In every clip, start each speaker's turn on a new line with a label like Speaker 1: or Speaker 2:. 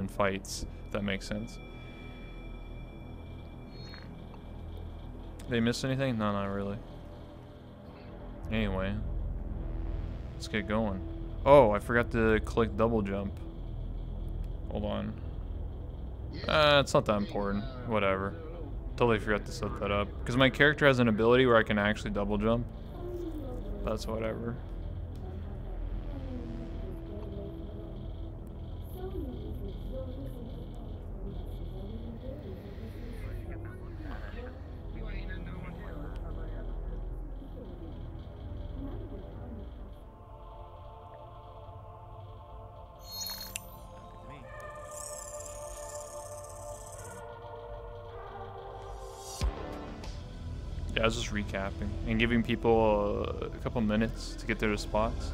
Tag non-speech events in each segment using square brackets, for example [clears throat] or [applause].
Speaker 1: in fights. If that makes sense. They miss anything? No, not really. Anyway, let's get going. Oh, I forgot to click double jump. Hold on. Uh, it's not that important. Whatever. Totally forgot to set that up. Because my character has an ability where I can actually double jump. That's whatever. Yeah, I was just recapping and giving people a, a couple minutes to get their spots.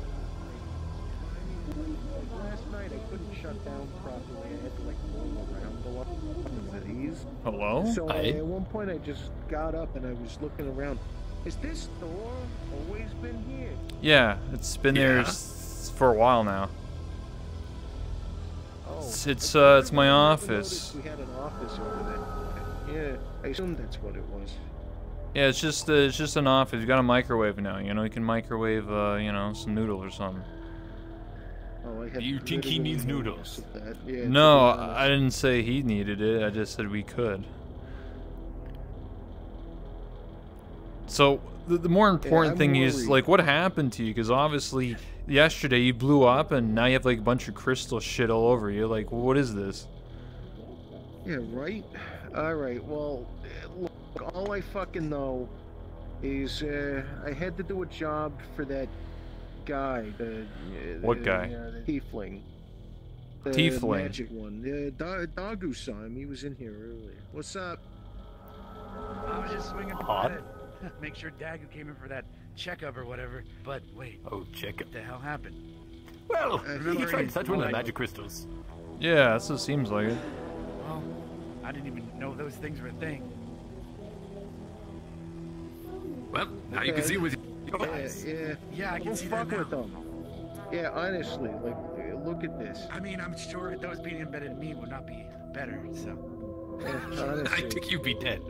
Speaker 2: Last night I couldn't shut down properly. I had to like roll around a lot because of.
Speaker 1: Hello?
Speaker 2: So I,
Speaker 3: Hi.
Speaker 2: at one point I just got up and I was looking around. Is this door always been here?
Speaker 1: Yeah, it's been there
Speaker 3: Yeah.
Speaker 1: s- for a while now.
Speaker 2: Oh,
Speaker 1: It's- it's, uh, it's my office.
Speaker 2: We had an office over there. Yeah, I assumed that's what it was.
Speaker 1: Yeah, it's just uh, it's just an office. You got a microwave now. You know, you can microwave uh, you know some noodles or something.
Speaker 2: Oh, I
Speaker 3: Do you think he needs noodles?
Speaker 2: notice of that. Yeah,
Speaker 1: No. I didn't say he needed it. I just said we could. So the, the more important
Speaker 2: I'm
Speaker 1: thing is like what happened to you? Because obviously yesterday you blew up and now you have like a bunch of crystal shit all over you. Like what is this?
Speaker 2: Yeah, right? Alright, well, eh, look, all I fucking know is uh, I had to do a job for that guy, the... uh,
Speaker 1: What
Speaker 2: the,
Speaker 1: guy?
Speaker 2: Uh, the tiefling. The
Speaker 1: Tiefling.
Speaker 2: magic one. The Do- Dagu saw him. He was in here earlier. What's up?
Speaker 4: I was just swinging
Speaker 3: Hot.
Speaker 4: by to make sure Dagu came in for that checkup or whatever. But wait,
Speaker 3: Oh, check it.
Speaker 4: what the hell happened?
Speaker 3: Well,
Speaker 2: Uh,
Speaker 3: he
Speaker 4: remember
Speaker 3: tried
Speaker 4: in-
Speaker 3: to touch one of the magic crystals.
Speaker 1: Yeah, that's what seems like it.
Speaker 4: Well, I didn't even know those things were a thing.
Speaker 3: Well, now you can see with your
Speaker 2: Yeah,
Speaker 3: eyes.
Speaker 2: yeah.
Speaker 4: Yeah, I can
Speaker 2: Don't
Speaker 4: see
Speaker 2: fuck
Speaker 4: that
Speaker 2: with
Speaker 4: now.
Speaker 2: them. Yeah, honestly, like, look at this.
Speaker 4: I mean, I'm sure those being embedded in me would not be better. So
Speaker 2: Yeah, [laughs]
Speaker 3: I think you'd be dead.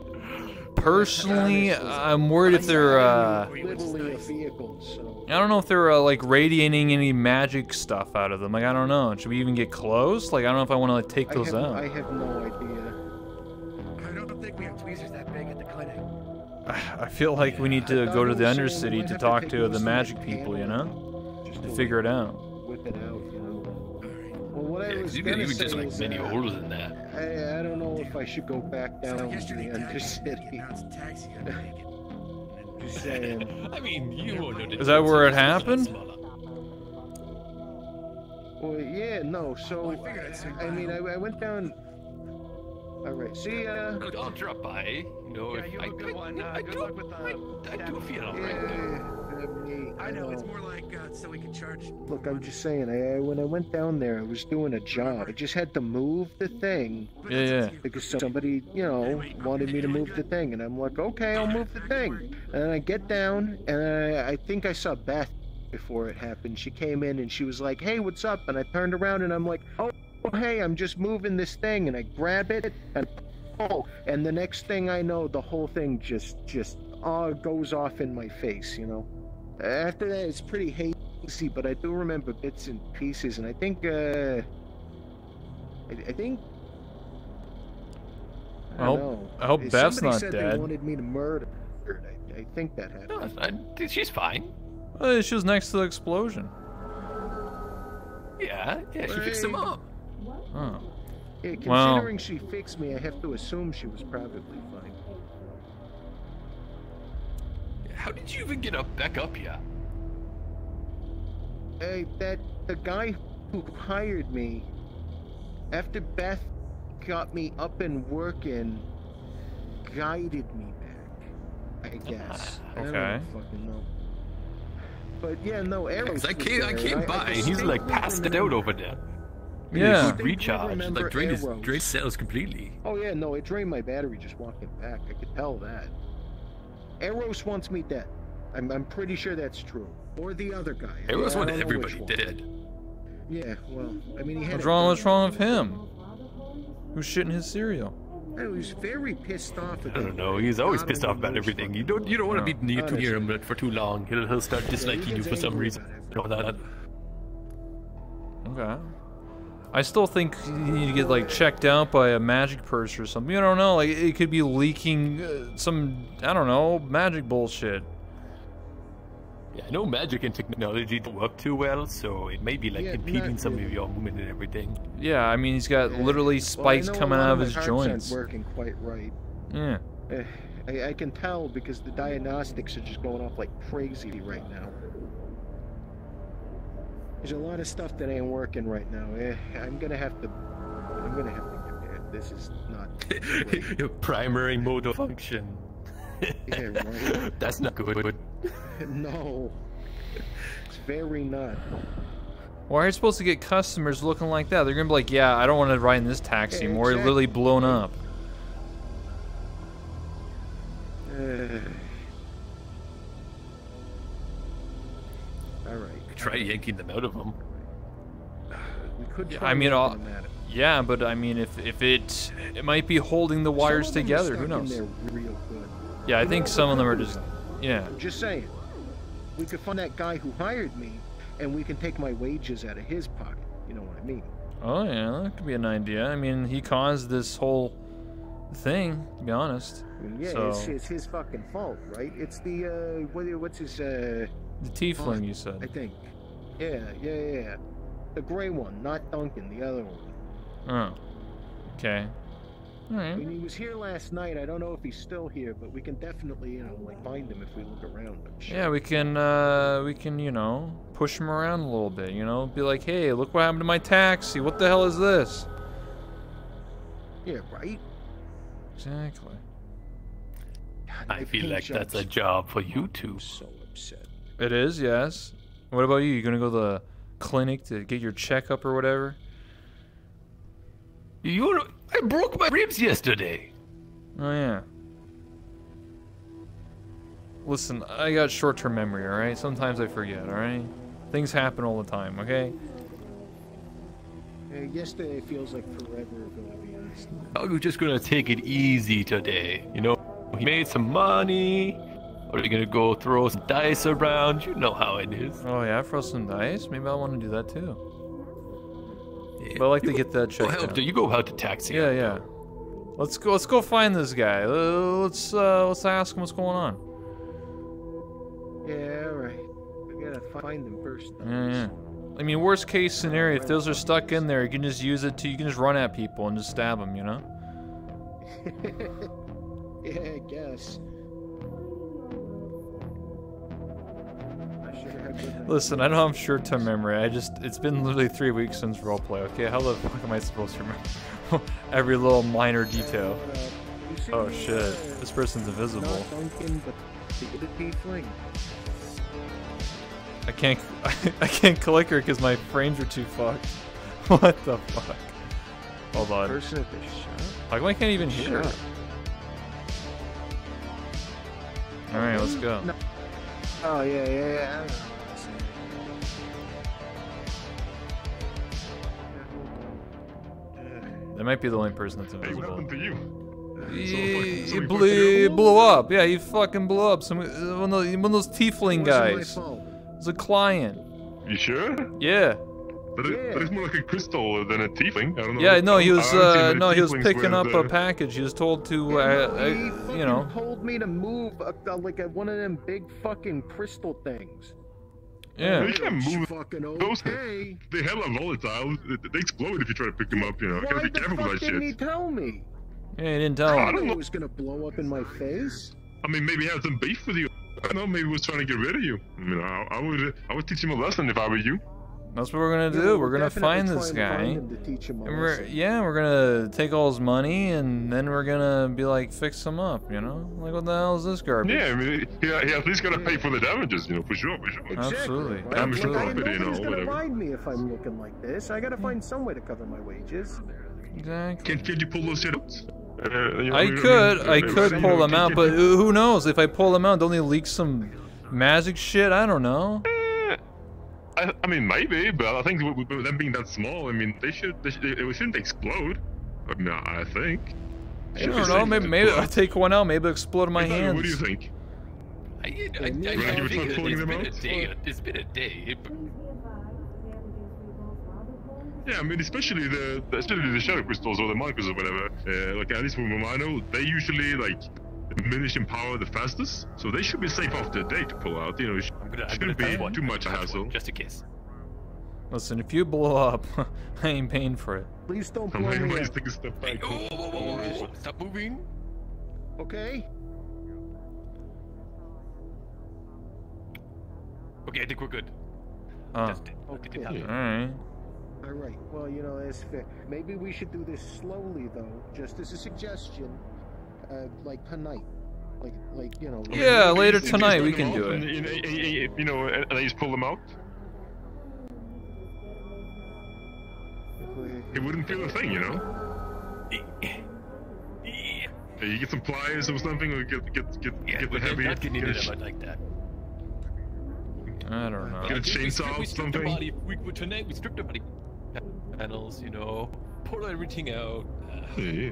Speaker 1: Personally,
Speaker 2: Honestly.
Speaker 1: I'm worried if they're uh
Speaker 2: Literally a vehicle, so...
Speaker 1: I don't know if they're uh, like radiating any magic stuff out of them. Like I don't know. Should we even get close? Like I don't know if I want to like take
Speaker 2: I
Speaker 1: those
Speaker 2: have,
Speaker 1: out.
Speaker 2: I have no idea.
Speaker 4: I don't think we have tweezers [sighs]
Speaker 1: I feel like we need to
Speaker 2: I
Speaker 1: go to the
Speaker 2: it was
Speaker 1: Undercity to talk
Speaker 2: take
Speaker 1: to the magic people, you know,
Speaker 2: Just
Speaker 1: to
Speaker 2: to
Speaker 1: figure it out.
Speaker 2: Whip it out, you know. Well, what I was
Speaker 3: you could even just like many
Speaker 2: uh,
Speaker 3: holes in there.
Speaker 2: I, I don't know if I should go back
Speaker 4: So
Speaker 2: down to the
Speaker 4: Dagu didn't make it.
Speaker 2: Undercity.
Speaker 4: Now it's a taxi. I.
Speaker 2: Just saying. [laughs]
Speaker 3: I mean, you won't know.
Speaker 1: Is that where it happened?
Speaker 2: Well, yeah, no. So,
Speaker 4: Well, I I'd
Speaker 2: I mean, I, I went down. All right. See ya.
Speaker 3: Look, I'll drop by. You know,
Speaker 4: Yeah,
Speaker 3: if
Speaker 4: you
Speaker 3: I,
Speaker 4: have a good
Speaker 3: I,
Speaker 4: one. Uh,
Speaker 3: I
Speaker 4: good
Speaker 3: do,
Speaker 4: luck with, uh,
Speaker 3: I, I do feel
Speaker 2: Yeah,
Speaker 3: alright.
Speaker 2: me,
Speaker 4: I know it's more like uh, so we can charge.
Speaker 2: Look, I'm just saying. I, I when I went down there, I was doing a job. I just had to move the thing
Speaker 1: Yeah, yeah.
Speaker 4: up to you.
Speaker 2: because somebody, you know, wanted me to move the thing, and I'm like, okay, I'll move the thing. And then I get down, and I, I think I saw Beth before it happened. She came in and she was like, hey, what's up? And I turned around and I'm like, oh, hey, I'm just moving this thing, and I grab it and oh, and the next thing I know, the whole thing just just uh, goes off in my face, you know. After that, it's pretty hazy, but I do remember bits and pieces, and I think, uh, I, I think. I,
Speaker 1: I hope-
Speaker 2: know.
Speaker 1: I hope Beth's
Speaker 2: Somebody
Speaker 1: not
Speaker 2: said
Speaker 1: dead.
Speaker 2: They wanted me to murder her. I, I think that happened.
Speaker 3: No, I she's fine.
Speaker 1: Uh, she was next to the explosion.
Speaker 3: Yeah, yeah, she fixed him up.
Speaker 1: Oh.
Speaker 2: Yeah,
Speaker 1: Well-
Speaker 2: considering she fixed me, I have to assume she was probably fine.
Speaker 3: How did you even get up back up here?
Speaker 2: Hey, that the guy who hired me after Beth got me up and working, guided me back. I ah, guess. okay. I don't
Speaker 1: okay.
Speaker 2: fucking know. But yeah, no, Arrows.
Speaker 3: I
Speaker 2: was
Speaker 3: came, I
Speaker 2: there,
Speaker 3: came
Speaker 2: I- I
Speaker 3: by and he's like passed it out over there.
Speaker 1: Yeah.
Speaker 3: He
Speaker 2: Distinctly
Speaker 3: recharged,
Speaker 2: remember
Speaker 3: like drained his
Speaker 2: Arrows.
Speaker 3: drained cells completely.
Speaker 2: Oh yeah, no, it drained my battery just walking back. I could tell that. Eros wants me dead. I'm, I'm pretty sure that's true. Or the other guy. I-
Speaker 3: Everyone's wanted
Speaker 2: don't know which
Speaker 3: everybody dead.
Speaker 2: Yeah, well, I mean, he had.
Speaker 1: What's wrong? What's wrong with him? Who's shitting his cereal?
Speaker 2: I was very pissed off.
Speaker 5: I don't know. He's always pissed off about everything. You don't. You don't want to be near, too
Speaker 2: Honestly.
Speaker 5: near him for too long. He'll, he'll start disliking you for some reason. You know that.
Speaker 1: Okay. I still think you need to get like checked out by a magic purse or something. I don't know. Like it could be leaking uh, some I don't know magic bullshit.
Speaker 5: Yeah, I know magic and technology don't work too well, so it may be like
Speaker 2: Yeah,
Speaker 5: impeding
Speaker 2: not
Speaker 5: some of your movement and everything.
Speaker 1: Yeah, I mean he's got literally spikes
Speaker 2: know a
Speaker 1: coming out of
Speaker 2: my
Speaker 1: his
Speaker 2: hearts aren't
Speaker 1: joints.
Speaker 2: working quite right.
Speaker 1: Yeah.
Speaker 2: Eh, I, I can tell because the diagnostics are just going off like crazy right now. There's a lot of stuff that ain't working right now. Eh, I'm gonna have to. I'm gonna have to get there. This is not. [laughs]
Speaker 5: your primary mode of function. [laughs]
Speaker 2: Yeah, right. [laughs]
Speaker 5: That's not good.
Speaker 2: no. It's very not.
Speaker 1: Why are you supposed to get customers looking like that? They're gonna be like, yeah, I don't want to ride in this taxi
Speaker 2: Yeah,
Speaker 1: anymore. It's
Speaker 2: exactly.
Speaker 1: literally blown up. [sighs]
Speaker 2: Eh.
Speaker 5: Try yanking them out of him.
Speaker 2: We could.
Speaker 1: Yeah,
Speaker 2: try
Speaker 1: I mean,
Speaker 2: them.
Speaker 1: Yeah, but I mean, if if it it might be holding the wires together. Who knows? Yeah, I
Speaker 2: You
Speaker 1: think
Speaker 2: know
Speaker 1: some of them are just. Yeah.
Speaker 2: I'm just saying. We could find that guy who hired me, and we can take my wages out of his pocket. You know what I mean?
Speaker 1: Oh yeah, that could be an idea. I mean, he caused this whole thing. To be honest,
Speaker 2: yeah,
Speaker 1: So-
Speaker 2: it's, it's his fucking fault, right? It's the uh, what, what's his uh,
Speaker 1: the tiefling you said.
Speaker 2: I think. Yeah, yeah, yeah, yeah. The gray one, not Duncan, the other one.
Speaker 1: Oh. Okay. All
Speaker 2: I mean, he was here last night. I don't know if he's still here, but we can definitely, you know, like find him if we look around. Sure.
Speaker 1: Yeah, we can uh we can, you know, push him around a little bit, you know? Be like, "Hey, look what happened to my taxi. What the hell is this?"
Speaker 2: Yeah, right.
Speaker 1: Exactly.
Speaker 2: God,
Speaker 5: I feel
Speaker 2: paint
Speaker 5: like that's a job for you two.
Speaker 2: So upset.
Speaker 1: It is, yes. What about you? You going to go to the clinic to get your checkup or whatever?
Speaker 5: You, I broke my ribs yesterday.
Speaker 1: Oh yeah. Listen, I got short-term memory, all right? Sometimes I forget, all right? Things happen all the time, okay?
Speaker 2: Uh, yesterday feels like forever ago, to be honest.
Speaker 5: Oh, I was just gonna take it easy today. You know, he made some money. Or are you gonna go throw some dice around? You know how it is.
Speaker 1: Oh yeah, throw some dice. Maybe I want to do that too. But I like to get that
Speaker 5: Go
Speaker 1: checked
Speaker 5: help.
Speaker 1: out.
Speaker 5: You go out to taxi.
Speaker 1: Yeah, yeah. Let's go. Let's go find this guy. Let's uh, let's ask him what's going on.
Speaker 2: Yeah, right. We gotta find him first. though.
Speaker 1: Yeah, yeah. I mean, worst case scenario, if those are stuck in there, you can just use it to. You can just run at people and just stab them. You know. [laughs]
Speaker 2: yeah, I guess.
Speaker 1: Listen, I know I'm short-term memory. I just it's been literally three weeks since roleplay. Okay, how the fuck am I supposed to remember [laughs] every little minor detail?
Speaker 2: What, you see
Speaker 1: Oh shit, this person's invisible.
Speaker 2: Not Duncan, but the, the tiefling.
Speaker 1: I can't [laughs] I can't click her because my frames are too fucked. [laughs] What the fuck? Hold on.
Speaker 2: Person at the shop.
Speaker 1: How come I can't even hear her? All right, let's go.
Speaker 2: Oh yeah, yeah, yeah.
Speaker 1: That might be the only person that's
Speaker 6: Hey, what
Speaker 1: invisible.
Speaker 6: happened to you?
Speaker 1: He,
Speaker 6: Someone fucking-
Speaker 1: he blew, he blew up. Yeah, he fucking blew up. Some uh, one of those, one of those tiefling
Speaker 2: wasn't
Speaker 1: guys. It's a client.
Speaker 6: You sure?
Speaker 1: Yeah.
Speaker 6: That is,
Speaker 2: Yeah.
Speaker 6: that is more like a crystal than a tiefling. I don't know.
Speaker 1: Yeah, no, he was uh, no, he was picking up
Speaker 6: with,
Speaker 1: a package. He was told to,
Speaker 2: Yeah,
Speaker 1: uh,
Speaker 2: no,
Speaker 1: uh,
Speaker 2: he
Speaker 1: you
Speaker 2: fucking
Speaker 1: know.
Speaker 2: told me to move a, a, like a, one of them big fucking crystal things.
Speaker 1: Yeah.
Speaker 6: You can't move those.
Speaker 2: okay.
Speaker 6: They hella volatile. They, they explode if you try to pick them up. You know, you
Speaker 2: Why
Speaker 6: gotta be careful with that
Speaker 2: didn't
Speaker 6: shit.
Speaker 2: he tell me?
Speaker 1: Yeah, he didn't tell
Speaker 6: I
Speaker 2: I
Speaker 1: him.
Speaker 6: don't know.
Speaker 2: it was gonna blow up in my face.
Speaker 6: I mean, maybe he had some beef with you. I don't know. Maybe he was trying to get rid of you. I mean, I, I would, I would teach him a lesson if I were you.
Speaker 1: That's what we're gonna
Speaker 2: Yeah,
Speaker 1: do.
Speaker 2: we'll
Speaker 1: We're gonna find this guy.
Speaker 2: Find him to teach him
Speaker 1: And we're yeah, we're gonna take all his money and then we're gonna be like fix him up, you know? Like what the hell is this garbage?
Speaker 6: Yeah, I mean, he, he at least gotta pay for the damages. You know, for sure, for sure.
Speaker 2: Exactly,
Speaker 1: Absolutely,
Speaker 2: right?
Speaker 1: absolutely.
Speaker 2: Like, I,
Speaker 6: Property, you
Speaker 2: nobody's
Speaker 6: know,
Speaker 2: gonna
Speaker 6: whatever.
Speaker 2: ride me if I'm looking like this. I gotta find some way to cover my wages.
Speaker 1: Exactly.
Speaker 6: Can, can you pull those shit out? Uh, you know,
Speaker 1: I
Speaker 6: mean,
Speaker 1: could,
Speaker 6: uh,
Speaker 1: I
Speaker 6: uh,
Speaker 1: could pull them out, but who knows? If I pull them out, don't they leak some magic shit? I don't know.
Speaker 6: I, I mean, maybe, but I think with, with them being that small, I mean, they should, they, should, they, they shouldn't explode. I mean, I think.
Speaker 1: I don't know. Maybe maybe I take one out. Maybe it'll explode my
Speaker 6: Hey,
Speaker 1: hands.
Speaker 6: What do you think?
Speaker 3: I, I, I, I,
Speaker 2: Wanna
Speaker 6: it
Speaker 3: think
Speaker 6: time
Speaker 3: it's been a day. It's been a day.
Speaker 6: Yeah, I mean, especially the especially the shadow crystals or the markers or whatever. Uh, like at least with Romano, they usually like diminish in power the fastest, so they should be safe after a day to pull out. You know, it sh-
Speaker 3: I'm gonna, I'm
Speaker 6: shouldn't
Speaker 3: gonna
Speaker 6: be
Speaker 3: one.
Speaker 6: too much a
Speaker 3: Touch
Speaker 6: hassle.
Speaker 3: one, just in case.
Speaker 1: Listen, if you blow up, [laughs] I ain't paying for it.
Speaker 2: Please don't
Speaker 6: I'm
Speaker 2: blow me up.
Speaker 6: taking a step back.
Speaker 3: Oh, whoa, whoa, whoa, whoa, whoa. Stop moving.
Speaker 2: Okay?
Speaker 3: Okay, I think we're good.
Speaker 1: Oh,
Speaker 3: Just, look at it
Speaker 2: Okay.
Speaker 1: all right.
Speaker 2: All right. Well, you know, that's fair. Maybe we should do this slowly, though, just as a suggestion. Uh, like tonight. Like, like you know.
Speaker 1: Yeah,
Speaker 6: Maybe
Speaker 1: later tonight we can do it.
Speaker 6: You know, and- and- you know, and and I just pull them out. It wouldn't feel a thing, you know. [laughs] Hey, you get some pliers or something, or get get get
Speaker 3: Yeah,
Speaker 6: get the
Speaker 3: but they're
Speaker 6: heavy.
Speaker 3: not getting
Speaker 6: get
Speaker 3: into
Speaker 6: a
Speaker 3: them like that.
Speaker 1: I don't know.
Speaker 6: Get a chainsaw
Speaker 3: stripped-
Speaker 6: or
Speaker 3: we stripped
Speaker 6: something.
Speaker 3: body. We, we, tonight we stripped the body panels, you know, pulled everything out. Uh,
Speaker 6: Yeah,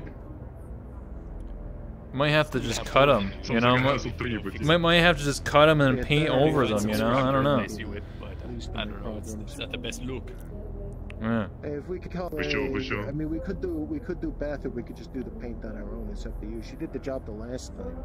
Speaker 1: Might have to just cut them. You know, might,
Speaker 6: hassle to you, but
Speaker 1: might might have to just cut them and paint over them. You know, I don't know.
Speaker 3: Replace you with, but
Speaker 2: Least of
Speaker 3: I don't know. It's, it's not the best look.
Speaker 1: Yeah.
Speaker 2: If we could call
Speaker 6: For sure, for sure.
Speaker 2: I mean, we could do we could do Beth, or we could just do the paint on our own. It's up to you. She did the job the last time.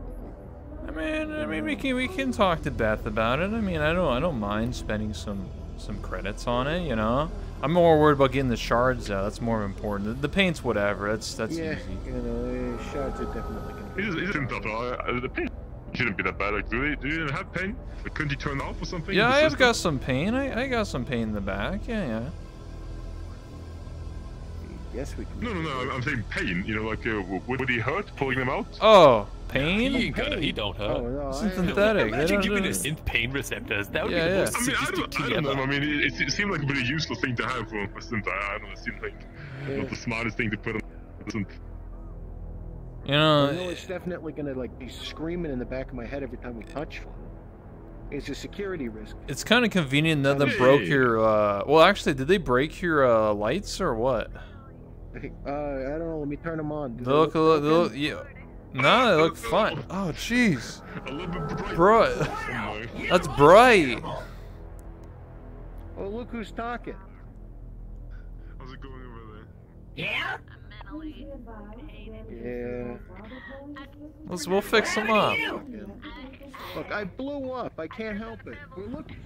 Speaker 1: I mean, I mean, we can we can talk to Beth about it. I mean, I don't I don't mind spending some some credits on it. You know, I'm more worried about getting the shards out. That's more important. The, the paint's whatever. That's that's
Speaker 2: yeah,
Speaker 1: easy.
Speaker 2: you know, shards are definitely gonna.
Speaker 6: It, is, it isn't tough. Uh, the paint shouldn't be that bad. Like, do they do you have paint? Like, couldn't you turn off or something?
Speaker 1: Yeah, I have got some pain. I, I got some pain in the back. Yeah, yeah.
Speaker 2: Yes, we can.
Speaker 6: No, no, no. I'm- I'm saying pain. You know, like, uh, would, would he hurt pulling them out?
Speaker 1: Oh, pain?
Speaker 3: He
Speaker 1: paint?
Speaker 3: ain't gonna. He don't hurt.
Speaker 2: Oh no,
Speaker 1: synthetic.
Speaker 3: Imagine
Speaker 1: don't
Speaker 3: giving
Speaker 1: do-
Speaker 3: a synth pain receptors. That would
Speaker 1: Yeah,
Speaker 3: be the
Speaker 1: yeah.
Speaker 3: most
Speaker 6: I mean, I don't,
Speaker 3: thing
Speaker 6: I don't know. I mean, it, it seemed like a pretty useless thing to have for a synth. I, I don't know. It seemed like
Speaker 2: Yeah.
Speaker 6: not the smartest thing to put on a synth.
Speaker 1: You
Speaker 2: I
Speaker 1: know,
Speaker 2: know it's definitely gonna like be screaming in the back of my head every time we touch one. It's a security risk.
Speaker 1: it's kind of convenient that they
Speaker 6: Yeah,
Speaker 1: broke
Speaker 6: yeah, yeah.
Speaker 1: your. Uh, well, actually, did they break your uh, lights or what?
Speaker 2: Uh, I don't know. Let me turn them on. Do
Speaker 1: They look, a little, they look,
Speaker 2: broken?
Speaker 1: yeah. No, they look fine. Oh, jeez.
Speaker 6: A little bit bright.
Speaker 1: Bro, that's bright.
Speaker 2: Oh, look who's talking.
Speaker 6: How's it going over there?
Speaker 7: Yeah?
Speaker 2: Yeah.
Speaker 1: Let's, we'll fix them up.
Speaker 2: Look, I blew up. I can't help it. We're looking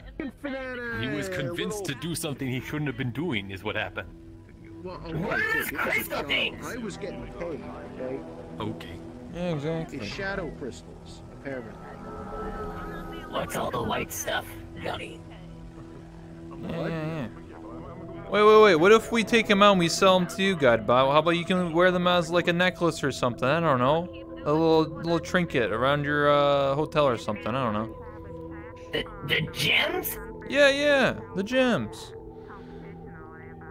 Speaker 2: for that. Uh,
Speaker 3: He was convinced to do something he shouldn't have been doing, is what happened.
Speaker 2: Well, oh,
Speaker 7: What
Speaker 2: right,
Speaker 7: are those
Speaker 2: it was a
Speaker 7: crystal things?
Speaker 2: I was getting paid. Okay.
Speaker 3: Okay.
Speaker 1: Yeah, exactly.
Speaker 2: It's shadow crystals, apparently.
Speaker 7: What's all the white stuff, Gunny?
Speaker 1: Yeah, yeah, yeah. Wait, wait, wait. What if we take them out and we sell them to you, Godbot? How about you can wear them as like a necklace or something? I don't know. A little little trinket around your uh, hotel or something. I don't know.
Speaker 7: The, the gems?
Speaker 1: Yeah, yeah. The gems.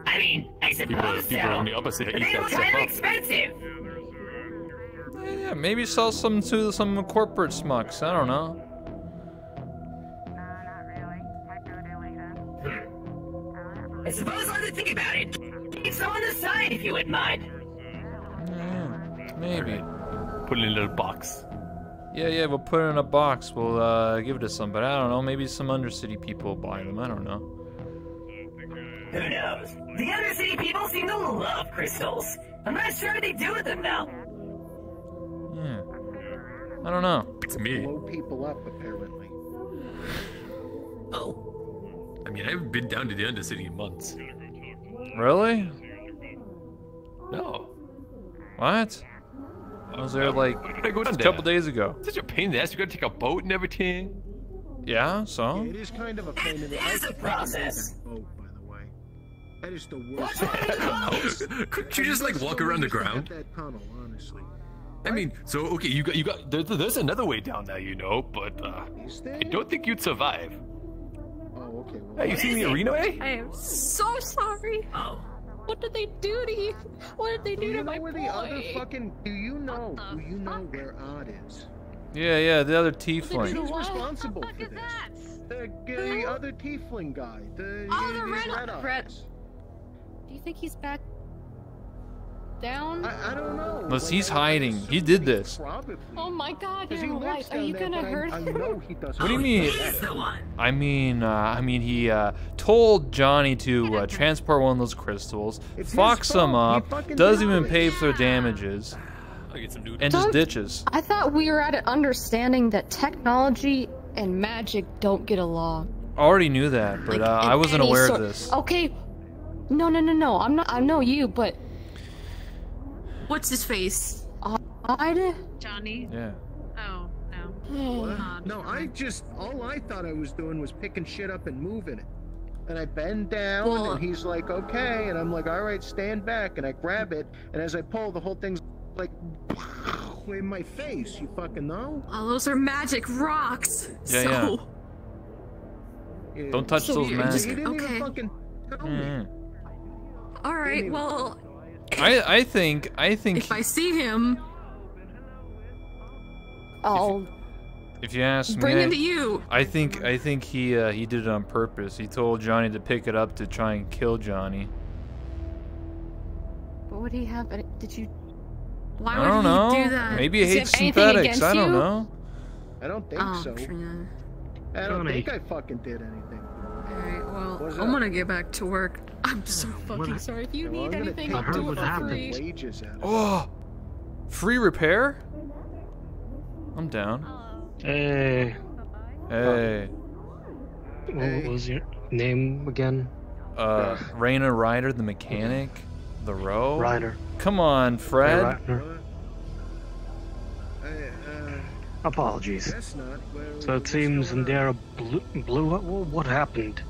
Speaker 7: I mean, I
Speaker 3: People,
Speaker 7: suppose
Speaker 3: people on
Speaker 7: so.
Speaker 3: the opposite
Speaker 7: But
Speaker 3: eat
Speaker 7: they
Speaker 3: that
Speaker 7: look
Speaker 3: stuff
Speaker 7: kind of
Speaker 3: up.
Speaker 7: expensive.
Speaker 1: Yeah, yeah. Maybe sell some to some corporate smucks. I don't know.
Speaker 7: I suppose I'll have to think about it. Keep some on the side if you wouldn't mind.
Speaker 1: Yeah, maybe.
Speaker 3: Put it in a little box.
Speaker 1: Yeah, yeah. We'll put it in a box. We'll uh, give it to somebody. I don't know. Maybe some undercity people will buy them. I don't know.
Speaker 7: Who knows? The Undercity people seem to love crystals. I'm not sure what they do with them now.
Speaker 1: Yeah. I don't know.
Speaker 3: It's me.
Speaker 2: Blow people up, apparently.
Speaker 7: Oh,
Speaker 3: I mean, I haven't been down to the Undercity in months.
Speaker 1: Really?
Speaker 3: No.
Speaker 1: What? I was there like
Speaker 3: Why did I go down
Speaker 1: a
Speaker 3: there?
Speaker 1: couple days ago.
Speaker 3: Such a pain in the ass. You gotta take a boat and everything.
Speaker 1: Yeah. So.
Speaker 2: Yeah, it is kind of a pain in the ass.
Speaker 7: It's a process.
Speaker 2: that boat, by the way. That is the [laughs] worst.
Speaker 3: Couldn't you just like walk around the ground?
Speaker 2: That tunnel, honestly.
Speaker 3: I mean, so okay, you got you got. There's, there's another way down there, you know, but uh, I don't think you'd survive.
Speaker 2: Okay. Well,
Speaker 3: Hey, you seen the arena, eh?
Speaker 8: I am so sorry.
Speaker 7: oh.
Speaker 8: What did they do to you? What did they
Speaker 2: do
Speaker 8: do
Speaker 2: you
Speaker 8: to
Speaker 2: know
Speaker 8: my
Speaker 2: where
Speaker 8: boy?
Speaker 2: the other fucking? Do you know? Do you know where Odd is?
Speaker 1: Yeah, yeah. The other tiefling.
Speaker 8: What?
Speaker 2: responsible
Speaker 8: What
Speaker 2: for
Speaker 8: the
Speaker 2: this.
Speaker 8: fuck is
Speaker 2: The, the other tiefling guy. The,
Speaker 8: Oh, the
Speaker 2: his
Speaker 8: red-
Speaker 2: red
Speaker 8: red- Do you think he's back? Down?
Speaker 2: I, I don't know.
Speaker 1: Unless
Speaker 2: Like,
Speaker 1: he's hiding. He did this.
Speaker 2: Probably.
Speaker 8: Oh my god, you're right. Are you gonna
Speaker 2: but I-
Speaker 8: hurt
Speaker 2: I,
Speaker 8: him?
Speaker 2: know he doesn't.
Speaker 1: What do you mean?
Speaker 7: He's the one.
Speaker 1: I mean, uh, I mean, he uh, told Johnny to uh, transport one of those crystals,
Speaker 2: It's his
Speaker 1: fucks him up, doesn't even
Speaker 2: it.
Speaker 1: pay for their damages,
Speaker 5: get some noodles.
Speaker 1: and just
Speaker 8: Don't-
Speaker 1: ditches.
Speaker 8: I thought we were at an understanding that technology and magic don't get along.
Speaker 1: I already knew that, but
Speaker 8: Like,
Speaker 1: uh, I wasn't aware
Speaker 8: sort-
Speaker 1: of this.
Speaker 8: Okay. No, no, no, no. I'm not. I know you, but
Speaker 9: What's his face?
Speaker 8: I.
Speaker 10: Johnny?
Speaker 1: Yeah.
Speaker 10: Oh, no.
Speaker 2: What?
Speaker 10: Uh,
Speaker 2: No, I just all I thought I was doing was picking shit up and moving it. And I bend down,
Speaker 8: Well-
Speaker 2: and he's like, "Okay," and I'm like, "All right, stand back." And I grab it, and as I pull, the whole thing's like [laughs] in my face. You fucking know?
Speaker 9: Oh, those are magic rocks.
Speaker 1: Yeah,
Speaker 9: so,
Speaker 1: yeah.
Speaker 2: Yeah.
Speaker 1: Don't touch
Speaker 9: So
Speaker 1: those
Speaker 9: you're
Speaker 2: He
Speaker 1: magic.
Speaker 2: didn't
Speaker 9: Okay.
Speaker 2: even fucking tell me.
Speaker 1: Mm.
Speaker 9: all right. Well, [laughs]
Speaker 1: I I think I think
Speaker 9: if I see him,
Speaker 8: I'll
Speaker 1: if you ask me
Speaker 9: bring him to you.
Speaker 1: I think I think he uh, he did it on purpose. He told Johnny to pick it up to try and kill Johnny.
Speaker 8: But would he have? Did you?
Speaker 9: Why
Speaker 1: I
Speaker 9: would
Speaker 1: don't
Speaker 9: he
Speaker 1: know.
Speaker 9: do that?
Speaker 1: Maybe he
Speaker 8: Does
Speaker 1: hates
Speaker 8: anything
Speaker 1: synthetics.
Speaker 8: against
Speaker 1: I don't
Speaker 8: you?
Speaker 1: know.
Speaker 2: I don't think
Speaker 9: Oh,
Speaker 2: so.
Speaker 9: Trina.
Speaker 2: I don't
Speaker 5: Johnny.
Speaker 2: think I fucking did anything.
Speaker 9: All right. Well, I'm
Speaker 2: up?
Speaker 9: gonna get back to work. I'm so
Speaker 8: Fucking sorry. If you
Speaker 2: Yeah, well,
Speaker 8: need anything, I'll
Speaker 5: heard
Speaker 8: do
Speaker 5: what
Speaker 8: it for
Speaker 5: happened.
Speaker 8: free.
Speaker 2: wages out of it.
Speaker 1: Oh, free repair? I'm down.
Speaker 11: Hey,
Speaker 1: Hey,
Speaker 11: what was your name again?
Speaker 1: uh, Reyna Ryder, the mechanic, the row.
Speaker 11: Ryder.
Speaker 1: Come on, Fred.
Speaker 11: Ryder.
Speaker 2: Uh, uh,
Speaker 11: Apologies.
Speaker 2: guess not. Where-
Speaker 11: So it seems
Speaker 2: going on?
Speaker 11: Indira blew, blew up. What happened?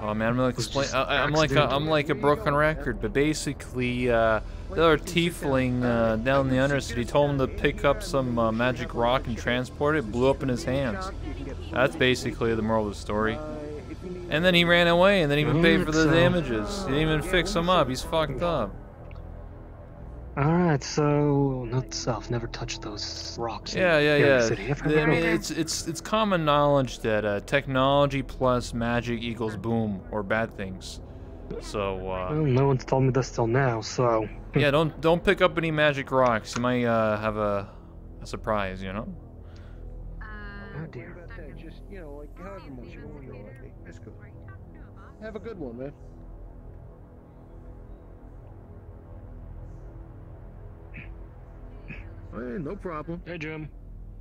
Speaker 1: Oh man, I'm gonna explain. I, I'm like a,
Speaker 11: accidental.
Speaker 1: I'm like a broken record, but basically, uh, the other tiefling uh, down in the undercity told him to pick up some uh, magic rock and transport it. Blew up in his hands. That's basically the moral of the story.
Speaker 2: Uh, if you need-
Speaker 1: And then he ran away and then he even paid for the
Speaker 11: Mm,
Speaker 1: damages. He didn't even fix him up. He's fucked up.
Speaker 11: Alright, so note self, never touch those rocks. in
Speaker 1: Yeah, yeah, yeah.
Speaker 11: City. If
Speaker 1: I mean, it's it's it's common knowledge that uh, technology plus magic equals boom or bad things. So uh,
Speaker 11: Well, no one's told me this till now, so
Speaker 1: yeah, don't don't pick up any magic rocks. You might uh, have a, a surprise, you know.
Speaker 11: oh dear.
Speaker 2: What about that? Just, you know, like however much you want to throw at me. That's good. Have a good one, man. Hey, no problem.
Speaker 11: Hey Jim.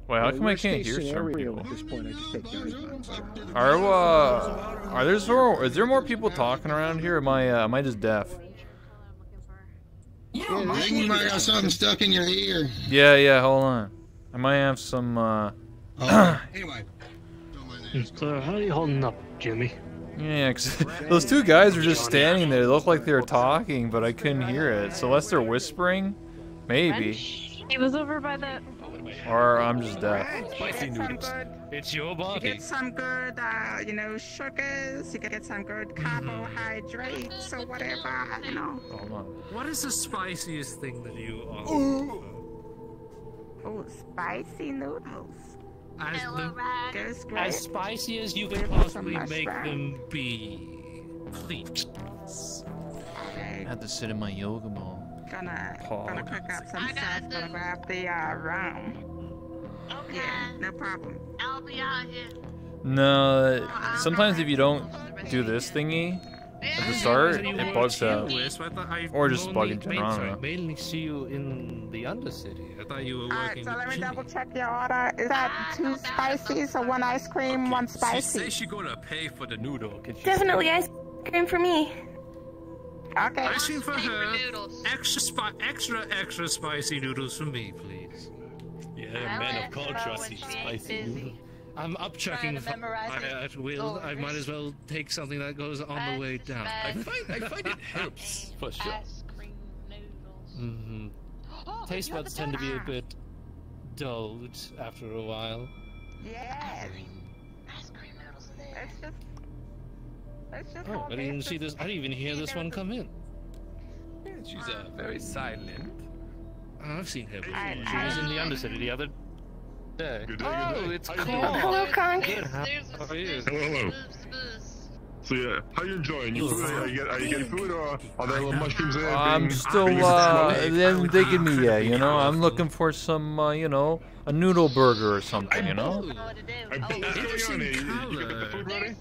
Speaker 1: Wait, how
Speaker 2: Uh,
Speaker 1: come I can't hear certain
Speaker 2: scenario
Speaker 1: people?
Speaker 2: At this point, I just take Johnny Bond's job.
Speaker 1: Are uh, are there more? Is there more people talking around here? Am I uh, am I just deaf?
Speaker 2: Yeah,
Speaker 12: I think you might got something stuck in your ear.
Speaker 1: Yeah, yeah. Hold on. I might have some. uh...
Speaker 12: Oh, [clears throat] anyway. Don't mind that.
Speaker 11: So how are you holding up, Jimmy?
Speaker 1: Yeah, 'cause [laughs] those two guys were just standing there. They looked like they were talking, but I couldn't hear it. So unless they're whispering, maybe.
Speaker 10: He was over by the.
Speaker 1: Or I'm just deaf.
Speaker 5: Spicy noodles. It's your body.
Speaker 13: You get some good, uh, you know, sugars. You can get some good carbohydrates or whatever, you know.
Speaker 1: Hold on.
Speaker 14: What is the spiciest thing that you are?
Speaker 13: Oh, spicy noodles.
Speaker 14: As, the, as spicy as you
Speaker 13: With
Speaker 14: can possibly make them be. Please.
Speaker 13: Okay,
Speaker 1: I had to sit in my yoga ball.
Speaker 13: Gonna
Speaker 1: Pog.
Speaker 13: gonna cook up some sauce. Gonna grab the uh, rum.
Speaker 10: Okay.
Speaker 13: Yeah, no problem.
Speaker 10: I'll be out here.
Speaker 1: No, sometimes if you don't do this thingy at the start, it bugs out.
Speaker 14: Wisp. I thought I
Speaker 1: Or just
Speaker 14: only
Speaker 1: bug in general, I don't know.
Speaker 14: mainly see you in the Undercity. I thought you were
Speaker 13: Alright,
Speaker 14: working
Speaker 13: so
Speaker 14: with
Speaker 13: let me
Speaker 14: Jimmy.
Speaker 13: double check your order. Is that two spicy? So one ice cream, one
Speaker 5: She
Speaker 13: spicy.
Speaker 5: says she's gonna pay for the noodle.
Speaker 8: Definitely ice cream for me.
Speaker 13: Okay.
Speaker 14: Ice cream for her.
Speaker 10: noodles.
Speaker 14: Extra spi- extra extra spicy noodles for me, please.
Speaker 5: Yeah, man of culture, I see spicy noodle.
Speaker 14: I'm upchucking.
Speaker 10: to memorize
Speaker 14: I, will. I might as well take something that goes on the way down.
Speaker 5: I find, I find it [laughs] helps for sure.
Speaker 10: Noodles.
Speaker 14: Mm-hmm. [gasps]
Speaker 10: Oh,
Speaker 14: Taste buds tend to be a bit dulled after a while.
Speaker 13: Yeah.
Speaker 10: Ice cream noodles in there.
Speaker 13: It's just. It's just.
Speaker 14: Oh, I didn't even see this. I didn't even hear this one come in.
Speaker 5: She's uh, very silent.
Speaker 14: Oh, I've seen her before.
Speaker 13: I-
Speaker 14: She was in the Undercity the other day.
Speaker 6: Good day, good
Speaker 14: Oh,
Speaker 6: day.
Speaker 14: it's
Speaker 6: How you
Speaker 14: Conk.
Speaker 6: doing?
Speaker 8: Hello, Conk.
Speaker 14: How are you?
Speaker 6: Hello, hello.
Speaker 10: Booze, booze.
Speaker 6: So yeah, how you enjoying? You food? Are you, get, are you getting food or are there little mushrooms there?
Speaker 1: I'm
Speaker 6: being-
Speaker 1: still,
Speaker 6: being
Speaker 1: uh, they haven't taken me yet, you know? I'm looking for some, uh, you know, a noodle burger or something, you know?
Speaker 6: Hey, Pete, what's going on here? You, you got the food ready?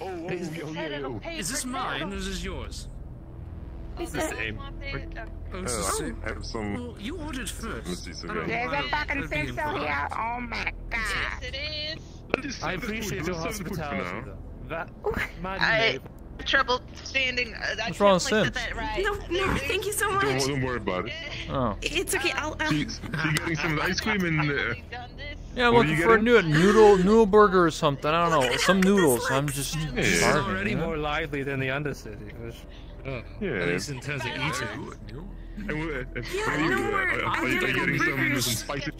Speaker 6: Oh, oh,
Speaker 14: Is-
Speaker 6: oh. oh, oh.
Speaker 14: Is this mine or is this yours?
Speaker 6: It's the same.
Speaker 14: Oh, it's the same.
Speaker 6: I have some.
Speaker 14: Well, you ordered first.
Speaker 6: see some.
Speaker 14: I don't
Speaker 6: guys.
Speaker 14: know
Speaker 13: There's a fucking
Speaker 14: that'd
Speaker 13: sensor here. Oh my god.
Speaker 5: Yes, it is.
Speaker 15: I
Speaker 6: serve the food.
Speaker 15: appreciate your
Speaker 6: the
Speaker 15: hospitality, That man
Speaker 5: I
Speaker 15: made.
Speaker 5: Trouble standing. Uh, I
Speaker 1: What's wrong with Sims?
Speaker 5: said that right.
Speaker 16: No, no, thank you so
Speaker 6: Don't,
Speaker 16: much.
Speaker 6: don't worry about it.
Speaker 1: Oh.
Speaker 16: It's okay. I'll.
Speaker 6: So,
Speaker 16: I'll
Speaker 6: you, so you getting some ice cream and. Uh,
Speaker 1: Yeah, I'm looking
Speaker 6: you
Speaker 1: for a new noodle, noodle burger or something. I don't know. Some noodles. I'm just
Speaker 6: Yeah.
Speaker 15: It's
Speaker 1: starving.
Speaker 15: already
Speaker 1: you know?
Speaker 15: more lively than the Undercity. which-
Speaker 14: Oh,
Speaker 6: Yeah.
Speaker 14: At least in terms of eating.
Speaker 6: and, uh,
Speaker 16: Yeah,
Speaker 6: what are you,
Speaker 16: don't
Speaker 6: uh,
Speaker 16: worry,
Speaker 6: are,
Speaker 16: I'll
Speaker 6: are you,
Speaker 16: get
Speaker 6: are you
Speaker 16: it.
Speaker 6: getting some, some spicy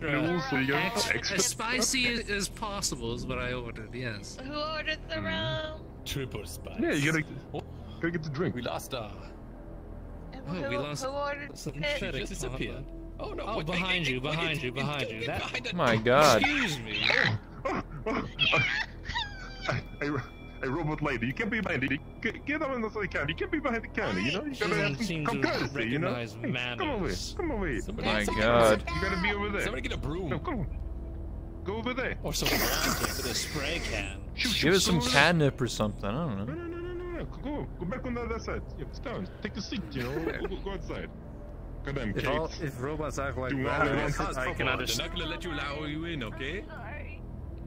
Speaker 6: noodles? So you get
Speaker 14: Ex-
Speaker 6: extra?
Speaker 14: as spicy as, as possible is what I ordered, yes.
Speaker 5: Who ordered the rum?
Speaker 3: Triple spice.
Speaker 6: Yeah, you gotta, gotta get the drink.
Speaker 3: We lost our.
Speaker 14: Oh, we lost
Speaker 5: who ordered it?
Speaker 3: Just disappeared. Oh no!
Speaker 14: Oh, behind you, behind you, behind you. That-
Speaker 3: behind
Speaker 1: My [laughs] God.
Speaker 14: Excuse me. [laughs]
Speaker 6: Hey, hey, robot lady, you can't be behind it. Get, get on the side candy. You can't be behind the candy. You know, you gotta
Speaker 14: Doesn't
Speaker 6: have
Speaker 14: seem
Speaker 6: some
Speaker 14: to
Speaker 6: courtesy. You know, Hey, come over here. Come over here.
Speaker 3: Somebody-
Speaker 1: My
Speaker 3: somebody-
Speaker 1: God.
Speaker 6: You gotta be over there.
Speaker 3: Somebody get a broom.
Speaker 6: No, come on. Go over there.
Speaker 3: Or some water with a spray can.
Speaker 6: Shoot, shoot,
Speaker 1: Give us some
Speaker 6: go
Speaker 1: catnip or something. I don't know.
Speaker 6: No, no, no, no, no, no. Go, go back on the other side. Yeah, sit down. Take a seat. You [laughs] know, go, go, go outside. Goddamn,
Speaker 15: If, all, if robots act like that,
Speaker 6: all
Speaker 15: I,
Speaker 6: the
Speaker 15: can-
Speaker 6: nonsense.
Speaker 15: I
Speaker 3: Come
Speaker 15: can
Speaker 3: on, They're not gonna let you allow you in, okay?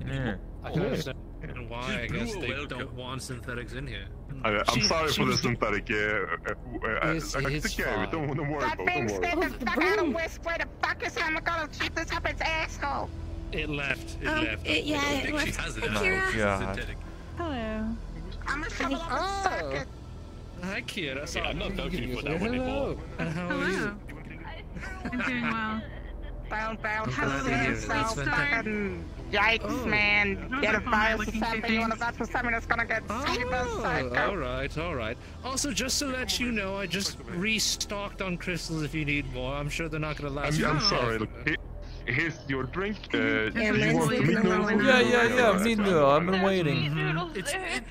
Speaker 1: Yeah.
Speaker 15: I can
Speaker 6: Yeah.
Speaker 15: understand.
Speaker 14: And why? I guess they
Speaker 3: welcome.
Speaker 14: don't want synthetics in here.
Speaker 6: I, I'm
Speaker 14: She-
Speaker 6: sorry
Speaker 14: she
Speaker 6: for the synthetic. Yeah, uh,
Speaker 14: It's-
Speaker 6: I, I can
Speaker 14: it's
Speaker 6: take care
Speaker 14: fine.
Speaker 6: Don't, don't worry
Speaker 13: That
Speaker 6: about it.
Speaker 13: thing
Speaker 6: Don't worry.
Speaker 13: the fuck out of Wisp. Where the fuck is I'm gonna shoot this up its asshole.
Speaker 14: It left. It
Speaker 16: Um,
Speaker 14: left.
Speaker 16: it- yeah,
Speaker 3: I don't
Speaker 16: it
Speaker 3: think she
Speaker 16: left.
Speaker 3: has it.
Speaker 16: Kira.
Speaker 1: God.
Speaker 3: synthetic.
Speaker 13: Hello. I'm gonna shovel up socket.
Speaker 14: Hi, Kira.
Speaker 3: Yeah, I'm not talking for that one
Speaker 14: Hello.
Speaker 3: anymore.
Speaker 14: And how are you?
Speaker 13: I'm doing well. Found, found,
Speaker 14: I'm glad to hear it.
Speaker 13: so
Speaker 14: That's fantastic.
Speaker 13: fucking yikes,
Speaker 14: Oh.
Speaker 13: man. Get a virus or something. You wanna vote for something that's gonna get super
Speaker 14: Oh,
Speaker 13: psycho.
Speaker 14: all right, all right. Also, just to let you know, I just restocked on crystals if you need more. I'm sure they're not going to last.
Speaker 6: I'm, I'm sorry. Look, here, here's your drink. Uh,
Speaker 16: Yeah,
Speaker 6: do you
Speaker 16: let's
Speaker 6: want
Speaker 16: leave
Speaker 6: meat
Speaker 16: it
Speaker 6: noodles?
Speaker 16: alone.
Speaker 1: Yeah, yeah, yeah.
Speaker 6: Alright,
Speaker 1: Me
Speaker 6: fine.
Speaker 1: too. I've been
Speaker 5: There's
Speaker 1: waiting.
Speaker 5: noodles
Speaker 14: It's
Speaker 5: there.
Speaker 14: it,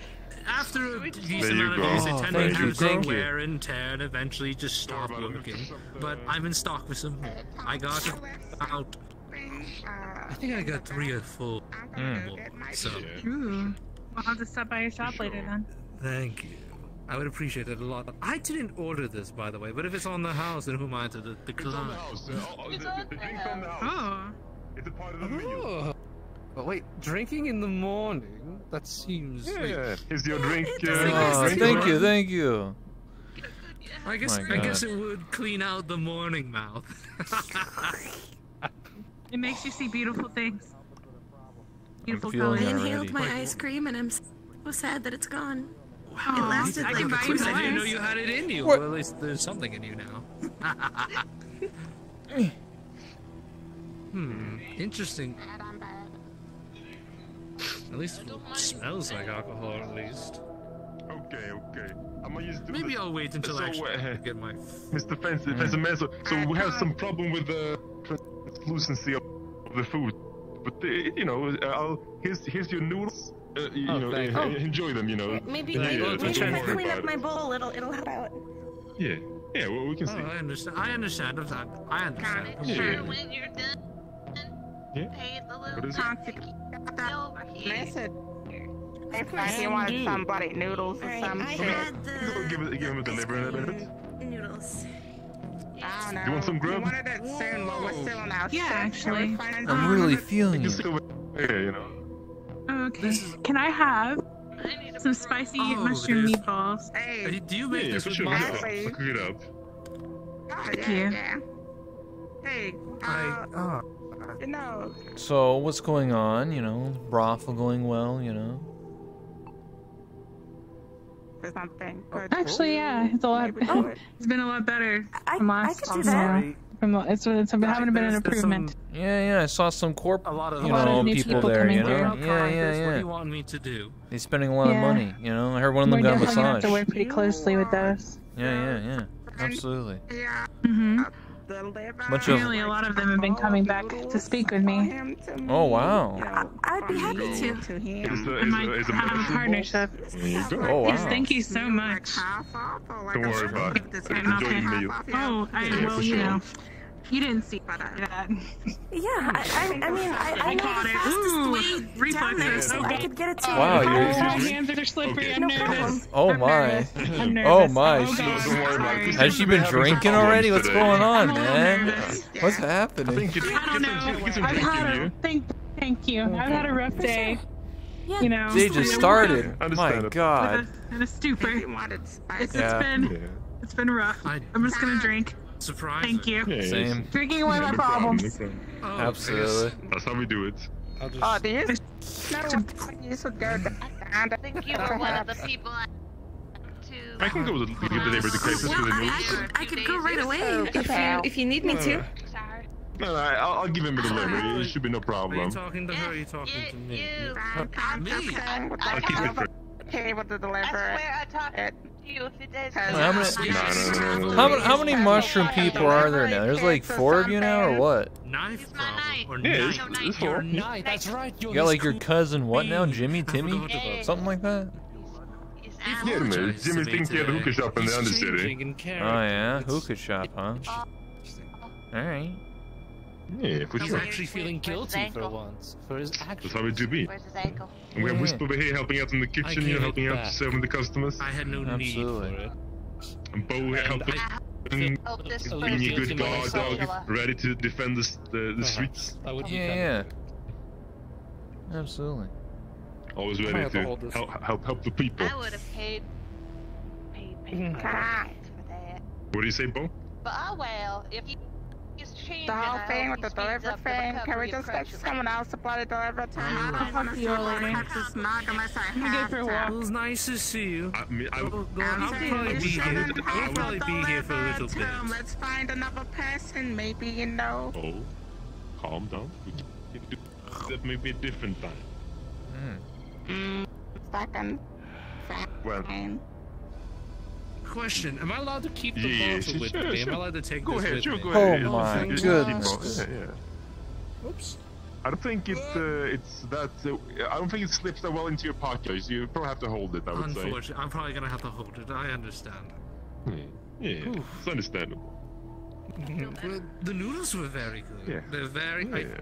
Speaker 14: after a decent
Speaker 6: There you
Speaker 14: amount of
Speaker 6: go.
Speaker 14: use, it
Speaker 1: Oh,
Speaker 14: tend
Speaker 1: thank
Speaker 14: to
Speaker 1: you,
Speaker 14: have some
Speaker 1: thank you.
Speaker 14: wear and tear, and eventually just stop
Speaker 6: about it.
Speaker 14: working. But I'm in stock with some more. I got about, I think I got three or four.
Speaker 1: Mm.
Speaker 14: So,
Speaker 13: Ooh. I'll have to stop by your shop later then.
Speaker 14: thank you. I would appreciate it a lot. I didn't order this, by the way, but if it's on the house, then who am I to de-
Speaker 6: It's on the
Speaker 14: decline?
Speaker 6: house. Uh, oh, the,
Speaker 5: It's
Speaker 6: the,
Speaker 5: on
Speaker 6: the
Speaker 5: the
Speaker 6: drink's on the house.
Speaker 13: Oh.
Speaker 6: It's a part of the menu.
Speaker 15: Oh. But wait, drinking in the morning? That seems.
Speaker 6: Yeah, yeah. Here's your drink.
Speaker 16: it
Speaker 6: Uh,
Speaker 1: Oh,
Speaker 16: exist.
Speaker 1: thank you, thank you.
Speaker 14: I guess I guess it would clean out the morning mouth. [laughs]
Speaker 13: It makes you see beautiful things. Beautiful
Speaker 1: feeling
Speaker 16: I
Speaker 13: colors.
Speaker 16: inhaled my ice cream and I'm so sad that it's gone.
Speaker 13: Aw,
Speaker 16: It lasted
Speaker 13: I
Speaker 16: like
Speaker 13: can buy
Speaker 16: two
Speaker 13: you
Speaker 14: I didn't know you had it in you.
Speaker 1: What?
Speaker 14: Well, at least there's something in you now. [laughs] hmm. Interesting. At least it smells like alcohol, at least.
Speaker 6: Okay, okay. I'm gonna use the
Speaker 14: Maybe I'll wait until
Speaker 6: So,
Speaker 14: I actually
Speaker 6: uh,
Speaker 14: get my.
Speaker 6: Mr. Fancy, Fancy Man. So, so we have some problem with the translucency of the food, but uh, you know, I'll here's here's your noodles. Uh, you
Speaker 15: Oh,
Speaker 6: know,
Speaker 15: thank
Speaker 6: uh, [laughs]
Speaker 15: you.
Speaker 6: enjoy them. You know.
Speaker 16: Maybe,
Speaker 6: Yeah,
Speaker 16: maybe, maybe if I
Speaker 6: worry
Speaker 16: clean up
Speaker 6: it.
Speaker 16: my bowl, it'll it'll help out.
Speaker 6: Yeah, yeah. Well, we can
Speaker 14: Oh,
Speaker 6: see.
Speaker 14: I understand. I understand. I'm sorry. I understand.
Speaker 5: Make
Speaker 6: Yeah.
Speaker 5: sure when you're done,
Speaker 6: Yeah.
Speaker 5: pay the little
Speaker 6: is it?
Speaker 5: taxi over here.
Speaker 13: Listen. If like you wanted some bloody noodles or
Speaker 16: Alright,
Speaker 13: some
Speaker 16: I had
Speaker 6: Go
Speaker 16: the
Speaker 6: give it, give him a delivery in a
Speaker 16: cream
Speaker 6: minute.
Speaker 16: noodles.
Speaker 13: I don't know.
Speaker 6: You want some grub?
Speaker 13: We wanted it soon while we're still in our
Speaker 17: Yeah, actually.
Speaker 13: Can we find
Speaker 1: I'm really feeling
Speaker 6: can
Speaker 1: it.
Speaker 6: sit over here, you know.
Speaker 17: Oh, okay. Can I have
Speaker 5: I
Speaker 17: some spicy
Speaker 14: Oh,
Speaker 17: mushroom
Speaker 14: there's-
Speaker 17: meatballs?
Speaker 13: Hey.
Speaker 14: Hey, Do you make
Speaker 6: Yeah, yeah,
Speaker 14: this
Speaker 6: for
Speaker 14: with
Speaker 6: sure.
Speaker 14: mustard?
Speaker 6: Cook it up.
Speaker 13: Oh,
Speaker 17: Thank
Speaker 13: yeah,
Speaker 17: you.
Speaker 13: yeah. Hey,
Speaker 14: I.
Speaker 13: uh,
Speaker 14: Oh.
Speaker 13: you know,
Speaker 1: So, what's going on? You know, brothel going well, you know?
Speaker 13: for something. Good.
Speaker 17: Actually, yeah, it's a lot.
Speaker 13: Maybe do it.
Speaker 17: It's been a lot better
Speaker 16: I,
Speaker 17: from
Speaker 16: I
Speaker 17: last.
Speaker 16: could do
Speaker 17: yeah,
Speaker 16: that.
Speaker 17: From the, it's, it's having been an
Speaker 15: There's- there's
Speaker 17: improvement.
Speaker 15: some-
Speaker 1: Yeah, yeah, I saw some corp,
Speaker 15: A lot of
Speaker 1: you
Speaker 17: A lot of
Speaker 1: know,
Speaker 17: new
Speaker 1: people
Speaker 17: people
Speaker 1: there,
Speaker 17: coming
Speaker 1: you know?
Speaker 14: How
Speaker 1: Yeah,
Speaker 14: kind
Speaker 1: yeah,
Speaker 14: is What do
Speaker 1: yeah.
Speaker 14: you want me to do?
Speaker 1: They're spending a lot of money, you know? I heard one of them
Speaker 17: We're
Speaker 1: got a
Speaker 17: definitely gonna have to work pretty closely with those.
Speaker 1: Yeah, yeah, yeah. Absolutely.
Speaker 13: Yeah.
Speaker 17: Mm-hmm.
Speaker 1: Bunch of-
Speaker 17: Apparently, a lot of them have been coming back to speak with me.
Speaker 1: Oh wow.
Speaker 16: I'd be happy to.
Speaker 6: Is the, is
Speaker 17: I might
Speaker 6: the, is the
Speaker 17: have a
Speaker 6: mushroom
Speaker 17: partnership.
Speaker 6: There you go.
Speaker 1: Oh
Speaker 17: Yes,
Speaker 1: wow.
Speaker 17: thank you so much.
Speaker 6: Don't worry about it.
Speaker 17: I'm not
Speaker 6: Enjoy the
Speaker 17: gonna-
Speaker 6: meal.
Speaker 17: Oh, I,
Speaker 6: Yeah,
Speaker 17: well,
Speaker 6: for
Speaker 17: you know, you didn't see that. [laughs]
Speaker 16: Yeah, I, I, I mean, I, I know
Speaker 17: caught
Speaker 16: the
Speaker 17: it.
Speaker 16: fastest
Speaker 17: Ooh,
Speaker 16: down
Speaker 17: reflexes.
Speaker 16: there, so I could get it to
Speaker 1: Wow,
Speaker 16: you.
Speaker 1: you're-
Speaker 17: Oh, my hands are slippery.
Speaker 6: Okay.
Speaker 17: I'm
Speaker 16: No
Speaker 17: nervous.
Speaker 16: problem.
Speaker 1: Oh my.
Speaker 17: I'm oh, nervous.
Speaker 1: Oh my.
Speaker 17: Oh, God.
Speaker 6: Don't worry about it.
Speaker 17: Sorry.
Speaker 1: Has she been drinking already? What's going on,
Speaker 17: I'm
Speaker 1: man?
Speaker 17: nervous.
Speaker 1: What's
Speaker 6: I
Speaker 1: happening?
Speaker 6: think get,
Speaker 17: I don't know.
Speaker 6: get some
Speaker 17: I've had a
Speaker 6: you.
Speaker 17: thank, thank you. I've had a rough day.
Speaker 16: Yeah.
Speaker 17: You know,
Speaker 1: They just started.
Speaker 6: Yeah,
Speaker 1: My
Speaker 6: understandable.
Speaker 1: God.
Speaker 17: in a stupor.
Speaker 13: You wanted spicy.
Speaker 17: It's,
Speaker 1: Yeah.
Speaker 17: it's been
Speaker 6: Yeah.
Speaker 17: it's been rough. I'm just gonna drink.
Speaker 14: Surprising.
Speaker 17: Thank you.
Speaker 6: Yeah,
Speaker 1: Same.
Speaker 17: Drinking away my
Speaker 6: No problem, no
Speaker 17: problems.
Speaker 14: Oh, I
Speaker 1: Absolutely.
Speaker 6: That's how we do it.
Speaker 14: Just...
Speaker 13: Oh, do you know what? You should go down.
Speaker 5: I think you were one of the people I to.
Speaker 6: I can go to give the neighbor the crisis
Speaker 16: Well,
Speaker 6: for the
Speaker 16: I, I
Speaker 6: news.
Speaker 16: could, I could go right away if you if you need me to.
Speaker 5: Sorry.
Speaker 6: No, no, I'll, I'll give him the delivery. It should be no
Speaker 14: Are you
Speaker 6: problem.
Speaker 14: talking to her are you talking to me?
Speaker 5: You.
Speaker 13: I'm
Speaker 14: Me?
Speaker 13: just saying
Speaker 5: I
Speaker 6: I'll keep it
Speaker 5: can't-
Speaker 6: for.
Speaker 13: table to
Speaker 5: I
Speaker 13: deliver
Speaker 5: swear. I talked
Speaker 13: It-
Speaker 5: to you if it is.
Speaker 13: How
Speaker 1: many-
Speaker 6: No, no, no, no,
Speaker 1: How,
Speaker 6: no.
Speaker 1: many- how many mushroom people are there now? There's like four of you now, or what?
Speaker 14: Knife problem.
Speaker 6: Yeah, it's, it's four.
Speaker 14: That's right.
Speaker 1: You got like your cousin, what now? Jimmy, Timmy? Something like that?
Speaker 6: Yeah, man. Jimmy thinks he had a hookah shop in the
Speaker 14: He's
Speaker 6: undercity.
Speaker 1: Oh yeah,
Speaker 14: It's-
Speaker 1: hookah shop, huh? Alright.
Speaker 6: Yeah, for
Speaker 14: He's
Speaker 6: sure.
Speaker 14: actually feeling guilty for once. For his
Speaker 6: That's
Speaker 14: actions.
Speaker 6: how it do be.
Speaker 5: Where's his ankle?
Speaker 6: And we have
Speaker 1: Yeah.
Speaker 6: Wisp over here helping out in the kitchen, you know,
Speaker 14: it
Speaker 6: helping out
Speaker 14: back.
Speaker 6: serving the customers.
Speaker 14: I had no
Speaker 1: Absolutely.
Speaker 14: need for it.
Speaker 6: And Bo
Speaker 14: And
Speaker 6: helping,
Speaker 14: I
Speaker 5: Hope this
Speaker 14: A little
Speaker 6: being a good guard dog, ready to defend the, the, the streets.
Speaker 14: I would
Speaker 1: Yeah, yeah. Absolutely.
Speaker 6: Always ready
Speaker 14: to
Speaker 6: to help, help help the people.
Speaker 5: I would have paid, paid, paid
Speaker 13: Ah.
Speaker 5: for that.
Speaker 6: What do you say, Bo?
Speaker 5: But oh well, if he, he's changing,
Speaker 13: The whole thing with the delivery
Speaker 5: up the
Speaker 13: thing, can we just get someone else to bloody deliver it to me? I don't want to
Speaker 17: see you later.
Speaker 13: cut this knock unless I
Speaker 17: I'm good
Speaker 13: have
Speaker 17: for a
Speaker 13: to.
Speaker 17: walk.
Speaker 14: It was nice to see you.
Speaker 6: I mean, I,
Speaker 14: Go, go,
Speaker 13: I'm
Speaker 14: I'll probably be here. I'll probably be here for a little
Speaker 13: to
Speaker 14: bit.
Speaker 13: him. Let's find another person, maybe, you know.
Speaker 6: oh, calm down. We can do that may be a different time.
Speaker 1: Hmm.
Speaker 13: Mm, second.
Speaker 6: Well,
Speaker 13: Fine.
Speaker 14: Question: Am I allowed to keep the
Speaker 6: Yeah,
Speaker 14: bottle with
Speaker 6: sure,
Speaker 14: me? Am. I allowed to take
Speaker 6: go
Speaker 14: this
Speaker 6: ahead,
Speaker 14: with
Speaker 6: sure,
Speaker 14: me?
Speaker 6: go
Speaker 1: Oh
Speaker 6: ahead.
Speaker 1: my
Speaker 6: Yeah,
Speaker 1: goodness.
Speaker 6: Yeah, yeah.
Speaker 14: Oops.
Speaker 6: I don't think it, uh, it's that. Uh, I don't think it slips that well into your pocket. You probably have to hold it. I would say.
Speaker 14: Unfortunately, I'm probably gonna have to hold it. I understand.
Speaker 6: Hmm. Yeah, it's understandable.
Speaker 14: Well, the noodles were very good.
Speaker 6: Yeah.
Speaker 14: They're very.
Speaker 6: Yeah.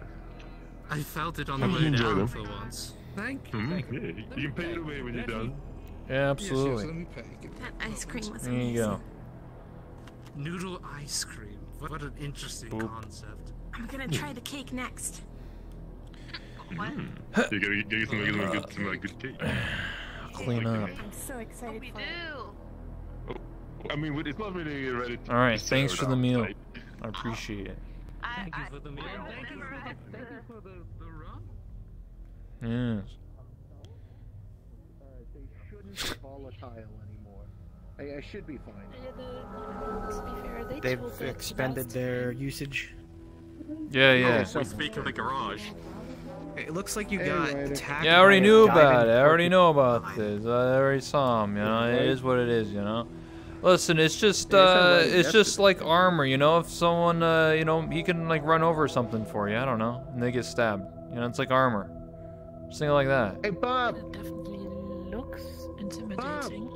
Speaker 14: I, I felt it on the way down
Speaker 6: them.
Speaker 14: for once. Thank you.
Speaker 6: Mhm,
Speaker 14: Thank you.
Speaker 6: yeah, you can pay it away when you're done.
Speaker 1: Yeah,
Speaker 14: Yes, yes,
Speaker 1: absolutely.
Speaker 14: let me pay.
Speaker 16: That ice cream was
Speaker 1: There
Speaker 16: amazing.
Speaker 1: you go.
Speaker 14: Noodle ice cream. What what an interesting
Speaker 1: Boop.
Speaker 14: concept.
Speaker 16: I'm gonna hmm. try the cake next.
Speaker 5: What?
Speaker 6: You gotta get you some, get some, good, some like, good cake. [sighs]
Speaker 1: Clean up.
Speaker 16: I'm so excited
Speaker 5: We
Speaker 16: for it.
Speaker 5: do.
Speaker 6: Oh, I mean, it's not really ready. To
Speaker 1: Alright, thanks for the um, meal.
Speaker 6: outside.
Speaker 1: I appreciate it.
Speaker 5: I,
Speaker 14: Thank you for the meal. Thank you for the, thank you for the, the rum.
Speaker 1: Yes.
Speaker 2: They shouldn't be volatile anymore. I, I should be fine.
Speaker 16: To be fair, they
Speaker 18: They've expended their usage.
Speaker 1: Yeah, yeah.
Speaker 2: so-
Speaker 19: We speak of the garage.
Speaker 18: It looks like you got
Speaker 2: Ryder.
Speaker 18: attacked.
Speaker 1: Yeah, I already knew about it. I already know about this. I already saw him. You know, it is what it is. You know. Listen, it's just uh, it's just like armor. You know, if someone uh, you know, he can like run over something for you. I don't know, and they get stabbed. You know, it's like armor. Just think like that.
Speaker 2: Hey, Bob,
Speaker 20: definitely looks intimidating.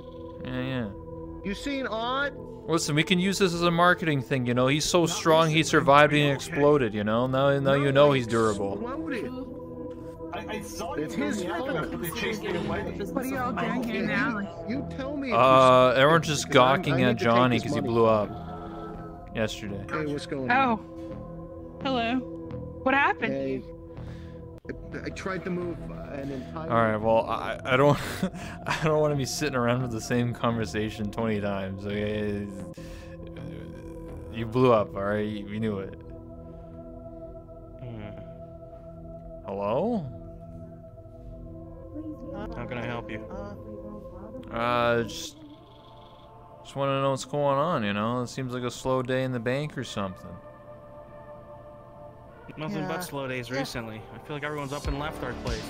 Speaker 1: Yeah, yeah.
Speaker 2: you seen Odd?
Speaker 1: Listen, we can use this as a marketing thing. You know, he's so strong, he survived being exploded. You know, now now you know he's durable.
Speaker 21: I, I saw
Speaker 2: It's his
Speaker 21: from the
Speaker 2: fault.
Speaker 21: airport, but they chased me away.
Speaker 17: What are y'all doing here now?
Speaker 2: You tell me.
Speaker 1: Uh, everyone's just gawking at
Speaker 2: to
Speaker 1: Johnny because he blew up yesterday.
Speaker 2: Hey, what's going on?
Speaker 17: oh, hello. What happened?
Speaker 2: Hey, I tried to move an entire.
Speaker 1: All right. Well, I, I don't I don't [laughs] want to be sitting around with the same conversation 20 times. Okay? You blew up. All right. We knew it. Hello?
Speaker 18: How can I help you?
Speaker 1: Uh, just just want to know what's going on. You know, it seems like a slow day in the bank or something.
Speaker 18: Nothing
Speaker 21: Yeah.
Speaker 18: but slow days recently. I feel like everyone's up and left our place.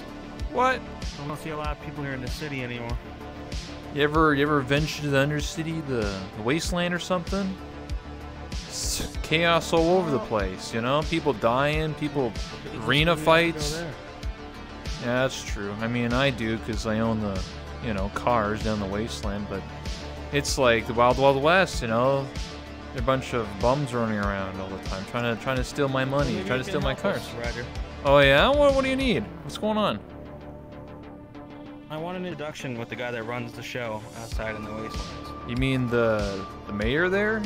Speaker 1: What?
Speaker 18: I don't see a lot of people here in the city anymore.
Speaker 1: You ever you ever venture to the Undercity, the, the wasteland or something? just chaos all over the place, you know? People dying, people arena fights. Yeah, that's true. I mean, I do because I own the, you know, cars down the wasteland, but it's like the Wild Wild West, you know? There are a bunch of bums running around all the time, trying to trying to steal my money,
Speaker 18: Maybe
Speaker 1: trying to steal my cars. Oh yeah, what what do you need? What's going on?
Speaker 18: I want an introduction with the guy that runs the show outside in the wastelands.
Speaker 1: You mean the the mayor there?
Speaker 18: I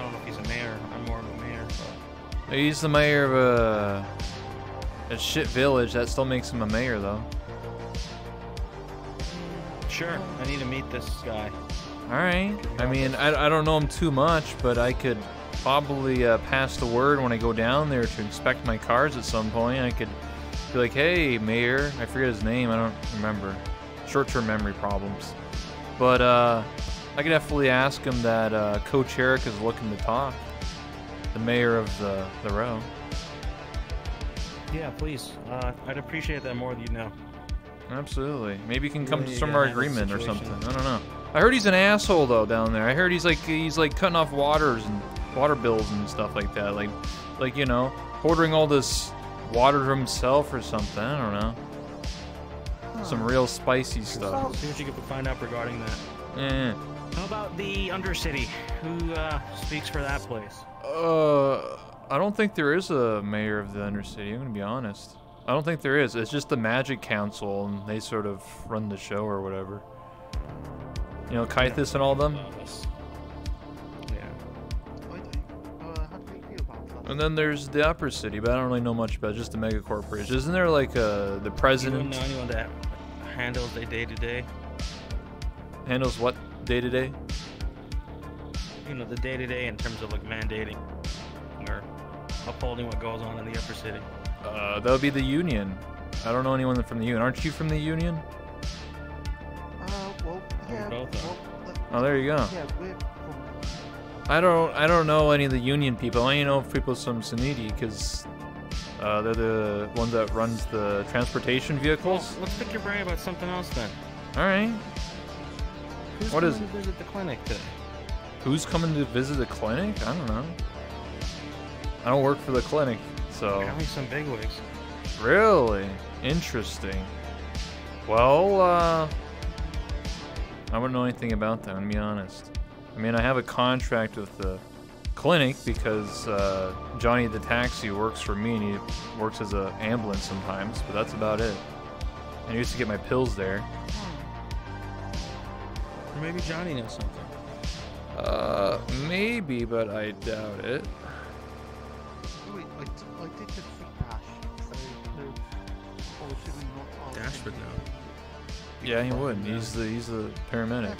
Speaker 18: don't know if he's a mayor. I'm more of a mayor. But
Speaker 1: He's the mayor of a, a shit village. That still makes him a mayor, though.
Speaker 18: sure, I need to meet this guy.
Speaker 1: All right. I mean, I, I don't know him too much, but I could probably uh, pass the word when I go down there to inspect my cars at some point. I could be like, "Hey, mayor," I forget his name. I don't remember. Short-term memory problems. But uh, I could definitely ask him that uh, Coach Eric is looking to talk. The mayor of the the row.
Speaker 18: Yeah, please. Uh, I'd appreciate that more than you know.
Speaker 1: Absolutely. Maybe you can come to some our agreement or something. I don't know. I heard he's an asshole though down there. I heard he's like he's like cutting off waters and water bills and stuff like that. Like like you know, hoarding all this water to himself or something. I don't know. Some real spicy stuff.
Speaker 18: See what you can find out regarding that.
Speaker 1: Eh.
Speaker 18: How about the Undercity? Who uh, speaks for that place?
Speaker 1: Uh, I don't think there is a mayor of the Undercity. I'm gonna be honest. I don't think there is. It's just the Magic Council, and they sort of run the show or whatever. You know, Kythus and all them. And then there's the Upper City, but I don't really know much about it, just the mega corporation. Isn't there like uh, the
Speaker 18: You
Speaker 1: president
Speaker 18: wouldn't know anyone that handles their day to day.
Speaker 1: handles what day to day?
Speaker 18: You know, the day to day in terms of like mandating or upholding what goes on in the upper city.
Speaker 1: Uh, that would be the Union. I don't know anyone from the Union. Aren't you from the Union? Oh, there you go.
Speaker 2: yeah, we're from
Speaker 1: I don't I don't know any of the union people. I only know people from Saniti because uh, they're the one that runs the transportation vehicles.
Speaker 18: Let's pick your brain about something else then.
Speaker 1: All right.
Speaker 18: Who's
Speaker 1: What is
Speaker 18: coming to visit the clinic today?
Speaker 1: Who's coming to visit the clinic? I don't know. I don't work for the clinic, so
Speaker 18: Apparently some bigwigs.
Speaker 1: really interesting. Well, uh, I wouldn't know anything about that. To be honest. I mean, I have a contract with the clinic because uh, Johnny the taxi works for me and he works as an ambulance sometimes, but that's about it. And I used to get my pills there.
Speaker 18: Or maybe Johnny knows something.
Speaker 1: Uh, maybe, but I doubt it.
Speaker 2: Wait, I, d- I did the free dash, so no, or should we not ask
Speaker 18: Dash would know.
Speaker 1: Yeah, he would. He's the he's the paramedic.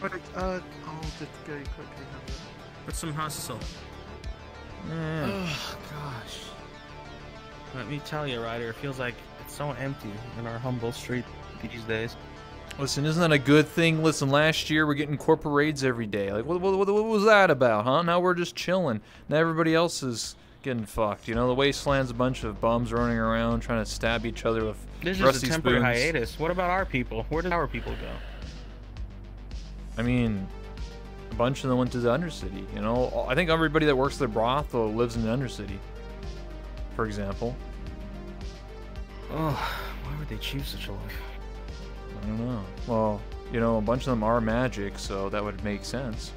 Speaker 2: Right, uh, I'll just go quickly have a.
Speaker 18: Put some hustle.
Speaker 1: Yeah.
Speaker 18: Oh gosh. Let me tell you, Ryder, it feels like it's so empty in our humble street these days.
Speaker 1: Listen, isn't that a good thing? Listen, last year we're getting corporate raids every day. Like, what, what, what, what was that about, huh? Now we're just chilling. Now everybody else is getting fucked. You know, the wasteland's a bunch of bums running around trying to stab each other with
Speaker 18: This is a temporary
Speaker 1: spoons.
Speaker 18: hiatus. What about our people? Where did our people go?
Speaker 1: I mean, a bunch of them went to the Undercity. You know, I think everybody that works at the brothel uh, lives in the Undercity. For example,
Speaker 18: Oh, why would they choose such a life?
Speaker 1: I don't know. Well, you know, a bunch of them are magic, so that would make sense.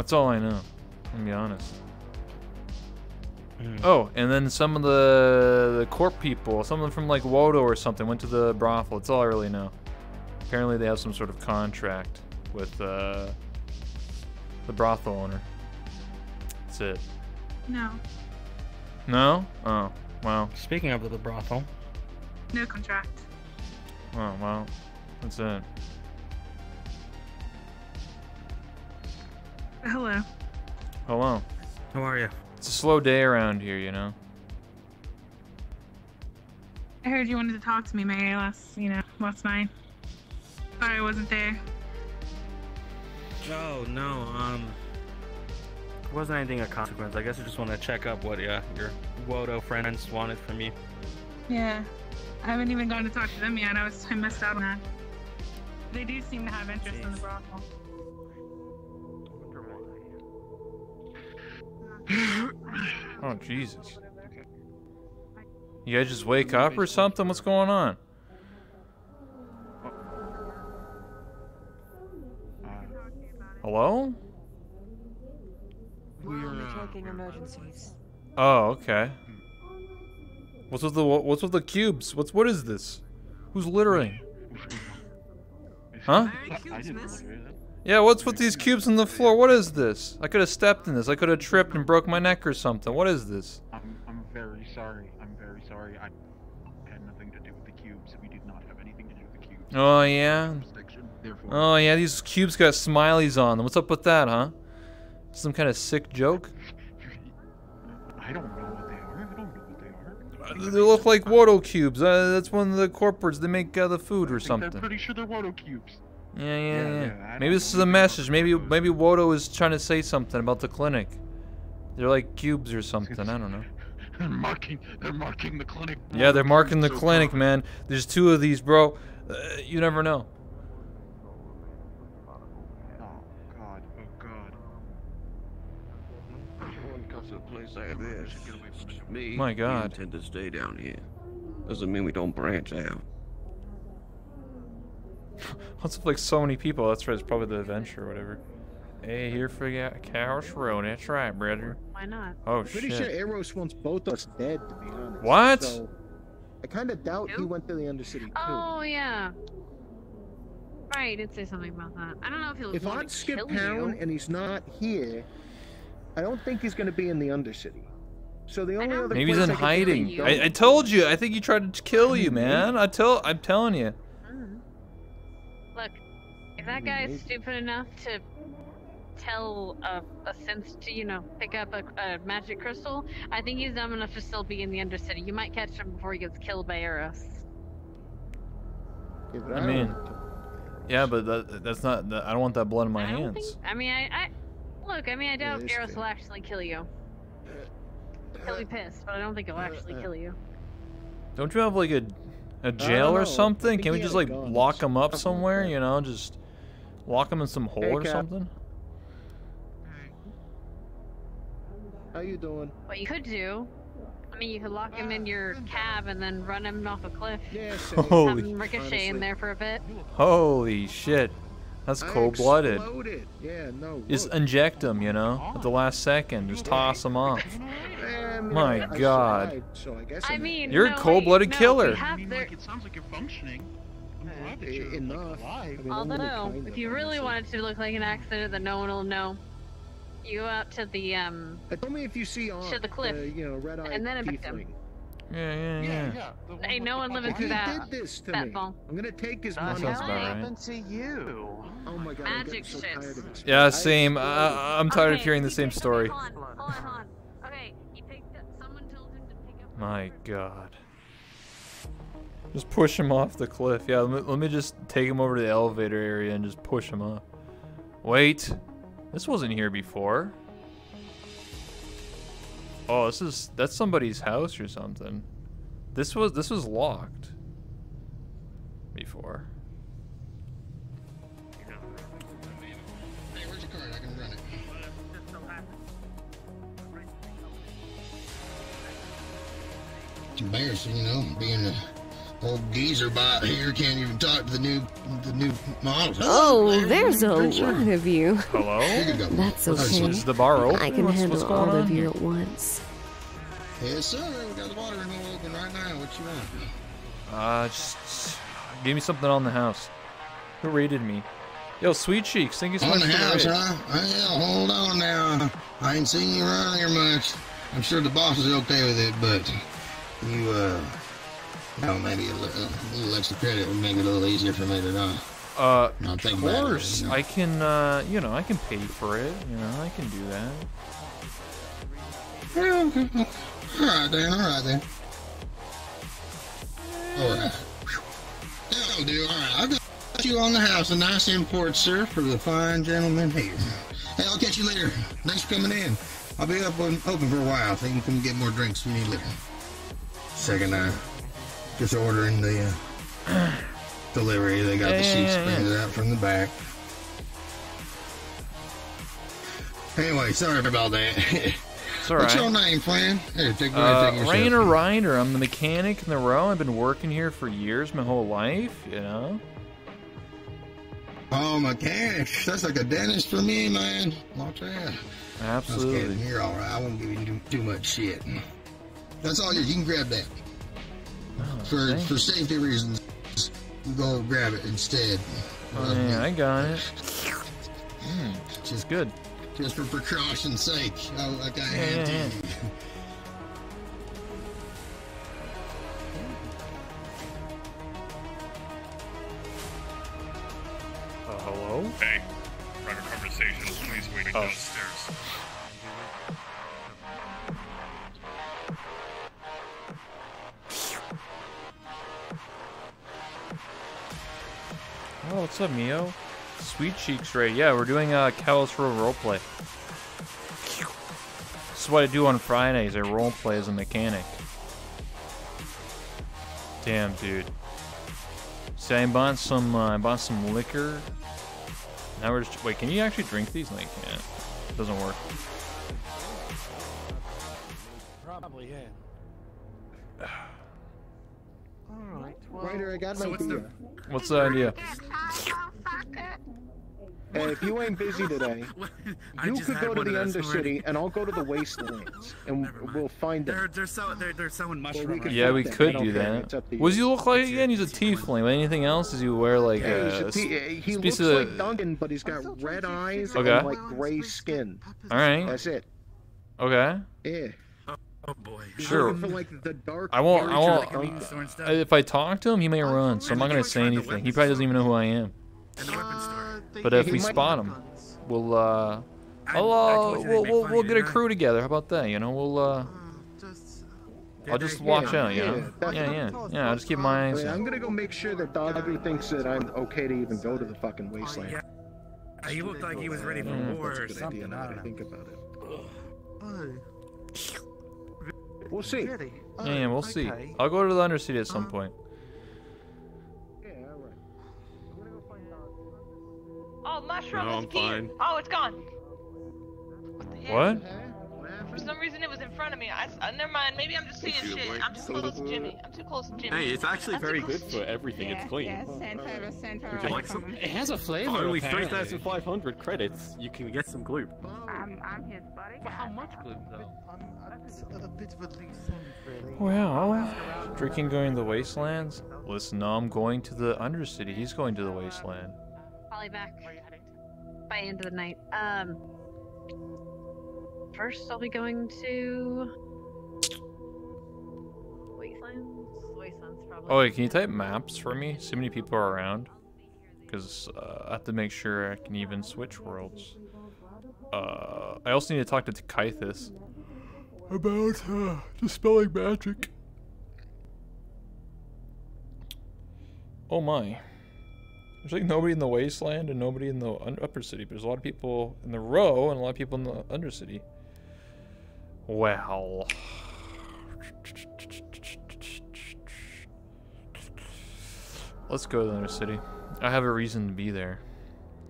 Speaker 1: That's all I know. To be honest. Oh, and then some of the the corp people, some of them from like Wodo or something, went to the brothel. That's all I really know. Apparently, they have some sort of contract with uh, the brothel owner. That's it.
Speaker 22: No,
Speaker 1: No? Oh, wow.
Speaker 18: Speaking of the brothel,
Speaker 22: no contract.
Speaker 1: Oh, well. That's it.
Speaker 22: Hello.
Speaker 1: Hello.
Speaker 18: how are you?
Speaker 1: It's a slow day around here, you know.
Speaker 22: I heard you wanted to talk to me, Mary, last, you know, last night. Sorry I wasn't there.
Speaker 18: Oh no, um, it wasn't anything of consequence. I guess I just want to check up what uh, your Wodo friends wanted from you.
Speaker 22: Yeah. I haven't even gone to talk to them yet. I was I missed out on that.
Speaker 17: They do seem to have interest in the brothel. [laughs]
Speaker 1: Oh Jesus. You guys just wake up or something? What's going on? Hello?
Speaker 23: We're only uh, taking emergencies.
Speaker 1: Oh, okay. What's with the what's with the cubes? What's what is this? Who's littering? [laughs] Huh?
Speaker 23: I didn't litter it.
Speaker 1: Yeah, what's with these cubes on the floor? What is this? I could have stepped in this. I could have tripped and broke my neck or something. What is this?
Speaker 23: I'm, I'm very sorry. I'm very sorry. I had nothing to do with the cubes. We did not have anything to do with the cubes.
Speaker 1: Oh yeah. Oh yeah, these cubes got smileys on them. What's up with that, huh? Some kind of sick joke? [laughs]
Speaker 23: I don't know what they are. I don't know what they are.
Speaker 1: They look like Wodo cubes. Uh, that's one of the corporates that make uh, the food or something.
Speaker 23: They're pretty sure they're Wodo cubes.
Speaker 1: Yeah, yeah,
Speaker 23: Yeah,
Speaker 1: yeah.
Speaker 23: yeah,
Speaker 1: maybe this is a message. Maybe maybe Wodo is trying to say something about the clinic. They're like cubes or something. I don't know. [laughs]
Speaker 23: They're marking. They're marking the clinic.
Speaker 1: Yeah, they're marking the
Speaker 23: So
Speaker 1: clinic,
Speaker 23: far.
Speaker 1: man. There's two of these, bro. Uh, you never know.
Speaker 23: Oh God. Oh God.
Speaker 24: When it comes to a place like this, me,
Speaker 1: My
Speaker 24: we intend to stay down here. Doesn't mean we don't branch out. [laughs]
Speaker 1: What's with like so many people? That's right. It's probably the adventure or whatever. Hey, here for ya, Couch Road. That's right, brother.
Speaker 25: Why not?
Speaker 1: Oh
Speaker 2: Pretty
Speaker 1: shit.
Speaker 2: sure Eros wants both of us dead, to be honest.
Speaker 1: What?
Speaker 2: So, I kind of doubt he went to the Undercity too.
Speaker 25: Oh yeah. Right, did say something about that. I don't know if he'll
Speaker 2: if
Speaker 25: want
Speaker 2: I'd
Speaker 25: to
Speaker 2: skip
Speaker 25: kill
Speaker 2: town
Speaker 25: you.
Speaker 2: and he's not here, I don't think he's going to be in the Undercity. So the only other
Speaker 1: Maybe he's in
Speaker 2: I
Speaker 1: hiding. I, I told you. I think he tried to kill you, mm-hmm. man. I tell. I'm telling you.
Speaker 25: Look, if that guy is stupid enough to tell a, a sense to, you know, pick up a, a magic crystal, I think he's dumb enough to still be in the Undercity. You might catch him before he gets killed by Eros.
Speaker 1: I mean, yeah, but that, that's not. That, I don't want that blood in my
Speaker 25: I don't
Speaker 1: hands.
Speaker 25: think. I mean, I, I look. I mean, I doubt
Speaker 1: it's
Speaker 25: Eros
Speaker 1: fair.
Speaker 25: will actually kill you. He'll be pissed, but I don't think he'll actually kill you.
Speaker 1: Don't you have like a a jail or something? Can we just like
Speaker 2: guns.
Speaker 1: lock him up somewhere? You know, just lock him in some hole
Speaker 2: Hey,
Speaker 1: or
Speaker 2: Cap.
Speaker 1: something.
Speaker 2: How you doing?
Speaker 25: What you could do, I mean, you could lock him in your uh, cab and then run him off a cliff.
Speaker 2: Yeah, [laughs]
Speaker 25: Have
Speaker 1: Holy,
Speaker 25: him ricochet in there for a bit.
Speaker 1: holy shit, that's cold blooded.
Speaker 2: Yeah, no.
Speaker 1: Just inject them, you know, at the last second. Just toss them off.
Speaker 2: Eh,
Speaker 1: My
Speaker 2: I
Speaker 1: God.
Speaker 2: survived, so I guess
Speaker 25: I mean,
Speaker 1: You're a cold-blooded
Speaker 25: no,
Speaker 1: killer.
Speaker 23: I mean,
Speaker 25: there-
Speaker 23: like, it sounds like you're functioning. I'm glad that you're
Speaker 2: enough.
Speaker 23: alive.
Speaker 2: I mean,
Speaker 25: Although, if you really
Speaker 2: honestly.
Speaker 25: want it to look like an accident then no one will know, you go out to the um
Speaker 2: Uh, Tell me if you see on
Speaker 25: to the cliff,
Speaker 2: uh, you know, red eye
Speaker 25: and then inject him.
Speaker 1: Yeah, yeah, yeah.
Speaker 23: Yeah, the one
Speaker 25: Ain't no one living through that.
Speaker 2: did this to
Speaker 25: that
Speaker 2: me.
Speaker 25: phone.
Speaker 2: I'm gonna take his
Speaker 1: That
Speaker 2: money.
Speaker 1: sounds about right.
Speaker 23: happened to you?
Speaker 2: Oh my god, I'm
Speaker 25: Magic
Speaker 2: so
Speaker 25: shit.
Speaker 2: tired of.
Speaker 1: Yeah, same. I, I'm tired of hearing the same story.
Speaker 25: Hold on, hold on. Okay, he picked up. Someone told him to pick up.
Speaker 1: My God. Just push him off the cliff. Yeah, let me, let me just take him over to the elevator area and just push him up. Wait, this wasn't here before. Oh, this is that's somebody's house or something. This was this was locked before.
Speaker 26: Embarrassing, you know, being a old geezer bot here can't even talk to the new the new models.
Speaker 27: Oh, there's a
Speaker 26: Drink, sir.
Speaker 27: lot of you.
Speaker 1: Hello?
Speaker 27: That's okay.
Speaker 1: Is the bar open?
Speaker 27: I can
Speaker 1: What's-
Speaker 27: handle
Speaker 1: what's
Speaker 27: all of you at once.
Speaker 26: Yes, sir. We got the water remote open right now. What you want?
Speaker 1: Uh, just, just give me something on the house. Who raided me? Yo, Sweet Cheeks, thank you so
Speaker 26: On
Speaker 1: much
Speaker 26: the
Speaker 1: for the
Speaker 26: house,
Speaker 1: raid.
Speaker 26: huh? Well, hold on now. I ain't seen you around here much. I'm sure the boss is okay with it, but you, uh, well, maybe a little, a little extra credit would make it a little easier for me to know.
Speaker 1: Uh, of
Speaker 26: think about it,
Speaker 1: course,
Speaker 26: you know.
Speaker 1: I can, uh, you know, I can pay for it, you know, I can do that.
Speaker 26: Yeah, okay. All right then, all right then. All right. That'll do. All right, I've got you on the house. A nice import, sir, for the fine gentleman here. Hey, I'll catch you later. Thanks for coming in. I'll be up on, open for a while, so you can come get more drinks if you later. Second, uh, just ordering the uh, delivery. They got
Speaker 1: Yeah,
Speaker 26: the
Speaker 1: yeah,
Speaker 26: sheets
Speaker 1: yeah, yeah.
Speaker 26: printed out from the back. Anyway, sorry about that.
Speaker 1: It's
Speaker 26: What's
Speaker 1: alright.
Speaker 26: your name, Flan? Here, take
Speaker 1: Uh,
Speaker 26: yourself.
Speaker 1: Reyna Ryder. I'm the mechanic in the row. I've been working here for years, my whole life. You know.
Speaker 26: Oh, mechanics. That's like a dentist for me, man. Watch that.
Speaker 1: Absolutely.
Speaker 26: You're all right. I won't give you too, too much shit. That's all yours. You can grab that. For
Speaker 1: thank
Speaker 26: for safety reasons, go grab it instead.
Speaker 1: Oh, yeah, I got it. Mm,
Speaker 26: just
Speaker 1: good.
Speaker 26: Just for precaution's sake, Oh, like I
Speaker 1: Yeah,
Speaker 26: had
Speaker 1: yeah,
Speaker 26: to.
Speaker 1: Uh, hello?
Speaker 28: Hey, private conversation. Please waiting
Speaker 1: Oh.
Speaker 28: downstairs.
Speaker 1: Oh, what's up, Mio? Sweet Cheeks Ray. Yeah, we're doing a Callous Row roleplay. This is what I do on Fridays. I roleplay as a mechanic. Damn, dude. See, I bought some. Uh, I bought some liquor. Now we're just. Wait, can you actually drink these? No, you can't. It doesn't work.
Speaker 21: Probably, yeah.
Speaker 2: Alright, Ryder, I got
Speaker 29: So
Speaker 2: an
Speaker 29: what's the-
Speaker 2: idea.
Speaker 1: What's the idea?
Speaker 2: Hey, if you ain't busy today, [laughs] you could go to the
Speaker 4: of those
Speaker 2: Undercity, [laughs] and I'll go to the Wastelands, and we'll find
Speaker 4: They're they're so they're they're selling
Speaker 2: we
Speaker 4: mushroom.
Speaker 2: could
Speaker 1: Yeah, we
Speaker 2: them.
Speaker 1: Could
Speaker 2: don't care.
Speaker 1: that.
Speaker 2: It's up to
Speaker 1: What does he
Speaker 2: you.
Speaker 1: look like again? He's a tiefling. But anything else? Does he wear like
Speaker 2: Yeah, he's
Speaker 1: a, uh,
Speaker 2: a t- he
Speaker 1: piece
Speaker 2: looks
Speaker 1: of
Speaker 2: like Duncan, but he's got red eyes
Speaker 1: Okay.
Speaker 2: and like gray skin.
Speaker 1: All right.
Speaker 2: That's it.
Speaker 1: Okay.
Speaker 2: Yeah.
Speaker 4: Oh boy.
Speaker 1: Sure.
Speaker 2: For like.
Speaker 1: I won't. I won't.
Speaker 2: of Duncan.
Speaker 4: store and stuff?
Speaker 1: uh, If I talk to him, he may run, so I'm not gonna say anything. He probably doesn't even know who I am.
Speaker 4: In the weapon store.
Speaker 1: But if we spot him, we'll uh,
Speaker 4: I-
Speaker 1: I'll, uh,
Speaker 4: told you they'd
Speaker 1: we'll we'll, we'll get a crew together. How about that? You know, we'll uh, I'll just watch
Speaker 2: yeah,
Speaker 1: out. You
Speaker 2: yeah,
Speaker 1: know,
Speaker 2: that's-
Speaker 1: yeah, yeah, yeah. I'll just keep my eyes.
Speaker 2: mean. I'm gonna go make sure that Doggy thinks that I'm okay to even go to the fucking wasteland.
Speaker 4: Yeah. He looked like he was ready for war or something.
Speaker 2: idea now
Speaker 4: I
Speaker 2: that I think about it. We'll see.
Speaker 1: Yeah, yeah, we'll see. I'll go to the Undercity at some uh-huh. point.
Speaker 5: Oh, mushroom
Speaker 19: No,
Speaker 5: is
Speaker 19: I'm
Speaker 5: here.
Speaker 19: fine.
Speaker 5: Oh, it's gone.
Speaker 1: What?
Speaker 5: For some reason, it was in front of me. I, uh, never mind. Maybe I'm just seeing shit. I'm too close to Jimmy. [laughs] I'm too close to Jimmy.
Speaker 19: Hey, it's actually
Speaker 5: I'm
Speaker 19: very good for everything. It's clean.
Speaker 13: Yes, send her, send her.
Speaker 19: Would you like some?
Speaker 4: It has a flavor.
Speaker 19: For only 3,500 credits, you can get some glue.
Speaker 13: I'm, I'm his buddy.
Speaker 21: How much glue though?
Speaker 30: a bit of a loose end, really.
Speaker 1: Well, drinking going to the wastelands. Listen, no, I'm going to the Undercity. He's going to the wasteland.
Speaker 25: Probably back by end of the night. Um, first I'll be going to Wastelands. Wastelands probably.
Speaker 1: Oh wait, can you type maps for me? See how many people are around? Because uh, I have to make sure I can even switch worlds. Uh, I also need to talk to Tychithus about uh, dispelling magic. Oh my. There's like nobody in the wasteland and nobody in the upper city. But there's a lot of people in the row and a lot of people in the undercity. Well. Let's go to the City. I have a reason to be there.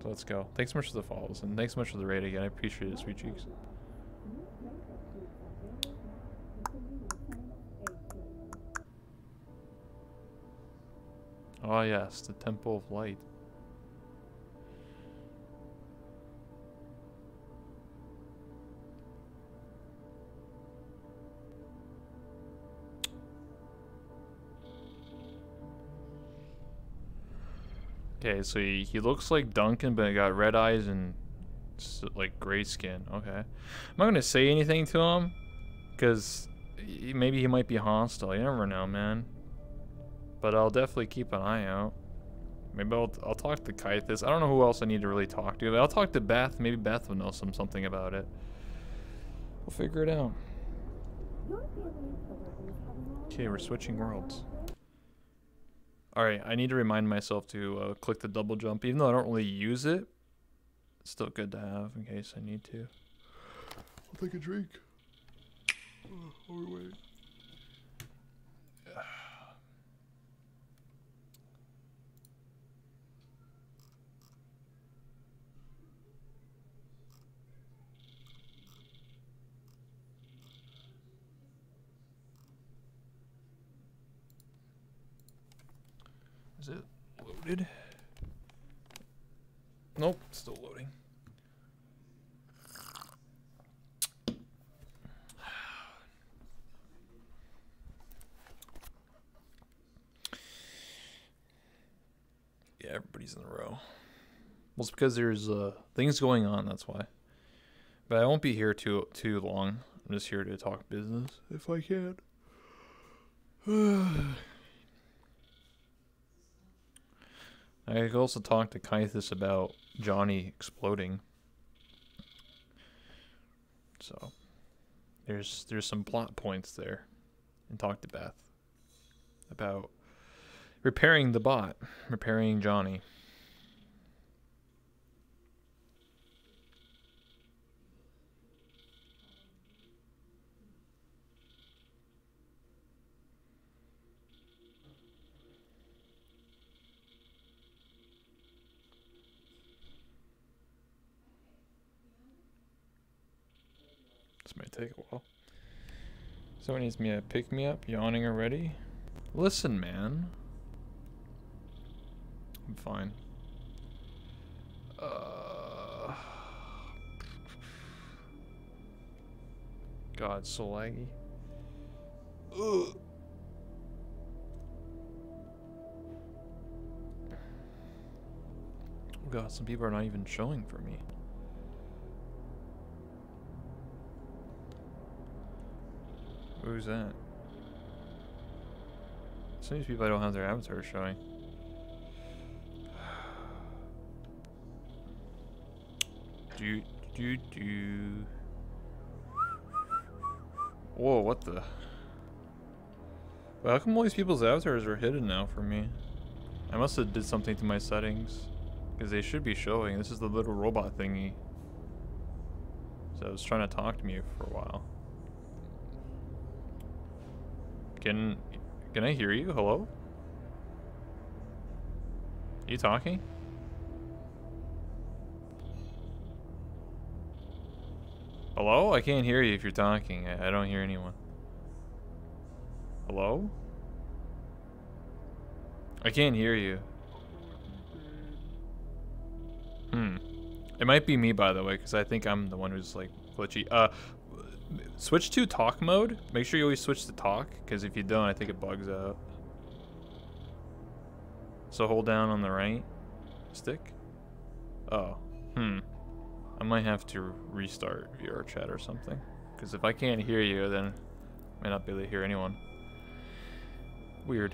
Speaker 1: So let's go. Thanks so much for the follows and thanks so much for the raid again. I appreciate it, sweet cheeks. Oh yes, the Temple of Light. Okay, so he, he looks like Duncan, but he got red eyes and like gray skin. Okay, I'm not gonna say anything to him, cause maybe he might be hostile. You never know, man. But I'll definitely keep an eye out. Maybe I'll I'll talk to Kythus. I don't know who else I need to really talk to. I'll talk to Beth. Maybe Beth will know some something about it. We'll figure it out. Okay, we're switching worlds. Alright, I need to remind myself to uh, click the double jump. Even though I don't really use it, it's still good to have in case I need to. I'll take a drink. Oh, wait. Is it loaded? Nope, still loading. Yeah, everybody's in a row. Well, it's because there's uh, things going on. That's why. But I won't be here too too long. I'm just here to talk business if I can. [sighs] [sighs] [sighs] I could also talk to Kythus about Johnny exploding. So there's there's some plot points there. And talk to Beth about repairing the bot, repairing Johnny. Take a while. Someone needs me to pick me up, yawning already. Listen, man. I'm fine. Uh, God, so laggy. Ugh. God, some people are not even showing for me. Who's that? Some of these people I don't have their avatars showing. Do do do. Whoa! What the? Well, how come all these people's avatars are hidden now for me? I must have did something to my settings. Because they should be showing. This is the little robot thingy. So it was trying to talk to me for a while. Can can I hear you? Hello? you talking? Hello? I can't hear you if you're talking. I, I don't hear anyone. Hello? I can't hear you. Hmm. It might be me, by the way, because I think I'm the one who's, like, glitchy. Uh, switch to talk mode. Make sure you always switch to talk, because if you don't, I think it bugs out. So hold down on the right stick. Oh, hmm. I might have to restart VR chat or something. Because if I can't hear you, then I might not be able to hear anyone. Weird.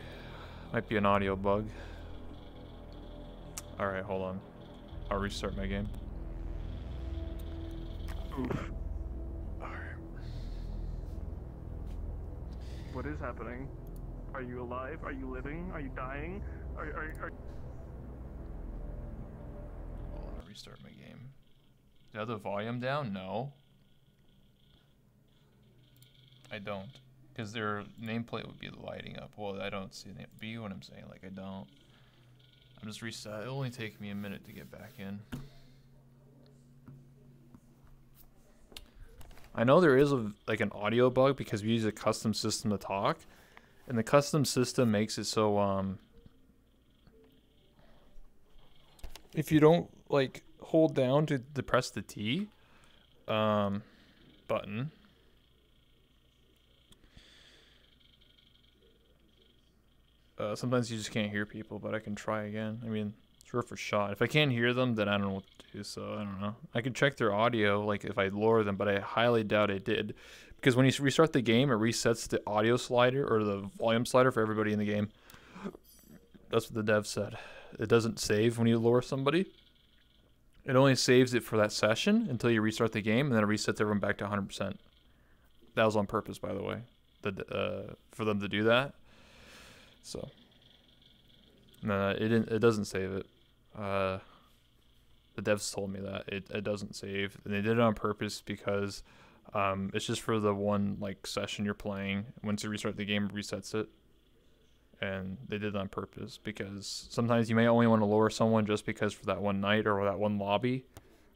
Speaker 1: Might be an audio bug. Alright, hold on. I'll restart my game.
Speaker 31: Oof. What is happening? Are you alive? Are you living? Are you dying? Are, are, are...
Speaker 1: Hold on, I'll restart my game. Do I have the volume down? No. I don't. Because their nameplate would be lighting up. Well, I don't see it. Be what I'm saying. Like, I don't. I'm just reset. It'll only take me a minute to get back in. I know there is a like an audio bug because we use a custom system to talk, and the custom system makes it so um if you don't like hold down to depress the T um button uh, sometimes you just can't hear people but I can try again. I mean worth a shot if I can't hear them then I don't know what to do so I don't know I can check their audio like if I lower them but I highly doubt it did because when you restart the game it resets the audio slider or the volume slider for everybody in the game that's what the dev said it doesn't save when you lower somebody it only saves it for that session until you restart the game, and then it resets everyone back to 100%. That was on purpose, by the way, the, uh, for them to do that. So, no, it it doesn't save it. Uh, the devs told me that it, it doesn't save, and they did it on purpose because um, it's just for the one like session you're playing. Once you restart the game, it resets it and they did it on purpose because sometimes you may only want to lower someone just because for that one night or that one lobby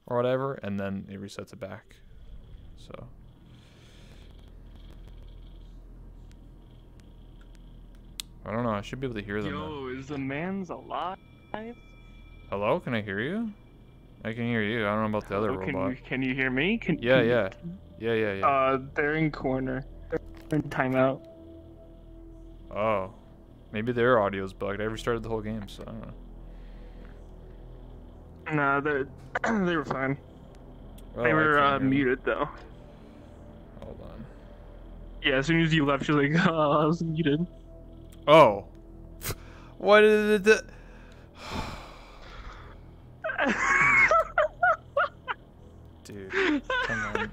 Speaker 1: or whatever, and then it resets it back. So. I don't know. I should be able to hear them. though.
Speaker 31: Yo, is the man's alive?
Speaker 1: Hello? Can I hear you? I can hear you. I don't know about the other
Speaker 31: Oh, can
Speaker 1: robot.
Speaker 31: you can you hear me? Can
Speaker 1: Yeah,
Speaker 31: can you-
Speaker 1: yeah. Yeah, yeah, yeah.
Speaker 31: Uh, they're in corner. They're in timeout.
Speaker 1: Oh. Maybe their audio's bugged. I restarted the whole game, so I don't know.
Speaker 31: Nah, they [clears throat] they were fine.
Speaker 1: Oh,
Speaker 31: they were uh, muted though.
Speaker 1: Hold on.
Speaker 31: Yeah, as soon as you left, was like, [laughs] oh, I was muted.
Speaker 1: Oh. [laughs] What did it? Dude, come on.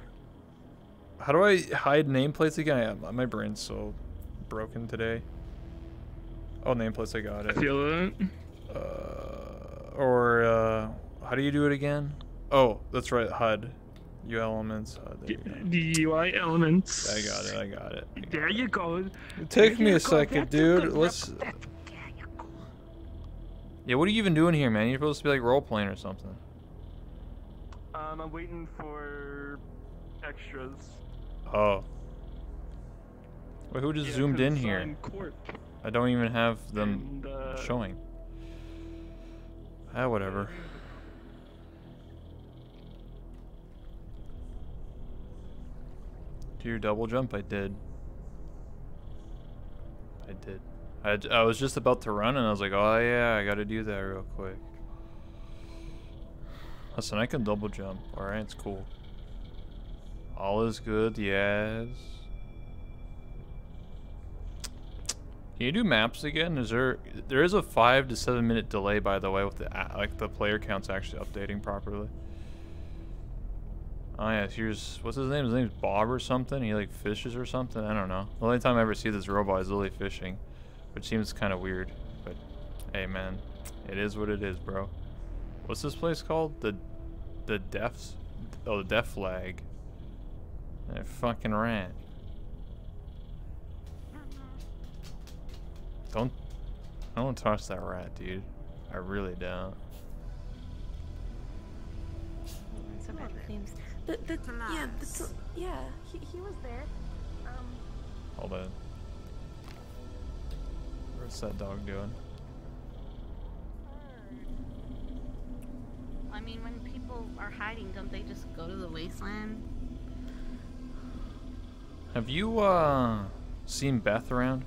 Speaker 1: How do I hide nameplates again? I, my brain's so broken today. Oh, nameplates, I got it.
Speaker 31: I
Speaker 1: it.
Speaker 31: feel it.
Speaker 1: Uh, or, uh, how do you do it again? Oh, that's right, HUD. U elements, you go.
Speaker 31: DUI elements.
Speaker 1: I got it, I got it.
Speaker 31: There you go.
Speaker 1: Take
Speaker 31: There
Speaker 1: me a second, dude. Let's. Yeah, what are you even doing here, man? You're supposed to be like role playing or something.
Speaker 31: Um, I'm waiting for extras.
Speaker 1: Oh. Wait, who just
Speaker 31: Yeah,
Speaker 1: zoomed
Speaker 31: 'cause
Speaker 1: in here?
Speaker 31: in court.
Speaker 1: I don't even have them
Speaker 31: And, uh,
Speaker 1: showing. Ah, whatever. Do your double jump? I did. I did. I, I was just about to run and I was like, oh yeah, I gotta do that real quick. Listen, I can double jump. Alright, it's cool. All is good, yes. Can you do maps again? Is there there is a five to seven minute delay by the way with the like the player counts actually updating properly. Oh yeah, here's what's his name? His name's Bob or something. He like fishes or something. I don't know. The only time I ever see this robot is literally fishing, which seems kind of weird. But hey, man, it is what it is, bro. What's this place called? The the Deaths? Oh, the Death Flag. That fucking rat. Don't I don't touch that rat, dude. I really don't.
Speaker 16: So bad claims. The, the, yeah, the, yeah, he, he was there. Um,
Speaker 1: Hold on. What's that dog doing?
Speaker 32: I mean, when people are hiding, don't they just go to the wasteland?
Speaker 1: Have you uh seen Beth around?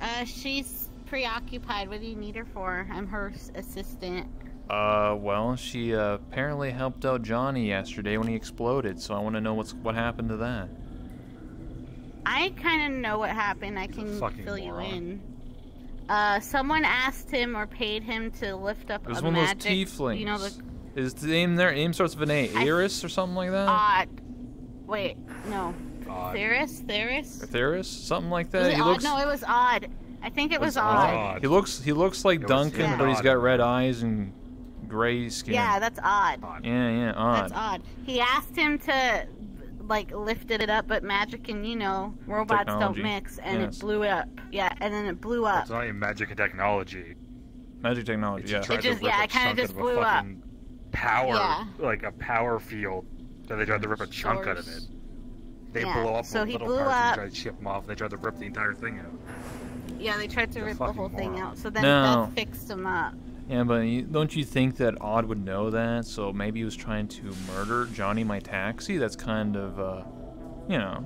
Speaker 32: Uh, she's preoccupied. What do you need her for? I'm her assistant.
Speaker 1: Uh, well, she uh, apparently helped out Johnny yesterday when he exploded, so I want to know what's what happened to that.
Speaker 32: I kind of know what happened. I can
Speaker 1: Fucking
Speaker 32: fill you in. Uh, someone asked him or paid him to lift up
Speaker 1: It was
Speaker 32: a
Speaker 1: one of those
Speaker 32: magic.
Speaker 1: tieflings.
Speaker 32: You know the
Speaker 1: Is the name there? Name starts with an A. Eris or something like that?
Speaker 32: odd. Wait, no.
Speaker 1: Odd.
Speaker 32: Theris, Theris.
Speaker 1: Or Theris? Something like
Speaker 32: Was
Speaker 1: that.
Speaker 32: it
Speaker 1: he looks.
Speaker 32: No, it was odd. I think it was odd.
Speaker 1: He looks. He looks like
Speaker 32: It was
Speaker 1: Duncan,
Speaker 32: yeah.
Speaker 1: but he's got red eyes and gray skin.
Speaker 32: Yeah, that's odd.
Speaker 1: Yeah, yeah, odd.
Speaker 32: That's odd. He asked him to like lifted it up, but magic and you know robots
Speaker 33: Technology.
Speaker 32: don't mix, and
Speaker 33: Yes.
Speaker 32: it blew up. Yeah, and then it blew up.
Speaker 33: It's not even magic and technology.
Speaker 1: Magic technology.
Speaker 33: yeah.
Speaker 32: It just- yeah, it kinda just blew up.
Speaker 33: Power,
Speaker 32: Yeah.
Speaker 33: like a power field that they tried to rip a chunk out of it. They
Speaker 32: Yeah,
Speaker 33: blow up
Speaker 32: so
Speaker 33: the
Speaker 32: he
Speaker 33: little
Speaker 32: blew
Speaker 33: parts
Speaker 32: up-
Speaker 33: and tried to chip them off. And they tried to rip the entire thing out.
Speaker 32: Yeah, they tried to
Speaker 33: The
Speaker 32: rip the
Speaker 33: fucking
Speaker 32: whole thing out. So then
Speaker 1: No.
Speaker 32: that fixed him up.
Speaker 1: Yeah, but don't you think that Odd would know that? So maybe he was trying to murder Johnny my taxi. That's kind of, uh, you know.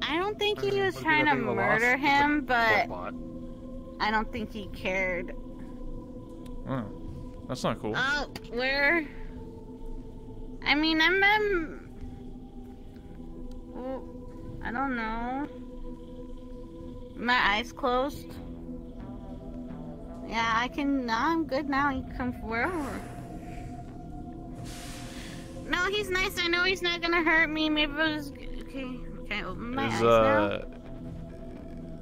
Speaker 32: I don't think he was trying to
Speaker 1: big of a loss?
Speaker 32: murder
Speaker 1: It's
Speaker 32: him, but. I don't think he cared.
Speaker 1: Oh, that's not cool.
Speaker 32: Oh, where? I mean, I'm. I'm well, I don't know. My eyes closed. Yeah, I can. I'm good now. You can come wherever. No, he's nice. I know he's not gonna hurt me. Maybe it was. Okay, okay. Open my
Speaker 1: Is,
Speaker 32: eyes
Speaker 1: uh,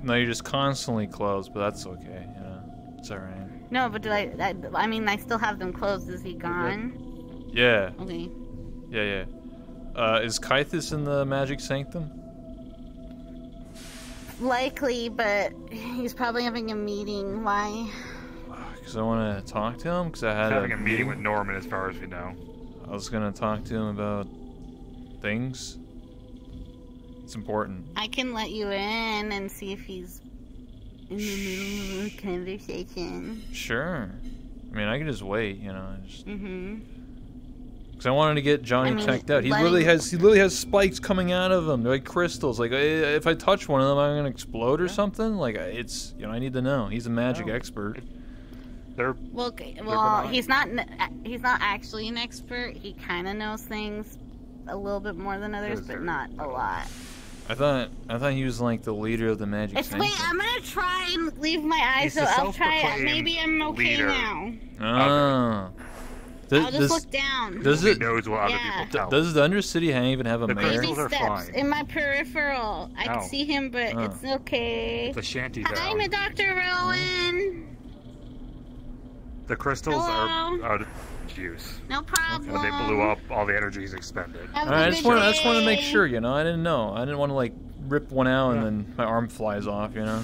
Speaker 1: no, you're just constantly closed, but that's okay. You know, it's all right.
Speaker 32: No, but do I, I? I mean, I still have them closed. Is he gone?
Speaker 1: Yeah.
Speaker 32: Okay.
Speaker 1: Yeah, yeah. Uh, is Kythus in the Magic Sanctum?
Speaker 32: Likely, but he's probably having a meeting. Why?
Speaker 1: Because I want to talk to him. Because I had
Speaker 33: having a meeting with Norman, as far as we know.
Speaker 1: I was gonna talk to him about things. It's important.
Speaker 32: I can let you in and see if he's in the middle of a conversation.
Speaker 1: Sure. I mean, I can just wait, you know, just
Speaker 32: Mm-hmm.
Speaker 1: because I wanted to get Johnny
Speaker 32: I mean,
Speaker 1: checked out. He
Speaker 32: letting-
Speaker 1: literally has he literally has spikes coming out of him, They're like crystals. Like if I touch one of them, I'm gonna explode or something. Like it's you know I need to know. He's a magic expert.
Speaker 33: They're
Speaker 32: Well, okay, well, he's not. He's not actually an expert. He kind of knows things a little bit more than others, but not a lot.
Speaker 1: I thought I thought he was like the leader of the magic.
Speaker 32: It's
Speaker 1: Sanctum.
Speaker 32: wait. I'm gonna try and leave my eyes,
Speaker 1: He's
Speaker 32: so I'll try it. Maybe I'm okay
Speaker 1: leader.
Speaker 32: now.
Speaker 1: Ah. Does,
Speaker 32: I'll just
Speaker 1: does-
Speaker 32: look down.
Speaker 1: Does
Speaker 33: He
Speaker 1: it?
Speaker 33: knows what other
Speaker 32: Yeah.
Speaker 33: people tell.
Speaker 1: Does the Undercity Hang even have a
Speaker 33: The
Speaker 1: mayor?
Speaker 32: Baby steps in my peripheral. I
Speaker 1: Oh.
Speaker 32: can see him, but
Speaker 1: Oh.
Speaker 32: it's okay.
Speaker 33: It's a shanty
Speaker 32: I'm a Dr. Rowan.
Speaker 33: The crystals
Speaker 32: Hello?
Speaker 33: are out of juice.
Speaker 32: No problem.
Speaker 33: When they blew up, all the energy is expended.
Speaker 32: Have
Speaker 1: All right, I
Speaker 32: a
Speaker 1: just
Speaker 32: good
Speaker 1: want I just want to make sure, you know. I didn't know. I didn't want to like rip one out and then my arm flies off, you know.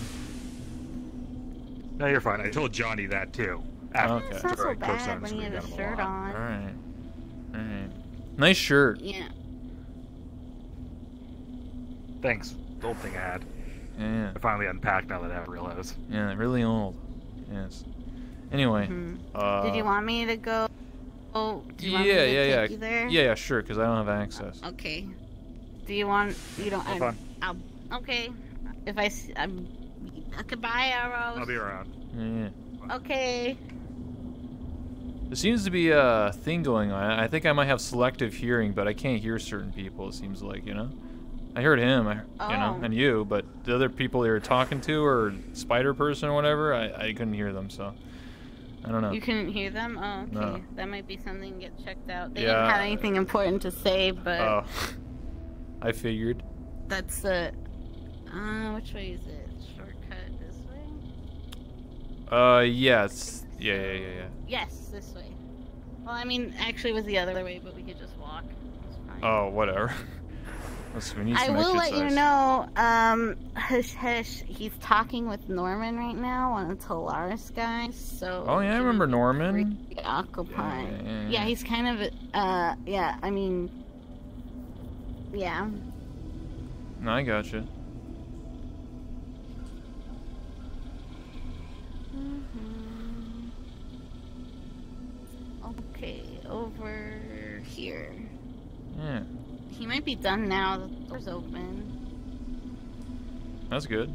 Speaker 33: No, you're fine. I told Johnny that too. After
Speaker 1: Okay.
Speaker 32: It's not so bad
Speaker 33: Simon
Speaker 32: when you
Speaker 33: screamed
Speaker 32: have a shirt
Speaker 33: lot.
Speaker 32: on.
Speaker 1: All right, all right. Nice shirt.
Speaker 32: Yeah.
Speaker 33: Thanks. The old thing I had.
Speaker 1: Yeah.
Speaker 33: I finally unpacked now that I've realize.
Speaker 1: Yeah, really old. Yes. Anyway.
Speaker 32: Mhm.
Speaker 1: Uh,
Speaker 32: Did you want me to go? Oh, do you want
Speaker 1: yeah,
Speaker 32: me to
Speaker 1: yeah, yeah,
Speaker 32: you there?
Speaker 1: yeah, yeah. Sure, because I don't have access.
Speaker 32: Okay. Do you want? You don't.
Speaker 1: Have
Speaker 32: I,
Speaker 1: fun.
Speaker 32: I'll, okay. If I, I'm. Goodbye, arrows.
Speaker 33: I'll be around.
Speaker 1: Yeah.
Speaker 32: Okay.
Speaker 1: There seems to be a thing going on. I think I might have selective hearing, but I can't hear certain people. It seems like you know. I heard him, I, you know,
Speaker 32: Oh.
Speaker 1: and you, but the other people they were talking to, or spider person or whatever, I, I couldn't hear them. So I don't know.
Speaker 32: You couldn't hear them? Oh, okay.
Speaker 1: No.
Speaker 32: That might be something to get checked out. They
Speaker 1: Yeah.
Speaker 32: didn't have anything important to say, but
Speaker 1: Oh, I figured.
Speaker 32: that's the. Uh, which way is it? Shortcut this way?
Speaker 1: Uh, yes, yeah, yeah, yeah, yeah.
Speaker 32: Yes, this way. Well, I mean, actually, it was the other way, but we could just walk. It's fine.
Speaker 1: Oh, whatever. [laughs] Let's, we need
Speaker 32: I
Speaker 1: some
Speaker 32: will let you know, um, Hush Hush, he's talking with Norman right now, one of Tolaris guys, so...
Speaker 1: Oh yeah, I remember Norman.
Speaker 32: Occupied.
Speaker 1: Yeah, yeah,
Speaker 32: Yeah,
Speaker 1: yeah.
Speaker 32: he's kind of, uh, yeah, I mean... Yeah.
Speaker 1: No, I gotcha.
Speaker 32: Okay, over here.
Speaker 1: Yeah,
Speaker 32: He might be done now, the door's open.
Speaker 1: that's good.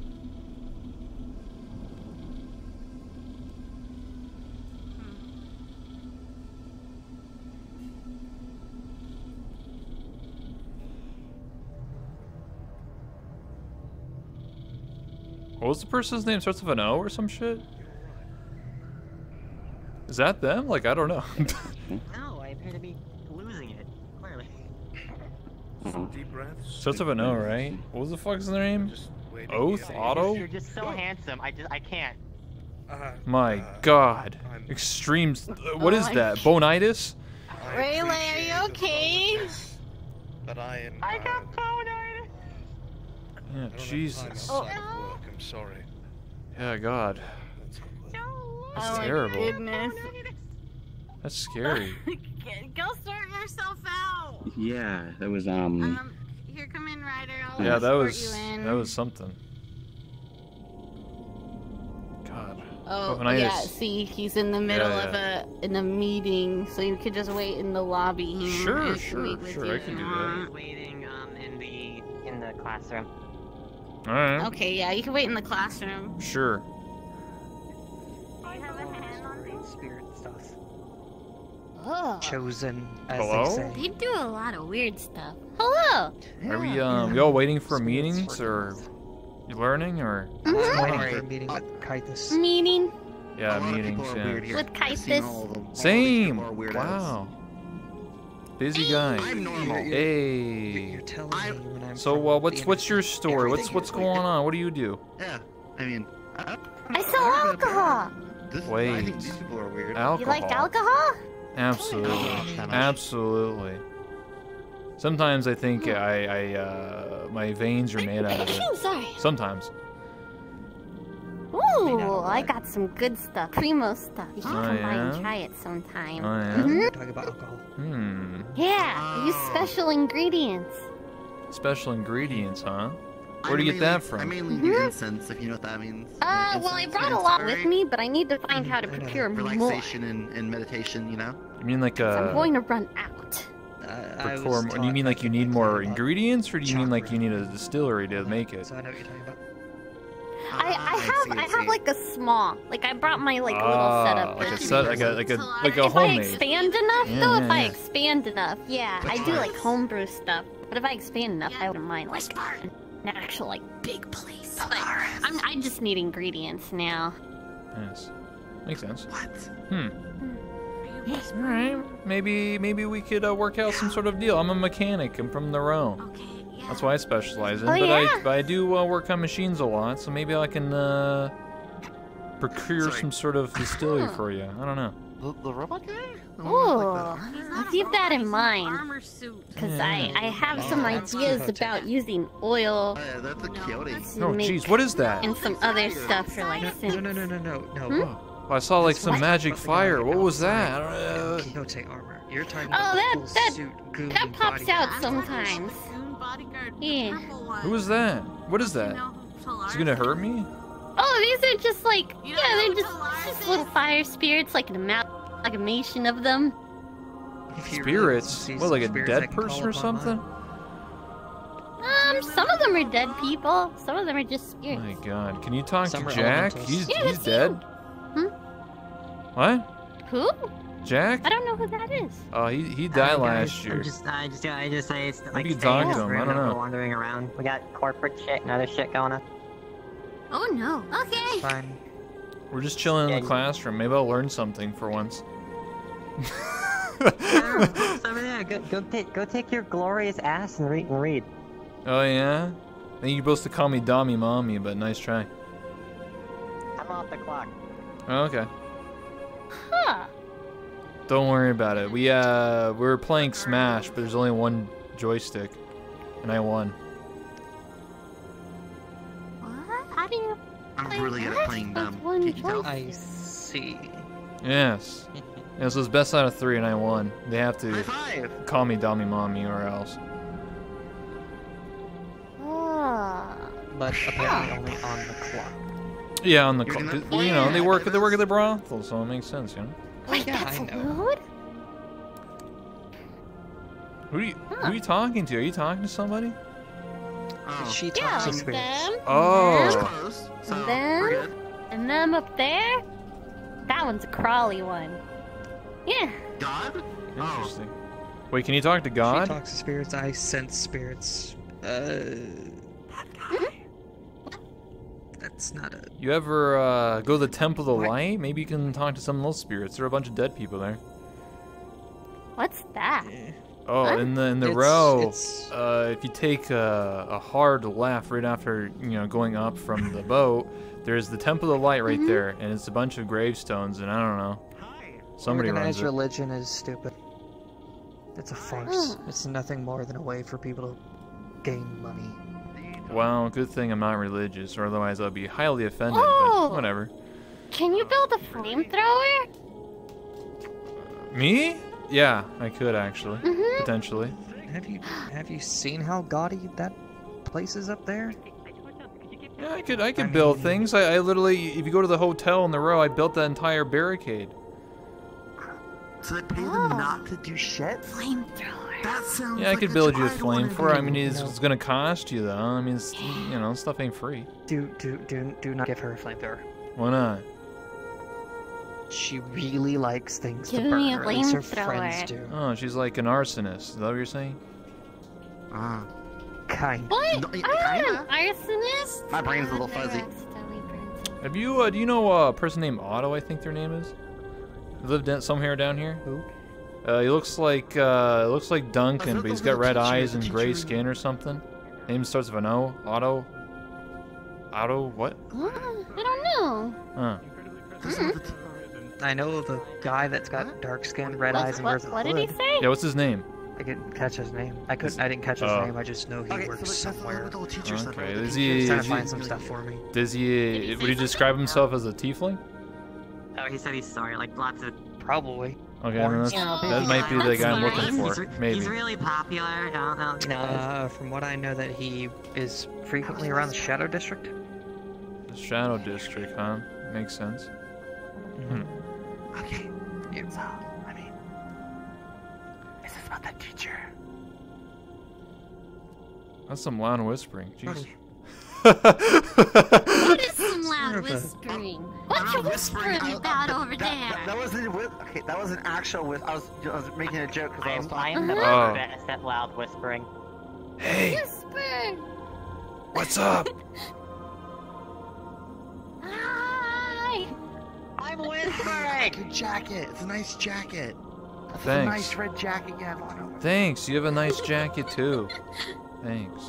Speaker 1: What was the person's name? Starts with an O or some shit? Is that them? Like, I don't know. [laughs]
Speaker 34: No, I appear to be losing it. Clearly.
Speaker 35: Deep breaths.
Speaker 1: Starts with an O, right? What was the fuck's their name? Oath? Otto?
Speaker 34: You're just so handsome. I just I can't.
Speaker 1: My god. Extreme. uh, What
Speaker 32: Oh
Speaker 1: is
Speaker 32: my
Speaker 1: that? Bonitis?
Speaker 32: Rayleigh, are you okay?
Speaker 35: But I am.
Speaker 34: I got
Speaker 35: boned.
Speaker 1: Yeah, Jesus.
Speaker 32: Oh.
Speaker 35: Work. I'm sorry.
Speaker 1: Yeah, God. That's
Speaker 32: oh
Speaker 1: terrible.
Speaker 32: my goodness.
Speaker 1: That's scary. [laughs]
Speaker 32: Go sort yourself out.
Speaker 36: Yeah, that was um.
Speaker 32: Um, here, come in, Ryder. I'll
Speaker 1: yeah, that was
Speaker 32: you in.
Speaker 1: that was something. God.
Speaker 32: Oh,
Speaker 1: Bonitis.
Speaker 32: yeah. See, he's in the middle
Speaker 1: Yeah,
Speaker 32: of a in a meeting, so you could just wait in the lobby here.
Speaker 1: Sure,
Speaker 32: and
Speaker 1: sure,
Speaker 32: meet with
Speaker 1: sure,
Speaker 32: you
Speaker 1: I can
Speaker 32: you
Speaker 1: do that.
Speaker 34: Waiting um in the in the classroom.
Speaker 1: All right.
Speaker 32: Okay, yeah, you can wait in the classroom.
Speaker 1: Sure.
Speaker 34: I have a hand on spirit stuff. Chosen, as
Speaker 1: Hello?
Speaker 34: they say.
Speaker 32: They do a lot of weird stuff. Hello.
Speaker 1: Are we um we all waiting for meetings or you learning or?
Speaker 34: I'm waiting for a meeting with Kythus.
Speaker 32: Meeting
Speaker 1: Yeah, meetings. Yeah.
Speaker 32: with Kythus.
Speaker 1: Same. Wow. Busy guy.
Speaker 12: I'm normal.
Speaker 1: Hey.
Speaker 34: telling me when I'm
Speaker 1: So uh, what's what's your story? What's what's going on? What do you do?
Speaker 12: Yeah, I mean, I,
Speaker 32: I sell alcohol.
Speaker 12: this, I
Speaker 1: Wait.
Speaker 12: think these people are weird.
Speaker 1: Alcohol.
Speaker 32: You like alcohol?
Speaker 1: Absolutely. Absolutely. Sometimes I think. I, I uh, my veins are made out of it.
Speaker 32: Sorry.
Speaker 1: Sometimes.
Speaker 32: Ooh, I got some good stuff. Primo stuff. You should
Speaker 1: Oh,
Speaker 32: come by and try it sometime.
Speaker 1: Oh, yeah?
Speaker 34: Talk about alcohol.
Speaker 1: Hmm.
Speaker 32: Yeah, use special ingredients.
Speaker 1: Special ingredients, huh? Where do you get that from?
Speaker 37: I mainly do incense, if you know what that means.
Speaker 38: Uh, well, I brought a lot with me, but I need to find how to procure more.
Speaker 37: Relaxation and, and meditation, you know?
Speaker 1: You mean like
Speaker 38: I'm
Speaker 1: uh,
Speaker 38: going to run out.
Speaker 37: I
Speaker 1: for
Speaker 37: was
Speaker 1: more, do you mean like you need more ingredients, or do you mean like you need a distillery to make it?
Speaker 34: I know what you're talking about.
Speaker 38: I, I have I have like a small like I brought my like little
Speaker 1: Ah,
Speaker 38: setup.
Speaker 1: like a
Speaker 38: with
Speaker 1: set,
Speaker 38: me.
Speaker 1: like a like a like a
Speaker 38: if I expand enough
Speaker 1: Yeah,
Speaker 38: though,
Speaker 1: yeah,
Speaker 38: if I expand enough, yeah, I do like homebrew stuff. But if I expand enough, I wouldn't mind like an actual like big place. But I'm I just need ingredients now.
Speaker 1: Yes, makes sense. What? Hmm. Yes. All right. Maybe maybe we could uh, work out some sort of deal. I'm a mechanic. I'm from the row. Okay. Yeah. That's why I specialize in.
Speaker 38: Oh,
Speaker 1: but
Speaker 38: yeah?
Speaker 1: I but I do uh, work on machines a lot, so maybe I can uh, procure some sort of [laughs] distillery for you. I don't know.
Speaker 37: The, the robot guy?
Speaker 38: Ooh, I'll keep that in mind. Because I, I have some ideas about using oil
Speaker 37: Oh, yeah, that's a Quixote.
Speaker 38: to
Speaker 1: Oh, jeez, what is that?
Speaker 38: and some other stuff for like
Speaker 34: No,
Speaker 38: synths.
Speaker 34: no, no, no, no, no.
Speaker 38: Hmm?
Speaker 34: no.
Speaker 1: I saw like some magic fire. What was that? I don't
Speaker 34: Yeah,
Speaker 1: know.
Speaker 34: Quixote armor. You're talking
Speaker 38: Oh, that
Speaker 34: the
Speaker 38: that
Speaker 34: suit, goon,
Speaker 38: that pops
Speaker 34: body.
Speaker 38: out sometimes. Yeah.
Speaker 1: Who is that? What is that? Is it gonna hurt me?
Speaker 38: Oh, these are just like yeah, they're just just little fire spirits, like an amalgamation of them.
Speaker 1: Spirits? What, like a dead person or something?
Speaker 38: Um, some of them are dead people. Some of them are just spirits.
Speaker 1: My God, can you talk
Speaker 34: Some
Speaker 1: to Jack?
Speaker 34: elementals.
Speaker 1: He's
Speaker 38: Yeah,
Speaker 1: he's dead.
Speaker 38: Hmm?
Speaker 1: What?
Speaker 38: Who?
Speaker 1: Jack?
Speaker 38: I don't know who that is.
Speaker 1: Oh, he he died
Speaker 34: guys,
Speaker 1: last
Speaker 34: I'm
Speaker 1: year.
Speaker 34: just-
Speaker 39: I just, I just say it's like
Speaker 1: you can talk to
Speaker 39: this
Speaker 1: him, I don't know.
Speaker 39: wandering around. We got corporate shit and other shit going on.
Speaker 38: Oh no. Okay.
Speaker 34: Fine.
Speaker 1: We're just chilling in the classroom. Maybe I'll learn something for once.
Speaker 39: It's [laughs] over there. Go, go take, go take your glorious ass and read and read.
Speaker 1: Oh yeah. I think you're supposed to call me Dommy Mommy, but nice try.
Speaker 39: I'm off the clock.
Speaker 1: Oh, okay.
Speaker 38: Huh.
Speaker 1: Don't worry about it. We uh we were playing Smash, but there's only one joystick, and I won.
Speaker 37: I'm really good at playing dumb. Can't you tell?
Speaker 34: I see.
Speaker 1: Yes. [laughs] Yeah, so it's best out of three, and I won. They have to call me Dommy Mommy or else.
Speaker 38: Ah.
Speaker 34: But [laughs] apparently only on the clock.
Speaker 1: Yeah, on the
Speaker 37: You're
Speaker 1: cl-
Speaker 37: gonna
Speaker 1: 'cause,
Speaker 37: play
Speaker 1: you know they
Speaker 37: it.
Speaker 1: work they work at the brothel, so it makes sense, you know.
Speaker 38: Wait,
Speaker 34: yeah,
Speaker 38: that's
Speaker 34: I know.
Speaker 38: rude.
Speaker 1: Who are you who are you talking to? Are you talking to somebody?
Speaker 37: Oh.
Speaker 34: She
Speaker 38: Yeah,
Speaker 34: to
Speaker 38: them,
Speaker 34: spirits.
Speaker 38: them,
Speaker 1: Oh.
Speaker 37: Close, so
Speaker 38: and
Speaker 37: we're good.
Speaker 38: and then up there. That one's a crawly one. Yeah.
Speaker 37: God? Oh.
Speaker 1: Interesting. Wait, can you talk to God?
Speaker 34: She
Speaker 1: God?
Speaker 34: talks to spirits. I sense spirits. Uh. That's not a.
Speaker 1: You ever uh, go to the Temple of the
Speaker 34: What?
Speaker 1: Light? Maybe you can talk to some of those spirits. There are a bunch of dead people there.
Speaker 38: What's that?
Speaker 1: Oh,
Speaker 38: Huh?
Speaker 1: in the in the
Speaker 34: It's-
Speaker 1: row,
Speaker 34: it's-
Speaker 1: uh, if you take a, a hard left right after you know going up from the boat, there's the Temple of Light right
Speaker 38: Mhm.
Speaker 1: there, and it's a bunch of gravestones, and I don't know. Somebody runs
Speaker 34: Organized
Speaker 1: it.
Speaker 34: religion is stupid. It's a farce.
Speaker 38: Hmm.
Speaker 34: It's nothing more than a way for people to gain money.
Speaker 1: Well, good thing I'm not religious, or otherwise I'd be highly offended.
Speaker 38: Oh!
Speaker 1: But whatever.
Speaker 38: Can you build a flamethrower?
Speaker 1: Me? Yeah, I could actually,
Speaker 38: Mhm.
Speaker 1: potentially.
Speaker 34: Have you have you seen how gaudy that place is up there?
Speaker 1: Yeah, I could I could build things. I, I literally, if you go to the hotel in the row, I built that entire barricade.
Speaker 37: So they pay them
Speaker 38: Oh.
Speaker 37: not to do shit?
Speaker 38: Flamethrower.
Speaker 37: That sounds
Speaker 1: Yeah, I
Speaker 37: like
Speaker 1: could build you a
Speaker 37: job I wanna
Speaker 1: flamethrower. I mean, it's,
Speaker 34: No.
Speaker 1: it's gonna cost you though. I mean, it's, you know, stuff ain't free.
Speaker 34: Do do do do not give her a flamethrower.
Speaker 1: Why not?
Speaker 34: She really likes things to burn.
Speaker 38: me a
Speaker 34: or at least her friends do.
Speaker 1: Oh, she's like an arsonist. Is that what you're saying?
Speaker 37: Ah.
Speaker 34: Kind.
Speaker 38: What?
Speaker 37: No, y-
Speaker 38: I'm
Speaker 37: kinda.
Speaker 38: an arsonist.
Speaker 37: My brain's a little fuzzy.
Speaker 38: Accidentally burnt it.
Speaker 1: Have you, uh, do you know uh, a person named Otto? I think their name is. Lived in, somewhere down here.
Speaker 34: Who?
Speaker 1: Uh, he looks like uh, looks like Duncan, but he's got red
Speaker 37: teacher-
Speaker 1: eyes and gray
Speaker 37: teacher-
Speaker 1: skin or something. Name starts with an O. Otto. Otto. What?
Speaker 38: What? I don't know.
Speaker 1: Huh.
Speaker 34: I know the guy that's got dark skin, red
Speaker 38: What-
Speaker 34: eyes, and
Speaker 38: what-
Speaker 34: wears a
Speaker 38: what did he say?
Speaker 1: Yeah. What's his name?
Speaker 34: I didn't catch his name. I couldn't. I didn't catch his
Speaker 1: Oh.
Speaker 34: name. I just know he
Speaker 37: Okay,
Speaker 34: works
Speaker 37: so that's
Speaker 34: somewhere.
Speaker 37: what the old teacher
Speaker 1: Okay.
Speaker 37: right? The
Speaker 1: Is he?
Speaker 34: He's trying
Speaker 1: Is
Speaker 34: to
Speaker 1: he
Speaker 34: find some stuff for me.
Speaker 1: does
Speaker 38: he
Speaker 1: he? Would he describe himself as a tiefling?
Speaker 39: Oh, he said he's sorry. Like lots of.
Speaker 34: Probably.
Speaker 1: Okay, then
Speaker 34: Orange.
Speaker 1: that's, that might be the guy I'm looking
Speaker 34: He's-
Speaker 1: for.
Speaker 34: He's
Speaker 1: Maybe.
Speaker 34: really popular. No, no, you know. Uh, from what I know, that he is frequently around the Shadow District.
Speaker 1: The Shadow District, huh? Makes sense. Hmm.
Speaker 21: Okay. So, I mean, this is about that teacher.
Speaker 1: That's some loud whispering. Jeez.
Speaker 38: What is [laughs] some loud whispering? What you whispering about over there?
Speaker 21: That, that wasn't a whis- okay. That was an actual whis- I was I was making a joke because I was
Speaker 39: I
Speaker 21: talking.
Speaker 39: am the
Speaker 1: Oh.
Speaker 39: best at loud whispering.
Speaker 1: Hey,
Speaker 38: Whisper.
Speaker 1: what's up? [laughs]
Speaker 38: Hi.
Speaker 21: I'm whispering. Good jacket. It's a nice jacket. That's a
Speaker 1: Thanks.
Speaker 21: nice red jacket you have on.
Speaker 1: Thanks. You have a nice jacket too. Thanks.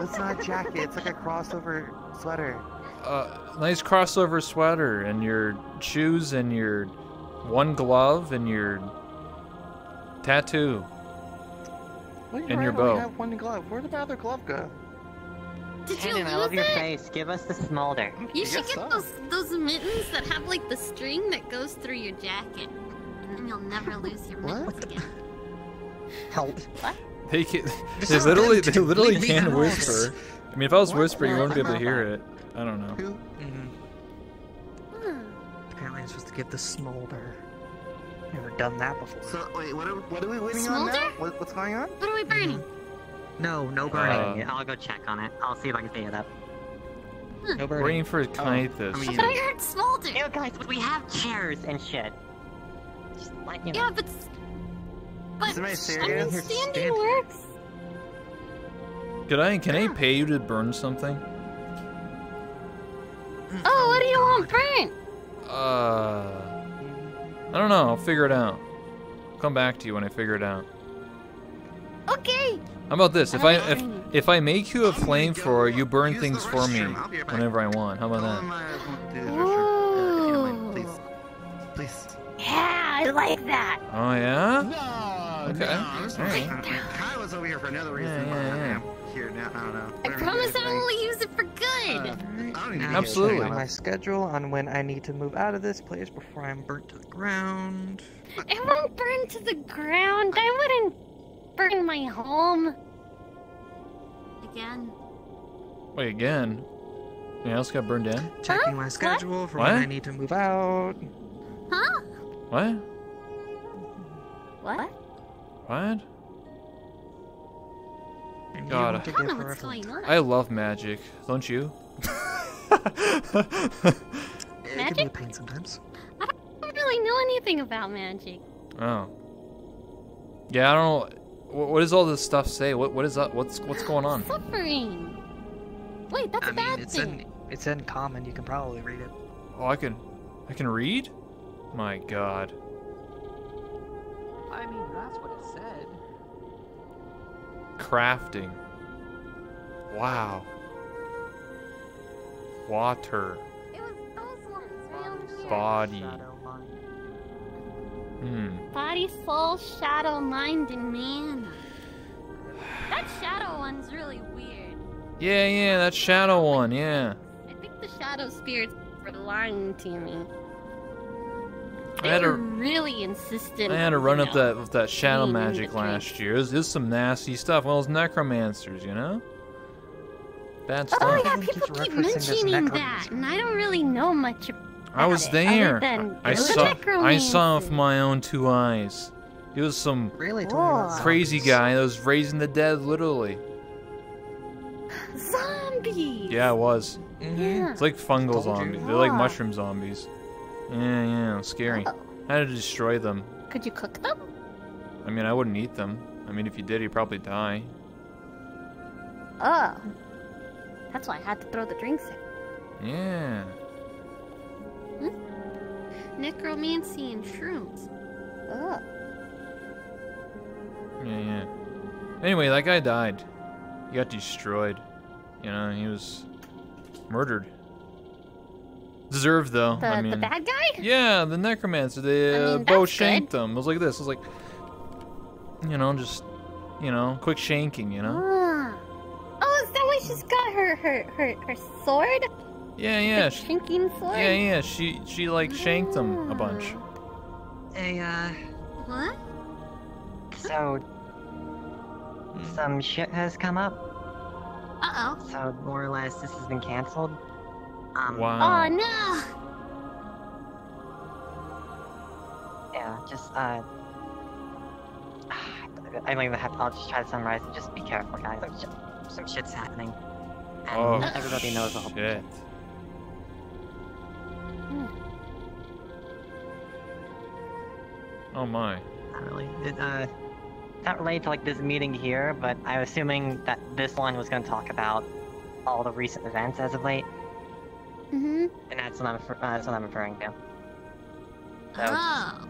Speaker 21: It's not a jacket. It's like a crossover sweater.
Speaker 1: Uh, nice crossover sweater and your shoes and your one glove and your tattoo
Speaker 21: Well, you're
Speaker 1: and
Speaker 21: right,
Speaker 1: your
Speaker 21: I only have one glove. Where'd the other glove go?
Speaker 38: Did you
Speaker 39: Shannon, I
Speaker 38: lose
Speaker 39: love your
Speaker 38: it?
Speaker 39: face. Give us the smolder.
Speaker 38: You
Speaker 21: I
Speaker 38: should get
Speaker 21: so.
Speaker 38: those those mittens that have like the string that goes through your jacket, and then you'll never lose your mittens again.
Speaker 34: Help.
Speaker 38: What?
Speaker 1: They can, [laughs] they literally they literally can whisper. I mean, if I was
Speaker 21: What?
Speaker 1: whispering, you wouldn't be able to hear it. I don't know.
Speaker 38: Hmm.
Speaker 34: Apparently, I'm supposed to give the smolder. Never done that before.
Speaker 21: So wait, what are what are we waiting on now?
Speaker 38: Smolder?
Speaker 21: What, what's going on?
Speaker 38: What are we burning?
Speaker 34: No, no burning.
Speaker 1: Uh,
Speaker 39: I'll go check on it. I'll see if I can pick it up.
Speaker 34: no burning.
Speaker 1: Waiting for Knightus.
Speaker 21: I mean-
Speaker 38: I heard smolder.
Speaker 39: Ew, guys, we have chairs and shit. Just like you know.
Speaker 38: Yeah, but s- but
Speaker 21: Somebody
Speaker 38: I
Speaker 21: serious?
Speaker 38: mean, standing
Speaker 34: stand.
Speaker 38: works.
Speaker 1: Could I? Can I pay you to burn something?
Speaker 38: Oh, what do you want burnt?
Speaker 1: Uh, I don't know. I'll figure it out. I'll come back to you when I figure it out.
Speaker 38: Okay.
Speaker 1: How about this? If I if if I make you a flamethrower, you burn things for me
Speaker 21: restroom. I'll be right back.
Speaker 1: whenever I want. How about that?
Speaker 21: I won't do the restroom, uh, if you don't mind, please. Please.
Speaker 38: Yeah, I like that.
Speaker 1: Oh yeah?
Speaker 37: No.
Speaker 1: Okay.
Speaker 37: No, this
Speaker 1: Alright.
Speaker 21: Kyle was over here for another reason.
Speaker 1: Yeah,
Speaker 21: but
Speaker 1: yeah, yeah.
Speaker 21: I'm here now. I don't know.
Speaker 38: I promise I
Speaker 21: think.
Speaker 38: only use it for good.
Speaker 21: I don't need to
Speaker 34: Now
Speaker 21: hear
Speaker 1: Absolutely.
Speaker 21: it.
Speaker 34: my schedule on when I need to move out of this place before I'm burnt to the ground.
Speaker 38: it won't burn to the ground. I wouldn't burn my home. Again.
Speaker 1: Wait again. Anything else got burned in?
Speaker 34: Checking my schedule for
Speaker 1: What?
Speaker 34: when I need to move out.
Speaker 38: Huh?
Speaker 1: What?
Speaker 38: What?
Speaker 1: What?
Speaker 34: And
Speaker 1: God,
Speaker 38: I
Speaker 34: to
Speaker 38: don't
Speaker 34: give
Speaker 38: know what's going on.
Speaker 1: I love magic. Don't you? [laughs]
Speaker 34: It can be a
Speaker 38: Magic?
Speaker 34: pain sometimes.
Speaker 38: I don't really know anything about magic.
Speaker 1: Oh. Yeah, I don't know. What, what does all this stuff say? What what is that? What's what's going on?
Speaker 38: Suffering. Wait, that's
Speaker 34: I
Speaker 38: a
Speaker 34: mean, it's
Speaker 38: thing.
Speaker 34: in it's in common. You can probably read it.
Speaker 1: Oh, I can I can read? My god.
Speaker 40: I mean, that's what it said.
Speaker 1: Crafting. Wow. Water.
Speaker 38: It was those ones real weird.
Speaker 1: Body. Hmm.
Speaker 38: Body, soul, shadow, mind, and mana. That shadow one's really weird.
Speaker 1: Yeah, yeah, that shadow one, yeah.
Speaker 38: I think the shadow spirits were lying to me.
Speaker 1: I
Speaker 38: They
Speaker 1: had
Speaker 38: were
Speaker 1: a-
Speaker 38: really insistent.
Speaker 1: I had to run
Speaker 38: you
Speaker 1: up that with that shadow
Speaker 38: being in the
Speaker 1: magic last year. It was, it was some nasty stuff. Well, it was necromancers, you know? Bad stuff.
Speaker 38: Oh yeah, people keep mentioning that, and I don't really know much about
Speaker 1: I was
Speaker 38: it,
Speaker 1: there. I
Speaker 38: it was a
Speaker 1: saw. I saw with my own two eyes. He was some
Speaker 34: Really? Tell
Speaker 1: crazy
Speaker 34: zombies.
Speaker 1: guy that was raising the dead, literally.
Speaker 38: Zombies.
Speaker 1: Yeah, it was. Mm-hmm.
Speaker 38: Yeah.
Speaker 1: It's like fungal
Speaker 34: Told you.
Speaker 1: zombies. They're like mushroom zombies. Yeah, yeah, scary. I had to destroy them.
Speaker 38: Could you cook them?
Speaker 1: I mean, I wouldn't eat them. I mean, if you did, you'd probably die.
Speaker 38: Oh. That's why I had to throw the drinks in.
Speaker 1: Yeah.
Speaker 38: Necromancy and shrooms. Oh.
Speaker 1: Yeah, yeah. Anyway, that guy died. He got destroyed. You know, he was murdered. Deserved though.
Speaker 38: The,
Speaker 1: I mean,
Speaker 38: the bad guy?
Speaker 1: yeah, the necromancer. The
Speaker 38: I
Speaker 1: uh,
Speaker 38: mean,
Speaker 1: bow
Speaker 38: that's
Speaker 1: shanked him. It was like this. It was like, you know, just, you know, quick shanking. You know.
Speaker 38: Ah. Oh, is that why she's got her her her, her sword?
Speaker 1: Yeah, yeah.
Speaker 38: The shanking sword?
Speaker 1: yeah, yeah. She she like shanked him a bunch.
Speaker 34: Hey, uh,
Speaker 32: What?
Speaker 39: So, some shit has come up.
Speaker 32: Uh oh.
Speaker 39: So more or less, this has been canceled. Um,
Speaker 32: Oh no!
Speaker 39: Yeah, just uh. I don't even have. To, I'll just try to summarize it. Just be careful, guys. Some, some shit's happening, and
Speaker 1: Oh,
Speaker 39: everybody knows the whole
Speaker 1: shit. Oh my.
Speaker 39: Not really. It, uh, not related to like this meeting here, but I'm assuming that this one was going to talk about all the recent events as of late,
Speaker 32: Mm-hmm.
Speaker 39: and that's what I'm. Uh, that's what I'm referring to. So,
Speaker 32: Oh.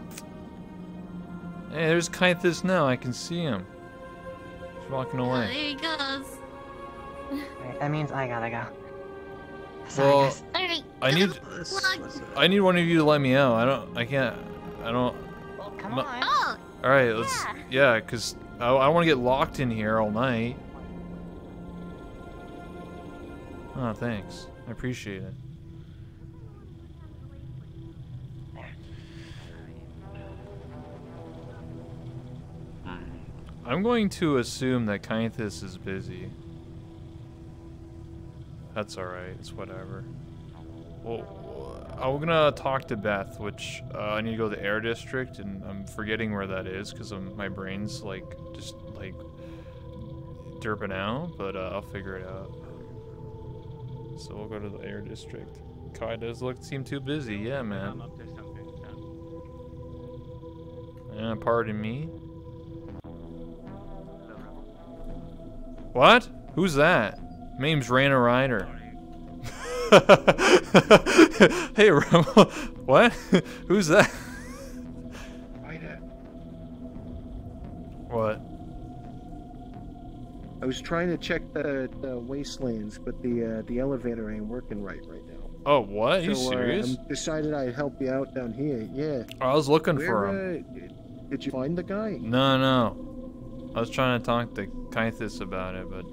Speaker 1: Hey, there's Kythus now. I can see him. He's walking away.
Speaker 32: There he goes.
Speaker 39: Alright, that means I gotta go. Sorry,
Speaker 1: Well,
Speaker 39: guys.
Speaker 32: Alright.
Speaker 1: I need, I need one of you to let me out. I don't, I can't, I don't.
Speaker 39: Come
Speaker 1: on.
Speaker 32: Oh.
Speaker 1: All right, let's, yeah, cause I, I want to get locked in here all night. Oh, thanks. I appreciate it. I'm going to assume that Kythus is busy. That's alright, it's whatever. Well, I'm gonna talk to Beth, which uh, I need to go to the air district, and I'm forgetting where that is because my brain's like just like derping out, but uh, I'll figure it out. So we'll go to the air district. Kai does look seem too busy, yeah, man. Yeah, pardon me. What? Who's that? My name's Reyna Ryder. [laughs] hey, Remo. What? Who's that? What?
Speaker 2: I was trying to check the, the wastelands, but the uh, the elevator ain't working right right now.
Speaker 1: Oh, what? Are you
Speaker 2: so,
Speaker 1: serious?
Speaker 2: Uh, I decided I'd help you out down here. Yeah.
Speaker 1: I was looking
Speaker 2: Where,
Speaker 1: for him.
Speaker 2: Uh, did you find the guy?
Speaker 1: No, no. I was trying to talk to Kythus about it, but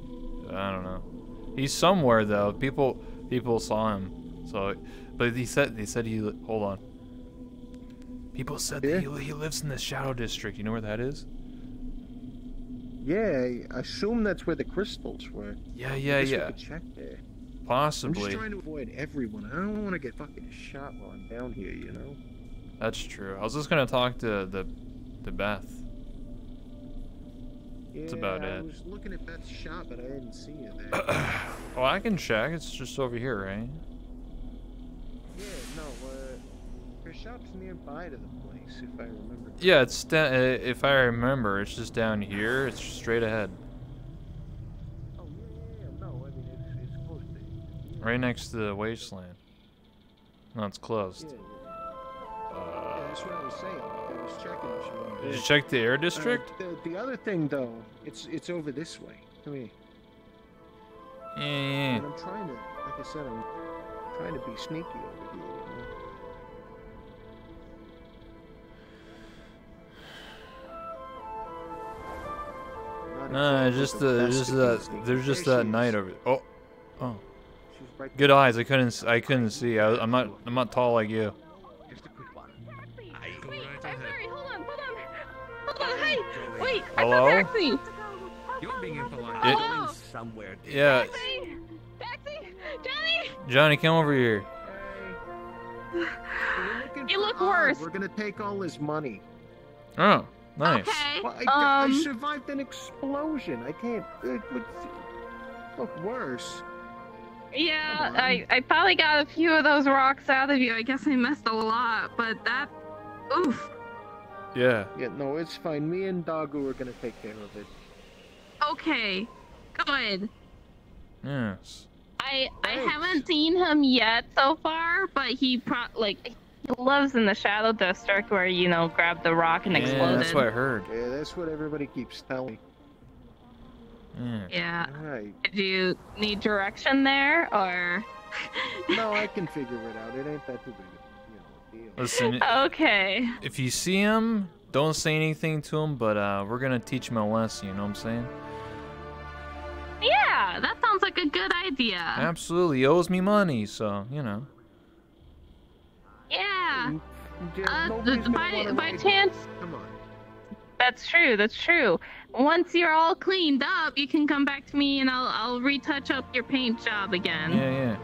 Speaker 1: I don't know. He's somewhere though. People people saw him. So, but he said they said he hold on. People said that he, he lives in the Shadow District. You know where that is?
Speaker 2: Yeah, I assume that's where the crystals were.
Speaker 1: Yeah, yeah,
Speaker 2: I guess we
Speaker 1: yeah.
Speaker 2: could check there.
Speaker 1: Possibly.
Speaker 2: I'm just trying to avoid everyone. I don't want to get fucking shot while I'm down here, you know?
Speaker 1: That's true. I was just gonna talk to the to Beth. That's about
Speaker 2: Yeah, I
Speaker 1: it.
Speaker 2: was looking at Beth's shop, but I didn't see you there. [clears throat]
Speaker 1: Oh, I can check. It's just over here, right?
Speaker 2: yeah, no, uh, her shop's nearby to the place, if I remember.
Speaker 1: Yeah, it's da- uh, if I remember, it's just down here. It's straight ahead,
Speaker 2: Oh, yeah, yeah, no, I mean, it's, it's close to
Speaker 1: right next to the wasteland. No, it's closed.
Speaker 2: Yeah, yeah, that's what I was saying. I was checking if she wanted
Speaker 1: Did you check the air
Speaker 2: Uh,
Speaker 1: district?
Speaker 2: the, the other thing, though, it's it's over this way. Come here.
Speaker 1: Yeah,
Speaker 2: And. I'm trying to, like I said, I'm trying to be sneaky over here. You know?
Speaker 1: No, just
Speaker 2: the
Speaker 1: the just that
Speaker 2: sneaky.
Speaker 1: there's just
Speaker 2: There
Speaker 1: that
Speaker 2: she is.
Speaker 1: night over. Oh, oh.
Speaker 2: Right
Speaker 1: Good eyes. I couldn't s- I couldn't see. I, I'm not I'm not tall like you.
Speaker 10: Hi. Wait,
Speaker 1: Hello?
Speaker 10: I saw Taxi.
Speaker 33: You're being impolite.
Speaker 1: It-
Speaker 10: Hello?
Speaker 33: somewhere.
Speaker 1: Yeah,
Speaker 10: Taxi. Taxi. Johnny.
Speaker 1: Johnny, come over here.
Speaker 10: You look
Speaker 2: Oh,
Speaker 10: worse.
Speaker 2: We're gonna take all his money.
Speaker 1: Oh, nice.
Speaker 10: Okay.
Speaker 2: Well, I,
Speaker 10: um.
Speaker 2: I survived an explosion. I can't. It would look worse.
Speaker 10: Yeah, I, I probably got a few of those rocks out of you. I guess I missed a lot, but that. Oof.
Speaker 1: Yeah.
Speaker 2: Yeah, no, it's fine. Me and Dagu are gonna take care of it.
Speaker 10: Okay. Good.
Speaker 1: Yes.
Speaker 10: I I haven't seen him yet so far, but he pro like he lives in the Shadow District where you know grabbed the rock and
Speaker 1: Yeah,
Speaker 10: exploded.
Speaker 1: that's what I heard.
Speaker 2: Yeah, that's what everybody keeps telling me.
Speaker 1: Yeah.
Speaker 10: Yeah.
Speaker 2: Right.
Speaker 10: Do you need direction there or?
Speaker 2: No, I can figure it out. It ain't that too big, you know, deal.
Speaker 1: Listen.
Speaker 10: Okay.
Speaker 1: If you see him, don't say anything to him. But uh, we're gonna teach him a lesson. You know what I'm saying?
Speaker 10: Yeah, that sounds like a good idea.
Speaker 1: Absolutely. He owes me money, so you know.
Speaker 10: Yeah.
Speaker 2: Yeah,
Speaker 10: Uh, by by chance,
Speaker 2: Come on.
Speaker 10: That's true. That's true. Once you're all cleaned up, you can come back to me and I'll I'll retouch up your paint job again.
Speaker 1: Yeah, yeah.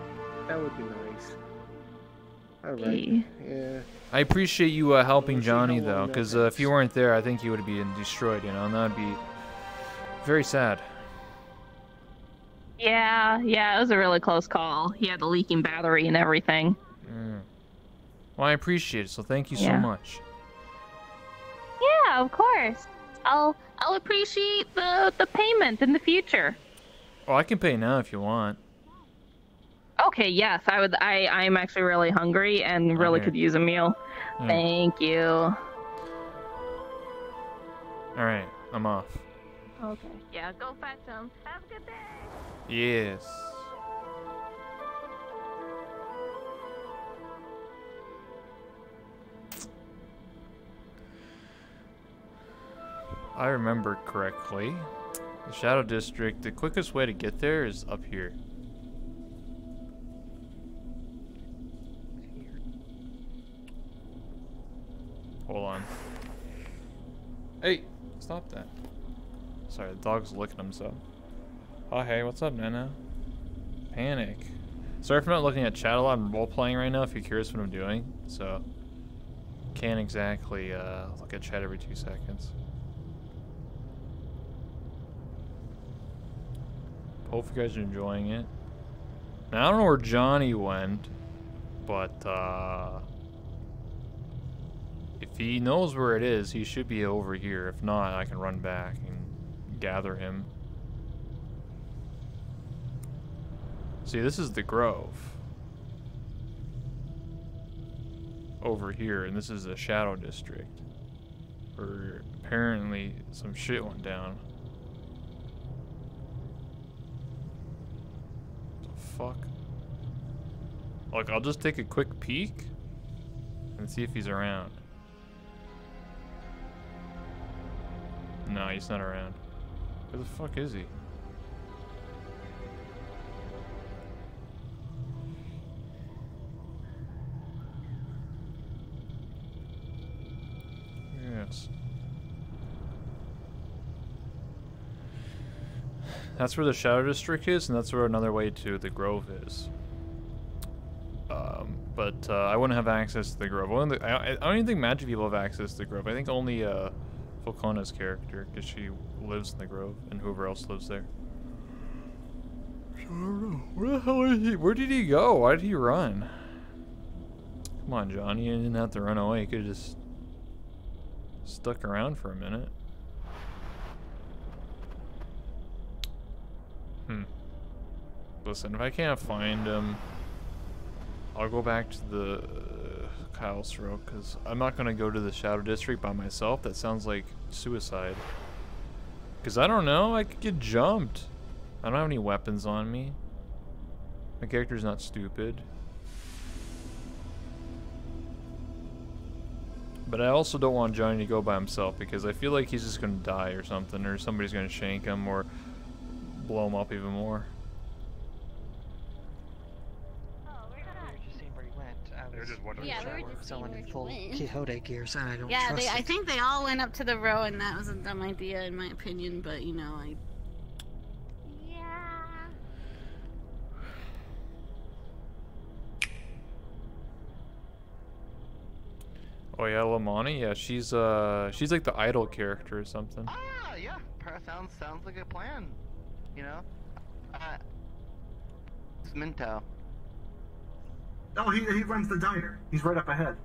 Speaker 2: That would be nice. All right. Yeah.
Speaker 1: I appreciate you uh, helping Johnny though, because uh, if you weren't there, I think he would have been destroyed. You know, and that'd be very sad.
Speaker 10: Yeah, yeah, it was a really close call. He had the leaking battery and everything.
Speaker 1: Mm. Well, I appreciate it, so thank you so much.
Speaker 10: Yeah, of course. I'll I'll appreciate the the payment in the future.
Speaker 1: Well, I can pay now if you want.
Speaker 10: Okay, yes, I would. I I'm actually really hungry and really
Speaker 1: Okay.
Speaker 10: could use a meal.
Speaker 1: Yeah.
Speaker 10: Thank you.
Speaker 1: All right, I'm off.
Speaker 10: Okay. Yeah, go fetch him. Have a good day.
Speaker 1: Yes. I remember correctly. The Shadow District, the quickest way to get there is up here. Hold on. Hey, stop that. Sorry, the dog's licking himself. Oh, hey, what's up, Nana? Panic. Sorry for not looking at chat a lot. I'm role playing right now if you're curious what I'm doing. So, can't exactly uh, look at chat every two seconds. Hope you guys are enjoying it. Now, I don't know where Johnny went, but uh, if he knows where it is, he should be over here. If not, I can run back and gather him. See, this is the Grove. Over here, and this is the Shadow District. Where apparently some shit went down. The fuck? Look, I'll just take a quick peek and see if he's around. No, he's not around. Where the fuck is he? Yes. That's where the Shadow District is, and that's where another way to the Grove is. Um, but uh, I wouldn't have access to the Grove. The, I, I don't even think Magic people have access to the Grove. I think only uh, Falcona's character, because she lives in the Grove, and whoever else lives there. I don't know. Where the hell is he? Where did he go? Why did he run? Come on, Johnny. You didn't have to run away. You could have just stuck around for a minute. Hmm. Listen, if I can't find him, I'll go back to the uh, Kyle Stroke, because I'm not going to go to the Shadow District by myself. That sounds like suicide. Because I don't know, I could get jumped. I don't have any weapons on me. My character's not stupid. But I also don't want Johnny to go by himself because I feel like he's just going to die or something, or somebody's going to shank him or blow him up even more.
Speaker 18: Just wondering.
Speaker 32: Yeah, we were just
Speaker 34: Someone in full
Speaker 32: where he went.
Speaker 34: Quixote gears, and I don't
Speaker 41: Yeah,
Speaker 34: trust
Speaker 41: they, I think they all went up to the row, and that was a dumb idea, in my opinion. But you know, I Yeah.
Speaker 1: Oh yeah, Lamani, yeah, she's uh she's like the idol character or something.
Speaker 37: Ah, yeah. per- Sounds sounds like a plan. You know. Uh, it's Minto.
Speaker 42: Oh, he, he runs the diner. He's right up ahead.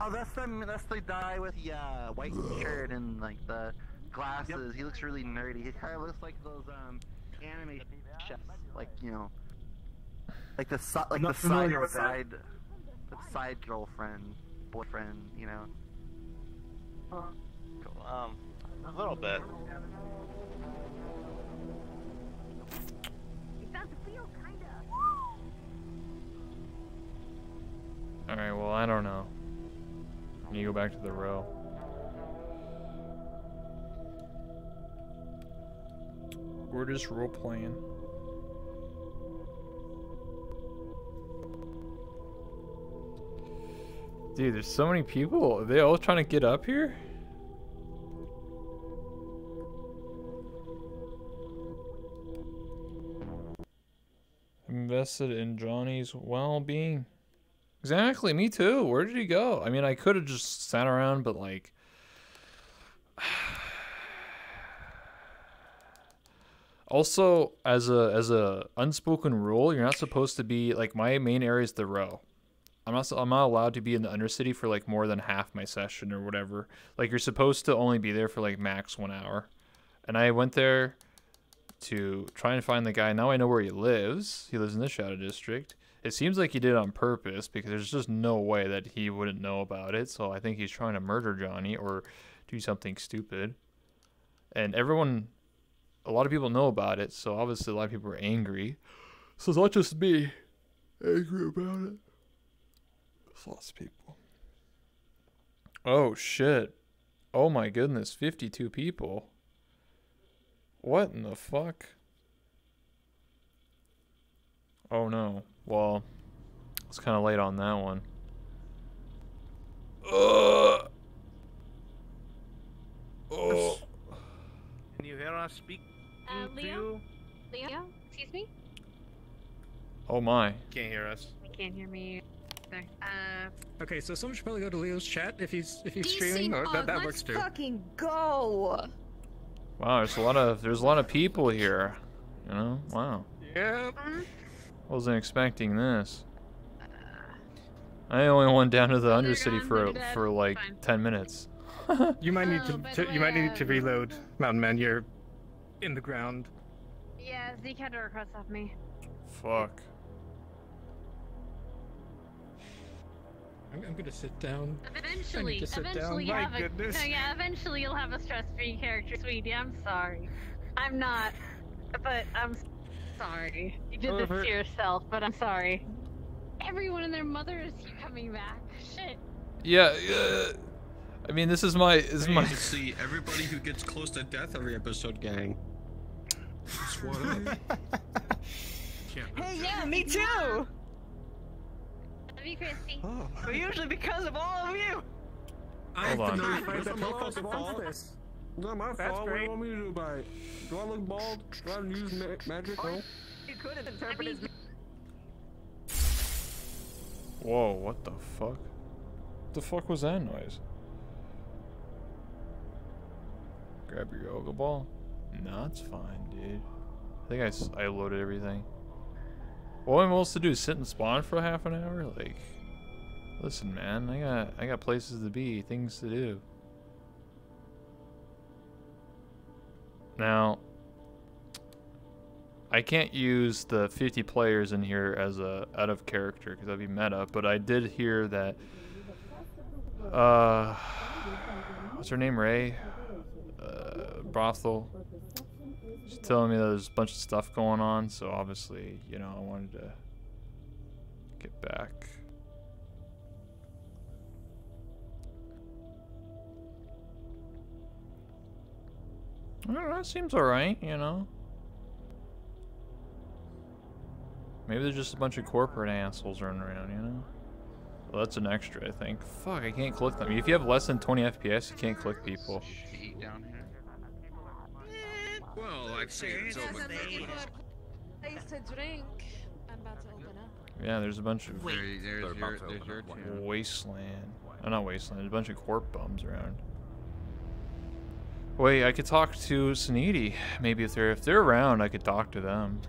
Speaker 37: Oh, that's the that's the guy with the uh, white shirt and like the glasses. He looks really nerdy. He kind of looks like those um anime chefs, like you know, like the si- like the side
Speaker 42: with
Speaker 37: side the side girlfriend, boyfriend. You know.
Speaker 43: Cool. Um, a little bit.
Speaker 1: Alright, well, I don't know. You go back to the row. We're just role playing. Dude, there's so many people. Are they all trying to get up here? Invested in Johnny's well-being. Exactly, me too. Where did he go? I mean, I could have just sat around, but like, [sighs] also as a as a unspoken rule, you're not supposed to be like my main area is the row. I'm not I'm not allowed to be in the Undercity for like more than half my session or whatever. Like you're supposed to only be there for like max one hour. And I went there to try and find the guy. Now I know where he lives. He lives in the Shadow District. It seems like he did it on purpose because there's just no way that he wouldn't know about it. So I think he's trying to murder Johnny or do something stupid. And everyone, a lot of people know about it. So obviously a lot of people are angry. So it's not just me angry about it. There's lots of people. Oh shit. Oh my goodness, 52 people. What in the fuck? Oh no. Well, it's kind of late on that one. Ugh. Oh.
Speaker 35: Can you hear us speak
Speaker 25: Uh,
Speaker 35: to
Speaker 25: Leo?
Speaker 35: you?
Speaker 25: Leo? Excuse me?
Speaker 1: Oh my.
Speaker 35: Can't hear us.
Speaker 25: I can't hear me. Uh,
Speaker 44: Okay, so someone should probably go to Leo's chat if he's if he's
Speaker 25: DC
Speaker 44: streaming. Or that,
Speaker 25: pod,
Speaker 44: that
Speaker 25: let's
Speaker 44: works too.
Speaker 16: Fucking go!
Speaker 1: Wow, there's a lot of there's a lot of people here. You know? Wow.
Speaker 44: Yeah.
Speaker 1: Wasn't expecting this. I only went down to the Undercity for for like 10 minutes. [laughs]
Speaker 44: You might need to, oh, to you might need to reload, Mountain Man. You're in the ground.
Speaker 25: yeah, Zeke had to request off me.
Speaker 1: Fuck.
Speaker 44: I'm, I'm gonna sit down.
Speaker 25: Eventually,
Speaker 44: I need to sit
Speaker 25: eventually
Speaker 44: down.
Speaker 25: have
Speaker 44: My
Speaker 25: a
Speaker 44: goodness.
Speaker 25: no, [laughs] yeah, eventually you'll have a stress-free character, sweetie. I'm sorry. I'm not, but I'm sorry. You did this to yourself, but I'm sorry. Everyone and their mother is coming back. Shit.
Speaker 1: Yeah, uh, I mean this is my this is my
Speaker 36: it's the everybody who gets close to death every episode gang. [laughs]
Speaker 16: Hey, yeah, me too!
Speaker 25: Love you, Christy.
Speaker 16: But usually because of all of you!
Speaker 1: I Hold have to on.
Speaker 42: notify
Speaker 16: It's
Speaker 42: the
Speaker 16: not my
Speaker 42: It's not my
Speaker 16: That's
Speaker 42: fault. What do
Speaker 16: great.
Speaker 42: you want me to do about it? Do I look bald? Do I use ma magic? No.
Speaker 16: You could have interpreted me.
Speaker 1: Whoa, what the fuck? What the fuck was that noise? Grab your yoga ball? No, it's fine, dude. I think I, I loaded everything. What am I supposed to do? Is sit and spawn for half an hour? Like, listen, man, I got I got places to be, things to do. Now, I can't use the 50 players in here as a out of character because that'd be meta. But I did hear that. Uh, what's her name? Ray. Uh, brothel. She's telling me there's a bunch of stuff going on. So obviously, you know, I wanted to get back. I that seems alright, you know. Maybe there's just a bunch of corporate assholes running around, you know? Well, that's an extra, I think. Fuck, I can't click them. If you have less than 20 FPS, you can't click people.
Speaker 36: Down here. Eh, well, I'd say it's open.
Speaker 16: Place to drink. I'm about to open up.
Speaker 1: Yeah, there's a bunch of
Speaker 36: There- there's your, there's your
Speaker 1: wasteland. Oh, not wasteland. There's a bunch of corp bums around. Wait, I could talk to Saniti. Maybe if they're if they're around, I could talk to them.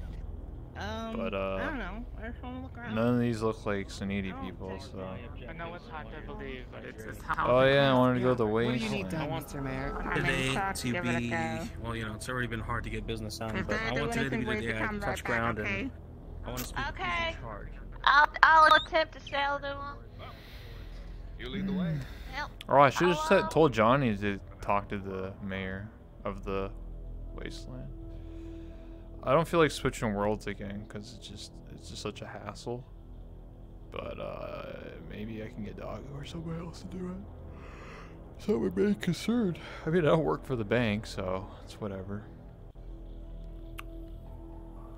Speaker 13: Um,
Speaker 1: But, uh,
Speaker 13: I don't know. I just want to look around.
Speaker 1: None of these look like Saniti people, so.
Speaker 18: I know it's hard to believe, but it's, it's
Speaker 1: Oh yeah, I wanted to go to the
Speaker 18: What do you
Speaker 1: wasteland.
Speaker 18: need done, Mr. Mayor?
Speaker 13: Today
Speaker 18: Today
Speaker 13: to
Speaker 18: to
Speaker 13: give
Speaker 18: be, well, you know, it's already been hard to get business done, but
Speaker 13: I
Speaker 18: I want today to be
Speaker 13: anything,
Speaker 18: the
Speaker 13: please
Speaker 18: day I
Speaker 13: come
Speaker 18: touch
Speaker 13: back,
Speaker 18: ground
Speaker 13: okay?
Speaker 18: and I want to speak
Speaker 32: Okay.
Speaker 18: in charge.
Speaker 32: I'll, I'll attempt to sail to him.
Speaker 36: You lead the way.
Speaker 32: Yep.
Speaker 1: Oh, I should have said, told Johnny to talk to the mayor of the wasteland. I don't feel like switching worlds again because it's just it's just such a hassle. But uh, maybe I can get Doggo or somebody else to do it. So we're being concerned. I mean, I don't work for the bank, so it's whatever.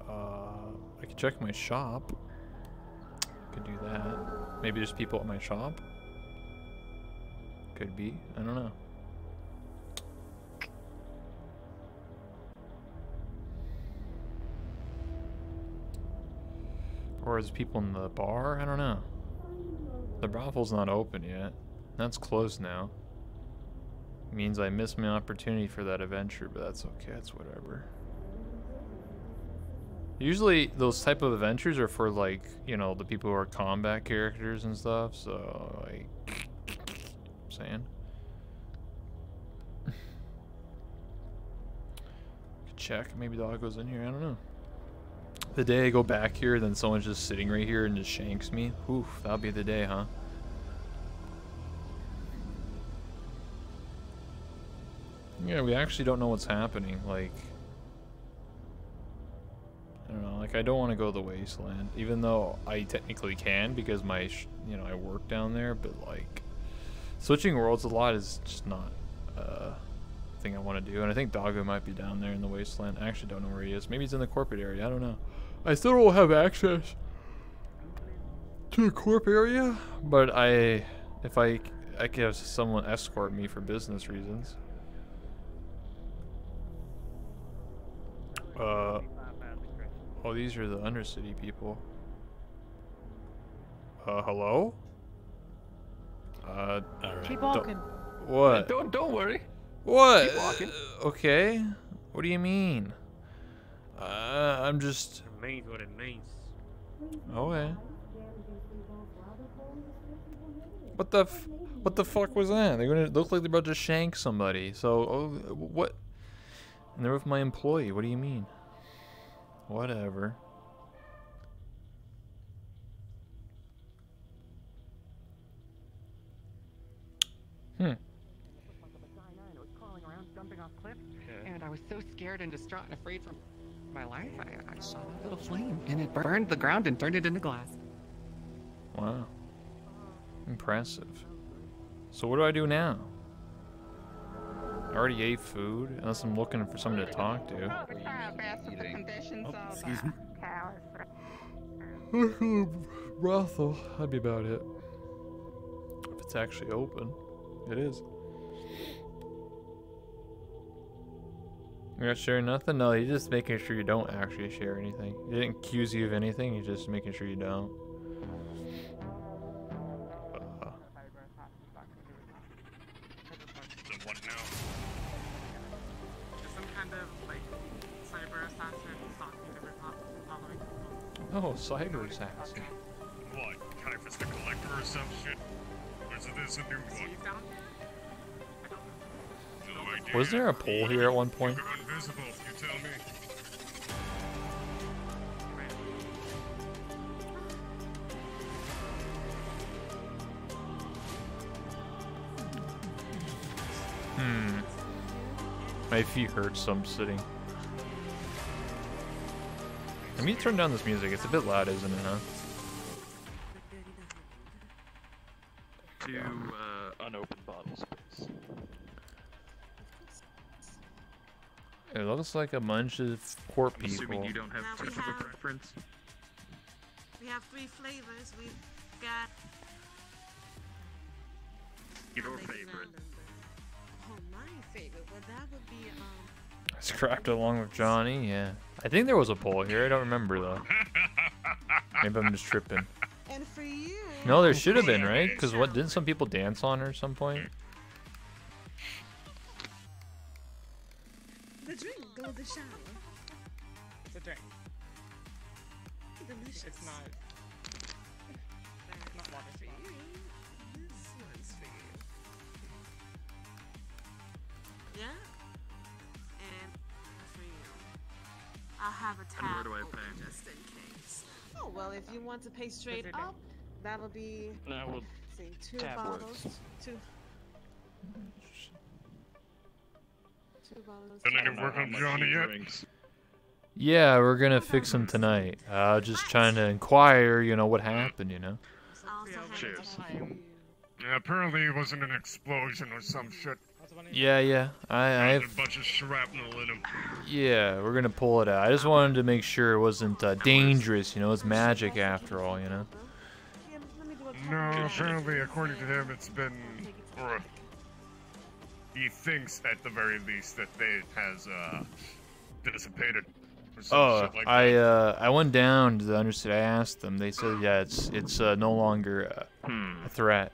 Speaker 1: Uh, I could check my shop. I Could do that. Maybe there's people at my shop. Could be. I don't know. Or is people in the bar? I don't know. The brothel's not open yet. That's closed now. Means I missed my opportunity for that adventure, but that's okay. It's whatever. Usually those type of adventures are for like, you know, the people who are combat characters and stuff, so like saying. Check. Maybe the dog goes in here, I don't know. The day I go back here, then someone's just sitting right here and just shanks me. Oof, that'll be the day, huh? Yeah, we actually don't know what's happening. Like, I don't know. Like, I don't want to go to the wasteland, even though I technically can because my, you know, I work down there. But like, switching worlds a lot is just not a thing I want to do. And I think Doggo might be down there in the wasteland. I actually don't know where he is. Maybe he's in the corporate area. I don't know. I still don't have access to the corp area, but I, if I, I could have someone escort me for business reasons. Uh, oh, these are the Undercity people. Uh, hello? Uh,
Speaker 45: Keep
Speaker 1: don't-
Speaker 45: walking.
Speaker 1: What?
Speaker 45: Don't don't worry.
Speaker 1: What?
Speaker 45: Keep walking.
Speaker 1: Okay. What do you mean? Uh, I'm just.
Speaker 46: It means what it means.
Speaker 1: Okay. What the f- what the fuck was that? They're gonna look like they're about to shank somebody. So, oh, what? And they're with my employee. What do you mean? Whatever. Hmm.
Speaker 45: And I was so scared and distraught and afraid for my life, I, I saw that little flame, and it burned the ground and turned it into glass.
Speaker 1: Wow. Impressive. So what do I do now? I already ate food, unless I'm looking for someone to talk to.
Speaker 16: Excuse me. [laughs]
Speaker 1: Brothel, that'd be about it. If it's actually open. It is. You're not sharing nothing? No, you're just making sure you don't actually share anything. He didn't accuse you of anything, he's just making sure you don't. Uh,
Speaker 16: Some kind of like cyber assassin stalking the following.
Speaker 1: oh, cyber assassin.
Speaker 28: What? Caiaphas the Collector or some shit? Or is this a new one? No idea.
Speaker 1: Was there a pole here at one point?
Speaker 28: You're invisible, you tell me.
Speaker 1: Hmm. My feet hurt, so I'm sitting. Let me turn down this music. It's a bit loud, isn't it, huh?
Speaker 19: Two uh, unopened bottles, please.
Speaker 1: It looks like a bunch of court
Speaker 19: I'm assuming
Speaker 1: people.
Speaker 19: you don't have
Speaker 16: Now we
Speaker 19: much of a
Speaker 16: have-
Speaker 19: preference.
Speaker 16: We have three flavors. We've got
Speaker 19: Your favorite.
Speaker 16: oh my favorite. Well, that would be um.
Speaker 1: I scrapped along with Johnny, yeah. I think there was a pole here. I don't remember, though. [laughs] Maybe I'm just tripping.
Speaker 16: And for you.
Speaker 1: No, there should have been, right? Because what, didn't some people dance on her at some point?
Speaker 19: Pay
Speaker 16: straight
Speaker 45: your
Speaker 16: up, that'll be.
Speaker 19: No, we'll
Speaker 16: see two bottles.
Speaker 19: works.
Speaker 16: Two. Two bottles.
Speaker 28: Done any work on Johnny yet?
Speaker 1: Yeah, we're gonna fix him tonight. Uh, just trying to inquire, you know, what happened, you know?
Speaker 28: Cheers. Yeah, apparently it wasn't an explosion or some shit.
Speaker 1: Yeah, yeah. I, I
Speaker 28: Had
Speaker 1: have.
Speaker 28: a bunch of shrapnel in him.
Speaker 1: Yeah, we're gonna pull it out. I just wanted to make sure it wasn't uh, dangerous, you know? It's magic after all, you know?
Speaker 28: No, apparently, according to him, it's been. Or he thinks, at the very least, that they has uh, dissipated or or some
Speaker 1: Oh,
Speaker 28: like
Speaker 1: I uh I went down to the underside. I asked them. They said yeah, it's it's uh, no longer uh,
Speaker 19: Hmm.
Speaker 1: a threat.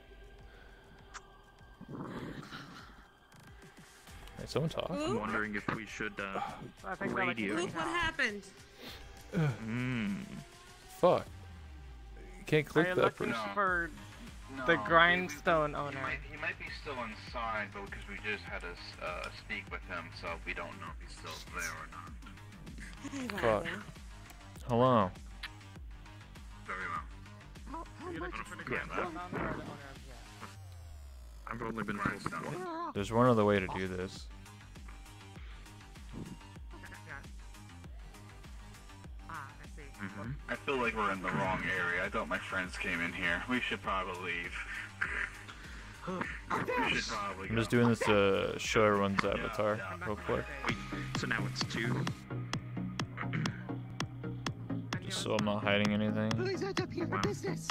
Speaker 1: Hey, someone talk.
Speaker 19: I'm wondering if we should uh, [sighs]
Speaker 17: I think we're like,
Speaker 19: radio.
Speaker 17: "Oop, what happened?
Speaker 19: Hmm.
Speaker 1: Fuck. You can't
Speaker 47: Are
Speaker 1: click
Speaker 47: you
Speaker 1: that
Speaker 47: looking
Speaker 1: person.
Speaker 47: for
Speaker 48: No,
Speaker 47: the
Speaker 48: we- we-
Speaker 47: grindstone
Speaker 48: He
Speaker 47: owner?
Speaker 48: might, he might be still inside, but because we just had a uh, speak with him, so we don't know if he's still there or not.
Speaker 1: Fuck. Hello.
Speaker 48: Very well.
Speaker 19: Yeah, that- I've only been told one.
Speaker 1: There's one other way to do this.
Speaker 19: Mhm.
Speaker 48: I feel like we're in the wrong area. I thought my friends came in here. We should probably leave. [laughs] we should probably
Speaker 1: I'm just doing this to show everyone's avatar real quick,
Speaker 19: Wait, so now it's two.
Speaker 1: just [clears throat] so I'm not hiding anything.
Speaker 49: Always end up here for business.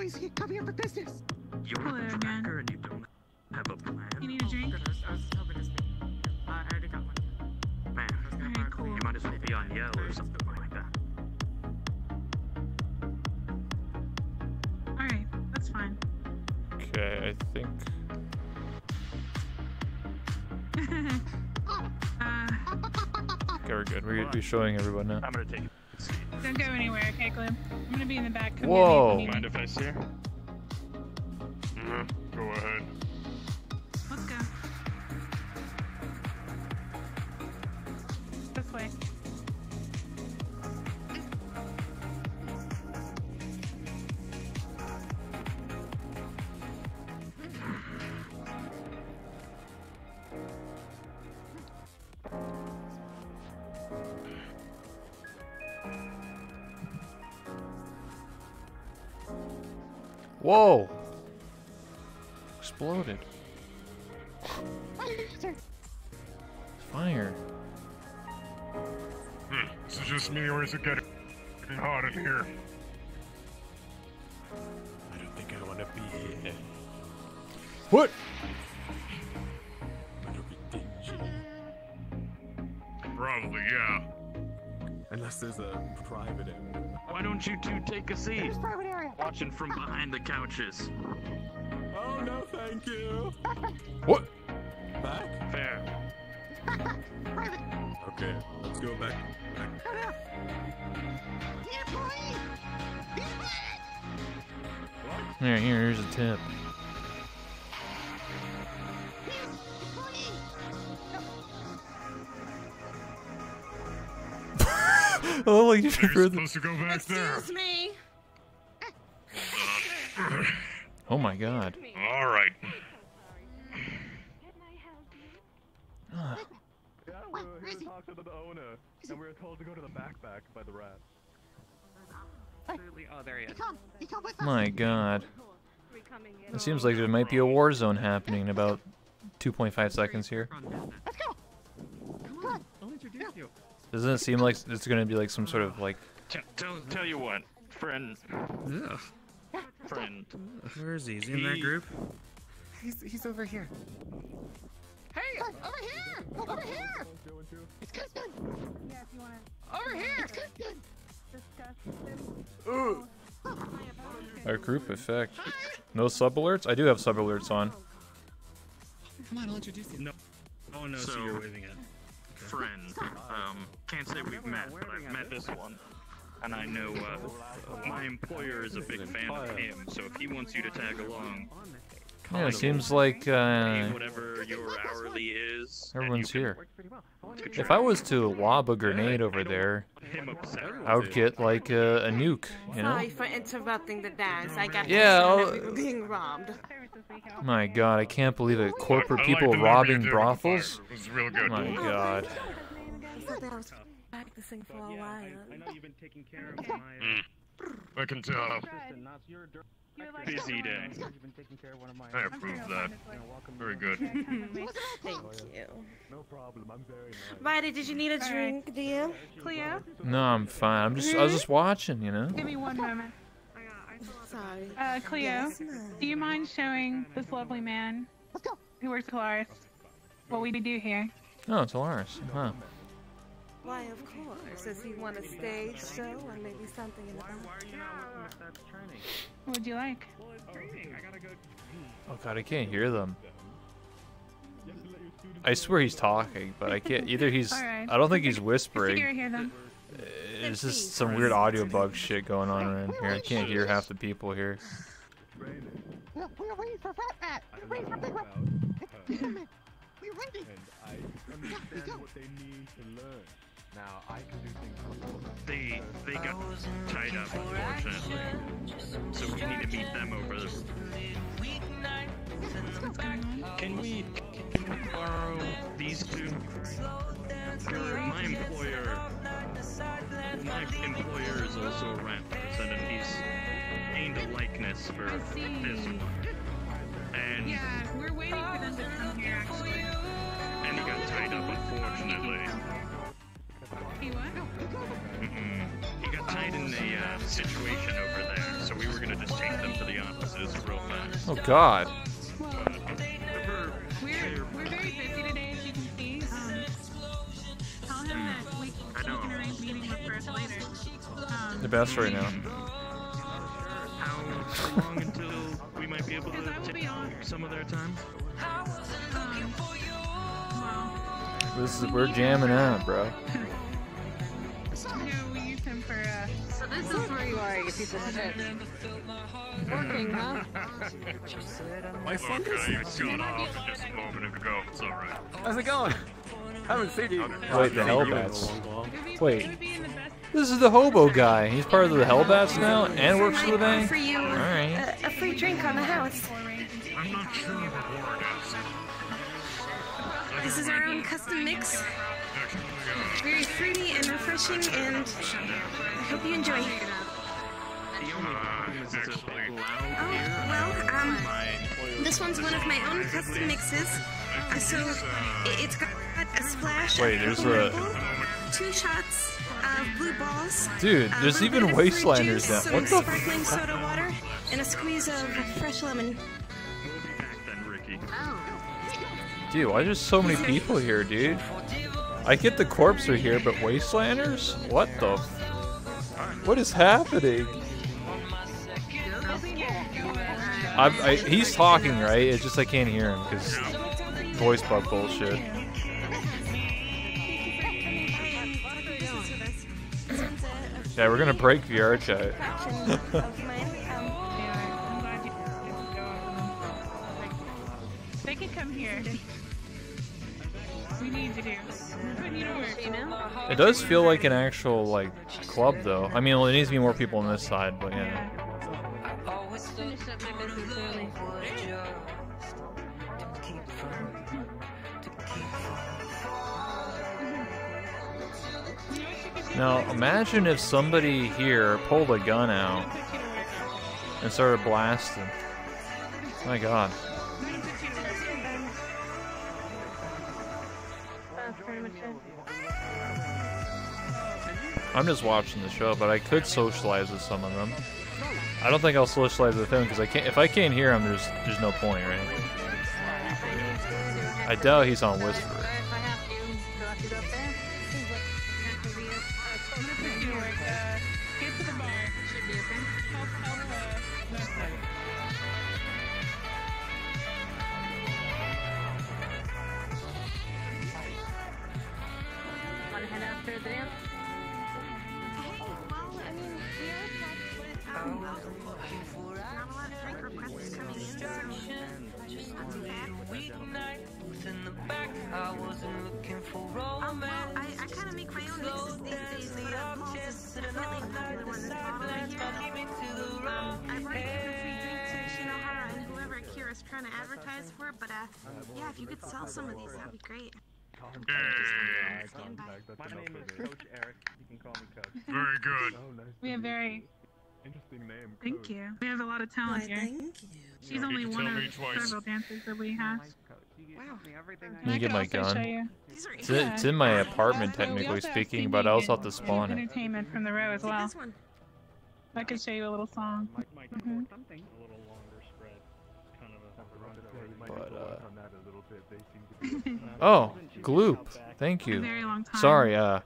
Speaker 49: Always come here for business.
Speaker 19: You're a tracker and you don't have a plan.
Speaker 17: You need a drink?
Speaker 49: I was hoping to speak. I already got one.
Speaker 19: Man,
Speaker 17: Alright, cool.
Speaker 19: you might as well be on yell or something like that.
Speaker 17: Alright, that's fine.
Speaker 1: Okay, I think. [laughs]
Speaker 17: uh,
Speaker 1: Okay, we're good. We're gonna be showing everyone now.
Speaker 19: I'm gonna take it.
Speaker 17: Don't go anywhere, okay, Glim? I'm gonna be in the back. Come
Speaker 1: Whoa.
Speaker 17: Get me if you
Speaker 19: Mind if I see her?
Speaker 28: Yeah, go ahead.
Speaker 19: Watching from behind the couches.
Speaker 50: Oh no, thank you. [laughs]
Speaker 1: What?
Speaker 50: Back?
Speaker 19: Fair. [laughs]
Speaker 50: Okay, let's go back. back.
Speaker 1: Here, here, here's a tip. [laughs] oh, like you
Speaker 28: You're supposed to go back there.
Speaker 17: Excuse me.
Speaker 1: Oh my god.
Speaker 28: All right.
Speaker 1: Ugh.
Speaker 47: Yeah, we were here to talk to the owner, and we were told to go to the backpack by the rat.
Speaker 45: Oh, there he is.
Speaker 1: My god. It seems like there might be a war zone happening in about 2.5 seconds here.
Speaker 45: I'll introduce you.
Speaker 1: Doesn't it seem like it's gonna be like some sort of like
Speaker 19: Tell, tell, tell you what, friend. Friend.
Speaker 18: Where is he? Is he in that group?
Speaker 45: He's he's over here.
Speaker 49: Hey, over here! Over here! It's Kristen!
Speaker 17: Yeah, if you wanna
Speaker 49: Over here! It's Kristen!
Speaker 17: discuss this.
Speaker 1: a group effect. No sub alerts? I do have sub alerts on.
Speaker 45: Come on, I'll introduce you.
Speaker 19: No.
Speaker 18: Oh no, so,
Speaker 19: So-
Speaker 18: you're waving it.
Speaker 19: Friend. Um, can't say we've met, but I've met this one. And I know uh, my employer is a big fan of him, so if he wants you to tag along,
Speaker 1: Yeah, it seems like uh,
Speaker 19: whatever your hourly is.
Speaker 1: everyone's here. If I was to lob a grenade over there. I would get like a, a nuke, you know?
Speaker 16: Sorry for interrupting the dance. I got
Speaker 1: Yeah,
Speaker 16: concerned
Speaker 1: I'll-
Speaker 16: that we being robbed.
Speaker 1: My god, I can't believe it. Corporate people
Speaker 28: like
Speaker 1: robbing brothels?
Speaker 28: It was real good.
Speaker 1: My god.
Speaker 51: I thought that I practicing for a while.
Speaker 47: I know you've been taking care of my.
Speaker 28: Uh, hmm. I can tell.
Speaker 47: Kristen, that's your dir-
Speaker 19: Busy day.
Speaker 47: You've been taking care of my.
Speaker 28: I approve that. Very good.
Speaker 16: Thank you.
Speaker 50: Oh, no problem. I'm very nice.
Speaker 16: Riley, did you need a drink, dear?
Speaker 17: Cleo,
Speaker 1: No, I'm fine. I'm just I was just hmm? watching, you know?
Speaker 17: give me one moment.
Speaker 16: Sorry.
Speaker 17: Uh, Cleo,
Speaker 16: Yes,
Speaker 17: do you mind showing this lovely man Let's go. who works at Polaris what we do here?
Speaker 1: Oh, it's Alaris. Huh.
Speaker 16: Why, of course. Does he want a stage show or maybe something in the back?
Speaker 17: What'd you like?
Speaker 1: Oh god, I can't hear them. I swear he's talking, but I can't. Either he's.
Speaker 17: Alright.
Speaker 1: I don't think he's
Speaker 17: I
Speaker 1: whispering.
Speaker 17: figure I hear them.
Speaker 1: It's just some weird audio bug shit going on around here. I can't hear half the people here.
Speaker 49: We're waiting for Fat Matt. We're waiting for Big Red. We're waiting.
Speaker 52: I understand what they need to learn. Now I can do things.
Speaker 19: They they got tied up, unfortunately. So we need to meet them over there. Can we can we borrow these two? My employer, my employer is also a rat person, and he's gained a likeness for this one. And
Speaker 17: Yeah, we're waiting for them to come here, actually.
Speaker 19: and he got tied up, unfortunately.
Speaker 17: He what?
Speaker 19: Mm-mm. He got tied in a uh, situation over there, so we were gonna just take them to the offices real fast.
Speaker 1: Oh god.
Speaker 17: We're, we're very busy today, as you can see. Um, tell him that we, we can arrange meeting with first later. Um,
Speaker 1: The best right now.
Speaker 19: How, [laughs] how long until we might be able to [laughs] take some of their time?
Speaker 17: um, well,
Speaker 1: This is we're jamming out, bro. [laughs]
Speaker 17: no, we use him for, uh...
Speaker 25: So this is where you are, you piece of shit. Working, huh?
Speaker 52: My son
Speaker 53: Look, I was got off just a moment ago. It's alright.
Speaker 52: How's it going? haven't seen you.
Speaker 1: Wait, the Hellbats. Wait. This is the hobo guy. He's part of the Hellbats now and works for the bank?
Speaker 16: For you,
Speaker 1: Alright.
Speaker 16: a, a free drink on the house.
Speaker 53: I'm not sure what
Speaker 16: This is our own custom mix. Very fruity and refreshing, and I hope you enjoy. Oh, well, um, this one's one of my own custom mixes. Uh, so it's got a splash
Speaker 1: Wait,
Speaker 16: of
Speaker 1: there's a-
Speaker 16: two shots of blue balls.
Speaker 1: Dude, there's
Speaker 16: little
Speaker 1: even Wastelanders
Speaker 16: juice,
Speaker 1: now. What the
Speaker 16: sparkling soda water, and a squeeze of fresh lemon.
Speaker 1: Dude, why are there's so many people here, dude? I get the corpse are here, but Wastelanders? What the? What is happening? I, he's talking, right? It's just I can't hear him because voice bug bullshit. Yeah, we're gonna break VR chat.
Speaker 17: They can come here. We need to do.
Speaker 1: It does feel like an actual like club, though. I mean, well, there needs to be more people on this side, but yeah. Now, imagine if somebody here pulled a gun out and started blasting. My god. I'm just watching the show, but I could socialize with some of them. I don't think I'll socialize with him because I can't. If I can't hear him, there's there's no point, right? I doubt he's on Whisper.
Speaker 16: Trying to advertise for, but uh, yeah, if you could sell some of these, that'd be great. Stand by.
Speaker 52: My name is Coach Eric. You can call me Coach.
Speaker 53: Very good.
Speaker 52: Nice.
Speaker 17: We have very.
Speaker 52: Interesting name.
Speaker 17: Thank you. We have a lot of talent here. She's
Speaker 53: You
Speaker 17: only one of
Speaker 53: twice.
Speaker 17: several dancers that we have.
Speaker 45: Wow. Everything
Speaker 1: Let me get my gun. It's in, it's in my apartment, technically speaking, but I also have to spawn
Speaker 17: and
Speaker 1: it.
Speaker 17: Entertainment from the row as well. I could show you a little song. Mhm.
Speaker 52: To be. [laughs]
Speaker 1: Oh, Gloop, thank you.
Speaker 17: very long.
Speaker 1: Sorry, uh,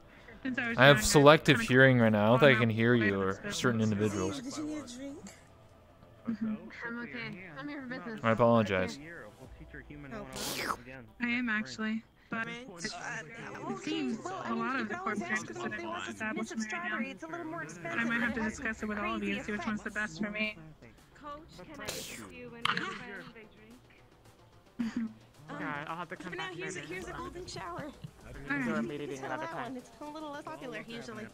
Speaker 17: I
Speaker 1: have selective hearing right now. I don't think I can hear you or certain individuals.
Speaker 16: Did you need a drink?
Speaker 25: I'm okay. I'm here for business.
Speaker 1: I apologize.
Speaker 17: I am actually, but it, it seems a lot of the corp drinks that I've established right now.
Speaker 16: A little.
Speaker 17: I might have to discuss it with all of you and see which one's the best for me.
Speaker 16: Coach, can I you when you're trying to drink?
Speaker 45: Alright, I'll have to come
Speaker 16: For now,
Speaker 45: back
Speaker 16: here's a, here's a golden shower.
Speaker 45: Alright. Or I'm eating
Speaker 16: Try
Speaker 45: another
Speaker 16: that
Speaker 45: time.
Speaker 16: one. It's a little less popular usually.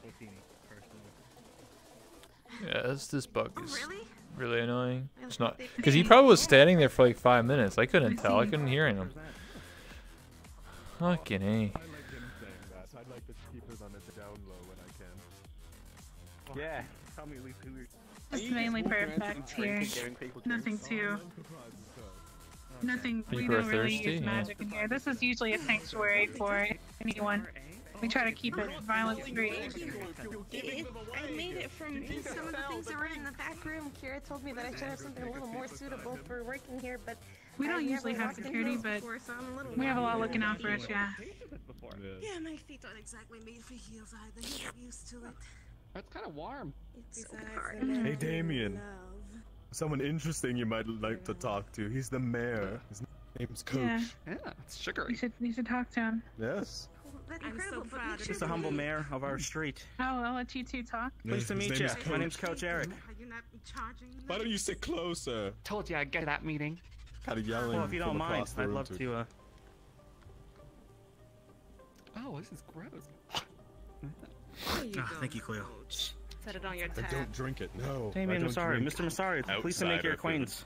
Speaker 1: Yeah, this, this bug oh, is
Speaker 16: really?
Speaker 1: really annoying. It's not because he probably was standing there for like five minutes. I couldn't tell. I couldn't hear him. [laughs] Fucking a.
Speaker 52: I like him saying that. I'd like to keep it on the down low when I can.
Speaker 35: Yeah. Tell me who you're.
Speaker 17: Just mainly for effect here. Nothing too. Oh, Nothing. We don't really
Speaker 1: thirsty,
Speaker 17: use
Speaker 1: yeah.
Speaker 17: magic in here. This is usually a sanctuary for anyone. We try to keep it violence free.
Speaker 16: I made it from some of the things that were in the back room. Kira told me that I should have something a little more suitable for working here, but
Speaker 17: We don't
Speaker 16: I've
Speaker 17: usually have security, but
Speaker 16: before, so I'm a little
Speaker 17: we have a lot looking out for us. Yeah.
Speaker 16: Yeah, my feet aren't exactly made for heels either. You get used to it.
Speaker 45: That's kind of warm.
Speaker 16: It's so hard.
Speaker 52: Hey, Damien. Someone interesting you might like to talk to. He's the mayor. His name's Coach.
Speaker 17: Yeah.
Speaker 45: Yeah, it's sugary.
Speaker 17: You should you should talk to him.
Speaker 52: Yes.
Speaker 16: I'm so proud of
Speaker 18: Just the humble mayor of our street.
Speaker 17: Oh, I'll let you two talk.
Speaker 18: Pleased to
Speaker 52: His
Speaker 18: meet
Speaker 52: name
Speaker 18: you.
Speaker 52: is
Speaker 18: My
Speaker 52: Coach.
Speaker 18: name's Coach Eric.
Speaker 16: Are you not charging?
Speaker 52: Why don't you sit closer?
Speaker 45: Told you I'd get that meeting.
Speaker 52: Kind of yelling.
Speaker 18: Well, if you don't mind,
Speaker 52: across the
Speaker 18: I'd
Speaker 52: room
Speaker 18: love
Speaker 52: to-
Speaker 18: to. Uh,
Speaker 45: Oh, this is gross.
Speaker 18: ah, thank you, Cleo.
Speaker 16: Set it on your
Speaker 52: I don't drink it. No.
Speaker 18: Damien
Speaker 52: don't
Speaker 18: Masari, Mr. Masari, it's pleased to make your acquaintance.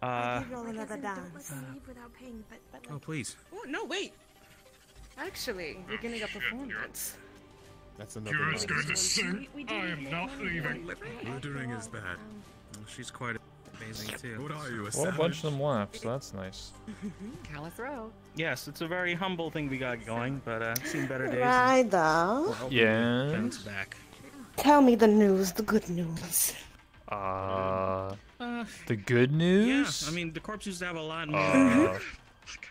Speaker 18: Uh,
Speaker 16: I'll give you all another dance. leave without but, but
Speaker 18: oh please.
Speaker 16: Oh, no, wait. Actually, we're getting a performance.
Speaker 52: That's another.
Speaker 53: Kira's
Speaker 52: one.
Speaker 53: going to sing. I am not leaving.
Speaker 52: Littering is bad.
Speaker 18: Well, she's quite amazing too.
Speaker 52: What are you, a
Speaker 1: Well, a bunch of them left, so that's nice. [laughs]
Speaker 45: Callous.
Speaker 18: Yes, it's a very humble thing we got going, but uh, seen better days.
Speaker 16: Ryder.
Speaker 18: We're hoping back.
Speaker 16: Tell me the news, the good news.
Speaker 1: Uh,
Speaker 18: Uh,
Speaker 1: the good news?
Speaker 18: Yeah, I mean the corpse used to have a lot more.
Speaker 1: Uh,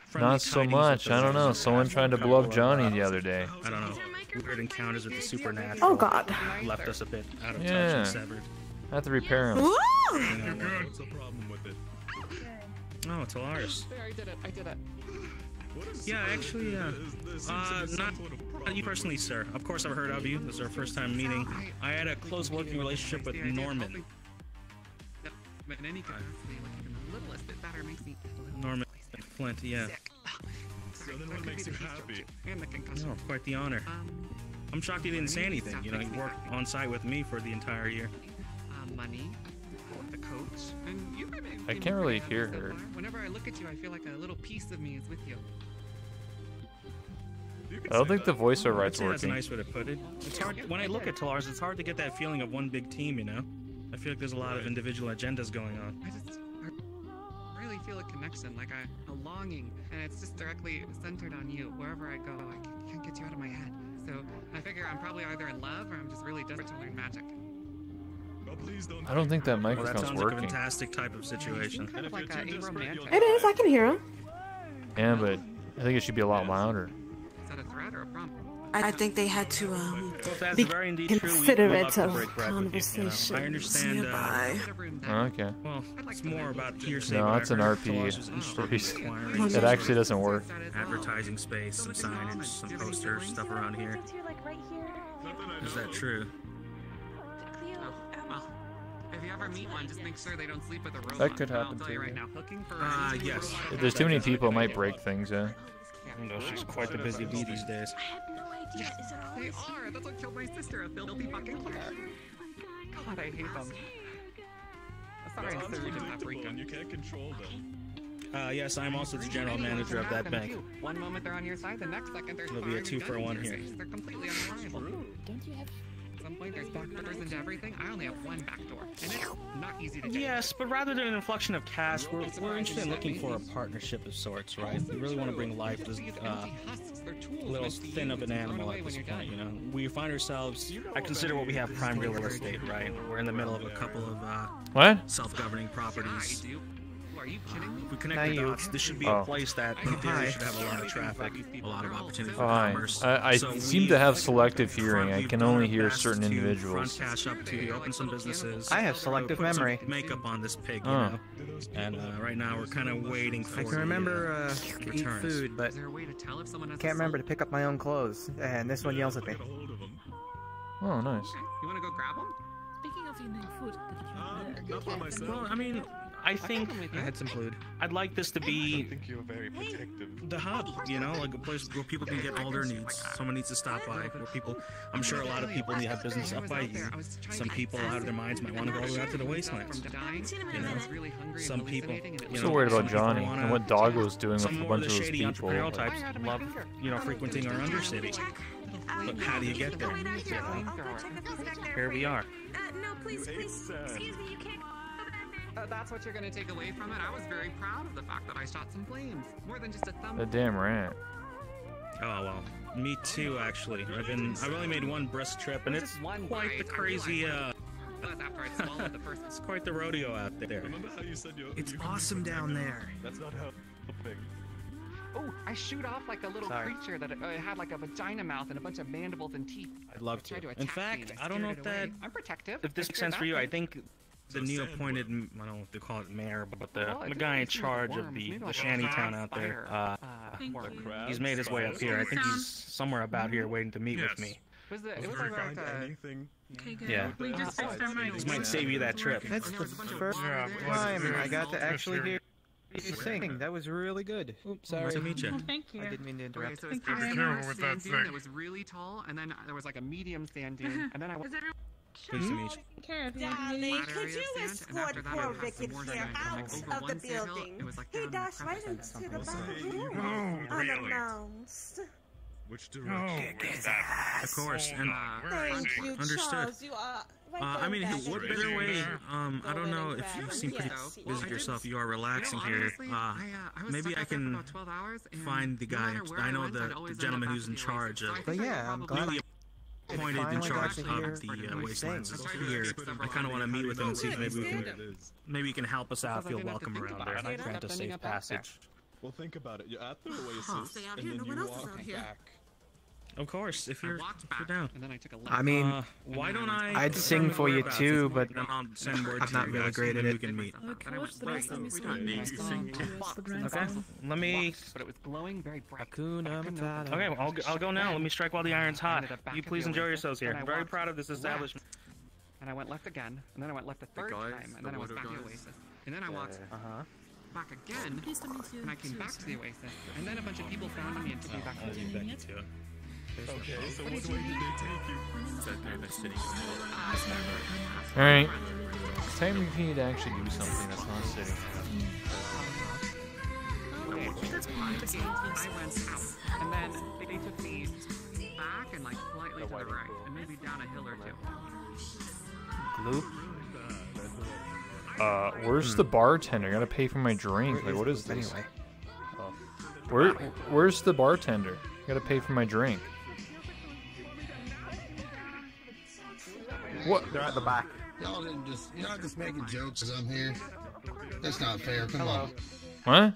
Speaker 18: friendly
Speaker 1: not so much. I don't know. Someone tried to blow up Johnny the other day.
Speaker 18: I don't know. Weird encounters with the supernatural.
Speaker 16: Oh, God.
Speaker 18: Left us a bit out of touch
Speaker 1: Yeah.
Speaker 18: and severed.
Speaker 1: I have to repair him.
Speaker 18: You know,
Speaker 52: What's the problem with it?
Speaker 18: Oh, it's Alaris.
Speaker 45: There, I did it. I did it.
Speaker 18: Yeah, actually, uh, uh, not, not you personally, sir. Of course, I've heard of you. This is our first time meeting. I had a close working relationship with Norman.
Speaker 45: But in any case, like even the littlest bit better makes me
Speaker 18: Norman Flint, yeah.
Speaker 52: So then what makes you happy?
Speaker 45: and the concussion.
Speaker 18: No, quite the honor.
Speaker 45: Um,
Speaker 18: I'm shocked you didn't say anything. You know, he worked on site with me for the entire year.
Speaker 45: uh, money, the coach, and you've.
Speaker 1: I can't really hear
Speaker 45: so
Speaker 1: her.
Speaker 45: Whenever I look at you, I feel like a little piece of me is with you.
Speaker 1: I don't think the voiceover
Speaker 18: I'd
Speaker 1: right's
Speaker 18: say that's a nice way to put it. It's hard when I look at Talars. It's hard to get that feeling of one big team. You know, I feel like there's a lot of individual agendas going on.
Speaker 45: I just I really feel a connection, like a, a longing, and it's just directly centered on you. Wherever I go, I can't get you out of my head. So I figure I'm probably either in love or I'm just really desperate to learn magic.
Speaker 52: Please don't.
Speaker 1: I don't think that
Speaker 18: Well, that
Speaker 1: microphone's
Speaker 18: sounds like a fantastic type of situation.
Speaker 45: Kind of like a, a romantic.
Speaker 16: It is, I can hear him.
Speaker 1: Yeah, but I think it should be a lot louder.
Speaker 16: I think they had to um,
Speaker 18: Well, if that's
Speaker 16: be
Speaker 18: very indeed true, we-
Speaker 16: considerate
Speaker 18: to
Speaker 16: of
Speaker 18: break bread you, you know. I understand. Uh,
Speaker 16: nearby.
Speaker 1: Okay.
Speaker 18: well, it's more about hearsay.
Speaker 1: No, that's an RP.
Speaker 18: Talars was interested in acquiring
Speaker 1: It actually doesn't work.
Speaker 18: of Advertising space, some signage, some posters, stuff around here.
Speaker 16: like right here.
Speaker 18: Is that true?
Speaker 45: Well, if you ever meet one, sure they don't sleep with a robot.
Speaker 1: That could happen too.
Speaker 45: right now, hooking for
Speaker 18: Uh, yes.
Speaker 1: If there's too many people, it might break things, yeah.
Speaker 18: No, she's quite the busy bee these days.
Speaker 45: Yes, they are. That's what killed my sister, a filthy fucking killer. God, I hate them. Sorry,
Speaker 52: That's
Speaker 45: I'm sorry,
Speaker 52: you can't control them.
Speaker 18: Uh, yes, I'm also the general manager of that bank.
Speaker 45: One moment they're on your side, the next second there's
Speaker 18: It'll be a two for one here.
Speaker 45: They're completely unreliable. Don't you have? At some point, there's back doors into everything. I only have one back door, and it's not easy to get.
Speaker 18: Yes, but rather than an inflection of cash, we're, we're interested in looking for a partnership of sorts, right? We really want to bring life to this uh, little thin of an animal at this point, you know? We find ourselves, I consider what we have prime real estate, right? We're in the middle of a couple of uh,
Speaker 1: What?
Speaker 18: self-governing properties.
Speaker 45: Are you kidding me?
Speaker 18: If we connect
Speaker 28: Now
Speaker 18: the
Speaker 28: you-
Speaker 18: dots, this should be
Speaker 1: Oh.
Speaker 18: a place that in theory should have a lot of traffic, a lot of opportunity for
Speaker 1: Oh, hi.
Speaker 18: commerce.
Speaker 1: I, I
Speaker 18: So
Speaker 1: seem to have selective hearing. I can only hear certain individuals.
Speaker 18: Cash up to open some businesses.
Speaker 28: I have selective
Speaker 18: put some
Speaker 28: memory.
Speaker 18: Makeup on this pig, you
Speaker 1: Oh.
Speaker 18: know. And uh, right now we're kind of waiting for.
Speaker 28: I can
Speaker 18: the,
Speaker 28: remember
Speaker 18: uh,
Speaker 28: uh, eat food, but
Speaker 45: Is there a way to tell if someone has
Speaker 28: can't remember to pick up my own clothes. And this one yells at me.
Speaker 1: Oh, nice.
Speaker 45: You want to go grab them?
Speaker 17: Speaking of eating food,
Speaker 18: Not for myself. Well, I mean, I think
Speaker 28: I had some food.
Speaker 18: I'd like this to be
Speaker 52: think you're very protective.
Speaker 18: the hub, you know, like a place where people can get all their needs. Someone needs to stop by. Where people, I'm sure a lot of people need to have business up by you. Some people out of their minds might want to go all the way out to the wastelands. You know, some people. You know,
Speaker 1: so worried about Johnny
Speaker 18: wanna-
Speaker 1: and what Doggo's doing with a bunch
Speaker 18: of
Speaker 1: of those
Speaker 18: shady
Speaker 1: people.
Speaker 18: entrepreneurial types love, you know, frequenting our undercity. But how do you get there? You know? Here we are.
Speaker 16: no, please, please. Excuse me, you can't.
Speaker 45: Uh, that's what you're gonna take away from it. I was very proud of the fact that I shot some flames. More than just a thumb.
Speaker 1: The damn rat.
Speaker 18: Oh well, me too. Actually, I've been I've only made one brisk trip, and it's
Speaker 45: one
Speaker 18: quite the
Speaker 45: bite, I
Speaker 18: crazy.
Speaker 45: realized
Speaker 18: Uh,
Speaker 45: after I swallowed the first. [laughs]
Speaker 18: it's quite the rodeo out there.
Speaker 52: Remember how you said you
Speaker 18: It's awesome down there.
Speaker 52: That's not how.
Speaker 45: Oh, I shoot off like a little
Speaker 18: Sorry.
Speaker 45: creature that uh, had like a vagina mouth and a bunch of mandibles and teeth.
Speaker 18: I'd love to.
Speaker 45: to
Speaker 18: In
Speaker 45: attack me
Speaker 18: fact,
Speaker 45: and
Speaker 18: I don't know if that
Speaker 45: I'm protective.
Speaker 18: if this makes sense for you. I think the new appointed, I don't know if they call it mayor, but the,
Speaker 45: Well,
Speaker 18: the guy in charge of the,
Speaker 45: maybe
Speaker 18: the shanty town out there,
Speaker 45: spider.
Speaker 18: uh,
Speaker 17: Thank
Speaker 45: worm.
Speaker 17: you.
Speaker 18: he's made his way up here. I think he's somewhere about here waiting to meet with me.
Speaker 45: Was it, it was
Speaker 52: Never
Speaker 45: about
Speaker 52: find
Speaker 45: uh,
Speaker 52: anything.
Speaker 17: Okay, good.
Speaker 18: Yeah.
Speaker 17: We just fixed our mics.
Speaker 18: This might save you that trip.
Speaker 28: That's the first time I got to actually hear you sing. That was really good. Oops, sorry.
Speaker 18: Nice to meet you. [laughs]
Speaker 17: Well, thank you.
Speaker 28: I didn't mean to
Speaker 45: Okay,
Speaker 28: interrupt.
Speaker 45: so it's
Speaker 17: Thank you
Speaker 45: a
Speaker 17: very
Speaker 45: dark
Speaker 17: much.
Speaker 53: with that thing.
Speaker 45: that was really tall, and then there was like a medium sand dune, [laughs] and then I went.
Speaker 17: Is
Speaker 18: Pleased to meet you.
Speaker 17: taking care of you?
Speaker 16: Darling,
Speaker 45: flat
Speaker 16: could you
Speaker 45: of sand, and
Speaker 16: escort
Speaker 45: after that I
Speaker 16: poor
Speaker 45: passed
Speaker 16: Rickett here
Speaker 45: and, like,
Speaker 16: out of the building?
Speaker 45: it was, like,
Speaker 16: He
Speaker 45: the
Speaker 16: dashed right into the back
Speaker 53: No,
Speaker 16: room, unannounced.
Speaker 52: Which
Speaker 53: No,
Speaker 52: direction?
Speaker 53: is that?
Speaker 18: Of course, and
Speaker 16: Thank you,
Speaker 18: Understood.
Speaker 16: Charles. You are right
Speaker 18: Uh, I mean, what better
Speaker 16: the
Speaker 18: way? Um, I don't know if you seem pretty
Speaker 16: Yes,
Speaker 18: busy
Speaker 16: yes.
Speaker 18: yourself. You are relaxing
Speaker 45: No,
Speaker 18: here.
Speaker 45: honestly,
Speaker 18: Uh,
Speaker 45: I, uh, I
Speaker 18: maybe I
Speaker 45: out there for
Speaker 18: can
Speaker 45: 12 hours, and
Speaker 18: find the guy.
Speaker 45: matter
Speaker 18: I know
Speaker 45: I'd
Speaker 18: the, the gentleman who's in charge of.
Speaker 45: So I
Speaker 28: But yeah, I'm glad
Speaker 18: newly
Speaker 28: I
Speaker 18: appointed in charge
Speaker 28: got to hear
Speaker 18: of the uh, wastelands is here. I kind of want to meet with him and see if maybe we can, maybe you can help us out, feel
Speaker 45: didn't have to
Speaker 18: welcome around
Speaker 45: about
Speaker 18: there,
Speaker 45: it.
Speaker 18: and
Speaker 45: I
Speaker 18: grant
Speaker 45: kept
Speaker 18: a safe
Speaker 45: up back there.
Speaker 18: passage.
Speaker 52: Well, think about it. You're at the Oasis,
Speaker 16: Stay
Speaker 52: and then you
Speaker 16: one else is
Speaker 52: walk back.
Speaker 18: Of course, if you're,
Speaker 45: walked
Speaker 18: if
Speaker 45: back,
Speaker 18: you're down.
Speaker 45: and then I took a left.
Speaker 28: I mean,
Speaker 18: Uh, why don't I?
Speaker 28: I'd sing for you too, but
Speaker 18: then I'll send word
Speaker 28: I'm
Speaker 18: to
Speaker 28: not really great at it.
Speaker 18: Can meet.
Speaker 17: Okay, what's the rest of this
Speaker 53: We don't need to sing.
Speaker 18: Okay, let me.
Speaker 45: But it was glowing very bright.
Speaker 18: Okay, well, I'll, I'll go now. Let me strike while the iron's hot.
Speaker 45: Ended up back
Speaker 18: You please enjoy yourselves here.
Speaker 45: and I
Speaker 18: Very proud of this establishment.
Speaker 45: And I went left again, and then I went left a third time, and then I was back at the
Speaker 53: guys.
Speaker 45: Oasis. And then I walked
Speaker 28: Uh huh.
Speaker 45: back again,
Speaker 17: Pleased to meet you.
Speaker 45: and I came back to the. Oasis. And then a bunch of people found me and took me back to the
Speaker 17: Convenient.
Speaker 52: Okay, so which way did they take you?
Speaker 53: Sat there in the city.
Speaker 1: Alright. It's time we need to actually do something that's not sitting.
Speaker 45: Okay,
Speaker 17: That's
Speaker 45: I
Speaker 17: fine.
Speaker 45: I went out, and then they, they took me back and like slightly to the right, and maybe down a hill or two.
Speaker 28: Glue.
Speaker 1: Uh, where's the bartender? I gotta pay for my drink. Like, what is this?
Speaker 28: Anyway.
Speaker 1: Oh. Where, where's the bartender? I gotta pay for my drink. What?
Speaker 54: They're at the back. Y'all didn't just, you're not just making jokes as I'm here. That's not fair. Come on.
Speaker 1: What?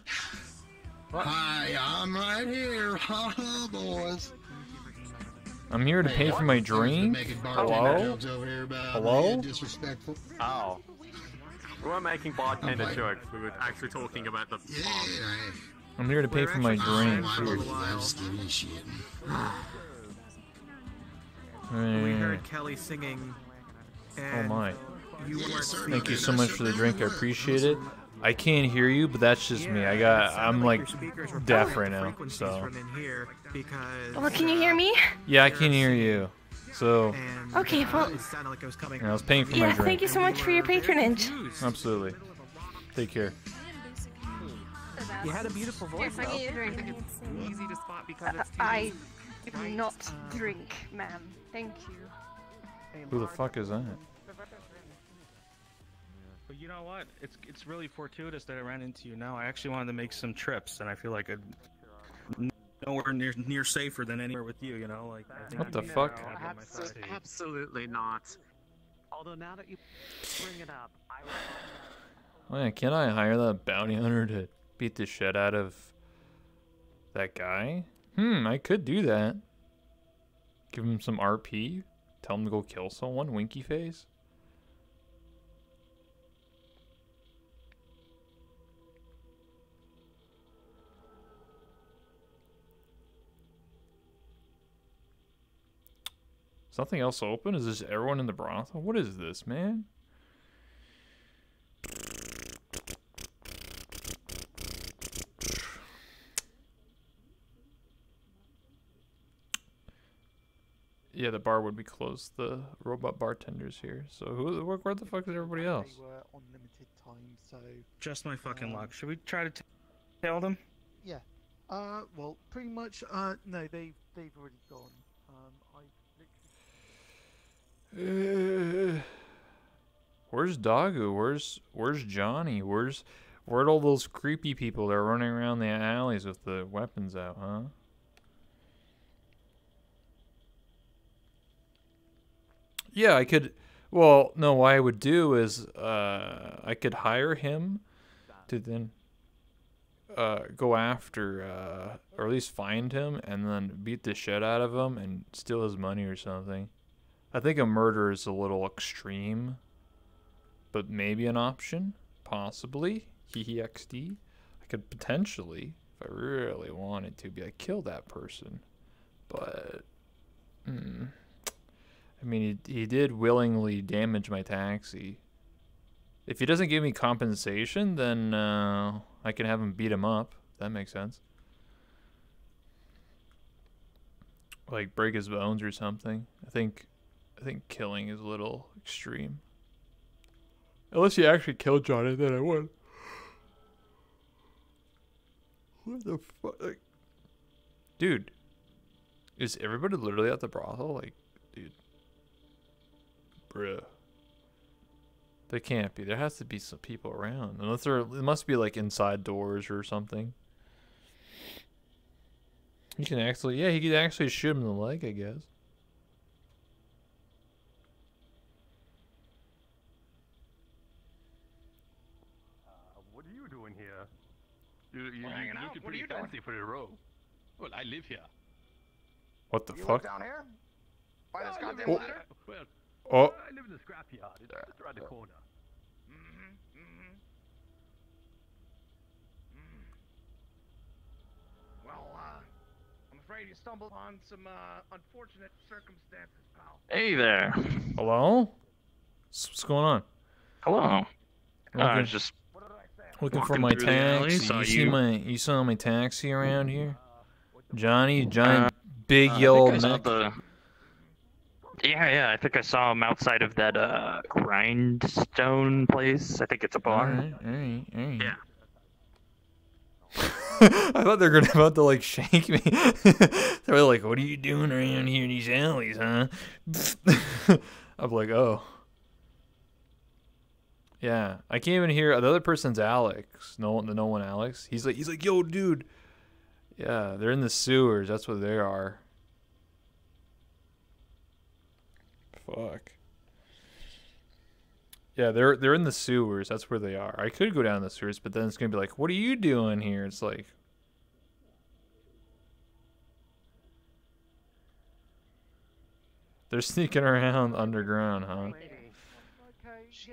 Speaker 54: Hi, I'm right here. Ha ha, boys.
Speaker 1: I'm here to
Speaker 54: Hey,
Speaker 1: pay for my
Speaker 54: I was just
Speaker 1: drink. Hello?
Speaker 54: over here about
Speaker 1: Hello?
Speaker 54: disrespectful.
Speaker 55: Oh. We weren't making bartender jokes, we were actually talking about the
Speaker 54: Yeah,
Speaker 55: farm.
Speaker 1: I'm here to pay for my
Speaker 54: Oh,
Speaker 1: drink.
Speaker 54: I believe I'm just giving you shit.
Speaker 28: We heard Kelly singing.
Speaker 1: Oh my.
Speaker 28: You weren't
Speaker 1: Thank you so much for the drink. I appreciate it. I can't hear you, but that's just me. I got. I'm like deaf right now, so
Speaker 28: from in here because.
Speaker 32: Well, can you hear me?
Speaker 1: yeah, I can hear you. So
Speaker 32: Okay, uh, well,
Speaker 28: It sounded like it was coming.
Speaker 1: yeah, I was paying for
Speaker 32: yeah,
Speaker 1: my drink.
Speaker 32: Yeah, thank you so much for your patronage.
Speaker 1: Absolutely. Take care.
Speaker 28: You had a beautiful voice.
Speaker 32: Yes, I
Speaker 28: though.
Speaker 32: need drink.
Speaker 45: Easy to spot because
Speaker 32: I do not drink, ma'am. Thank you.
Speaker 1: Who the fuck is that?
Speaker 18: But you know what? It's it's really fortuitous that I ran into you now. I actually wanted to make some trips, and I feel like I'd nowhere near near safer than anywhere with you. You know, like I think
Speaker 1: What the fuck?
Speaker 18: happy on my side.
Speaker 55: Absolutely not. Although now that you bring it up, I
Speaker 1: Oh yeah, can I hire that bounty hunter to beat the shit out of that guy? Hmm, I could do that. Give him some RP. Tell him to go kill someone. Winky face. Something else open? Is this everyone in the brothel? What is this, man? Yeah, the bar would be closed. The robot bartender's here. So who? Where, where the fuck is everybody else?
Speaker 49: They were on limited time, so
Speaker 18: Just my fucking luck. Should we try to t- tell them?
Speaker 49: yeah. Uh, well, pretty much. Uh, no, they've they've already gone. Um, I literally.
Speaker 1: Uh, [sighs] where's Dagu? Where's Where's Johnny? Where's Where'd all those creepy people that are running around the alleys with the weapons out, huh? Yeah, I could. Well, no, what I would do is uh, I could hire him to then uh, go after, uh, or at least find him, and then beat the shit out of him and steal his money or something. I think a murder is a little extreme, but maybe an option, possibly. XD. I could potentially, if I really wanted to, be like kill that person, but. Hmm. I mean, he, he did willingly damage my taxi. If he doesn't give me compensation, then uh, I can have him beat him up. That makes sense. Like break his bones or something. I think, I think killing is a little extreme. Unless he actually killed Johnny, then I would. What the fuck? Like, dude, is everybody literally at the brothel? Like. Bruh. They can't be. There has to be some people around. Unless there, it must be like inside doors or something. He can actually, yeah, he could actually shoot him in the leg, I guess.
Speaker 24: Uh, what are you doing here? You, you,
Speaker 56: We're hanging
Speaker 24: you
Speaker 56: out.
Speaker 24: looking pretty
Speaker 56: you doing?
Speaker 24: fancy for the row. Well, I live here.
Speaker 1: What the
Speaker 56: you
Speaker 1: fuck?
Speaker 56: live down here? By this
Speaker 24: I
Speaker 56: goddamn ladder?
Speaker 24: Well,
Speaker 1: Oh.
Speaker 24: I live in the scrapyard. It's just around the corner.
Speaker 56: Mm-hmm. Mm-hmm. Mm. Well, uh, I'm afraid you stumbled on some uh, unfortunate circumstances, pal.
Speaker 55: Hey there.
Speaker 1: Hello? What's going on?
Speaker 55: Hello. I
Speaker 1: Looking-
Speaker 55: was just
Speaker 1: Looking for my
Speaker 55: through the alley,
Speaker 1: taxi.
Speaker 55: saw
Speaker 1: You see my you saw my taxi around here? Johnny, giant
Speaker 55: Uh,
Speaker 1: big
Speaker 55: uh, I
Speaker 1: yellow
Speaker 55: think I saw
Speaker 1: neck.
Speaker 55: The- Yeah, yeah. I think I saw him outside of that uh grindstone place. I think it's a bar.
Speaker 1: Alright, alright, alright.
Speaker 55: Yeah. [laughs]
Speaker 1: I thought they were gonna [laughs] about to like shake me. [laughs] they were like, "What are you doing around here in these alleys, huh?" I'm like, "Oh, yeah." I can't even hear the other person's Alex. No one, the no one Alex. He's like, he's like, "Yo, dude." Yeah, they're in the sewers. That's what they are. Fuck. Yeah, they're they're in the sewers. That's where they are. I could go down the sewers, but then it's gonna be like, "What are you doing here?" It's like, they're sneaking around underground, huh?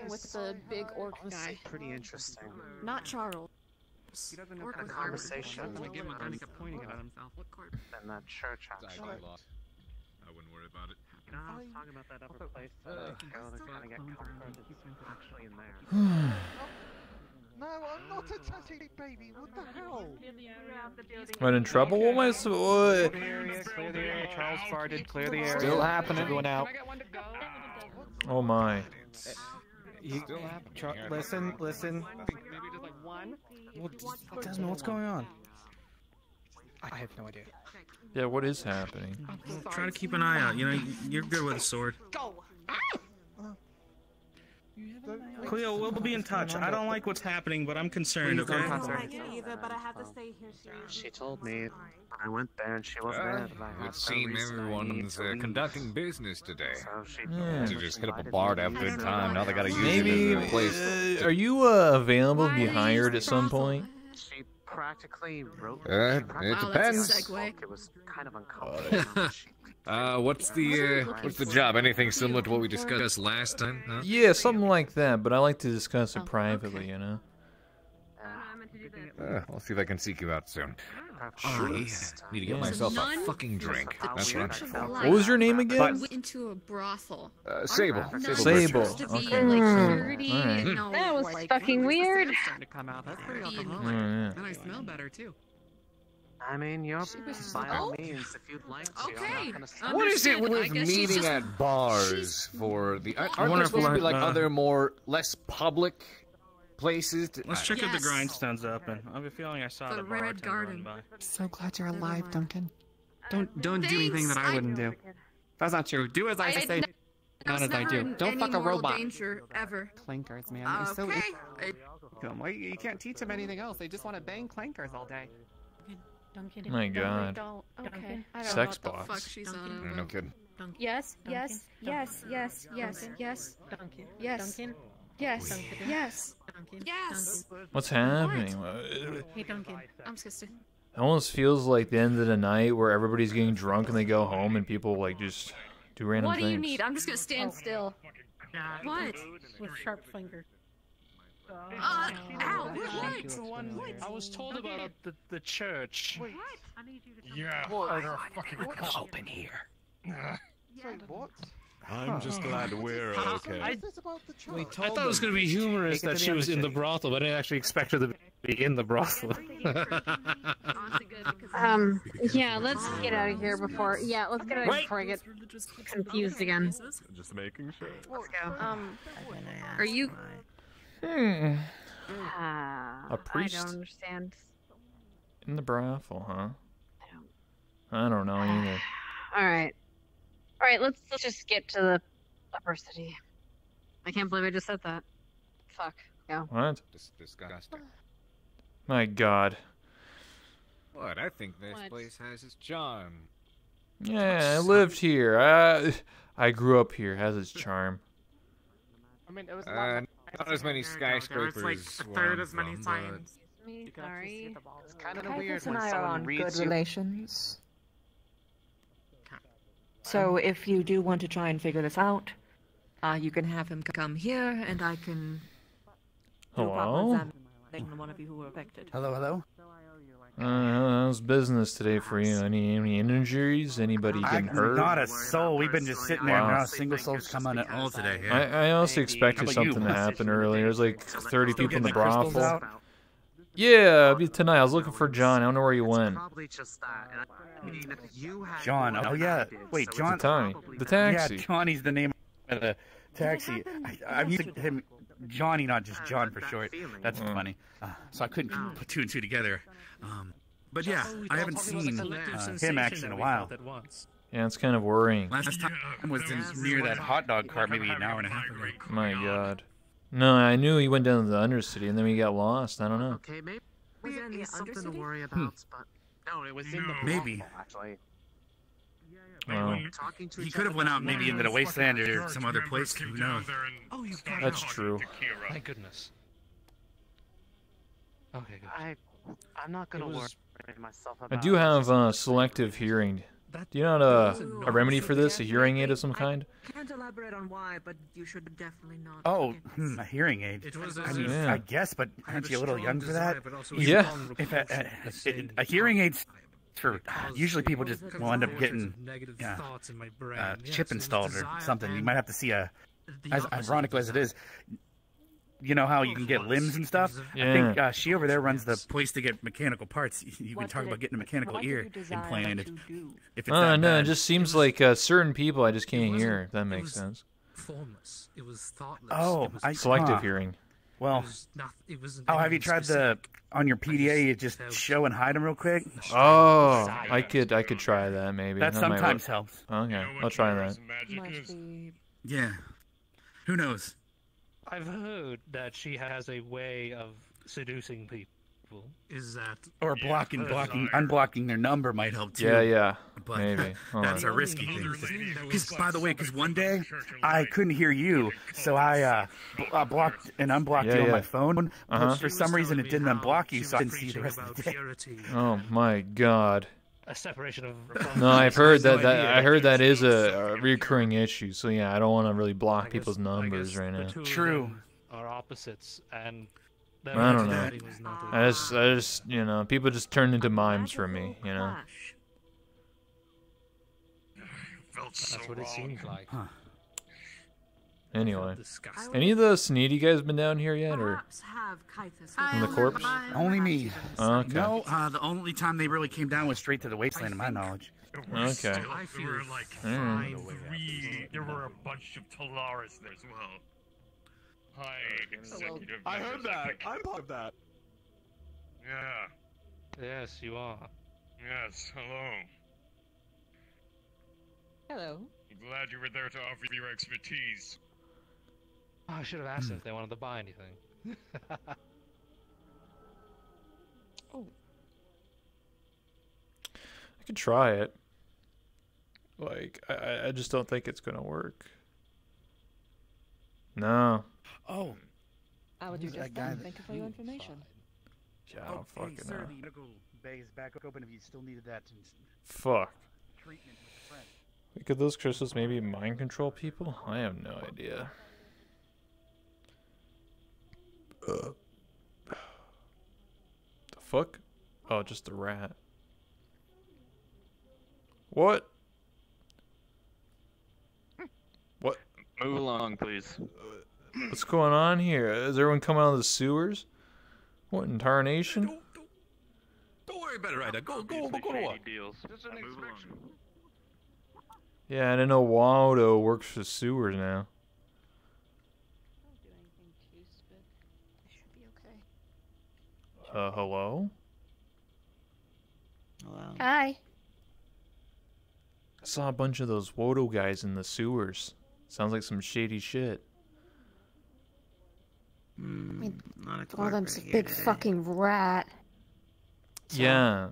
Speaker 41: With the big orc guy.
Speaker 57: Pretty interesting.
Speaker 41: Not Charles.
Speaker 57: He doesn't know
Speaker 41: Orc
Speaker 57: kind
Speaker 41: with
Speaker 57: conversation
Speaker 45: I'm gonna him a kind of pointing about himself. What court?
Speaker 57: in that church, actually.
Speaker 53: I wouldn't worry about it.
Speaker 57: You know, I was talking about that other place. Uh, go to kind of get comfort. It's actually in there. [sighs]
Speaker 49: No, I'm not a tatty baby. What the hell?
Speaker 1: Am I in trouble? What am I? So.
Speaker 28: Clear the area, clear the area. Charles farted, clear the area.
Speaker 58: Still happening.
Speaker 28: Everyone out.
Speaker 1: Oh my.
Speaker 28: You, Char- listen, listen.
Speaker 45: Maybe just like one.
Speaker 28: What, Desmond, what's going on? I have no idea.
Speaker 1: Yeah, what is happening?
Speaker 18: Try to keep an eye out. You know, you're good with a sword.
Speaker 49: Go.
Speaker 18: Cleo, we'll be in touch. I don't like what's happening, but I'm concerned.
Speaker 59: Please don't
Speaker 18: Okay.
Speaker 16: like it either, but I have to stay here.
Speaker 59: She told me I went there and she was
Speaker 60: Well,
Speaker 59: there.
Speaker 60: it would seem everyone's uh, conducting business today.
Speaker 1: Yeah.
Speaker 60: To just hit up a bar to have a good time. Now they gotta use
Speaker 1: Maybe.
Speaker 60: it as a place.
Speaker 1: uh, are you uh, available to be hired at some point?
Speaker 59: She practically wrote.
Speaker 60: Uh,
Speaker 59: she practically
Speaker 60: it
Speaker 59: wrote
Speaker 60: depends.
Speaker 59: this. It was kind of uncomfortable. [laughs]
Speaker 60: Uh, what's the uh, what's the job? Anything similar to what we discussed last time? Huh?
Speaker 1: Yeah, something like that. But I like to discuss it privately. You know.
Speaker 60: Uh, I'll see if I can seek you out soon. I need to get myself a fucking drink. That's what I'm
Speaker 8: Church of
Speaker 60: for.
Speaker 8: Life
Speaker 1: What was your name again?
Speaker 8: Went into a brothel.
Speaker 60: Uh, Sable. Sable.
Speaker 1: Sable,
Speaker 8: supposed to be,
Speaker 1: okay.
Speaker 8: like, purity?
Speaker 1: alright.
Speaker 25: That was
Speaker 8: like,
Speaker 25: fucking weird.
Speaker 45: starting to come out. That's pretty
Speaker 8: Being-
Speaker 45: alcoholic.
Speaker 1: Yeah.
Speaker 45: And I smell better too.
Speaker 59: I mean, you're by all means if you'd like to.
Speaker 8: Okay.
Speaker 59: I'm not gonna stop.
Speaker 60: What is it
Speaker 8: Understood. I
Speaker 60: with meeting
Speaker 8: just-
Speaker 60: at bars for the? Aren't there supposed to be like
Speaker 18: uh,
Speaker 60: other more less public places? To,
Speaker 18: Let's
Speaker 60: I-
Speaker 18: check if the
Speaker 8: Yes.
Speaker 18: grindstone's open. I have a feeling I saw
Speaker 8: The
Speaker 18: the,
Speaker 8: Red Garden.
Speaker 18: run by.
Speaker 45: So glad you're alive, Duncan. Uh, don't don't do anything that I wouldn't do. That's not true. Do as I,
Speaker 8: I-
Speaker 45: say, not as I do. Don't fuck a robot.
Speaker 8: danger ever.
Speaker 45: Clankers, man. They're so
Speaker 8: Okay.
Speaker 45: dumb. Why- You can't teach them anything else. They just want to bang clankers all day.
Speaker 61: Duncan.
Speaker 1: My God.
Speaker 61: Don't. Okay.
Speaker 1: Sex
Speaker 61: know what the
Speaker 1: bots.
Speaker 61: fuck she's
Speaker 1: Yeah,
Speaker 60: no kidding.
Speaker 61: Yes, yes, yes, yes, yes, yes.
Speaker 25: Duncan.
Speaker 61: Yes.
Speaker 25: Duncan.
Speaker 61: Yes.
Speaker 25: Duncan.
Speaker 61: Yes.
Speaker 25: Duncan.
Speaker 61: Yes.
Speaker 1: What's happening? Uh,
Speaker 25: Hey, Duncan.
Speaker 8: I'm just gonna
Speaker 1: It almost feels like the end of the night where everybody's getting drunk and they go home and people like just do random things.
Speaker 8: What do
Speaker 1: things.
Speaker 8: you need? I'm just gonna stand still. What?
Speaker 25: With sharp finger.
Speaker 8: Uh, ow! What?
Speaker 18: I was told about the, the church.
Speaker 28: Yeah, they're fucking
Speaker 60: open here.
Speaker 21: Wait, what?
Speaker 6: I'm just glad [laughs] we're okay.
Speaker 21: What is this about the church?
Speaker 18: I thought it was going to be humorous that she was in the brothel, but I didn't actually expect her to be in the brothel. [laughs]
Speaker 25: Um. Yeah. Let's get out of here before. Yeah. Let's get out of here before I get confused again.
Speaker 6: Just making sure.
Speaker 25: Let's go.
Speaker 8: Um, are you?
Speaker 1: Hmm.
Speaker 25: Ah,
Speaker 1: A priest?
Speaker 25: I don't understand.
Speaker 1: In the brothel, huh? I don't know either.
Speaker 25: All right. All right. Let's let's just get to the upper city. I can't believe I just said that. Fuck. Yeah.
Speaker 1: What?
Speaker 60: Dis- disgusting.
Speaker 1: My God.
Speaker 60: What? I think this
Speaker 25: What?
Speaker 60: place has its charm.
Speaker 1: Yeah, I lived here. I I grew up here. Has its charm.
Speaker 59: I mean, it was a
Speaker 60: Uh, not as many skyscrapers.
Speaker 59: There was like a third as many
Speaker 60: from,
Speaker 59: signs.
Speaker 25: Me.
Speaker 59: You can actually see
Speaker 25: Sorry.
Speaker 59: the. It's kind of weird
Speaker 62: and
Speaker 59: when
Speaker 62: I are
Speaker 59: someone
Speaker 62: on
Speaker 59: reads
Speaker 62: good
Speaker 59: you.
Speaker 62: relations. So if you do want to try and figure this out, uh, you can have him come here, and I can do a
Speaker 1: Hello?
Speaker 62: examination one of you who were affected.
Speaker 4: Hello, hello.
Speaker 1: Uh, how's business today for you? Any any injuries? Anybody
Speaker 4: I,
Speaker 1: getting hurt?
Speaker 4: not a soul. We've been just sitting there,
Speaker 1: Wow.
Speaker 4: not a single soul's come on at all today.
Speaker 1: I, I also expected
Speaker 4: How you?
Speaker 1: something to happen earlier. There's like 30 people in the
Speaker 4: the
Speaker 1: brothel. Yeah, it'll be tonight. I was looking for John. I don't know where he went.
Speaker 59: Probably just that. And I mean, if you had
Speaker 4: John. Oh yeah.
Speaker 59: Did,
Speaker 4: Wait,
Speaker 59: so
Speaker 4: John.
Speaker 59: it's
Speaker 1: Tommy,
Speaker 59: probably
Speaker 1: the
Speaker 59: better.
Speaker 1: taxi.
Speaker 4: Yeah, Johnny's the name of the taxi. I, I'm used to him, Johnny, not just John for short. That's
Speaker 1: Mm.
Speaker 4: funny. Uh, so I couldn't put two and two together. Um, but yeah,
Speaker 18: Oh,
Speaker 4: I haven't seen uh, him actually in a while.
Speaker 1: Yeah, it's kind of worrying.
Speaker 4: Last time was in, near that hot dog cart, maybe an hour and a half ago.
Speaker 1: My God. No, I knew he went down to the Undercity and then we got lost. I don't know.
Speaker 59: Okay, maybe
Speaker 62: Was it in the
Speaker 59: it's something to
Speaker 62: Undercity?
Speaker 59: worry
Speaker 4: Hmm.
Speaker 59: about, but no, it was in the
Speaker 4: Maybe.
Speaker 59: brothel, actually.
Speaker 1: Well,
Speaker 59: Talking to
Speaker 4: He could have went out maybe into the wasteland or some other place. Who knows?
Speaker 59: Oh, you got
Speaker 1: that's true.
Speaker 14: Thank goodness. Okay, good.
Speaker 59: I, I'm not gonna
Speaker 14: It
Speaker 59: worry
Speaker 14: was-
Speaker 59: myself
Speaker 1: I do have uh, selective hearing. Do you know uh, a remedy for this? A hearing aid of some kind?
Speaker 62: I Can't elaborate on why, but you should definitely not.
Speaker 4: Oh, hmm, a hearing aid.
Speaker 14: It was
Speaker 4: I mean,
Speaker 1: Yeah.
Speaker 4: I guess, but aren't you a little
Speaker 14: strong
Speaker 4: young for that?
Speaker 14: a
Speaker 1: Yeah.
Speaker 4: If a, a, a, a hearing aid's for
Speaker 14: because
Speaker 4: usually people just will end up getting
Speaker 14: negative
Speaker 4: yeah,
Speaker 14: thoughts in my brain.
Speaker 4: uh, chip installed or something. You might have to see a
Speaker 14: the
Speaker 4: as
Speaker 14: opposite
Speaker 4: ironic
Speaker 14: of
Speaker 4: as it is. You know how you can get limbs and stuff. I think uh, she over there runs the place to get mechanical parts. [laughs] You can
Speaker 62: What
Speaker 4: talk about getting a [laughs] mechanical ear
Speaker 62: you desire
Speaker 4: implanted.
Speaker 62: to?
Speaker 4: If it's that
Speaker 1: no, it just seems like uh, certain people I just can't hear, if that
Speaker 14: it
Speaker 1: makes
Speaker 14: was-
Speaker 1: sense.
Speaker 14: formless. It was thoughtless.
Speaker 4: Oh,
Speaker 14: it was,
Speaker 4: I
Speaker 1: Selective
Speaker 4: huh.
Speaker 1: hearing.
Speaker 4: Well,
Speaker 14: it was not, it
Speaker 4: oh, have you tried
Speaker 14: specific.
Speaker 4: the on your PDA? You
Speaker 14: just
Speaker 4: just show and hide them real quick.
Speaker 1: Oh, I could I could try that maybe.
Speaker 4: That
Speaker 1: might
Speaker 4: sometimes helps.
Speaker 1: Okay,
Speaker 28: You know
Speaker 1: I'll try that.
Speaker 28: Magic
Speaker 62: Must
Speaker 28: is?
Speaker 62: be
Speaker 4: Yeah. Who knows?
Speaker 14: I've heard that she has a way of seducing people.
Speaker 63: Is that
Speaker 4: Or
Speaker 63: Yeah,
Speaker 4: blocking,
Speaker 63: but-
Speaker 4: blocking, unblocking their number might help too.
Speaker 1: Yeah, yeah,
Speaker 4: But
Speaker 1: maybe. Hold
Speaker 4: that's
Speaker 1: on.
Speaker 4: a risky thing. Because, by the way, because one day I couldn't hear you, so I uh, bl- uh, blocked and unblocked
Speaker 1: Yeah,
Speaker 4: you on
Speaker 1: yeah.
Speaker 4: my phone.
Speaker 1: Uh-huh.
Speaker 4: For some reason, it didn't unblock you, so I didn't see the rest of the day.
Speaker 1: Oh my god.
Speaker 14: A separation of. [laughs]
Speaker 1: No, I've heard that, that
Speaker 14: idea.
Speaker 1: I heard that is a, a recurring issue. So yeah, I don't want to really block people's numbers right now.
Speaker 14: True. two Are opposites, and. their
Speaker 1: I don't know.
Speaker 14: personality was not a-
Speaker 1: I just, I just, you know, people just turn into mimes for me, you know.
Speaker 28: Felt so
Speaker 14: That's what it
Speaker 28: wrong.
Speaker 14: seems like.
Speaker 1: Anyway,
Speaker 14: Disgusting.
Speaker 1: any of the Sneedy guys been down here yet, or
Speaker 64: have Kythus
Speaker 1: From the corpse?
Speaker 4: Only me.
Speaker 1: Oh, okay.
Speaker 4: No, uh, the only time they really came down was straight to the wasteland, to my knowledge.
Speaker 1: Okay.
Speaker 28: I feel there were like
Speaker 1: Alright.
Speaker 28: three. There were a bunch of Talaris there as well. Hi, executive.
Speaker 65: I heard that. I'm part of that.
Speaker 28: Yeah.
Speaker 14: Yes, you are.
Speaker 28: Yes. Hello.
Speaker 21: Hello.
Speaker 28: I'm glad you were there to offer your expertise.
Speaker 14: Oh, I should have asked them if they wanted to buy anything. [laughs] oh.
Speaker 1: I could try it. Like, I- I, I just don't think it's gonna work. No.
Speaker 4: Oh.
Speaker 62: I would do just
Speaker 4: that guy
Speaker 62: fine. Thank you for your information.
Speaker 1: Yeah, I don't
Speaker 4: Oh, hey,
Speaker 1: fucking
Speaker 4: sir,
Speaker 1: know.
Speaker 4: the medical bay is back open if you still needed that.
Speaker 1: Fuck.
Speaker 4: Treatment with a friend.
Speaker 1: Wait, Could those crystals maybe mind control people? I have no idea. Uh. The fuck? Oh, just a rat. What? What?
Speaker 19: Move along, please.
Speaker 1: What's going on here? Is everyone coming out of the sewers? What in tarnation?
Speaker 63: Don't worry about it right now. Go, go, go, go to work.
Speaker 19: Deals.
Speaker 66: Just an inspection.
Speaker 1: Yeah, I didn't know Waldo works for sewers now. Uh, hello?
Speaker 8: Hi.
Speaker 1: I saw a bunch of those Wodo guys in the sewers. Sounds like some shady shit.
Speaker 8: One of them's a big fucking rat.
Speaker 1: Yeah,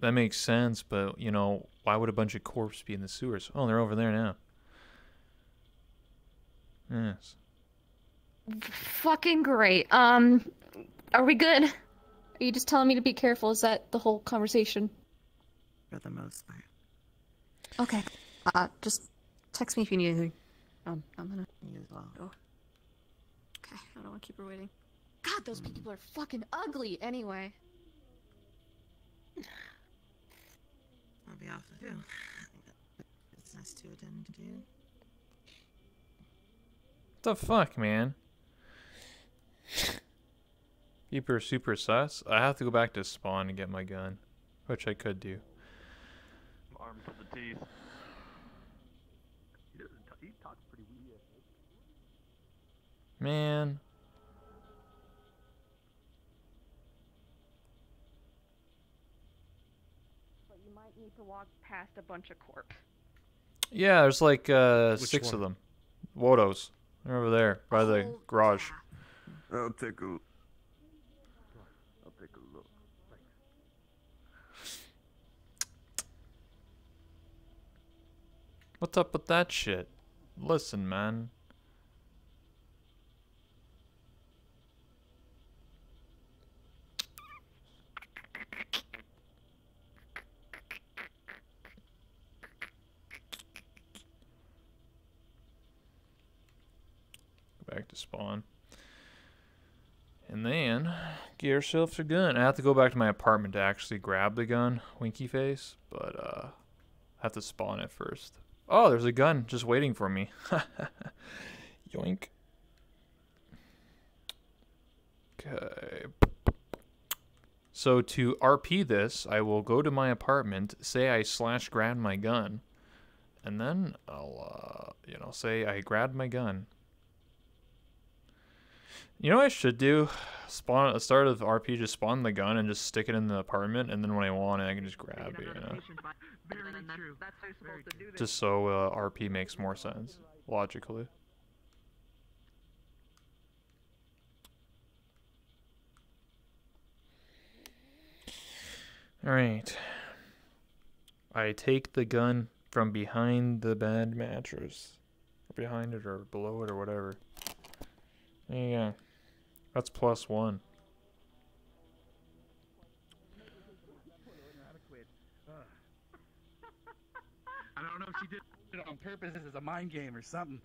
Speaker 1: that makes sense, but, you know, why would a bunch of corpses be in the sewers? Oh, they're over there now. Yes.
Speaker 8: Fucking great. Um, are we good? Are you just telling me to be careful? Is that the whole conversation?
Speaker 21: For the most part.
Speaker 8: Okay. Uh, just text me if you need anything. Um, I'm gonna.
Speaker 21: You as well.
Speaker 8: go. Okay, I don't want to keep her waiting. God, those people are fucking ugly. Anyway.
Speaker 21: I'll be off of you. Business to attend to.
Speaker 1: What the fuck, man? People are super sus. I have to go back to spawn and get my gun, which I could do.
Speaker 19: Armed to the teeth.
Speaker 67: He doesn't. He talks pretty weird.
Speaker 1: Man.
Speaker 62: But you might need to walk past a bunch of corpse.
Speaker 1: Yeah, there's like uh,
Speaker 62: Which
Speaker 1: six
Speaker 62: one?
Speaker 1: of them. Wodos. They're over there by the garage.
Speaker 65: I'll take a. I'll take a look.
Speaker 1: What's up with that shit? Listen, man. Go back to spawn. And then get yourself a gun. I have to go back to my apartment to actually grab the gun, Winky Face, but uh I have to spawn it first. Oh, there's a gun just waiting for me. [laughs] Yoink. Okay. So to RP this, I will go to my apartment, say I slash grab my gun, and then I'll, uh, you know, say I grabbed my gun. You know what I should do? Spawn at the start of RP, just spawn the gun and just stick it in the apartment, and then when I want it, I can just grab it, you know? Just so uh, RP makes more sense, logically. Alright. I take the gun from behind the bed mattress. Behind it or below it or whatever. There you go. That's plus one.
Speaker 4: I don't know if she did it on purpose as a mind game or something.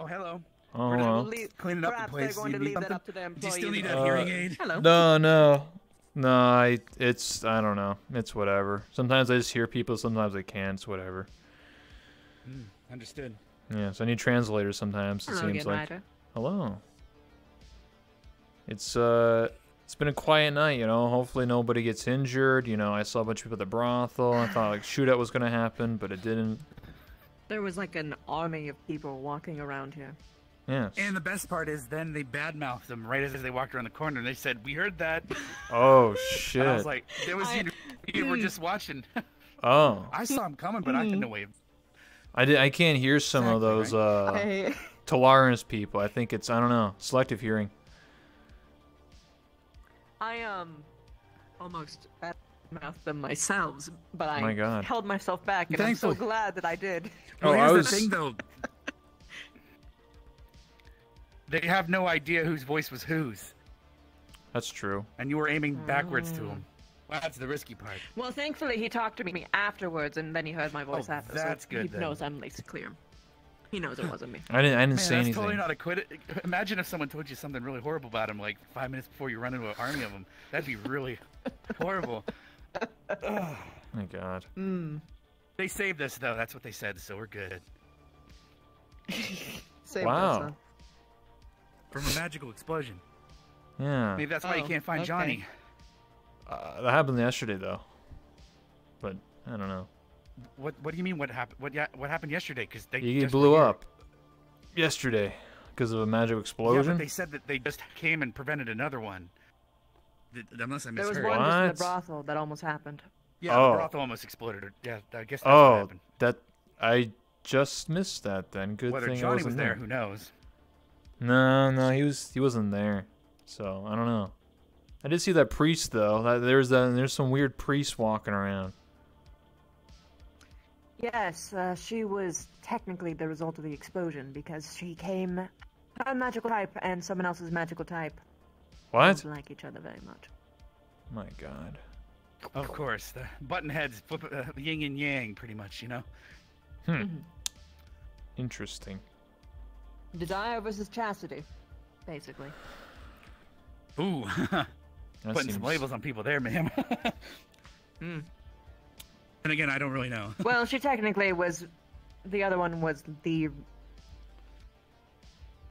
Speaker 4: Oh, hello.
Speaker 1: Oh,
Speaker 4: We're
Speaker 1: well.
Speaker 4: just cleaning up the
Speaker 68: Perhaps they're
Speaker 4: place.
Speaker 68: going
Speaker 4: You
Speaker 68: to
Speaker 4: need
Speaker 68: leave that up to the
Speaker 4: Do you still need a
Speaker 1: Uh,
Speaker 4: hearing aid? Hello.
Speaker 1: No, no. No, I it's I don't know. It's whatever. Sometimes I just hear people, sometimes I can't. It's whatever.
Speaker 4: Mm, understood.
Speaker 1: Yeah, so I need translators sometimes. It
Speaker 62: Hello
Speaker 1: seems
Speaker 62: again,
Speaker 1: like.
Speaker 62: Ryder.
Speaker 1: Hello. It's uh, it's been a quiet night. You know, hopefully nobody gets injured. You know, I saw a bunch of people at the brothel. I thought like shootout was gonna happen, but it didn't.
Speaker 62: There was like an army of people walking around here.
Speaker 1: Yes.
Speaker 4: And the best part is, then they badmouthed them right as they walked around the corner, and they said, "We heard that." [laughs]
Speaker 1: Oh shit.
Speaker 4: And I was like, "There was
Speaker 62: I-
Speaker 4: you, you were just watching." [laughs]
Speaker 1: oh.
Speaker 4: I saw him coming, but I didn't way. of-
Speaker 1: I did. I can't hear some of those uh, [laughs]
Speaker 62: I-
Speaker 1: Tolerance people. I think it's I don't know selective hearing.
Speaker 62: I um almost mouthed them myself, but I
Speaker 1: Oh my God.
Speaker 62: held myself back, and I'm so glad that I did.
Speaker 1: Oh,
Speaker 4: Well,
Speaker 1: I was-
Speaker 4: the thing, though. [laughs] they have no idea whose voice was whose,
Speaker 1: That's true.
Speaker 4: and you were aiming backwards to him. Well, that's the risky part.
Speaker 62: Well, thankfully he talked to me afterwards, and then he heard my voice
Speaker 4: Oh,
Speaker 62: after.
Speaker 4: that's
Speaker 62: so
Speaker 4: good
Speaker 62: He
Speaker 4: then.
Speaker 62: knows I'm laced clear. He knows it wasn't me.
Speaker 1: I didn't. I didn't
Speaker 4: Man,
Speaker 1: say
Speaker 4: that's
Speaker 1: anything.
Speaker 4: totally not a quit. Imagine if someone told you something really horrible about him, like five minutes before you run into an army of them. That'd be really horrible. Ugh. [sighs]
Speaker 1: My God. [sighs]
Speaker 62: Mm.
Speaker 4: They saved us, though. That's what they said, so we're good. [laughs]
Speaker 62: Saved
Speaker 1: Wow.
Speaker 62: us, huh?
Speaker 4: From a magical explosion.
Speaker 1: Yeah.
Speaker 4: Maybe that's why you
Speaker 62: Oh,
Speaker 4: can't find
Speaker 62: okay.
Speaker 4: Johnny.
Speaker 1: Uh, that happened yesterday though. But I don't know.
Speaker 4: What What do you mean? What happened? What ya- What happened yesterday? Because they
Speaker 1: He
Speaker 4: just
Speaker 1: blew up yesterday because of a magic
Speaker 4: Yeah,
Speaker 1: explosion.
Speaker 4: but they said that they just came and prevented another one. Th- Unless I
Speaker 62: There was
Speaker 4: misheard.
Speaker 62: one just in the brothel that almost happened.
Speaker 4: Yeah,
Speaker 1: Oh.
Speaker 4: the brothel almost exploded. Yeah, I guess that's oh, what
Speaker 1: oh,
Speaker 4: happened.
Speaker 1: that I just missed that. Then good
Speaker 4: Whether
Speaker 1: thing I
Speaker 4: Johnny
Speaker 1: wasn't
Speaker 4: was there, who knows?
Speaker 1: No, no, he was he wasn't there. So I don't know. I did see that priest though. That, there's that. There's some weird priest walking around.
Speaker 62: Yes, uh, she was technically the result of the explosion because she came her magical type and someone else's magical type.
Speaker 1: What?
Speaker 62: Don't like each other very much.
Speaker 1: My God.
Speaker 4: Of course, the button heads, flip, uh, yin and yang, pretty much. You know.
Speaker 1: Hmm. Interesting.
Speaker 62: Desire versus chastity, basically.
Speaker 4: Ooh, [laughs]
Speaker 1: That
Speaker 4: putting some labels on people there, ma'am.
Speaker 62: Hmm. [laughs]
Speaker 4: And again, I don't really know. [laughs]
Speaker 62: Well, she technically was. The other one was the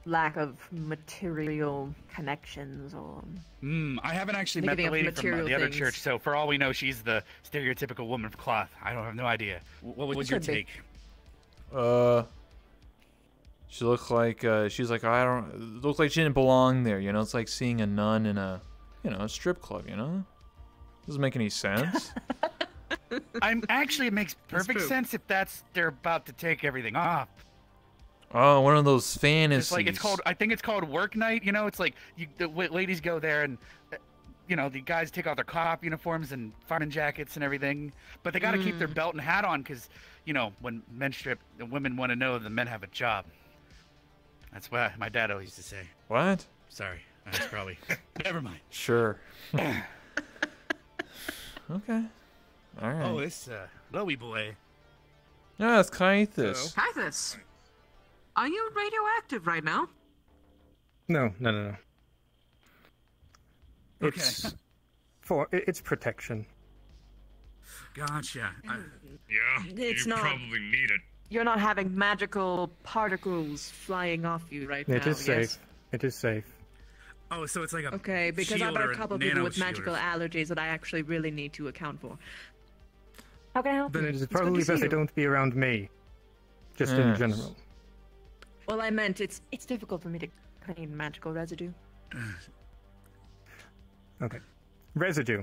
Speaker 62: lack of material connections or.
Speaker 4: Hmm, I haven't actually
Speaker 62: Thinking
Speaker 4: met the lady from uh,
Speaker 62: material
Speaker 4: the other
Speaker 62: things.
Speaker 4: church, so for all we know, she's the stereotypical woman of cloth. I don't have no idea. What was your
Speaker 62: Could be.
Speaker 4: take?
Speaker 1: Uh, she looked like uh, she's like I don't it looked like she didn't belong there. You know, it's like seeing a nun in a you know a strip club. You know, doesn't make any sense. [laughs] [laughs]
Speaker 4: I'm actually it makes perfect sense if that's they're about to take everything off.
Speaker 1: oh, one of those fantasies.
Speaker 4: It's like it's called. I think it's called work night. You know, it's like you, the ladies go there and. uh, You know, the guys take off their cop uniforms and fireman jackets and everything, but they got to keep their
Speaker 62: Mm.
Speaker 4: belt and hat on because, you know, when men strip, the women want to know the men have a job. That's what my dad always used to say.
Speaker 1: What?
Speaker 4: Sorry, that's probably. [laughs] Never mind.
Speaker 1: Sure. [laughs] okay. All right.
Speaker 4: Oh, it's uh, Lowy boy.
Speaker 1: yeah, it's Kaithus.
Speaker 68: Kythus, are you radioactive right now?
Speaker 69: No, no, no, no.
Speaker 4: Okay.
Speaker 69: It's for it's protection.
Speaker 4: Gotcha. I,
Speaker 53: Yeah,
Speaker 62: It's
Speaker 53: you
Speaker 62: not-
Speaker 53: probably need it.
Speaker 62: You're not having magical particles flying off you right now.
Speaker 69: It is safe.
Speaker 62: yes?
Speaker 69: It is safe.
Speaker 4: oh, so it's like a
Speaker 62: Okay, because I've
Speaker 4: shield
Speaker 62: got
Speaker 4: or
Speaker 62: a couple people with magical
Speaker 4: shield
Speaker 62: allergies that I actually really need to account for. How can I help
Speaker 69: Then
Speaker 62: you?
Speaker 69: it is
Speaker 62: It's
Speaker 69: probably
Speaker 62: to
Speaker 69: best they don't be around me. Just in general.
Speaker 62: Well, I meant it's it's difficult for me to clean magical residue. [clears throat]
Speaker 69: Okay. Residue.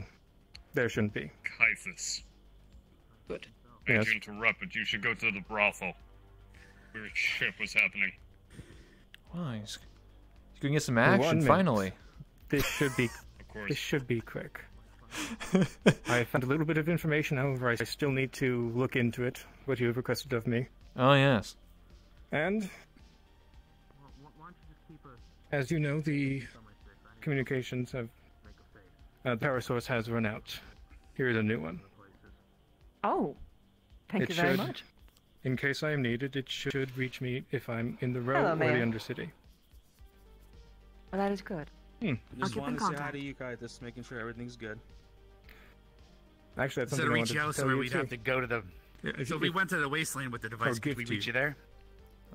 Speaker 69: There shouldn't be.
Speaker 53: Kythus.
Speaker 62: Good.
Speaker 53: Hate
Speaker 69: Yes.
Speaker 53: to interrupt, but you should go to the brothel. Weird shit was happening.
Speaker 1: Why? He's- You can get some action finally.
Speaker 69: This should be. [laughs]
Speaker 53: Of course.
Speaker 69: This should be quick. [laughs] I found a little bit of information, however, I still need to look into it, what you have requested of me.
Speaker 1: Oh, yes.
Speaker 69: And, as you know, the communications have. Uh, the power source has run out. Here's a new one.
Speaker 62: Oh, thank
Speaker 69: It
Speaker 62: you very
Speaker 69: should-
Speaker 62: much.
Speaker 69: In case I am needed, it should reach me if I'm in the road
Speaker 62: Hello,
Speaker 69: or
Speaker 62: Mayor.
Speaker 69: the Undercity.
Speaker 62: Well, that is good.
Speaker 69: Hmm.
Speaker 62: I'll
Speaker 18: Just
Speaker 62: keep in
Speaker 18: wanted to say hi
Speaker 62: contact.
Speaker 18: to you guys, just making sure everything's good.
Speaker 69: Actually, that's
Speaker 4: So
Speaker 69: something
Speaker 4: to
Speaker 69: I
Speaker 4: reach out
Speaker 69: to tell
Speaker 4: somewhere,
Speaker 69: you
Speaker 4: we'd
Speaker 69: too.
Speaker 4: have to go to the.
Speaker 69: Yeah, if
Speaker 4: so if we went to the wasteland with the device, could we
Speaker 69: gift you.
Speaker 4: reach you there?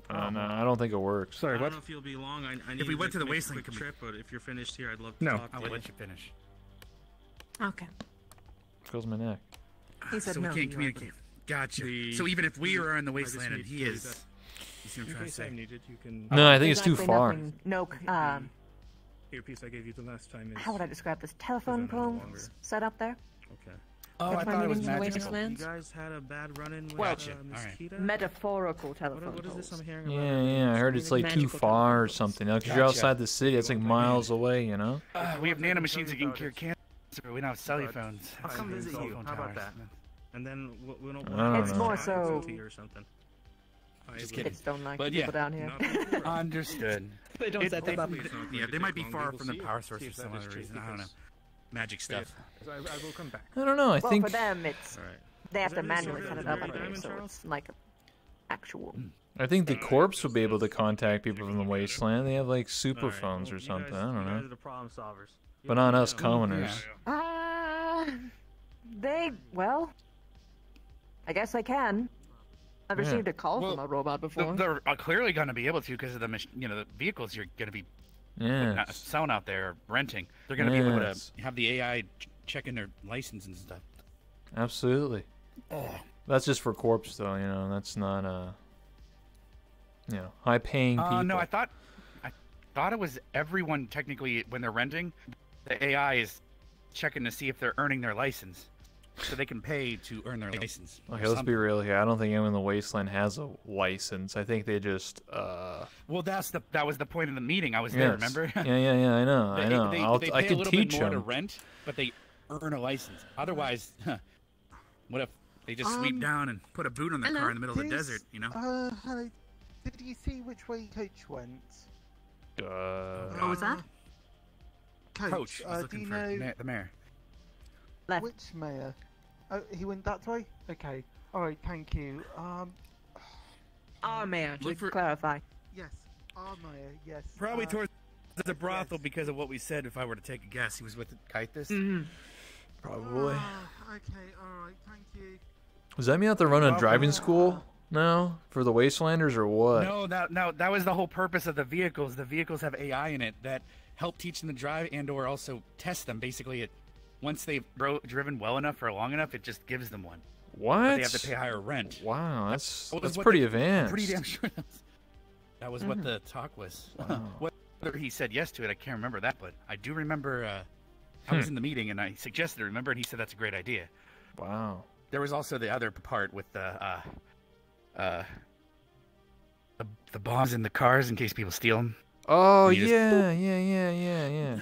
Speaker 1: Uh, no, I don't think it works.
Speaker 69: Sorry,
Speaker 18: I
Speaker 69: what?
Speaker 18: don't know if you'll be long. I, I
Speaker 4: If we went to the
Speaker 18: make a
Speaker 4: wasteland,
Speaker 18: quick
Speaker 4: could
Speaker 18: trip, but if you're finished here, I'd love to
Speaker 69: No.
Speaker 18: talk
Speaker 4: I
Speaker 18: to
Speaker 4: will
Speaker 18: you.
Speaker 4: let you finish.
Speaker 62: Okay.
Speaker 1: Feels my neck.
Speaker 62: He said
Speaker 4: so
Speaker 62: no.
Speaker 4: we can't
Speaker 62: you
Speaker 4: communicate. Gotcha.
Speaker 18: The-
Speaker 4: so even if we are in the
Speaker 18: I just
Speaker 4: wasteland and he is, you see what I'm trying to say?
Speaker 69: needed, you can.
Speaker 1: No, I think it's too far.
Speaker 62: nothing- No, um,
Speaker 69: Earpiece I gave you the last time is.
Speaker 62: how would I describe this? Telephone
Speaker 69: Is
Speaker 62: pole set up there?
Speaker 18: Okay.
Speaker 4: Oh, I
Speaker 62: That's my
Speaker 4: thought it was
Speaker 62: meetings in the
Speaker 4: magical.
Speaker 18: You guys had a bad run-in with
Speaker 4: Well,
Speaker 18: uh,
Speaker 4: shit.
Speaker 18: Miss
Speaker 4: All right.
Speaker 18: Kita?
Speaker 62: Metaphorical
Speaker 18: What,
Speaker 62: telephone
Speaker 18: what is this. I'm hearing about?
Speaker 1: Yeah, yeah, I heard it's like too far or something. Because you're outside the city, it's like miles away, you know?
Speaker 4: Uh, we have nanomachines that can cure cancer. but We don't have cellular phones.
Speaker 18: I'll come visit you. How about that? And then we'll, we don't
Speaker 1: I don't
Speaker 62: It's
Speaker 1: know.
Speaker 62: more so-
Speaker 18: or something.
Speaker 4: Just
Speaker 18: I-
Speaker 4: kidding.
Speaker 62: Kids don't like
Speaker 4: But
Speaker 62: the
Speaker 4: yeah.
Speaker 62: people down here. [laughs]
Speaker 4: Understood. [laughs]
Speaker 18: They don't
Speaker 4: It-
Speaker 18: set
Speaker 4: they,
Speaker 18: that up.
Speaker 4: Yeah, they might be far from the power source for some other reason. I don't know. Magic stuff.
Speaker 69: I, I will come back.
Speaker 1: I don't know. I
Speaker 62: well,
Speaker 1: think
Speaker 62: for them, it's
Speaker 18: Alright.
Speaker 62: they have to manually
Speaker 18: Mr.
Speaker 62: set it up
Speaker 18: Diamond
Speaker 62: anyway, so it's like actual.
Speaker 1: I think the corpse would be able to contact people from the wasteland. They have like super phones or something. I don't
Speaker 18: you guys
Speaker 1: know.
Speaker 18: are the problem solvers.
Speaker 1: But not us commoners.
Speaker 62: Uh, they well, I guess I can. I've
Speaker 1: Yeah.
Speaker 62: received a call
Speaker 4: Well,
Speaker 62: from a robot before.
Speaker 4: They're uh, clearly going to be able to because of the you know the vehicles you're going to be
Speaker 1: Yeah.
Speaker 4: uh, selling out there renting. They're going to be able to have the AI checking their license and stuff.
Speaker 1: Absolutely.
Speaker 4: Oh.
Speaker 1: That's just for corpse, though. You know, that's not uh, you know, high-paying people.
Speaker 4: Uh, no, I thought I thought it was everyone technically when they're renting. The AI is checking to see if they're earning their license, so they can pay to earn their license.
Speaker 1: Okay, let's be real here. I don't think anyone in the wasteland has a license. I think they just uh.
Speaker 4: Well, that's the that was the point of the meeting. I was there. Remember?
Speaker 1: yeah, yeah, yeah. I know. [laughs] I know.
Speaker 4: They,
Speaker 1: I'll,
Speaker 4: they
Speaker 1: I
Speaker 4: pay
Speaker 1: can
Speaker 4: a little
Speaker 1: teach
Speaker 4: bit more to rent, but they earn a license. Otherwise, [laughs] what if they just sweep
Speaker 21: Um,
Speaker 4: down and put a boot on their car in the middle of the desert? You know?
Speaker 21: Uh, hello. Did you see which way coach went?
Speaker 1: Uh,
Speaker 62: What was that?
Speaker 21: Coach,
Speaker 4: Coach, he's
Speaker 21: uh, do
Speaker 4: looking
Speaker 21: you
Speaker 4: for
Speaker 21: know
Speaker 4: ma- the mayor.
Speaker 62: Left.
Speaker 21: which mayor? Oh, he went that way. Okay. All right. Thank you. Um.
Speaker 62: Our mayor, to
Speaker 4: Look for-
Speaker 62: clarify.
Speaker 21: Yes. Our mayor. Yes.
Speaker 4: Probably
Speaker 21: uh,
Speaker 4: towards the brothel because of what we said. If I were to take a guess, he was with Kythus.
Speaker 62: Mhm.
Speaker 1: Probably.
Speaker 21: ah, okay. All right. Thank you.
Speaker 1: Does that mean I have to run a driving school now for the wastelanders or what?
Speaker 4: No, that no, that was the whole purpose of the vehicles. The vehicles have AI in it that help teach them to drive and or also test them. Basically, it once they've bro- driven well enough or long enough, it just gives them one.
Speaker 1: What?
Speaker 4: But they have to pay higher rent.
Speaker 1: Wow, that's
Speaker 4: That
Speaker 1: that's pretty
Speaker 4: the-
Speaker 1: advanced.
Speaker 4: Pretty damn sure. That was, that was what
Speaker 1: Mhm.
Speaker 4: the talk was. [laughs]
Speaker 1: Wow.
Speaker 4: Whether he said yes to it, I can't remember that, but I do remember. Uh, I was
Speaker 1: Hmm.
Speaker 4: in the meeting and I suggested it. Remember, and he said that's a great idea.
Speaker 1: Wow.
Speaker 4: There was also the other part with the uh, uh, the, the bombs in the cars in case people steal them.
Speaker 1: Oh
Speaker 4: You just-
Speaker 1: yeah, yeah, yeah, yeah, yeah.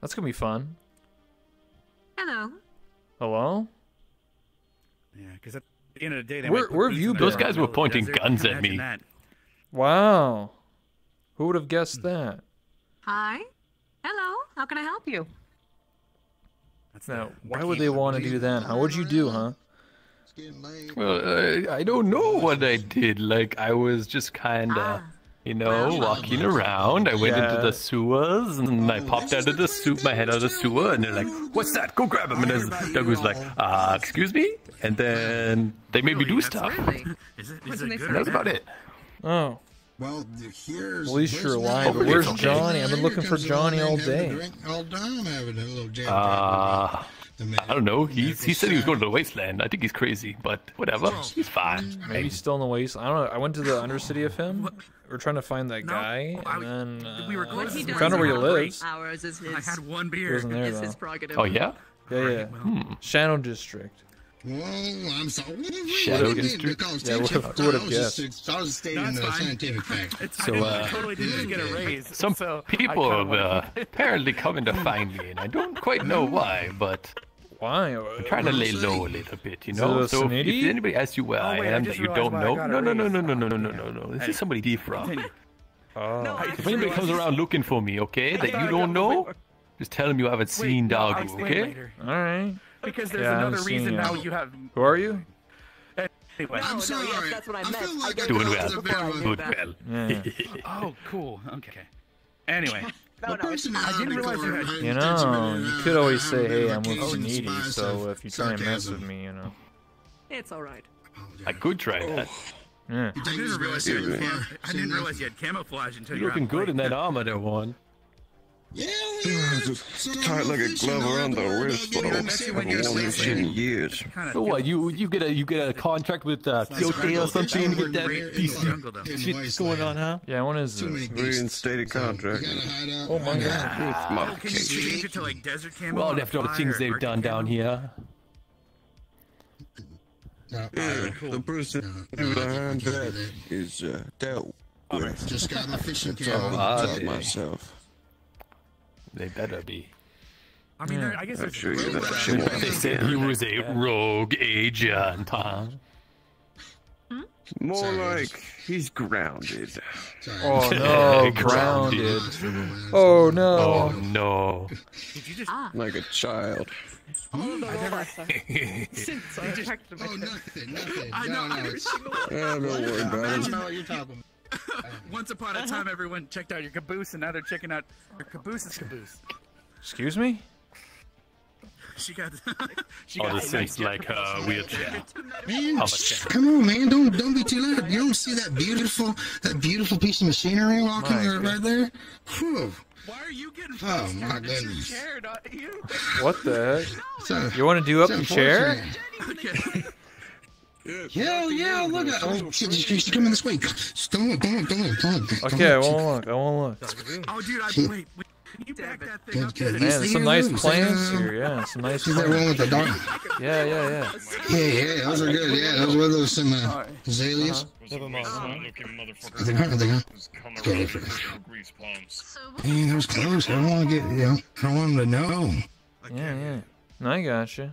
Speaker 1: That's gonna be fun.
Speaker 68: Hello.
Speaker 1: Hello?
Speaker 4: Yeah, because at the end of the day, they
Speaker 1: Where-
Speaker 4: might put
Speaker 1: where have you been? Those guys were
Speaker 4: middle of the
Speaker 1: pointing
Speaker 4: desert.
Speaker 1: guns at me.
Speaker 4: that.
Speaker 1: Wow. Who would have guessed that?
Speaker 68: Hi. Hello. How can I help you?
Speaker 1: That's Now, why would they want to do that? How would you do, huh?
Speaker 70: Well, uh, I don't know what I did. Like, I was just kind of,
Speaker 68: Ah.
Speaker 70: You know, walking around. I went into the sewers and I popped out of the sewer, my head out of the sewer, and they're like, "What's that? Go grab him!" And then Doug was like, "Uh, excuse me," and then they made me do stuff.
Speaker 4: Is it,
Speaker 68: What's
Speaker 4: is
Speaker 68: in
Speaker 4: it
Speaker 68: there
Speaker 4: good?
Speaker 70: And
Speaker 4: or
Speaker 70: that was about it.
Speaker 1: Oh.
Speaker 26: Well, here's.
Speaker 1: At least you're alive. But
Speaker 26: Johnny?
Speaker 1: where's
Speaker 26: Okay.
Speaker 1: Johnny? I've been looking for Johnny all
Speaker 26: along and having a
Speaker 1: day.
Speaker 26: drink All down having a little jam.
Speaker 70: Uh, I don't know. He he said he was going to the wasteland. I think he's crazy, but whatever. He's fine.
Speaker 1: Maybe he's still in the waste. I don't know. I went to the Undercity of him. We're trying to find that guy, and then uh,
Speaker 4: we were close.
Speaker 1: we
Speaker 4: He
Speaker 1: found out where he lives.
Speaker 62: Hours is his.
Speaker 4: I had one
Speaker 1: He
Speaker 4: beer.
Speaker 1: wasn't there
Speaker 62: is
Speaker 1: though.
Speaker 62: his prerogative.
Speaker 70: Oh yeah.
Speaker 1: Yeah, yeah. Shadow District.
Speaker 26: Whoa, I'm sorry. What have
Speaker 3: Shadow
Speaker 26: we
Speaker 3: District?
Speaker 26: did? Because
Speaker 3: Yeah,
Speaker 26: teacher-
Speaker 3: if- what
Speaker 26: I was just- I was stating
Speaker 4: That's
Speaker 26: the
Speaker 4: fine.
Speaker 26: scientific [laughs] fact.
Speaker 4: It's,
Speaker 3: So,
Speaker 4: I
Speaker 3: uh,
Speaker 4: totally didn't get a raise.
Speaker 3: Some
Speaker 4: so
Speaker 3: people
Speaker 4: I
Speaker 3: have
Speaker 4: kinda
Speaker 3: uh,
Speaker 4: wanna- [laughs]
Speaker 3: apparently coming to find me, and I don't quite know why, but
Speaker 1: why?
Speaker 3: I'm trying to lay low a little bit, you know.
Speaker 1: it
Speaker 3: So if, if anybody asks you where
Speaker 4: Oh,
Speaker 3: I
Speaker 4: wait, I
Speaker 3: am
Speaker 4: just
Speaker 3: that you don't know, no, no, no, no, no, no, no, no, no, no. This
Speaker 4: Hey,
Speaker 3: is somebody different.
Speaker 4: continue.
Speaker 1: Oh.
Speaker 4: No,
Speaker 3: If anybody comes around looking for me, okay, that you don't know, just tell them you haven't seen
Speaker 4: no, I'll
Speaker 3: Doggo,
Speaker 4: explain
Speaker 3: okay?
Speaker 4: later.
Speaker 1: All right.
Speaker 4: Because there's
Speaker 1: Yeah,
Speaker 4: another reason
Speaker 1: you.
Speaker 4: now you have.
Speaker 1: Who are you?
Speaker 4: Anyway.
Speaker 26: I'm sorry.
Speaker 62: yes, that's what I
Speaker 26: I
Speaker 62: meant.
Speaker 26: feel like
Speaker 62: get
Speaker 26: I
Speaker 3: Doing
Speaker 26: caused
Speaker 3: well.
Speaker 26: a bit of a-
Speaker 3: Good well. [laughs]
Speaker 1: Yeah.
Speaker 4: Oh, cool. Okay. okay. Anyway, [laughs]
Speaker 62: No, no, it's.
Speaker 4: I didn't realize you had-
Speaker 1: You know, you could always say, "Hey, I'm with
Speaker 26: Occasional
Speaker 1: Needy," so if you try and mess
Speaker 26: sarcasm.
Speaker 1: with me, you know.
Speaker 62: It's all right.
Speaker 3: I could try oh. that.
Speaker 1: Yeah.
Speaker 4: I didn't realize you had, I didn't realize you had camouflage until
Speaker 3: You're
Speaker 4: you're
Speaker 3: looking good in that armor there, one.
Speaker 26: Yeah,
Speaker 24: Just tight like a glove around the wrist, though.
Speaker 4: Unless you went
Speaker 24: Haven't
Speaker 4: your
Speaker 24: worn this
Speaker 4: sleeve
Speaker 24: shit in
Speaker 4: in.
Speaker 24: years.
Speaker 3: So what? You you get a you get a contract with uh, Kyoto or something to get that piece of shit going on, huh?
Speaker 1: Yeah, when is
Speaker 26: Too many
Speaker 1: this?
Speaker 24: Reinstated contract.
Speaker 26: You gotta hide out.
Speaker 1: Oh my God.
Speaker 26: out.
Speaker 24: My
Speaker 4: can you change it to like desert camo?
Speaker 3: Well, after all the things they've done down here.
Speaker 26: No,
Speaker 24: Yeah, the person behind that is uh, dealt with.
Speaker 26: Just got my fishing
Speaker 24: That's
Speaker 26: camera.
Speaker 24: I
Speaker 3: Ah,
Speaker 24: tell myself.
Speaker 3: They better be.
Speaker 4: I mean, there, I guess
Speaker 24: I'm
Speaker 4: there's
Speaker 24: sure you
Speaker 4: rogue
Speaker 24: never
Speaker 4: out
Speaker 24: seen
Speaker 4: there.
Speaker 24: one.
Speaker 3: They said he was a rogue agent, huh?
Speaker 24: More
Speaker 26: Sorry,
Speaker 24: like he's grounded.
Speaker 26: Sorry.
Speaker 1: Oh [laughs] no, grounded. [laughs] Oh no.
Speaker 3: Oh no.
Speaker 4: Did you just?
Speaker 24: Like a child.
Speaker 62: All the robots are. Since I checked them.
Speaker 26: Oh, nothing, nothing.
Speaker 4: I know.
Speaker 26: No,
Speaker 4: I
Speaker 26: no.
Speaker 4: every single
Speaker 24: eh, don't worry
Speaker 26: I
Speaker 24: about
Speaker 26: don't know what you're talking [laughs]
Speaker 4: Once upon a time, everyone checked out your caboose, and now they're checking out your caboose's caboose.
Speaker 1: Excuse me?
Speaker 4: She got. [laughs] she
Speaker 3: Oh,
Speaker 4: got
Speaker 3: this
Speaker 4: a
Speaker 3: thing's
Speaker 4: nice
Speaker 3: like
Speaker 4: jet
Speaker 3: a
Speaker 4: propulsion.
Speaker 3: wheelchair.
Speaker 26: Man,
Speaker 3: How much
Speaker 26: shh,
Speaker 3: that?
Speaker 26: come on, man! Don't don't be too loud. You don't see that beautiful that beautiful piece of machinery walking
Speaker 1: My
Speaker 26: right, right there? Whew.
Speaker 4: Why are you getting
Speaker 26: Oh, my
Speaker 4: It's
Speaker 26: goodness.
Speaker 4: chair, not you.
Speaker 1: What the [laughs] heck?
Speaker 26: So,
Speaker 1: You want to do up
Speaker 26: it's
Speaker 1: the chair?
Speaker 4: Okay.
Speaker 26: Hell yeah! Look at oh shit! You should come in this way. Don't look! Don't look! Don't look! Don't look!
Speaker 1: Okay, I won't look. I won't look.
Speaker 4: Oh, dude, I wait. wait. Can you back that thing up?
Speaker 26: good.
Speaker 1: Man, there's some nice
Speaker 26: one?
Speaker 1: plants here. Yeah, some nice
Speaker 26: See that one with the dark?
Speaker 1: Yeah, yeah, yeah.
Speaker 26: Yeah, yeah, those are good. Yeah, those were those some uh, azaleas.
Speaker 28: Looking motherfucker.
Speaker 26: They got- they got-
Speaker 28: Just come
Speaker 26: Okay.
Speaker 28: around with your grease palms.
Speaker 26: Man, that was close. I don't want to get you know. I don't want them to know.
Speaker 1: Yeah, yeah. No, I gotcha.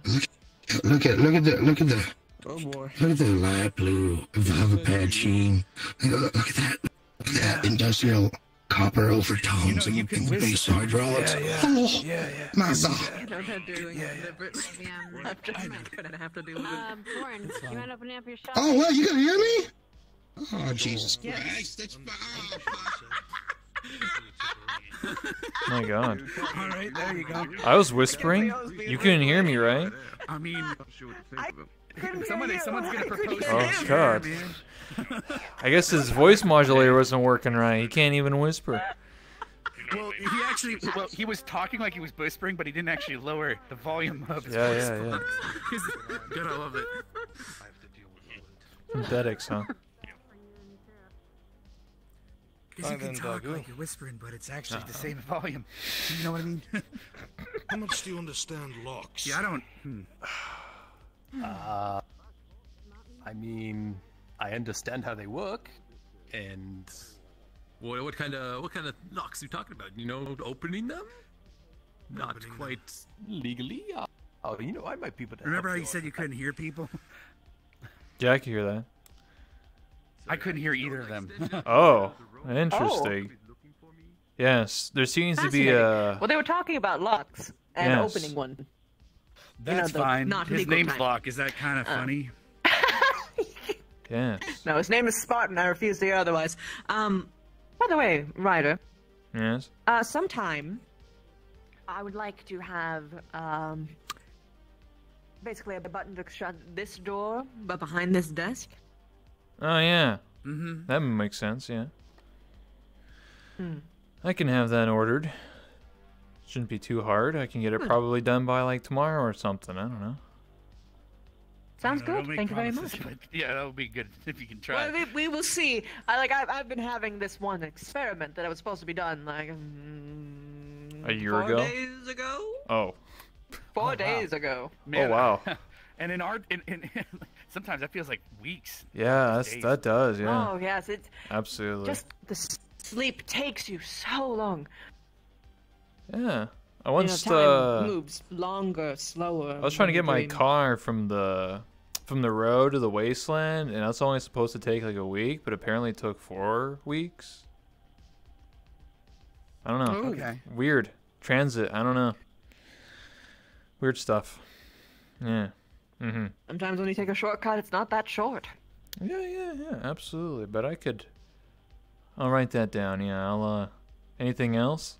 Speaker 26: Look at look at the look at the
Speaker 24: Oh boy.
Speaker 26: look at the light blue velvet pad sheen. Look, look at that. Look at that industrial copper overtones and, and base hydraulics.
Speaker 1: Yeah, yeah.
Speaker 26: Oh,
Speaker 1: Yeah, yeah.
Speaker 26: my God.
Speaker 62: You know they're doing it deliberately. I'm just gonna have to do with it.
Speaker 25: Uh, Born, you mind opening up your shop?
Speaker 26: Oh, well, you can hear me? Oh, Jesus Christ. That's, [laughs]
Speaker 1: My God.
Speaker 4: All right, there you go.
Speaker 1: I was whispering. You couldn't hear me, right?
Speaker 4: I mean,
Speaker 62: Couldn't
Speaker 4: somebody, someone's gonna [laughs] propose.
Speaker 1: Oh,
Speaker 4: to
Speaker 1: God. I guess his voice modulator wasn't working right. He can't even whisper.
Speaker 4: Well, he actually, [laughs] well, he was talking like he was whispering, but he didn't actually lower the volume of his
Speaker 1: Yeah,
Speaker 4: voice.
Speaker 1: yeah, [laughs] yeah.
Speaker 4: He's- Good, I love it.
Speaker 1: Synthetics, huh?
Speaker 4: Because you can talk
Speaker 18: Dagu.
Speaker 4: like you're whispering, but it's actually the same volume. You know what I mean?
Speaker 28: How much do you understand locks?
Speaker 4: yeah, I don't. Hmm.
Speaker 3: Uh, I mean, I understand how they work, and
Speaker 71: What, what kind of what kind of locks are you talking about? You know, opening them? Not
Speaker 4: Opening them.
Speaker 71: quite.
Speaker 3: legally, uh, oh, you know, I might be able to.
Speaker 4: Remember how you said you couldn't hear people?
Speaker 1: Yeah, I can hear that.
Speaker 4: I couldn't hear either of them. [laughs]
Speaker 1: Oh, interesting. Yes, there seems to be a.
Speaker 62: Well, they were talking about locks and
Speaker 1: Yes.
Speaker 62: opening one.
Speaker 4: That's
Speaker 62: the
Speaker 4: fine.
Speaker 62: not
Speaker 4: His name's
Speaker 62: kind.
Speaker 4: Locke. Is that kind of
Speaker 62: Uh.
Speaker 4: funny? [laughs]
Speaker 1: Yes.
Speaker 62: No, his name is Spartan. I refuse to hear otherwise. Um, by the way, Ryder,
Speaker 1: Yes.
Speaker 62: uh, sometime I would like to have um, basically a button to shut this door, but behind this desk.
Speaker 1: Oh yeah.
Speaker 4: Mm-hmm.
Speaker 1: That makes sense. Yeah.
Speaker 62: Hmm.
Speaker 1: I can have that ordered. Shouldn't be too hard. I can get it
Speaker 62: Hmm.
Speaker 1: probably done by like tomorrow or something. I don't know.
Speaker 62: Sounds
Speaker 4: I
Speaker 62: good.
Speaker 4: make
Speaker 62: Thank you very much.
Speaker 4: Yeah, that would be good if you can try.
Speaker 62: Well, we, we will see. I like. I've, I've been having this one experiment that I was supposed to be done like mm,
Speaker 1: A year
Speaker 62: four
Speaker 1: ago?
Speaker 62: days ago.
Speaker 1: Oh.
Speaker 62: Four
Speaker 4: wow.
Speaker 62: days ago.
Speaker 1: Oh wow. [laughs]
Speaker 4: And in our, in, in, [laughs] sometimes that feels like weeks.
Speaker 1: Yeah, that's,
Speaker 4: days.
Speaker 1: that does. Yeah.
Speaker 62: Oh yes, it's
Speaker 1: Absolutely.
Speaker 62: just the sleep takes you so long.
Speaker 1: Yeah. I
Speaker 62: You know,
Speaker 1: once
Speaker 62: time
Speaker 1: uh,
Speaker 62: moves longer, slower.
Speaker 1: I was trying to get my car from the from the road to the wasteland, and that's only supposed to take like a week, but apparently it took four weeks. I don't know.
Speaker 4: Oh. Okay.
Speaker 1: Weird transit. I don't know. Weird stuff. Yeah. Mm-hmm.
Speaker 62: Sometimes when you take a shortcut, it's not that short.
Speaker 1: Yeah, yeah, yeah. Absolutely. But I could. I'll write that down. Yeah. I'll. uh Anything else?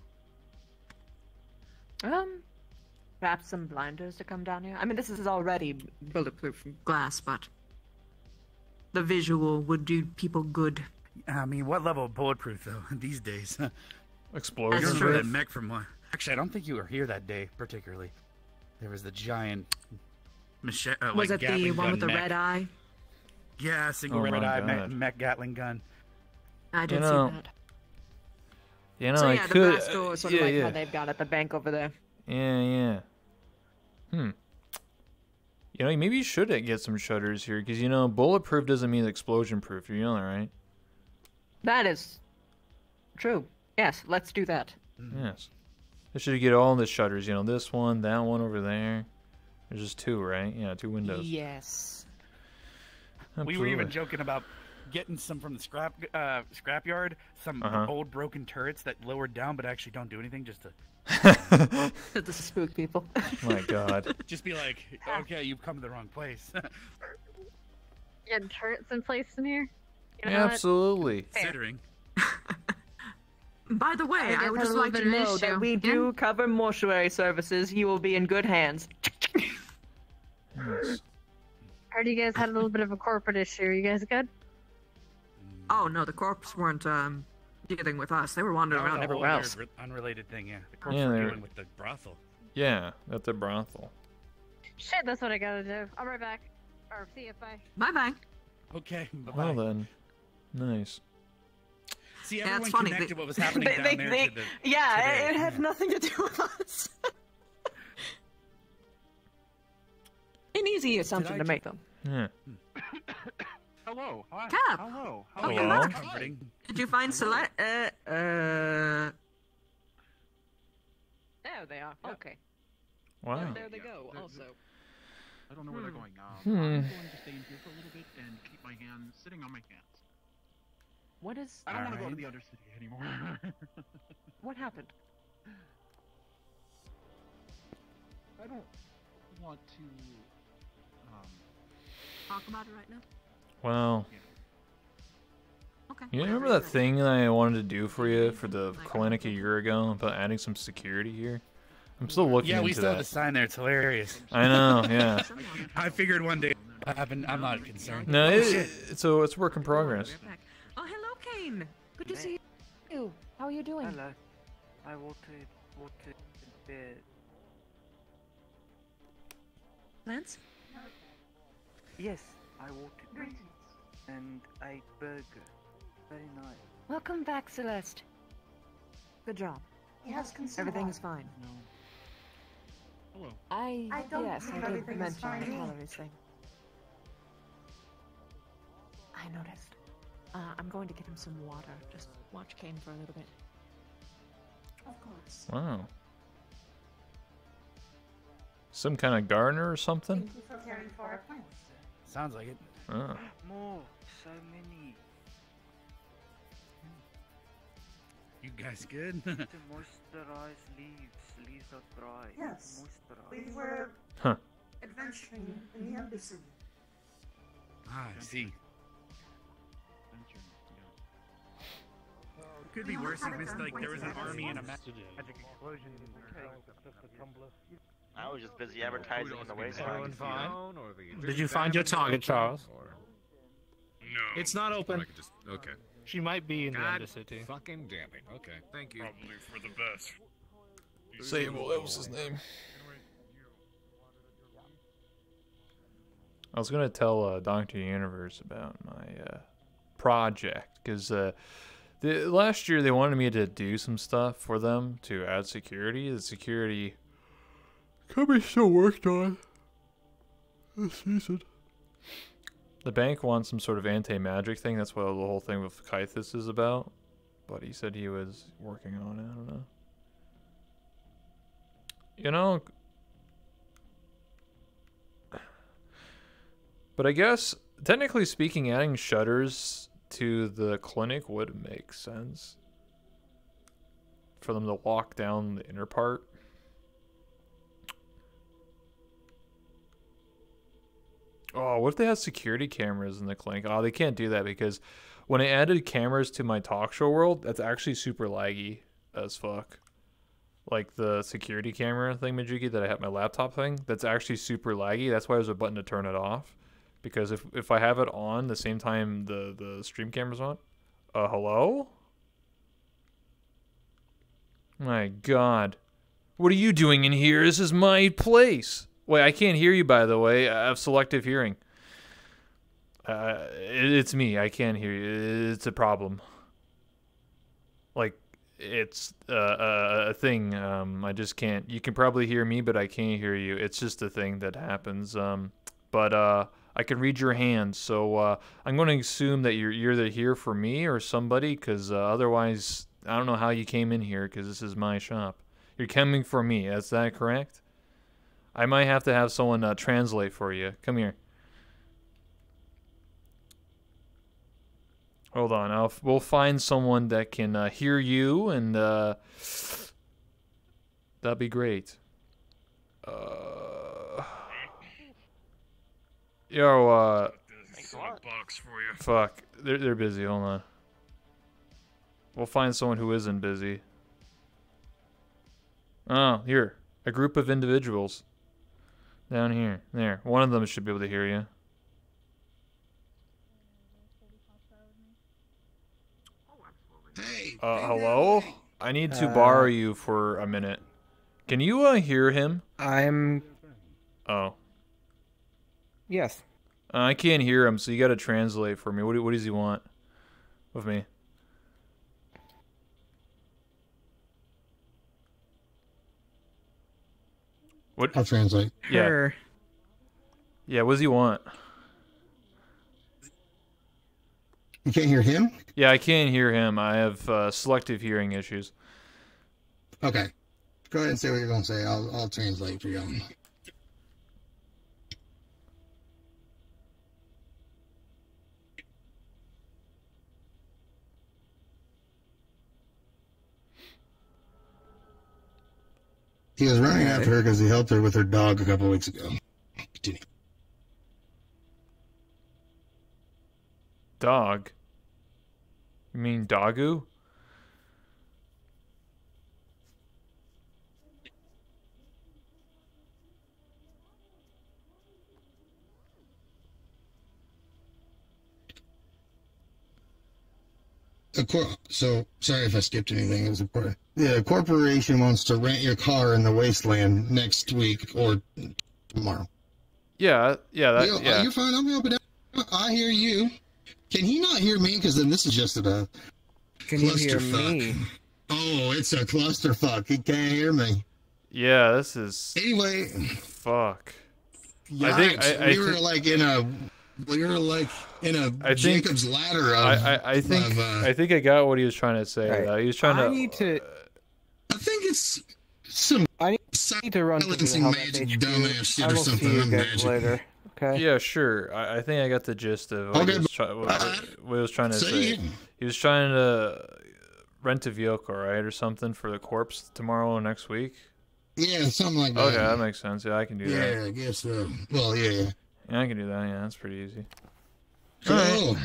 Speaker 62: Um, perhaps some blinders to come down here. I mean, this is already bulletproof glass, but the visual would do people good.
Speaker 4: I mean, what level of bulletproof though [laughs] these days?
Speaker 1: Explosion.
Speaker 4: You remember that mech from one? Actually, I don't think you were here that day particularly. There was the giant machete. Uh,
Speaker 62: Was
Speaker 4: like
Speaker 62: it the
Speaker 4: Gatling
Speaker 62: one with the
Speaker 4: mech.
Speaker 62: red eye?
Speaker 4: Yeah, single
Speaker 1: Oh
Speaker 4: red eye mech, mech Gatling gun.
Speaker 62: I did
Speaker 1: You know,
Speaker 62: see that.
Speaker 1: You know,
Speaker 62: so
Speaker 1: I
Speaker 62: yeah,
Speaker 1: could.
Speaker 62: the glass door is sort of
Speaker 1: yeah,
Speaker 62: like
Speaker 1: yeah.
Speaker 62: how they've got at the bank over there.
Speaker 1: Yeah, yeah. Hmm. You know, maybe you should get some shutters here, because, you know, bulletproof doesn't mean explosion proof. You know that, right?
Speaker 62: That is true. Yes, let's do that.
Speaker 1: Yes. I should get all the shutters, you know, this one, that one over there. There's just two, right? Yeah, two windows.
Speaker 62: Yes.
Speaker 4: We were even joking about getting some from the scrap uh, scrapyard, some
Speaker 1: Uh-huh.
Speaker 4: old broken turrets that lowered down but actually don't do anything, just to [laughs]
Speaker 62: to spook people. [laughs]
Speaker 1: My God.
Speaker 4: just be like, okay, you've come to the wrong place. [laughs]
Speaker 32: Yeah, turrets in place in here. You know
Speaker 1: Yeah,
Speaker 32: what?
Speaker 1: absolutely.
Speaker 4: Considering.
Speaker 62: By the way,
Speaker 32: I
Speaker 62: I would just like to
Speaker 32: bit of
Speaker 62: know that
Speaker 32: issue.
Speaker 62: we
Speaker 32: Yeah.
Speaker 62: do cover mortuary services. You will be in good hands.
Speaker 32: Heard you guys had a little bit of a corporate issue. You guys good?
Speaker 62: Oh no, the corpse weren't um dealing with us. They were wandering
Speaker 4: That was
Speaker 62: around
Speaker 4: a whole
Speaker 62: everywhere
Speaker 4: other
Speaker 62: else.
Speaker 4: re- unrelated thing, yeah. The corpse
Speaker 1: Yeah,
Speaker 4: were
Speaker 1: they're-
Speaker 4: dealing with the brothel.
Speaker 1: Yeah, at the brothel.
Speaker 32: Shit, that's what I gotta do. I'll be right back. Or see if I.
Speaker 62: Bye bye.
Speaker 4: Okay, bye bye.
Speaker 1: Well then. Nice.
Speaker 4: See,
Speaker 62: Yeah,
Speaker 4: everyone
Speaker 62: it's funny.
Speaker 4: connected
Speaker 62: They-
Speaker 4: what was happening [laughs]
Speaker 62: they-
Speaker 4: down
Speaker 62: they-
Speaker 4: there
Speaker 62: they-
Speaker 4: to the
Speaker 62: yeah,
Speaker 4: today.
Speaker 62: it, it had nothing to do with us. [laughs] An easy assumption to make them.
Speaker 1: Yeah.
Speaker 56: Hello. Hi.
Speaker 62: Cap.
Speaker 56: Hello.
Speaker 62: Oh, you're
Speaker 1: Hello?
Speaker 62: back. Did you find Celeste? Uh, uh. There they are. Okay.
Speaker 1: Wow.
Speaker 56: There they go. Also. I don't know where they're going. Um,
Speaker 1: Hmm.
Speaker 56: I'm going to stay in here for a little bit and keep my hands sitting on my hands.
Speaker 62: What is?
Speaker 56: I don't want to go to the other city anymore. [laughs]
Speaker 62: What happened?
Speaker 56: I don't want to. Um,
Speaker 62: Talk about it right now.
Speaker 1: Well,
Speaker 62: Okay.
Speaker 1: you remember that thing that I wanted to do for you for the clinic a year ago about adding some security here? I'm still looking
Speaker 4: Yeah,
Speaker 1: into
Speaker 4: we still
Speaker 1: that.
Speaker 4: have the sign there. It's hilarious.
Speaker 1: I know, [laughs] yeah.
Speaker 4: I figured one day. I haven't. I'm not concerned.
Speaker 1: No,
Speaker 4: Oh,
Speaker 1: it,
Speaker 4: shit.
Speaker 1: it's a it's work in progress.
Speaker 62: Oh, hello, Kane. Good to see you. How are you doing?
Speaker 72: Hello. I wanted wanted a bit.
Speaker 62: Lance?
Speaker 72: Yes, I wanted and a burger. Very nice.
Speaker 62: Welcome back, Celeste. Good job.
Speaker 72: Yes,
Speaker 62: Everything is fine.
Speaker 56: Hello.
Speaker 62: I,
Speaker 72: I don't
Speaker 62: yes,
Speaker 72: think
Speaker 62: I did mention the
Speaker 72: here.
Speaker 62: calories thing. I noticed. Uh, I'm going to get him some water. Just watch Kane for a little bit.
Speaker 72: Of course.
Speaker 1: Wow. Some kind of gardener or something?
Speaker 72: Thank you for caring for our plants.
Speaker 4: Sounds like it.
Speaker 1: Oh.
Speaker 72: More, so many.
Speaker 4: You guys good?
Speaker 72: to [laughs] [laughs] moisturize leaves. Leaves are dry.
Speaker 16: Yes.
Speaker 72: Moisturize.
Speaker 16: We were
Speaker 1: Huh.
Speaker 16: adventuring in the embassy.
Speaker 4: ah, I see. It could be worse if it's like there was an army and a ma- magic explosion.
Speaker 73: I was just busy advertising in the wasteland.
Speaker 18: Everyone fine? Did you find your target, Charles?
Speaker 53: No.
Speaker 18: It's not open.
Speaker 53: I could just, okay.
Speaker 18: She might be in
Speaker 53: God
Speaker 18: the Undercity.
Speaker 53: Fucking damn it. Okay, thank you. Probably for the best.
Speaker 1: Sable, that was his name. I was gonna tell uh, Doctor Universe about my uh, project because uh, the last year they wanted me to do some stuff for them to add security. The security could be still worked on. The bank wants some sort of anti-magic thing. That's what the whole thing with Kythus is about. But he said he was working on it. I don't know. You know. But I guess, technically speaking, adding shutters to the clinic would make sense. For them to walk down the inner part. Oh, what if they had security cameras in the clinic? Oh, they can't do that because when I added cameras to my talk show world, that's actually super laggy as fuck. Like the security camera thing, Majiki, that I have my laptop thing, that's actually super laggy. That's why there's a button to turn it off. Because if, if I have it on the same time the, the stream camera's on, uh, hello? My god. What are you doing in here? This is my place. Wait, I can't hear you, by the way. I have selective hearing. Uh, it, it's me. I can't hear you. It's a problem. Like, it's uh, a, a thing. Um, I just can't. You can probably hear me, but I can't hear you. It's just a thing that happens. Um, but uh, I can read your hands, so uh, I'm going to assume that you're you're either here for me or somebody, because uh, otherwise, I don't know how you came in here, because this is my shop. You're coming for me. Is that correct? I might have to have someone uh, translate for you. Come here. Hold on. I'll, we'll find someone that can uh, hear you, and uh, that'd be great. Uh, yo, uh, fuck. They're, they're busy. Hold on. We'll find someone who isn't busy. Oh, here. A group of individuals. Down here. There. One of them should be able to hear you.
Speaker 26: Hey.
Speaker 1: Uh, hello? I need to borrow you for a minute. Can you uh, hear him?
Speaker 69: I'm.
Speaker 1: Oh.
Speaker 69: Yes.
Speaker 1: Uh, I can't hear him, so you gotta translate for me. What, do- what does he want with me? What?
Speaker 26: I'll translate.
Speaker 1: Yeah.
Speaker 69: Her.
Speaker 1: Yeah, what does he want?
Speaker 26: You can't hear him?
Speaker 1: Yeah, I can't hear him. I have uh, selective hearing issues.
Speaker 26: Okay. Go ahead and say what you're going to say. I'll, I'll translate for you. He was running after her because he helped her with her dog a couple weeks ago. Continue.
Speaker 1: Dog? You mean Dogu?
Speaker 26: So sorry if I skipped anything. It was important. The corporation wants to rent your car in the wasteland next week or tomorrow.
Speaker 1: Yeah, yeah, that,
Speaker 26: Yo,
Speaker 1: yeah.
Speaker 26: You're fine. I'm helping out. I hear you. Can he not hear me? Because then this is just a
Speaker 69: Can you hear
Speaker 26: clusterfuck.
Speaker 69: me?
Speaker 26: Oh, it's a clusterfuck. He can't hear me.
Speaker 1: Yeah, this is.
Speaker 26: Anyway.
Speaker 1: Fuck.
Speaker 26: Yikes.
Speaker 1: I think I, I
Speaker 26: we were
Speaker 1: thi-
Speaker 26: like in a we were like in a
Speaker 1: I think-
Speaker 26: Jacob's ladder of.
Speaker 1: I, I, I think
Speaker 26: of, uh,
Speaker 1: I think I got what he was trying to say.
Speaker 69: Alright.
Speaker 1: though. He was trying
Speaker 69: I
Speaker 1: to.
Speaker 69: need to.
Speaker 26: I think it's some.
Speaker 69: I need to run to the
Speaker 26: silencing
Speaker 69: Helmet
Speaker 26: magic dumbass shit
Speaker 69: I
Speaker 26: or
Speaker 69: will see
Speaker 26: something.
Speaker 69: you
Speaker 26: I'm
Speaker 69: guys
Speaker 26: magic.
Speaker 69: later. Okay.
Speaker 1: Yeah, sure. I, I think I got the gist of what,
Speaker 26: Okay,
Speaker 1: he, was try, what, what he was trying to
Speaker 26: Say
Speaker 1: say. He was trying to rent a vehicle, right, or something for the corpse tomorrow or next week.
Speaker 26: Yeah, something like that.
Speaker 1: Okay, that makes sense. Yeah, I can do
Speaker 26: Yeah,
Speaker 1: that.
Speaker 26: Yeah, I guess so. Well, yeah.
Speaker 1: Yeah, I can do that. Yeah, that's pretty easy.
Speaker 26: Cool.
Speaker 1: Alright.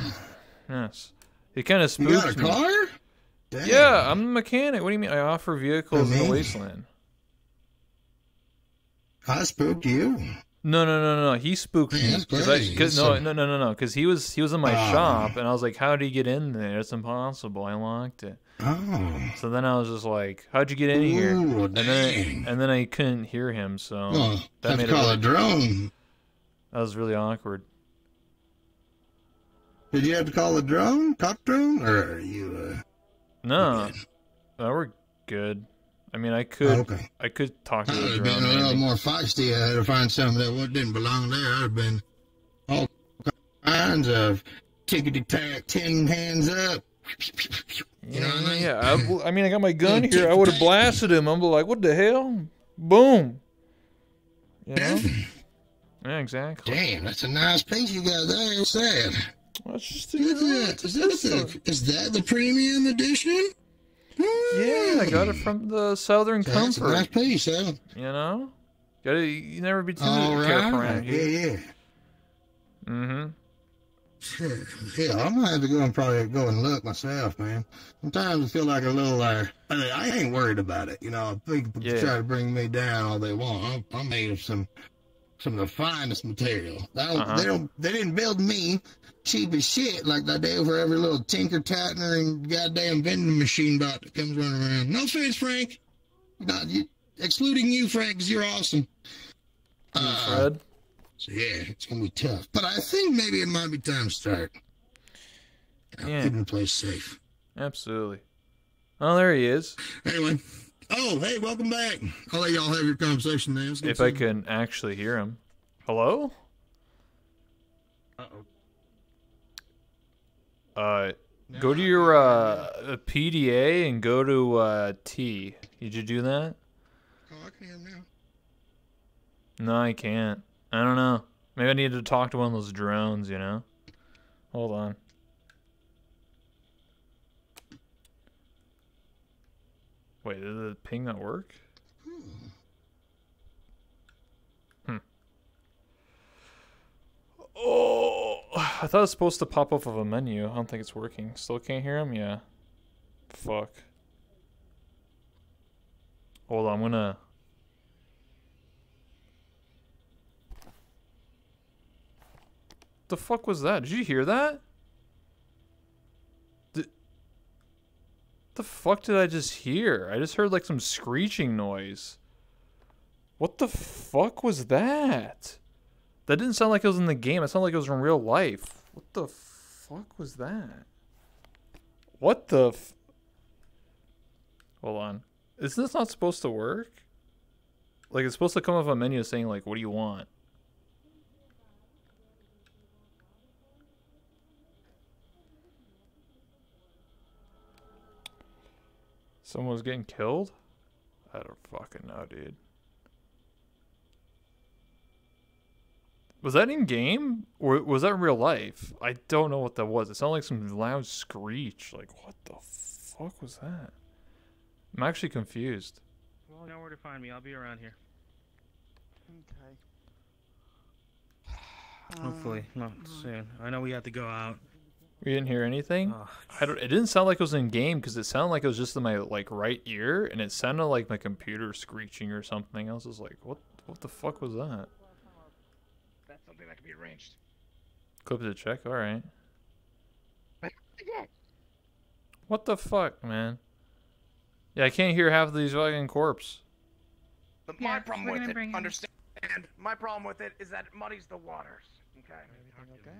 Speaker 1: Yes. He kind of
Speaker 26: You
Speaker 1: spooked
Speaker 26: got a
Speaker 1: me.
Speaker 26: car? Dang.
Speaker 1: Yeah, I'm a mechanic. What do you mean? I offer vehicles in the wasteland.
Speaker 26: I spooked you.
Speaker 1: No, no, no, no. He spooked me.
Speaker 26: that's
Speaker 1: 'Cause I-. 'cause- no, no, no, no, no. Because he was he was in my
Speaker 26: Ah.
Speaker 1: shop, and I was like, "How did he get in there? It's impossible. I locked it."
Speaker 26: Oh.
Speaker 1: So then I was just like, "How'd you get in here?"
Speaker 26: Ooh,
Speaker 1: And then
Speaker 26: dang.
Speaker 1: and then I couldn't hear him, so
Speaker 26: Oh,
Speaker 1: that made
Speaker 26: to
Speaker 1: it
Speaker 26: call a drone.
Speaker 1: That was really awkward.
Speaker 26: Did you have to call a drone? Cop drone? Or are you, uh...
Speaker 1: No, no, we're good. I mean, I could.
Speaker 26: Okay.
Speaker 1: I could talk to
Speaker 26: I'd have been a little more feisty. I had to find something that didn't belong there. I'd have been all kinds of tickety tack, ten hands up. You know what I mean?
Speaker 1: Yeah, I, I mean, I got my gun here. I would have blasted him. I'm like, what the hell? Boom. You know? Yeah, exactly.
Speaker 26: Damn, that's a nice piece you got there. What's that?
Speaker 1: That's just
Speaker 26: Look at that. Is that, the, is that the premium edition?
Speaker 1: Yeah, I got it from the Southern
Speaker 26: That's a
Speaker 1: Comfort.
Speaker 26: nice piece, huh?
Speaker 1: You know, got to You never be too
Speaker 26: All
Speaker 1: careful around
Speaker 26: Yeah,
Speaker 1: here.
Speaker 26: yeah.
Speaker 1: Mm-hmm.
Speaker 26: Shit. Yeah, I'm gonna have to go and probably go and look myself, man. Sometimes I feel like a little like I, mean, I ain't worried about it. You know, people
Speaker 1: Yeah.
Speaker 26: try to bring me down all they want. I'm, I'm made of some some of the finest material. They don't,
Speaker 1: Uh-huh.
Speaker 26: they don't they didn't build me cheap as shit like they do for every little tinker tightener and goddamn vending machine bot that comes running around. No offense, Frank. Not you, excluding you, Frank, 'cause you're awesome. Uh,
Speaker 1: Fred.
Speaker 26: So yeah, it's gonna be tough. But I think maybe it might be time to start.
Speaker 1: Yeah.
Speaker 26: Keeping the place safe.
Speaker 1: Absolutely. Oh, there he is.
Speaker 26: Anyway. Oh, hey, welcome back. I'll let y'all have your conversation then. Let's
Speaker 1: If I can actually hear him. Hello?
Speaker 26: Uh-oh.
Speaker 1: Uh, go to your uh, PDA and go to uh, T. Did you do that?
Speaker 26: Oh, I can hear him now.
Speaker 1: No, I can't. I don't know. Maybe I need to talk to one of those drones, you know? Hold on. Wait, did the ping not work? Hmm. Oh, I thought it was supposed to pop off of a menu. I don't think it's working. Still can't hear him? Yeah. Fuck. Hold on, I'm gonna. The fuck was that? Did you hear that? The fuck did I just hear? I just heard like some screeching noise. What the fuck was that? That didn't sound like it was in the game. It sounded like it was in real life. What the fuck was that? What the Hold on. Isn't this not supposed to work? Like it's supposed to come up a menu saying like, what do you want? Someone was getting killed? I don't fucking know, dude. Was that in game or was that in real life? I don't know what that was. It sounded like some loud screech. Like, what the fuck was that? I'm actually confused.
Speaker 18: Well, you know where to find me. I'll be around here.
Speaker 21: Okay.
Speaker 18: Hopefully, not um, soon. I know we have to go out.
Speaker 1: We didn't hear anything.
Speaker 18: Oh,
Speaker 1: I don't. It didn't sound like it was in game because it sounded like it was just in my like right ear, and it sounded like my computer screeching or something. I was just like, what? What the fuck was that?
Speaker 56: That's something that can be arranged.
Speaker 1: Clip to check. All right. What the fuck, man? Yeah, I can't hear half of these fucking corpse.
Speaker 56: The,
Speaker 16: Yeah,
Speaker 56: my problem with
Speaker 16: gonna
Speaker 56: it,
Speaker 16: bring in-
Speaker 56: my problem with it is that it muddies the waters. Okay.
Speaker 4: Okay.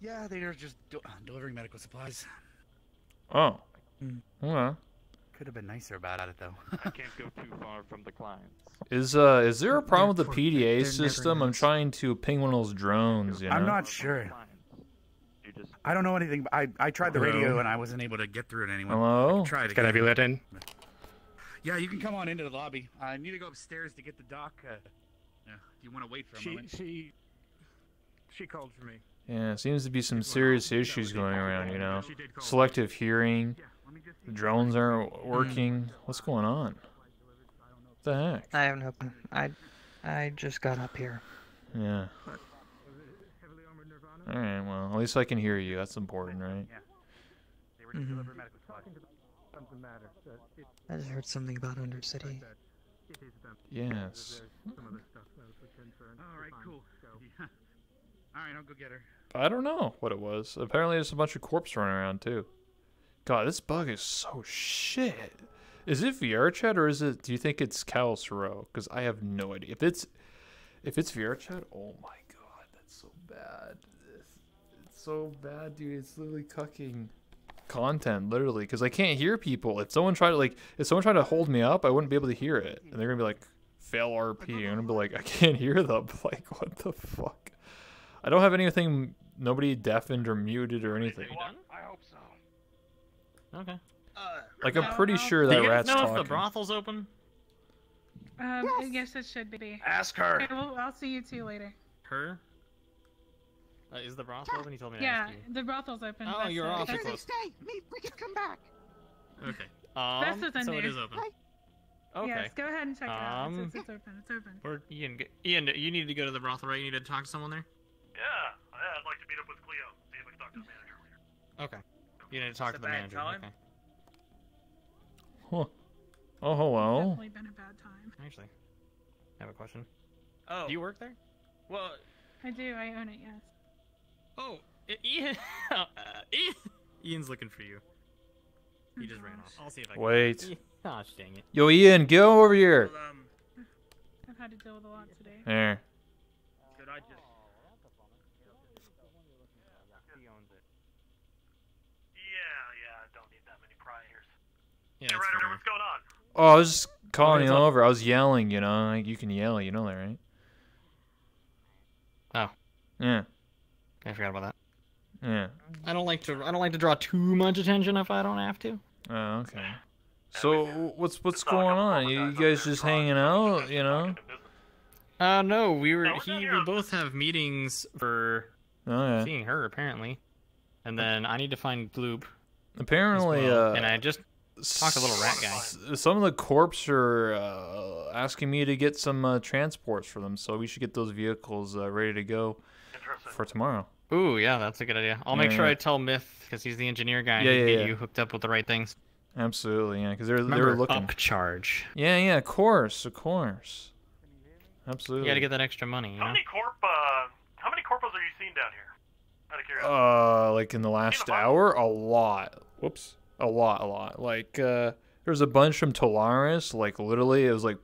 Speaker 4: Yeah, they are just do- uh, delivering medical supplies.
Speaker 1: Oh.
Speaker 4: Mm.
Speaker 1: Okay.
Speaker 4: Could have been nicer about it though.
Speaker 55: I can't go too far from the clients.
Speaker 1: Is uh is there a problem with the PDA
Speaker 4: they're never
Speaker 1: system? I'm trying to ping one of those drones. You know?
Speaker 4: I'm not sure. I don't know anything. I I tried the
Speaker 1: Hello?
Speaker 4: radio and I wasn't able to get through it anyway.
Speaker 1: Hello?
Speaker 4: I tried
Speaker 69: Can I be let in?
Speaker 4: Yeah, you can come on into the lobby. I need to go upstairs to get the doc. Uh, yeah, do you want to wait for a
Speaker 56: She
Speaker 4: moment?
Speaker 56: she she called for me.
Speaker 1: Yeah, seems to be some serious issues going around. You know, selective hearing. The drones aren't working. What's going on? What the heck?
Speaker 74: I have no opened. I, I just got up here.
Speaker 1: Yeah. All right. Well, at least I can hear you. That's important, right?
Speaker 74: Mm-hmm.
Speaker 56: Something matter. Uh, it-
Speaker 74: I just heard something about Undercity.
Speaker 1: Yes.
Speaker 4: All right, cool. [laughs] All right, I'll go get her.
Speaker 1: I don't know what it was. Apparently, there's a bunch of corpse running around too. God, this bug is so shit. Is it VR chat or is it? Do you think it's Callous Row? Because I have no idea. If it's, if it's VR chat, oh my god, that's so bad. It's, it's so bad, dude. It's literally cucking. content literally because I can't hear people. If someone tried to like, if someone tried to hold me up, I wouldn't be able to hear it, and they're gonna be like, fail RP. I'm gonna be like, I can't hear them. [laughs] Like, what the fuck? I don't have anything. Nobody deafened or muted or anything.
Speaker 56: I hope so.
Speaker 75: Okay.
Speaker 1: Like, I'm pretty sure that
Speaker 75: Do
Speaker 1: that
Speaker 75: you guys
Speaker 1: rat's
Speaker 75: know if the brothel's open?
Speaker 76: Um, yes. it should be.
Speaker 75: Ask her.
Speaker 76: Okay, well, I'll see you two later.
Speaker 75: Her? Uh, is the brothel open? He told me to
Speaker 76: Yeah,
Speaker 75: ask you.
Speaker 76: the brothel's open.
Speaker 75: Oh,
Speaker 76: That's
Speaker 75: you're
Speaker 76: it.
Speaker 75: awfully
Speaker 76: That's
Speaker 75: close.
Speaker 76: Stay. Me, we can come back.
Speaker 75: Okay.
Speaker 76: That's
Speaker 75: Um,
Speaker 76: what's in
Speaker 75: so it is open.
Speaker 76: open.
Speaker 75: Yes,
Speaker 76: go ahead and check it out.
Speaker 75: Um,
Speaker 76: It's, it's, it's open. It's open.
Speaker 75: Or Ian, Ian, you need to go to the brothel, right? You need to talk to someone there.
Speaker 53: Yeah, yeah, I'd like to meet up with Cleo. See if I can talk to the manager later.
Speaker 75: Okay. You need to talk to the
Speaker 53: bad
Speaker 75: manager.
Speaker 53: time?
Speaker 75: Okay.
Speaker 1: Huh. Oh, hello.
Speaker 76: Definitely been a bad time.
Speaker 75: Actually, I have a question.
Speaker 76: Oh.
Speaker 75: Do you work there? Well,
Speaker 76: I do. I own it. Yes.
Speaker 75: oh, Ian, [laughs] uh, Ian, Ian's looking for you. He just ran off. I'll see if I can.
Speaker 1: Wait.
Speaker 75: Gosh [laughs] dang it.
Speaker 1: Yo, Ian, get over here.
Speaker 76: I've had to deal with a lot today.
Speaker 1: There.
Speaker 56: Should I just?
Speaker 53: Yeah, yeah, don't need that many priors.
Speaker 75: Yeah,
Speaker 53: hey, Ryder, what's going on?
Speaker 1: Oh, I was just calling you over. I was yelling, you know. Like, you can yell, you know that, right?
Speaker 75: Oh.
Speaker 1: Yeah.
Speaker 75: I forgot about that.
Speaker 1: Yeah.
Speaker 75: I don't like to. I don't like to draw too much attention if I don't have to.
Speaker 1: Oh, okay. So what's what's going on? You, you guys just hanging out, you know?
Speaker 75: Uh, no, we were. He, we both have meetings for
Speaker 1: Oh yeah.
Speaker 75: seeing her apparently, and then I need to find Gloop.
Speaker 1: Apparently,
Speaker 75: well,
Speaker 1: uh,
Speaker 75: and I just talked to little rat guy.
Speaker 1: Some of the corps are uh, asking me to get some uh, transports for them, so we should get those vehicles uh, ready to go for tomorrow.
Speaker 75: Ooh, yeah, that's a good idea. I'll make
Speaker 1: Yeah,
Speaker 75: sure
Speaker 1: yeah.
Speaker 75: I tell Myth because he's the engineer guy.
Speaker 1: Yeah,
Speaker 75: and
Speaker 1: yeah,
Speaker 75: get
Speaker 1: yeah.
Speaker 75: you hooked up with the right things.
Speaker 1: Absolutely, yeah, because they're they
Speaker 75: Remember,
Speaker 1: were looking.
Speaker 75: upcharge.
Speaker 1: Yeah, yeah, of course, of course. Absolutely.
Speaker 75: You got to get that extra money.
Speaker 53: How
Speaker 75: know?
Speaker 53: many corp? Uh, how many corpos are you seeing down here? Out of curiosity.
Speaker 1: Uh, like in the last hour, a lot. Whoops, a lot, a lot. Like uh, there was a bunch from Tolaris. Like literally, it was like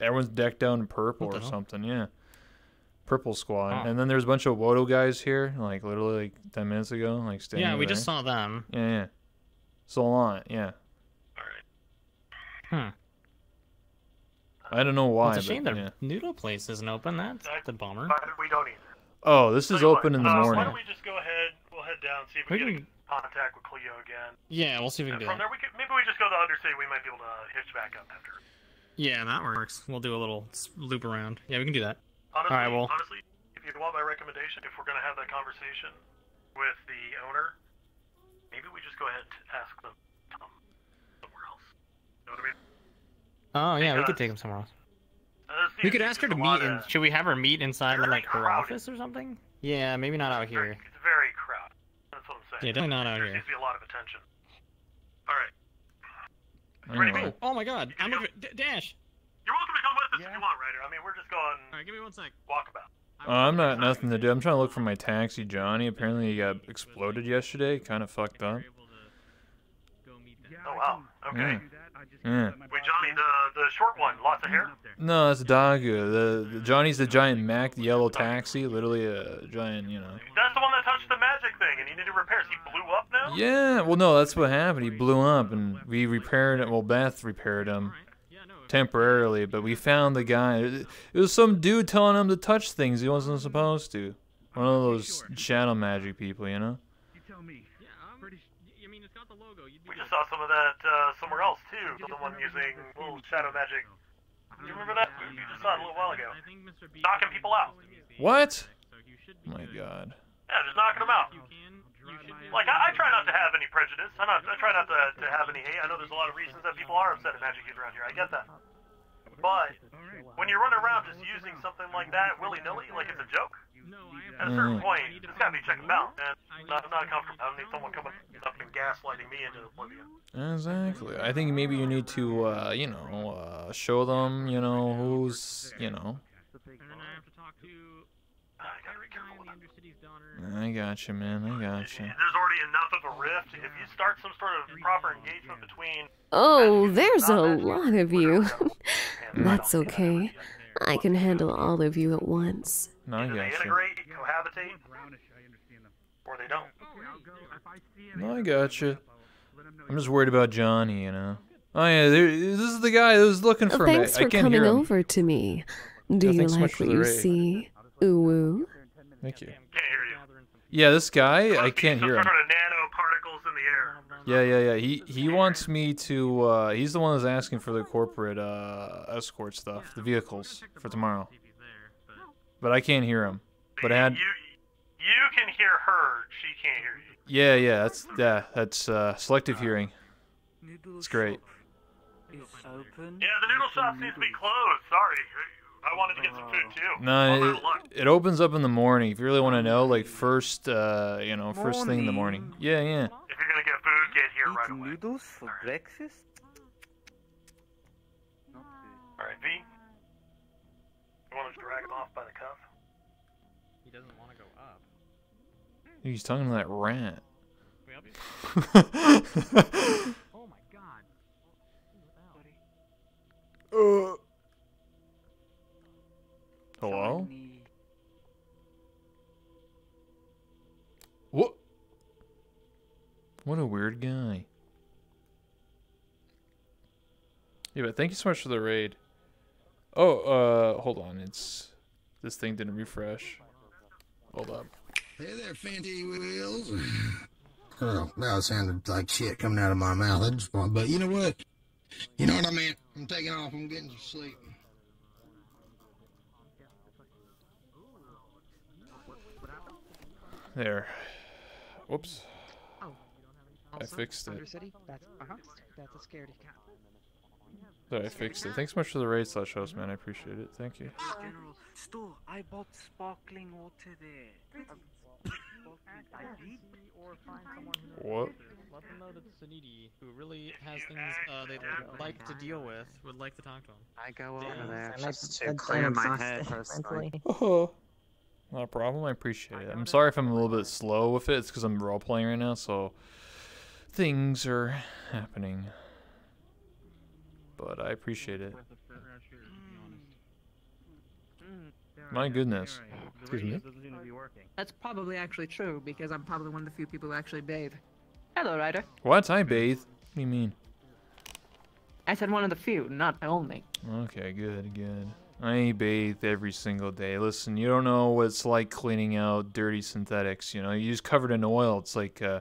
Speaker 1: everyone's decked out in purple or
Speaker 75: hell?
Speaker 1: something. Yeah, purple squad.
Speaker 75: Huh.
Speaker 1: And then there's a bunch of Wodo guys here. Like literally, like ten minutes ago. Like standing.
Speaker 75: Yeah, we just saw them.
Speaker 1: Yeah, yeah. So a lot. Yeah.
Speaker 75: Hmm.
Speaker 1: I don't know why.
Speaker 75: it's a shame
Speaker 1: but,
Speaker 75: the
Speaker 1: yeah.
Speaker 75: noodle place isn't open. That's the bummer.
Speaker 53: We don't either.
Speaker 1: Oh, this is
Speaker 53: Tell what,
Speaker 1: open in the
Speaker 53: uh, Why
Speaker 1: morning.
Speaker 53: don't we just go ahead? We'll head down, see if
Speaker 75: We
Speaker 53: we,
Speaker 75: can-
Speaker 53: get in contact with Cleo again.
Speaker 75: Yeah, we'll see if we
Speaker 53: And
Speaker 75: can do
Speaker 53: from
Speaker 75: that.
Speaker 53: there, we could maybe we just go to the Undercity. We might be able to hitch back up after.
Speaker 75: Yeah, that works. We'll do a little loop around. Yeah, we can do that.
Speaker 53: Honestly,
Speaker 75: All right, well,
Speaker 53: honestly, if you want my recommendation, if we're gonna have that conversation with the owner, maybe we just go ahead and ask them to come somewhere else. You know what I mean?
Speaker 75: oh yeah, we could take them somewhere else.
Speaker 53: Uh,
Speaker 75: We could ask her to
Speaker 53: there's a lot
Speaker 75: meet. In,
Speaker 53: of-
Speaker 75: should we have her meet inside
Speaker 53: very
Speaker 75: like her
Speaker 53: crowded.
Speaker 75: office or something? Yeah, maybe not out here.
Speaker 53: It's very crowded. That's what I'm saying.
Speaker 75: Yeah, definitely not out
Speaker 53: there
Speaker 75: here.
Speaker 53: seems to be a lot of attention. All right.
Speaker 1: Anyway.
Speaker 75: Oh, oh my God! I'm looking. D- Dash.
Speaker 53: You're welcome to come with us if you want, Ryder. I mean, we're just going. All
Speaker 75: right, give me one sec.
Speaker 53: Walkabout.
Speaker 1: Oh, I'm not nothing to do. I'm trying to look for my taxi, Johnny. Apparently, he got exploded yesterday. Kind of fucked up.
Speaker 53: Oh wow. Okay.
Speaker 1: Yeah. Yeah.
Speaker 53: Wait, Johnny, the the short one, lots of hair.
Speaker 1: No, that's Dagu. The, the Johnny's the giant Mac, the yellow taxi. Literally a giant, you know.
Speaker 53: That's the one that touched the magic thing and he needed repairs. He blew up now.
Speaker 1: Yeah. Well, no, that's what happened. He blew up, and we repaired it. Well, Beth repaired him temporarily, but we found the guy. It it was some dude telling him to touch things he wasn't supposed to. One of those shadow magic people, you know.
Speaker 53: We just saw some of that uh, somewhere else too. The one using little shadow magic. Do you remember that? We just saw it a little while ago. Knocking people out.
Speaker 1: What? my God.
Speaker 53: Yeah, just knocking them out. Like I, I try not to have any prejudice. I not I try not to, to have any hate. I know there's a lot of reasons that people are upset at Magic Use around here. I get that. But when you're running around just using something like that willy nilly, like it's a joke, at a certain point, it's got to be checked out. And not not comfortable. I don't need someone coming up and gaslighting me into oblivion.
Speaker 1: Exactly. I think maybe you need to, uh, you know, uh, show them, you know, who's, you know. I got you, man. I got you.
Speaker 53: There's already enough of a rift. If you start some sort of proper engagement between
Speaker 77: Oh, there's a lot of you. [laughs] That's okay. I can handle all of you at once.
Speaker 1: No, I got you.
Speaker 53: integrate, cohabitate, or they don't.
Speaker 1: No, I got you. I'm just worried about Johnny, you know. Oh yeah, there, this is the guy that was looking oh, for me.
Speaker 77: Thanks
Speaker 1: I
Speaker 77: for
Speaker 1: can't
Speaker 77: coming
Speaker 1: hear him.
Speaker 77: over to me. Do
Speaker 1: Yeah,
Speaker 77: you
Speaker 1: thanks so much
Speaker 77: like what you
Speaker 1: raid.
Speaker 77: see? Ooh woo.
Speaker 1: Thank you. Yeah, this guy, I can't hear him.
Speaker 53: Sort of nanoparticles in the air.
Speaker 1: Yeah, yeah, yeah. He he wants me to. uh He's the one that's asking for the corporate uh escort stuff, the vehicles for tomorrow. But I can't hear him. But I had.
Speaker 53: You you can hear her. She can't hear you.
Speaker 1: Yeah, yeah. That's yeah. That's uh selective hearing. It's great.
Speaker 72: Is open.
Speaker 53: Yeah, the noodle shop seems to be closed. Sorry. I wanted to get some food too.
Speaker 1: No, it, it opens up in the morning. If you really want to know, like first, uh, you know, first thing in the morning. Yeah, yeah.
Speaker 53: If you're gonna get food, get here right
Speaker 72: Eat
Speaker 53: away.
Speaker 72: noodles for breakfast?
Speaker 53: Alright, V. You want to drag him off by the cuff?
Speaker 75: He doesn't want to go up.
Speaker 1: He's talking to that rat. [laughs]
Speaker 75: Oh my god. [laughs]
Speaker 1: Uh. Hello? What? What a weird guy. Yeah, but thank you so much for the raid. Oh, uh, hold on. It's this thing didn't refresh. Hold up.
Speaker 26: Hey there, Fancy Wheels. [sighs] Oh, that sounded like shit coming out of my mouth. I just want, but you know what? You know what I mean? I'm taking off. I'm getting some sleep.
Speaker 1: There. Whoops.
Speaker 74: Oh.
Speaker 1: I fixed it.
Speaker 74: Undercity? That's uh-huh. That's a scaredy cat.
Speaker 1: There, I fixed it. Thanks so much for the raid slash host, man. I appreciate it. Thank you.
Speaker 72: General, store. I bought sparkling water there.
Speaker 1: What?
Speaker 75: Let them know that Suniti, who really has things uh, they'd like to deal with, would like to talk to him.
Speaker 72: I go over there
Speaker 78: I'm
Speaker 72: just to clear my head personally.
Speaker 78: mentally.
Speaker 1: Oh, [laughs] not a problem. I appreciate it. I'm sorry if I'm a little bit slow with it. It's because I'm role playing right now, so things are happening. But I appreciate it. Mm. My goodness. Excuse me.
Speaker 62: That's probably actually true because I'm probably one of the few people who actually bathe. Hello, Ryder.
Speaker 1: What? I bathe? What do you mean?
Speaker 62: I said one of the few, not only.
Speaker 1: Okay, good, good. I bathe every single day. Listen, you don't know what it's like cleaning out dirty synthetics. You know, you just covered in oil. It's like, uh,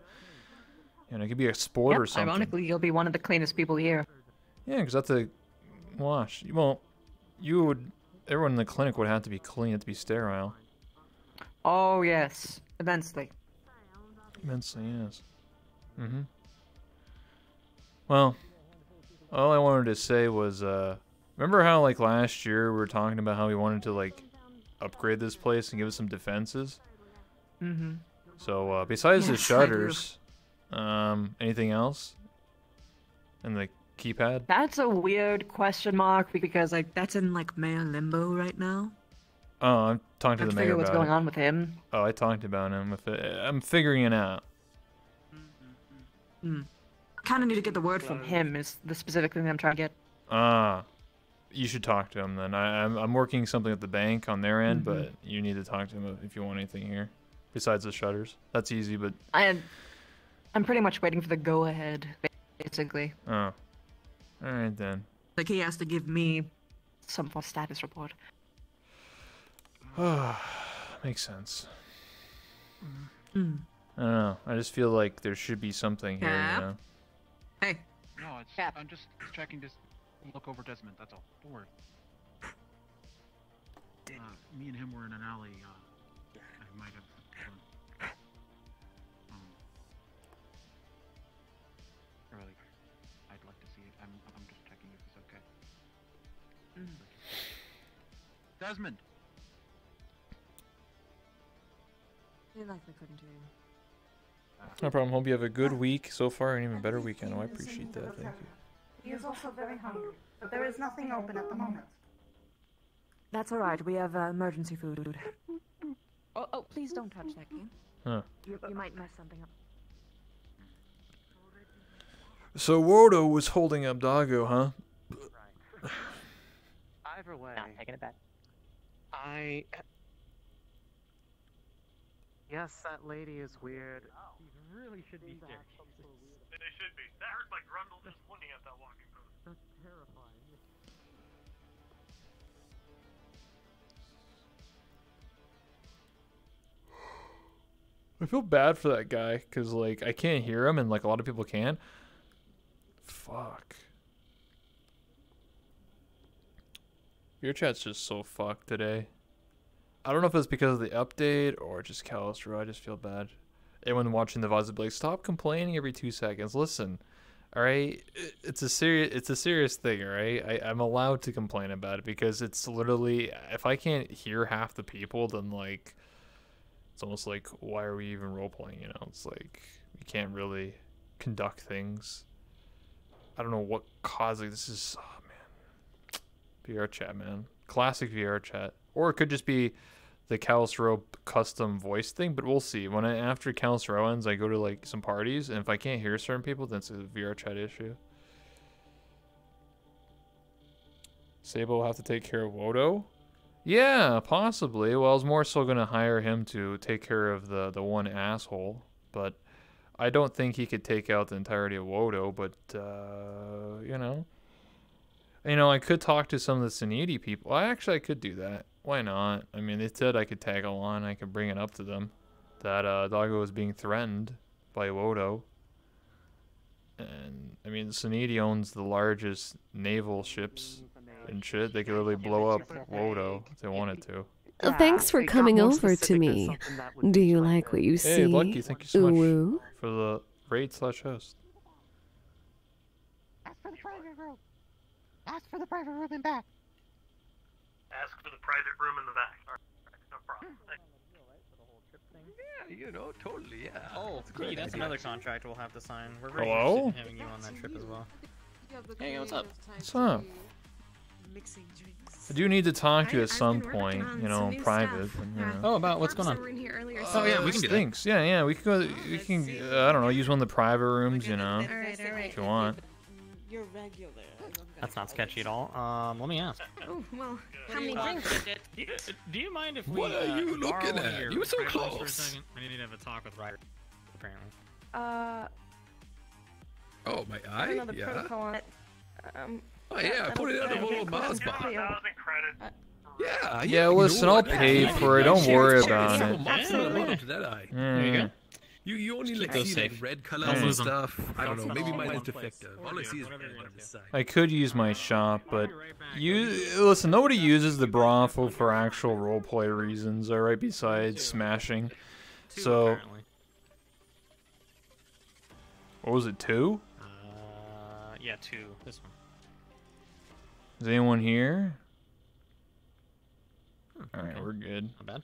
Speaker 1: you know, it could be a sport
Speaker 62: Yep,
Speaker 1: or something.
Speaker 62: ironically, you'll be one of the cleanest people here.
Speaker 1: Yeah, because that's a wash. Well, you would. Everyone in the clinic would have to be clean, to be sterile.
Speaker 62: Oh yes, immensely.
Speaker 1: Immensely, yes. Mm-hmm. Well, all I wanted to say was, uh, remember how like last year we were talking about how we wanted to like upgrade this place and give it some defenses?
Speaker 62: Mm-hmm.
Speaker 1: So uh, besides the
Speaker 62: Yes, I do.
Speaker 1: shutters, um, anything else? And the keypad?
Speaker 62: That's a weird question mark because like that's in like mayor limbo right now.
Speaker 1: Oh, I'm talking to
Speaker 62: Let's
Speaker 1: the mayor
Speaker 62: figure what's
Speaker 1: about
Speaker 62: going
Speaker 1: it.
Speaker 62: on with him.
Speaker 1: Oh, I talked about him with it. I'm figuring it out.
Speaker 62: Hmm. Kind of need to get the word from him. Is the specific thing that I'm trying to get.
Speaker 1: Ah, you should talk to him then. I, I'm I'm working something at the bank on their end,
Speaker 62: Mhm.
Speaker 1: but you need to talk to him if you want anything here. Besides the shutters, that's easy. But
Speaker 62: I am, I'm pretty much waiting for the go ahead, basically.
Speaker 1: oh, all right then.
Speaker 62: Like he has to give me some sort of status report. [sighs]
Speaker 1: Makes sense.
Speaker 62: Mm.
Speaker 1: I don't know. I just feel like there should be something here.
Speaker 62: Cap?
Speaker 1: You know?
Speaker 62: Hey.
Speaker 56: No, it's. I'm just checking to s- look over Desmond. That's all. Don't worry. [laughs] Uh, me and him were in an alley. Uh, I might have. Um, really, I'd like to see it. I'm. I'm just checking if it's okay. [sighs] Desmond.
Speaker 62: They likely couldn't hear you.
Speaker 1: No problem. Hope you have a good week so far and even better weekend. Oh, I appreciate that. Thank you.
Speaker 16: He is also very hungry, but there is nothing open at the moment.
Speaker 62: That's all right. We have uh, emergency food. Oh, oh, please don't touch that game.
Speaker 1: Huh.
Speaker 62: You, you might mess something up.
Speaker 1: So Wodo was holding up Doggo, huh?
Speaker 72: Either way.
Speaker 78: Not taking it back.
Speaker 72: I. Yes, that lady is weird.
Speaker 75: He really should be there.
Speaker 53: They, they should be. That hurt my grundle just looking at that walking post.
Speaker 62: That's terrifying.
Speaker 1: I feel bad for that guy because like I can't hear him and like a lot of people can. Fuck. Your chat's just so fucked today. I don't know if it's because of the update or just Callous Row. I just feel bad. Everyone watching the VODs like, stop complaining every two seconds. Listen, all right, it's a serious, it's a serious thing, all right. I, I'm allowed to complain about it because it's literally, if I can't hear half the people, then like, it's almost like, why are we even role playing? You know, it's like we can't really conduct things. I don't know what causing this is. Oh man, VR chat, man, classic VR chat, or it could just be the Callous Row custom voice thing. But we'll see. When I after Callous Row ends, I go to like some parties, and if I can't hear certain people, then it's a VR chat issue. Sable will have to take care of Wodo. Yeah, possibly. Well, I was more so gonna hire him to take care of the the one asshole, but I don't think he could take out the entirety of Wodo. But uh, you know, you know, I could talk to some of the Saniti people. I actually I could do that. Why not? I mean, they said I could tag along. I could bring it up to them that uh, Doggo was being threatened by Wodo. And I mean, Saniti owns the largest naval ships and shit. They could literally blow up Wodo if they wanted to.
Speaker 77: Uh, Thanks for coming over to me. Do you like what you see?
Speaker 1: Hey, Lucky, thank you so much
Speaker 77: Ooh.
Speaker 1: for the raid slash host.
Speaker 21: Ask for the private room. Ask for the private room and back.
Speaker 53: Ask for the private room in the back. Alright, no problem. Thank
Speaker 3: Yeah, you know, totally, yeah.
Speaker 75: Oh,
Speaker 3: It's a great
Speaker 75: gee, that's another contract we'll have to sign. We're very
Speaker 1: Hello?
Speaker 75: interested in having you on that trip as well. Hey, what's up?
Speaker 1: What's up?
Speaker 16: Mixing drinks.
Speaker 1: I do need to talk to you at
Speaker 16: I've
Speaker 1: some point, you know, in private. and, you know.
Speaker 75: Oh, about what's going on?
Speaker 16: here earlier.
Speaker 75: Oh, yeah, we can do that.
Speaker 1: stinks. Yeah, yeah, we can go. We can. Uh, I don't know. Use one of the private rooms, you know,
Speaker 16: All right, all right.
Speaker 1: if you want.
Speaker 16: You're regular.
Speaker 75: That's not sketchy at all. Um, let me ask.
Speaker 16: Oh, well, how many
Speaker 75: Uh,
Speaker 16: drinks?
Speaker 75: do you- Do you mind if we
Speaker 3: What are
Speaker 75: uh,
Speaker 3: you
Speaker 75: borrow
Speaker 3: looking at? You were so
Speaker 75: rifles For a
Speaker 3: close.
Speaker 75: second? I need to have a talk with Ryder. Apparently.
Speaker 62: Uh,
Speaker 3: Oh, my
Speaker 62: I
Speaker 3: eye?
Speaker 62: don't
Speaker 3: Yeah.
Speaker 62: protocol on it. Um,
Speaker 3: Oh, yeah, put it on a little mouse
Speaker 53: you.
Speaker 3: box. Yeah,
Speaker 1: Yeah,
Speaker 3: you
Speaker 1: listen,
Speaker 3: know
Speaker 1: I'll pay for it. Don't worry about it.
Speaker 3: marks on the bottom to that eye.
Speaker 1: There you go.
Speaker 3: You, you only like see like red colors
Speaker 75: Don't
Speaker 3: and
Speaker 75: lose 'em.
Speaker 3: stuff. I don't
Speaker 75: Don't
Speaker 3: know. Maybe
Speaker 75: all
Speaker 3: mine
Speaker 75: in
Speaker 3: is defective. All I see is red
Speaker 75: you're
Speaker 3: on
Speaker 75: gonna
Speaker 3: this
Speaker 75: do.
Speaker 3: side.
Speaker 1: I could use my shop, but you listen. Nobody uses the brothel for actual roleplay reasons, all right? Besides smashing.
Speaker 75: Two,
Speaker 1: So,
Speaker 75: apparently.
Speaker 1: what was it? Two?
Speaker 75: Uh, yeah, two. This one.
Speaker 1: Is anyone here? All right, we're good.
Speaker 75: Not bad.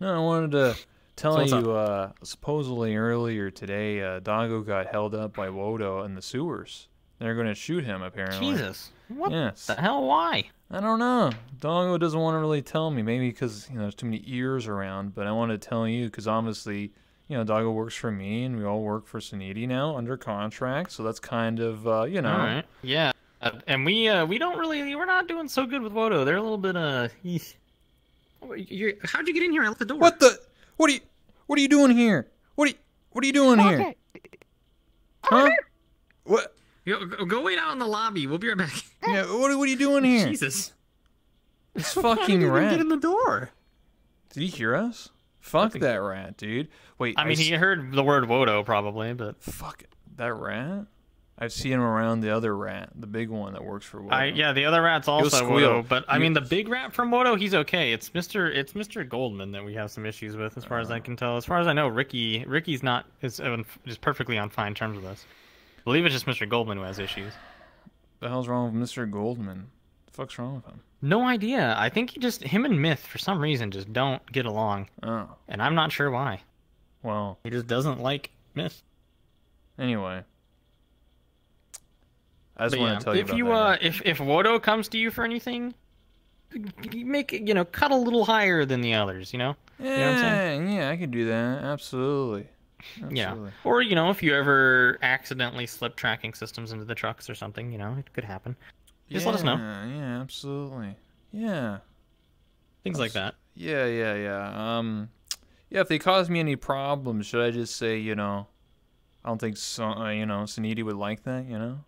Speaker 1: No, I wanted to tell
Speaker 75: So
Speaker 1: you. Uh, supposedly earlier today, uh, Doggo got held up by Wodo in the sewers. They're going to shoot him. Apparently.
Speaker 75: Jesus. What
Speaker 1: Yes.
Speaker 75: the hell? Why?
Speaker 1: I don't know. Doggo doesn't want to really tell me. Maybe because you know there's too many ears around. But I want to tell you because obviously, you know, Doggo works for me, and we all work for Saniti now under contract. So that's kind of uh, you know.
Speaker 75: All right. Yeah. Uh, and we uh, we don't really we're not doing so good with Wodo. They're a little bit uh. [laughs] You're, how'd you get in here? I left the door.
Speaker 1: What the? What are you? What are you doing here? What are you? What are you doing here? Huh? What?
Speaker 75: Go, go go wait out in the lobby. We'll be right back. [laughs]
Speaker 1: Yeah. What? What are you doing here?
Speaker 75: Jesus.
Speaker 1: This
Speaker 75: How did
Speaker 1: fucking
Speaker 75: you even
Speaker 1: rat.
Speaker 75: Get in the door.
Speaker 1: Did he hear us? Fuck that rat, dude. Wait.
Speaker 75: I mean,
Speaker 1: s-
Speaker 75: he heard the word Wodo probably, but
Speaker 1: Fuck that rat. I've seen him around the other rat, the big one that works for Wodo.
Speaker 75: I yeah, the other rat's also. Wodo, but I mean the big rat from Wodo, he's okay. It's Mister it's Mister Goldman that we have some issues with, as far as
Speaker 1: Uh.
Speaker 75: I can tell. As far as I know, Ricky Ricky's not is uh, is perfectly on fine terms with us. I believe it's just Mister Goldman who has issues.
Speaker 1: The hell's wrong with Mr. Goldman? The fuck's wrong with him?
Speaker 75: No idea. I think he just him and Myth for some reason just don't get along,
Speaker 1: Oh,
Speaker 75: and I'm not sure why.
Speaker 1: well.
Speaker 75: He just doesn't like Myth.
Speaker 1: Anyway. I just
Speaker 75: But
Speaker 1: want
Speaker 75: yeah,
Speaker 1: to tell you
Speaker 75: if
Speaker 1: about
Speaker 75: you
Speaker 1: that.
Speaker 75: uh if if Wodo comes to you for anything, make it you know cut a little higher than the others. You know.
Speaker 1: yeah,
Speaker 75: You know what I'm saying?
Speaker 1: yeah, I could do that. Absolutely.
Speaker 75: Yeah. Or, you know, if you ever accidentally slip tracking systems into the trucks or something, you know, it could happen. Just let us know.
Speaker 1: Yeah, yeah, absolutely. Yeah.
Speaker 75: Things like that.
Speaker 1: Yeah, yeah, yeah. Um, yeah. If they cause me any problems, should I just say, you know, I don't think so, uh, you know Saniti would like that. You know,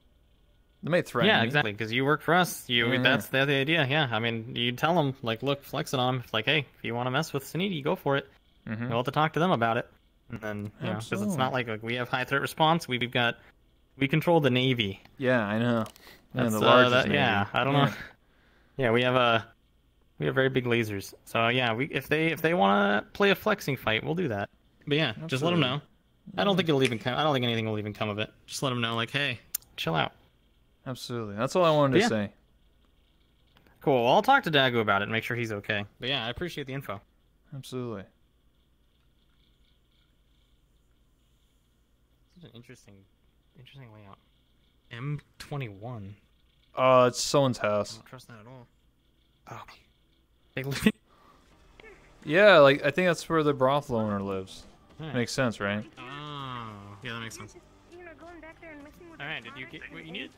Speaker 1: they may threaten.
Speaker 75: Yeah, exactly. Because you work for us. You
Speaker 1: Yeah.
Speaker 75: that's the, the idea. Yeah, I mean, you tell them like, look, flex it on them. Like, hey, if you want to mess with Saniti, go for it.
Speaker 1: Mhm.
Speaker 75: We'll have to talk to them about it. And then you because it's not like, like we have high threat response. We, we've got we control the navy.
Speaker 1: Yeah, I know. Yeah,
Speaker 75: That's,
Speaker 1: the
Speaker 75: uh,
Speaker 1: largest
Speaker 75: that-
Speaker 1: navy.
Speaker 75: Yeah, I don't know. Yeah, we have a we have very big lasers. So yeah, we if they if they want to play a flexing fight, we'll do that. But yeah, just let them know. I don't think it'll even come. I don't think anything will even come of it. Just let them know, like, hey, chill out.
Speaker 1: Absolutely. That's all I wanted to
Speaker 75: Yeah.
Speaker 1: say.
Speaker 75: Cool. I'll talk to Dago about it and make sure he's okay. But yeah, I appreciate the info.
Speaker 1: Absolutely.
Speaker 75: Such an interesting, interesting layout. M twenty one.
Speaker 1: Uh, it's someone's
Speaker 75: I
Speaker 1: house.
Speaker 75: don't trust that at all. Oh. [laughs] They live-
Speaker 1: Yeah, like I think that's where the brothel owner lives.
Speaker 75: Hmm.
Speaker 1: Makes sense, right?
Speaker 75: Oh, yeah, that makes sense. All right, did you get what you needed?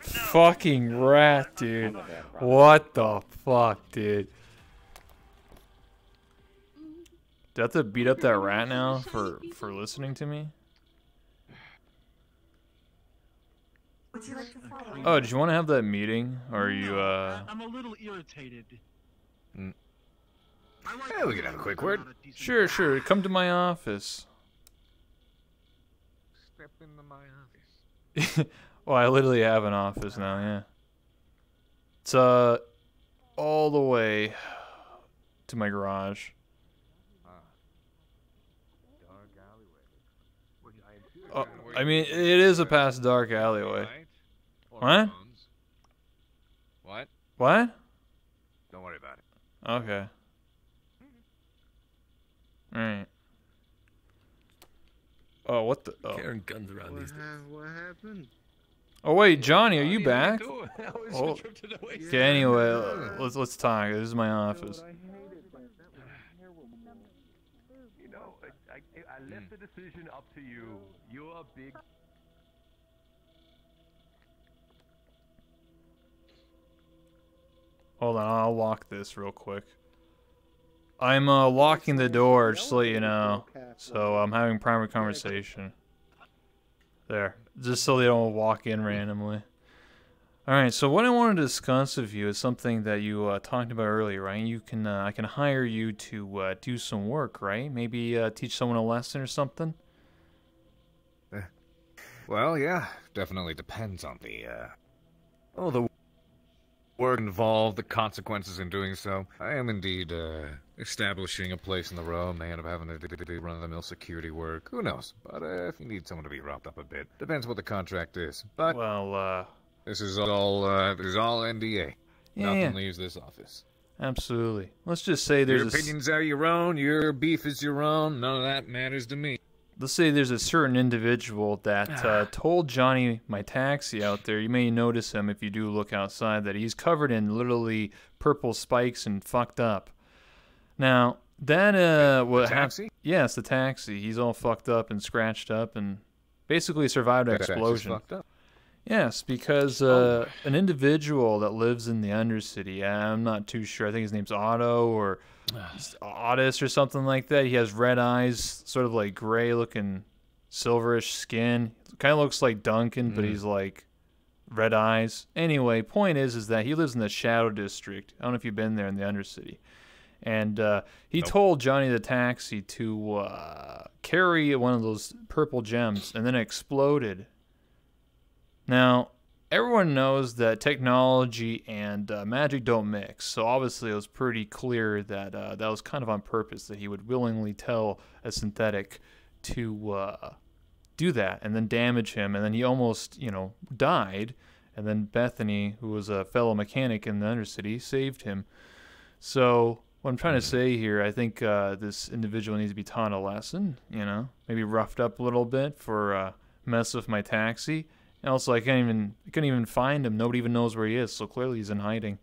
Speaker 1: Fucking rat, dude. What the fuck, dude? Do I have to beat up that rat now for for listening to me?
Speaker 16: Like to?
Speaker 1: Oh, did you want to have that meeting? Or are you uh?
Speaker 78: I'm a little irritated.
Speaker 60: Yeah, we can have a quick word.
Speaker 1: Sure, sure. Come to my office.
Speaker 21: Step into my office. [laughs]
Speaker 1: well, I literally have an office now. Yeah. It's uh all the way to my garage. Oh, I mean, it is a past dark alleyway. What?
Speaker 60: What?
Speaker 1: What?
Speaker 60: Don't worry about it.
Speaker 1: Okay. Alright. Oh, what the? Oh.
Speaker 3: Carrying guns around these days.
Speaker 78: What happened?
Speaker 1: Oh wait, Johnny, are you back?
Speaker 3: doing? [laughs] How was
Speaker 1: Oh.
Speaker 3: your trip to the Waste
Speaker 1: Okay, anyway, let's let's talk. This is my office.
Speaker 79: You know, I, I, I left the decision up to you. You're a big.
Speaker 1: Hold on, I'll lock this real quick. I'm uh, locking the door, just to let you know. So I'm having private conversation. There, just so they don't walk in randomly. All right, so what I wanted to discuss with you is something that you uh, talked about earlier, right? You can, uh, I can hire you to uh, do some work, right? Maybe uh, teach someone a lesson or something.
Speaker 60: Well, yeah, definitely depends on the, uh... Oh, the work involved, the consequences in doing so. I am indeed, uh, establishing a place in the row. They end up having to do- do run-of-the-mill security work. Who knows? But, uh, if you need someone to be wrapped up a bit, depends what the contract is. But...
Speaker 1: Well, uh...
Speaker 60: This is all, uh, this is all NDA.
Speaker 1: Yeah,
Speaker 60: Nothing
Speaker 1: yeah.
Speaker 60: leaves this office.
Speaker 1: Absolutely. Let's just say there's
Speaker 60: Your
Speaker 1: a s-
Speaker 60: opinions are your own, your beef is your own, none of that matters to me.
Speaker 1: let's say there's a certain individual that uh, told Johnny my taxi out there. You may notice him if you do look outside that he's covered in literally purple spikes and fucked up. Now that uh, what hap-
Speaker 60: taxi?
Speaker 1: Yes, the taxi. He's all fucked up and scratched up and basically survived an
Speaker 60: The
Speaker 1: explosion.
Speaker 60: fucked up.
Speaker 1: Yes, because uh, an individual that lives in the Undercity, I'm not too sure. I think his name's Otto or Otis or something like that. He has red eyes, sort of like gray looking, silverish skin. Kind of looks like Duncan, but
Speaker 60: Mm.
Speaker 1: he's like red eyes. Anyway, point is, is that he lives in the Shadow District. I don't know if you've been there in the Undercity. And uh, he told Johnny the taxi to uh, carry one of those purple gems, and then it exploded. Now, everyone knows that technology and uh, magic don't mix, so obviously it was pretty clear that uh, that was kind of on purpose that he would willingly tell a synthetic to uh, do that and then damage him, and then he almost, you know, died. And then Bethany, who was a fellow mechanic in the Undercity, saved him. So what I'm trying to say here, I think uh, this individual needs to be taught a lesson. You know, maybe roughed up a little bit for uh, mess with my taxi. And also, I can't even I couldn't even find him. Nobody even knows where he is. So clearly, he's in hiding.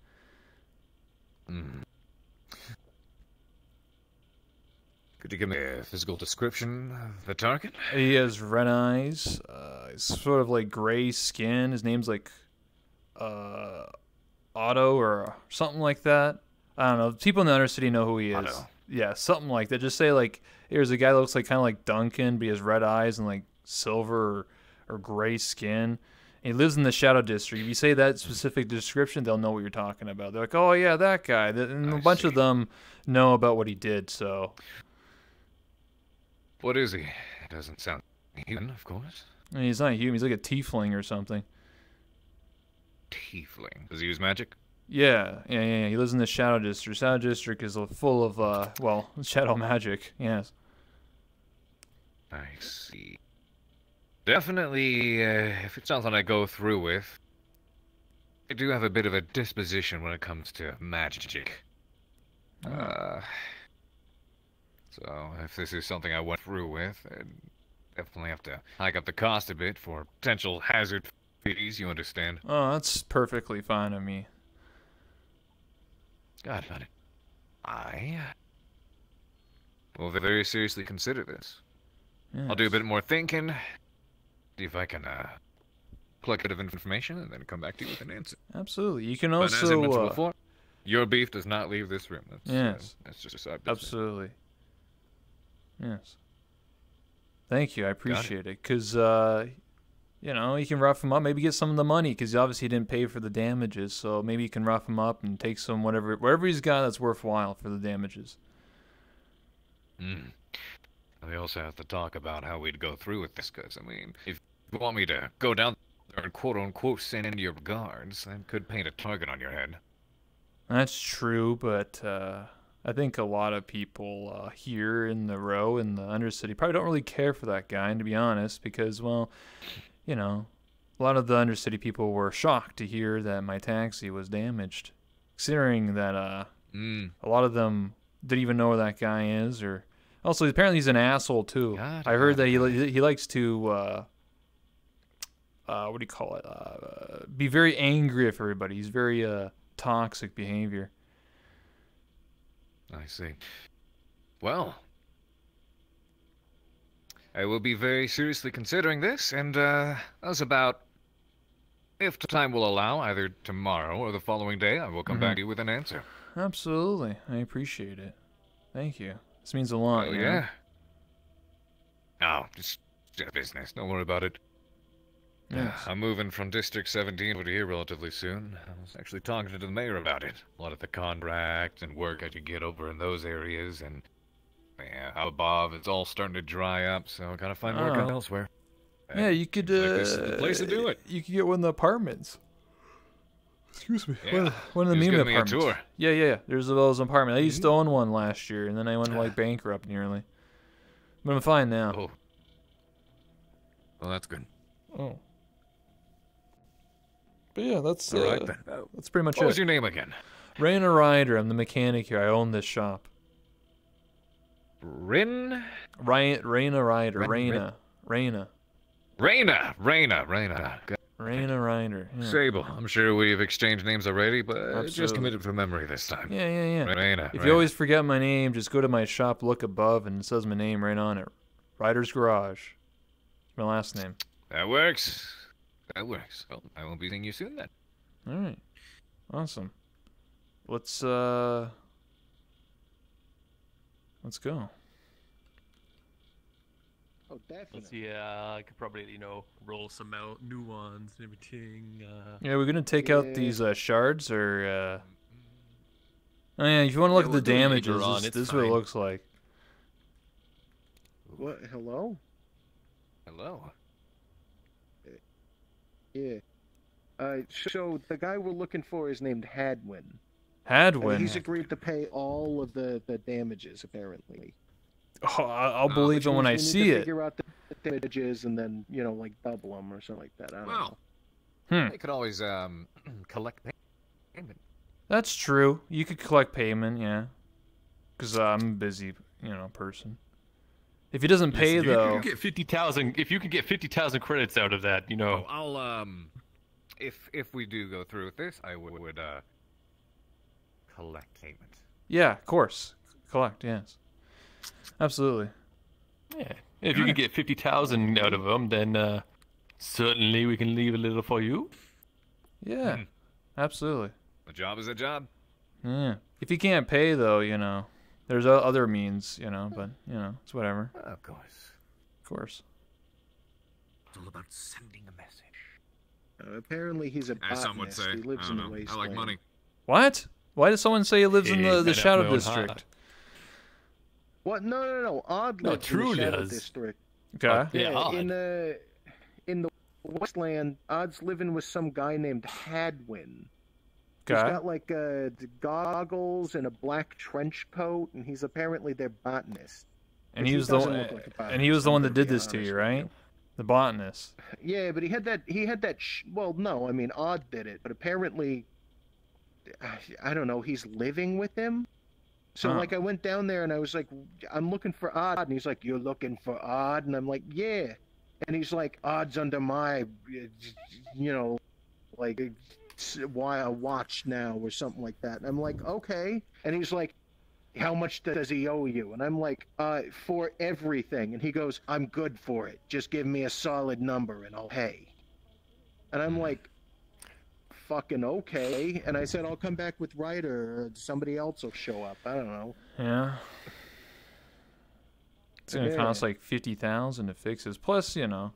Speaker 60: Mm. Could you give me a physical description of the target?
Speaker 1: He has red eyes. Uh, he's sort of like gray skin. His name's like uh, Otto or something like that. I don't know. People in the other city know who he is. Yeah, something like that. Just say like, here's a guy that looks like kind of like Duncan, but he has red eyes and like silver or, or gray skin. And he lives in the Shadow District. If you say that specific description, they'll know what you're talking about. They're like, "Oh yeah, that guy." And a bunch of them know about what he did. So
Speaker 60: What is he? Doesn't sound human, of course.
Speaker 1: I mean, he's not human. He's like a tiefling or something.
Speaker 60: Tiefling. Does he use magic?
Speaker 1: Yeah, yeah, yeah. He lives in the Shadow District. Shadow District is full of, uh, well, [laughs] shadow magic. Yes.
Speaker 60: I see. Definitely, uh, if it's something I go through with, I do have a bit of a disposition when it comes to magic. Uh, so if this is something I went through with, I'd definitely have to hike up the cost a bit for potential hazard fees. You understand?
Speaker 1: Oh, that's perfectly fine of me.
Speaker 60: Got it. I will very seriously consider this. I'll do a bit more thinking, see if I can uh, collect a bit of information, and then come back to you with an answer.
Speaker 1: Absolutely. You can
Speaker 60: But as I
Speaker 1: also.
Speaker 60: mentioned
Speaker 1: uh,
Speaker 60: before, your beef does not leave this room. That's, uh,
Speaker 1: Yes.
Speaker 60: that's just a side.
Speaker 1: Absolutely. Yes. Thank you. I appreciate it. Because, uh, you know, you can rough him up. Maybe get some of the money because obviously he didn't pay for the damages. So maybe you can rough him up and take some whatever, whatever he's got that's worthwhile for the damages.
Speaker 60: Mm. We also have to talk about how we'd go through with this, because, I mean, if you want me to go down there and quote-unquote send in your guards, that could paint a target on your head.
Speaker 1: That's true, but uh, I think a lot of people uh, here in the row in the Undercity probably don't really care for that guy, and to be honest, because well, you know, a lot of the Undercity people were shocked to hear that my taxi was damaged, considering that uh,
Speaker 60: Mm.
Speaker 1: a lot of them didn't even know where that guy is, or also apparently he's an asshole too. I heard that he li- he likes to. Uh, uh, what do you call it? Uh, be very angry with everybody. He's very uh, toxic behavior.
Speaker 60: I see. Well, I will be very seriously considering this, and uh, as about, if the time will allow, either tomorrow or the following day, I will come back
Speaker 1: Mhm.
Speaker 60: to you with an answer.
Speaker 1: Absolutely, I appreciate it. Thank you. This means a lot.
Speaker 60: Oh,
Speaker 1: know?
Speaker 60: yeah. No, just, just business. Don't worry about it. [sighs]
Speaker 1: Yes.
Speaker 60: I'm moving from District 17 over here relatively soon. I was actually talking to the mayor about it. A lot of the contracts and work I could get over in those areas, and yeah, out above it's all starting to dry up, so I gotta find work
Speaker 1: Oh.
Speaker 60: elsewhere.
Speaker 1: Yeah, you could. Uh,
Speaker 60: like this is the place to do it.
Speaker 1: You could get one of the apartments. Excuse me.
Speaker 60: Yeah.
Speaker 1: One, of- the Meme
Speaker 60: me a
Speaker 1: apartments.
Speaker 60: tour. Mm-hmm.
Speaker 1: Yeah, yeah, yeah. There's a those apartments. I used to own one last year, and then I went like [sighs] bankrupt nearly. But I'm fine now.
Speaker 60: Oh. Well, that's good.
Speaker 1: Oh. But yeah, that's
Speaker 60: All
Speaker 1: uh,
Speaker 60: right, then.
Speaker 1: that's pretty much
Speaker 60: What
Speaker 1: it.
Speaker 60: was your name again?
Speaker 1: Reyna Ryder. I'm the mechanic here. I own this shop.
Speaker 60: Rin?
Speaker 1: Ryan, Reyna Ryder.
Speaker 60: Ren-
Speaker 1: Reyna.
Speaker 60: Reyna. Reyna, Reyna, Reyna.
Speaker 1: Reyna Ryder. Yeah.
Speaker 60: Sable. I'm sure we've exchanged names already, but
Speaker 1: Absolutely.
Speaker 60: just committed from memory this time.
Speaker 1: Yeah, yeah, yeah.
Speaker 60: Reyna.
Speaker 1: If
Speaker 60: Reyna.
Speaker 1: you always forget my name, just go to my shop, look above, and it says my name right on it. Ryder's Garage. It's my last name.
Speaker 60: That works. That works. Well, I won't be seeing you soon then.
Speaker 1: All right. Awesome. Let's uh Let's go.
Speaker 72: Oh, definitely.
Speaker 3: Let's uh, I could probably, you know, roll some out new ones and everything. Uh,
Speaker 1: Yeah, we're gonna take out these uh, shards or uh Oh yeah, if you want to look
Speaker 3: Yeah,
Speaker 1: at the
Speaker 3: do
Speaker 1: damages,
Speaker 3: on,
Speaker 1: this, this is what it looks like.
Speaker 72: What? Hello?
Speaker 60: Hello.
Speaker 72: Yeah. Uh, so the guy we're looking for is named Hadwin.
Speaker 1: Hadwin.
Speaker 72: And he's agreed to pay all of the, the damages, apparently.
Speaker 1: Oh, I- I'll believe
Speaker 72: Which
Speaker 1: it when
Speaker 72: means
Speaker 1: I
Speaker 72: we need
Speaker 1: see
Speaker 72: to
Speaker 1: it.
Speaker 72: Figure out the damages and then you know like double them or something like that. I don't know.
Speaker 1: Hmm.
Speaker 60: They could always um [clears throat] collect payment.
Speaker 1: That's true. You could collect payment, yeah. Cuz I'm a busy, you know, person. If he doesn't pay
Speaker 3: Listen, if
Speaker 1: though,
Speaker 3: you can get fifty thousand. If you can get fifty thousand credits out of that, you know.
Speaker 60: I'll um, if if we do go through with this, I would, would uh collect payment.
Speaker 1: yeah, of course. Collect, yes. Absolutely.
Speaker 3: Yeah. If you can get fifty thousand out of them, then uh, certainly we can leave a little for you.
Speaker 1: Yeah.
Speaker 60: Hmm.
Speaker 1: Absolutely.
Speaker 60: A job is a job.
Speaker 1: Yeah. If you can't pay though, you know, there's other means, you know, but you know, it's whatever.
Speaker 60: Of course.
Speaker 1: Of course.
Speaker 60: It's all about sending a message.
Speaker 2: Uh, apparently, he's a
Speaker 60: As some would say.
Speaker 2: He lives
Speaker 60: I
Speaker 2: in
Speaker 60: don't
Speaker 2: the
Speaker 60: know. I like money.
Speaker 1: What? Why does someone say he lives in the, the Shadow
Speaker 3: up my own
Speaker 1: District?
Speaker 3: heart.
Speaker 2: What? No, no, no. Odd
Speaker 3: No,
Speaker 2: lives in the Shadow
Speaker 3: does.
Speaker 2: District.
Speaker 1: Okay.
Speaker 3: Yeah, Odd.
Speaker 2: in the in the wasteland, Odd's living with some guy named Hadwin.
Speaker 1: Okay.
Speaker 2: He's got like uh, goggles and a black trench coat, and he's apparently their botanist.
Speaker 1: And
Speaker 2: But
Speaker 1: he was the one,
Speaker 2: like a
Speaker 1: and he was the one that did this to you,
Speaker 2: with
Speaker 1: right? The botanist.
Speaker 2: Yeah, but he had that. He had that. Sh- well, no, I mean Odd did it, but apparently, I, I don't know. He's living with him. So
Speaker 1: Huh.
Speaker 2: like, I went down there and I was like, I'm looking for Odd, and he's like, You're looking for Odd, and I'm like, Yeah, and he's like, Odd's under my, you know, like why a watch now or something like that. And I'm like, okay, and he's like. How much does he owe you? And I'm like, uh, for everything. And he goes, I'm good for it. Just give me a solid number and I'll pay. And I'm like, fucking okay. And I said, I'll come back with Ryder or somebody else will show up. I don't know.
Speaker 1: Yeah. It's gonna
Speaker 2: Yeah.
Speaker 1: cost like fifty thousand to fix this. Plus, you know,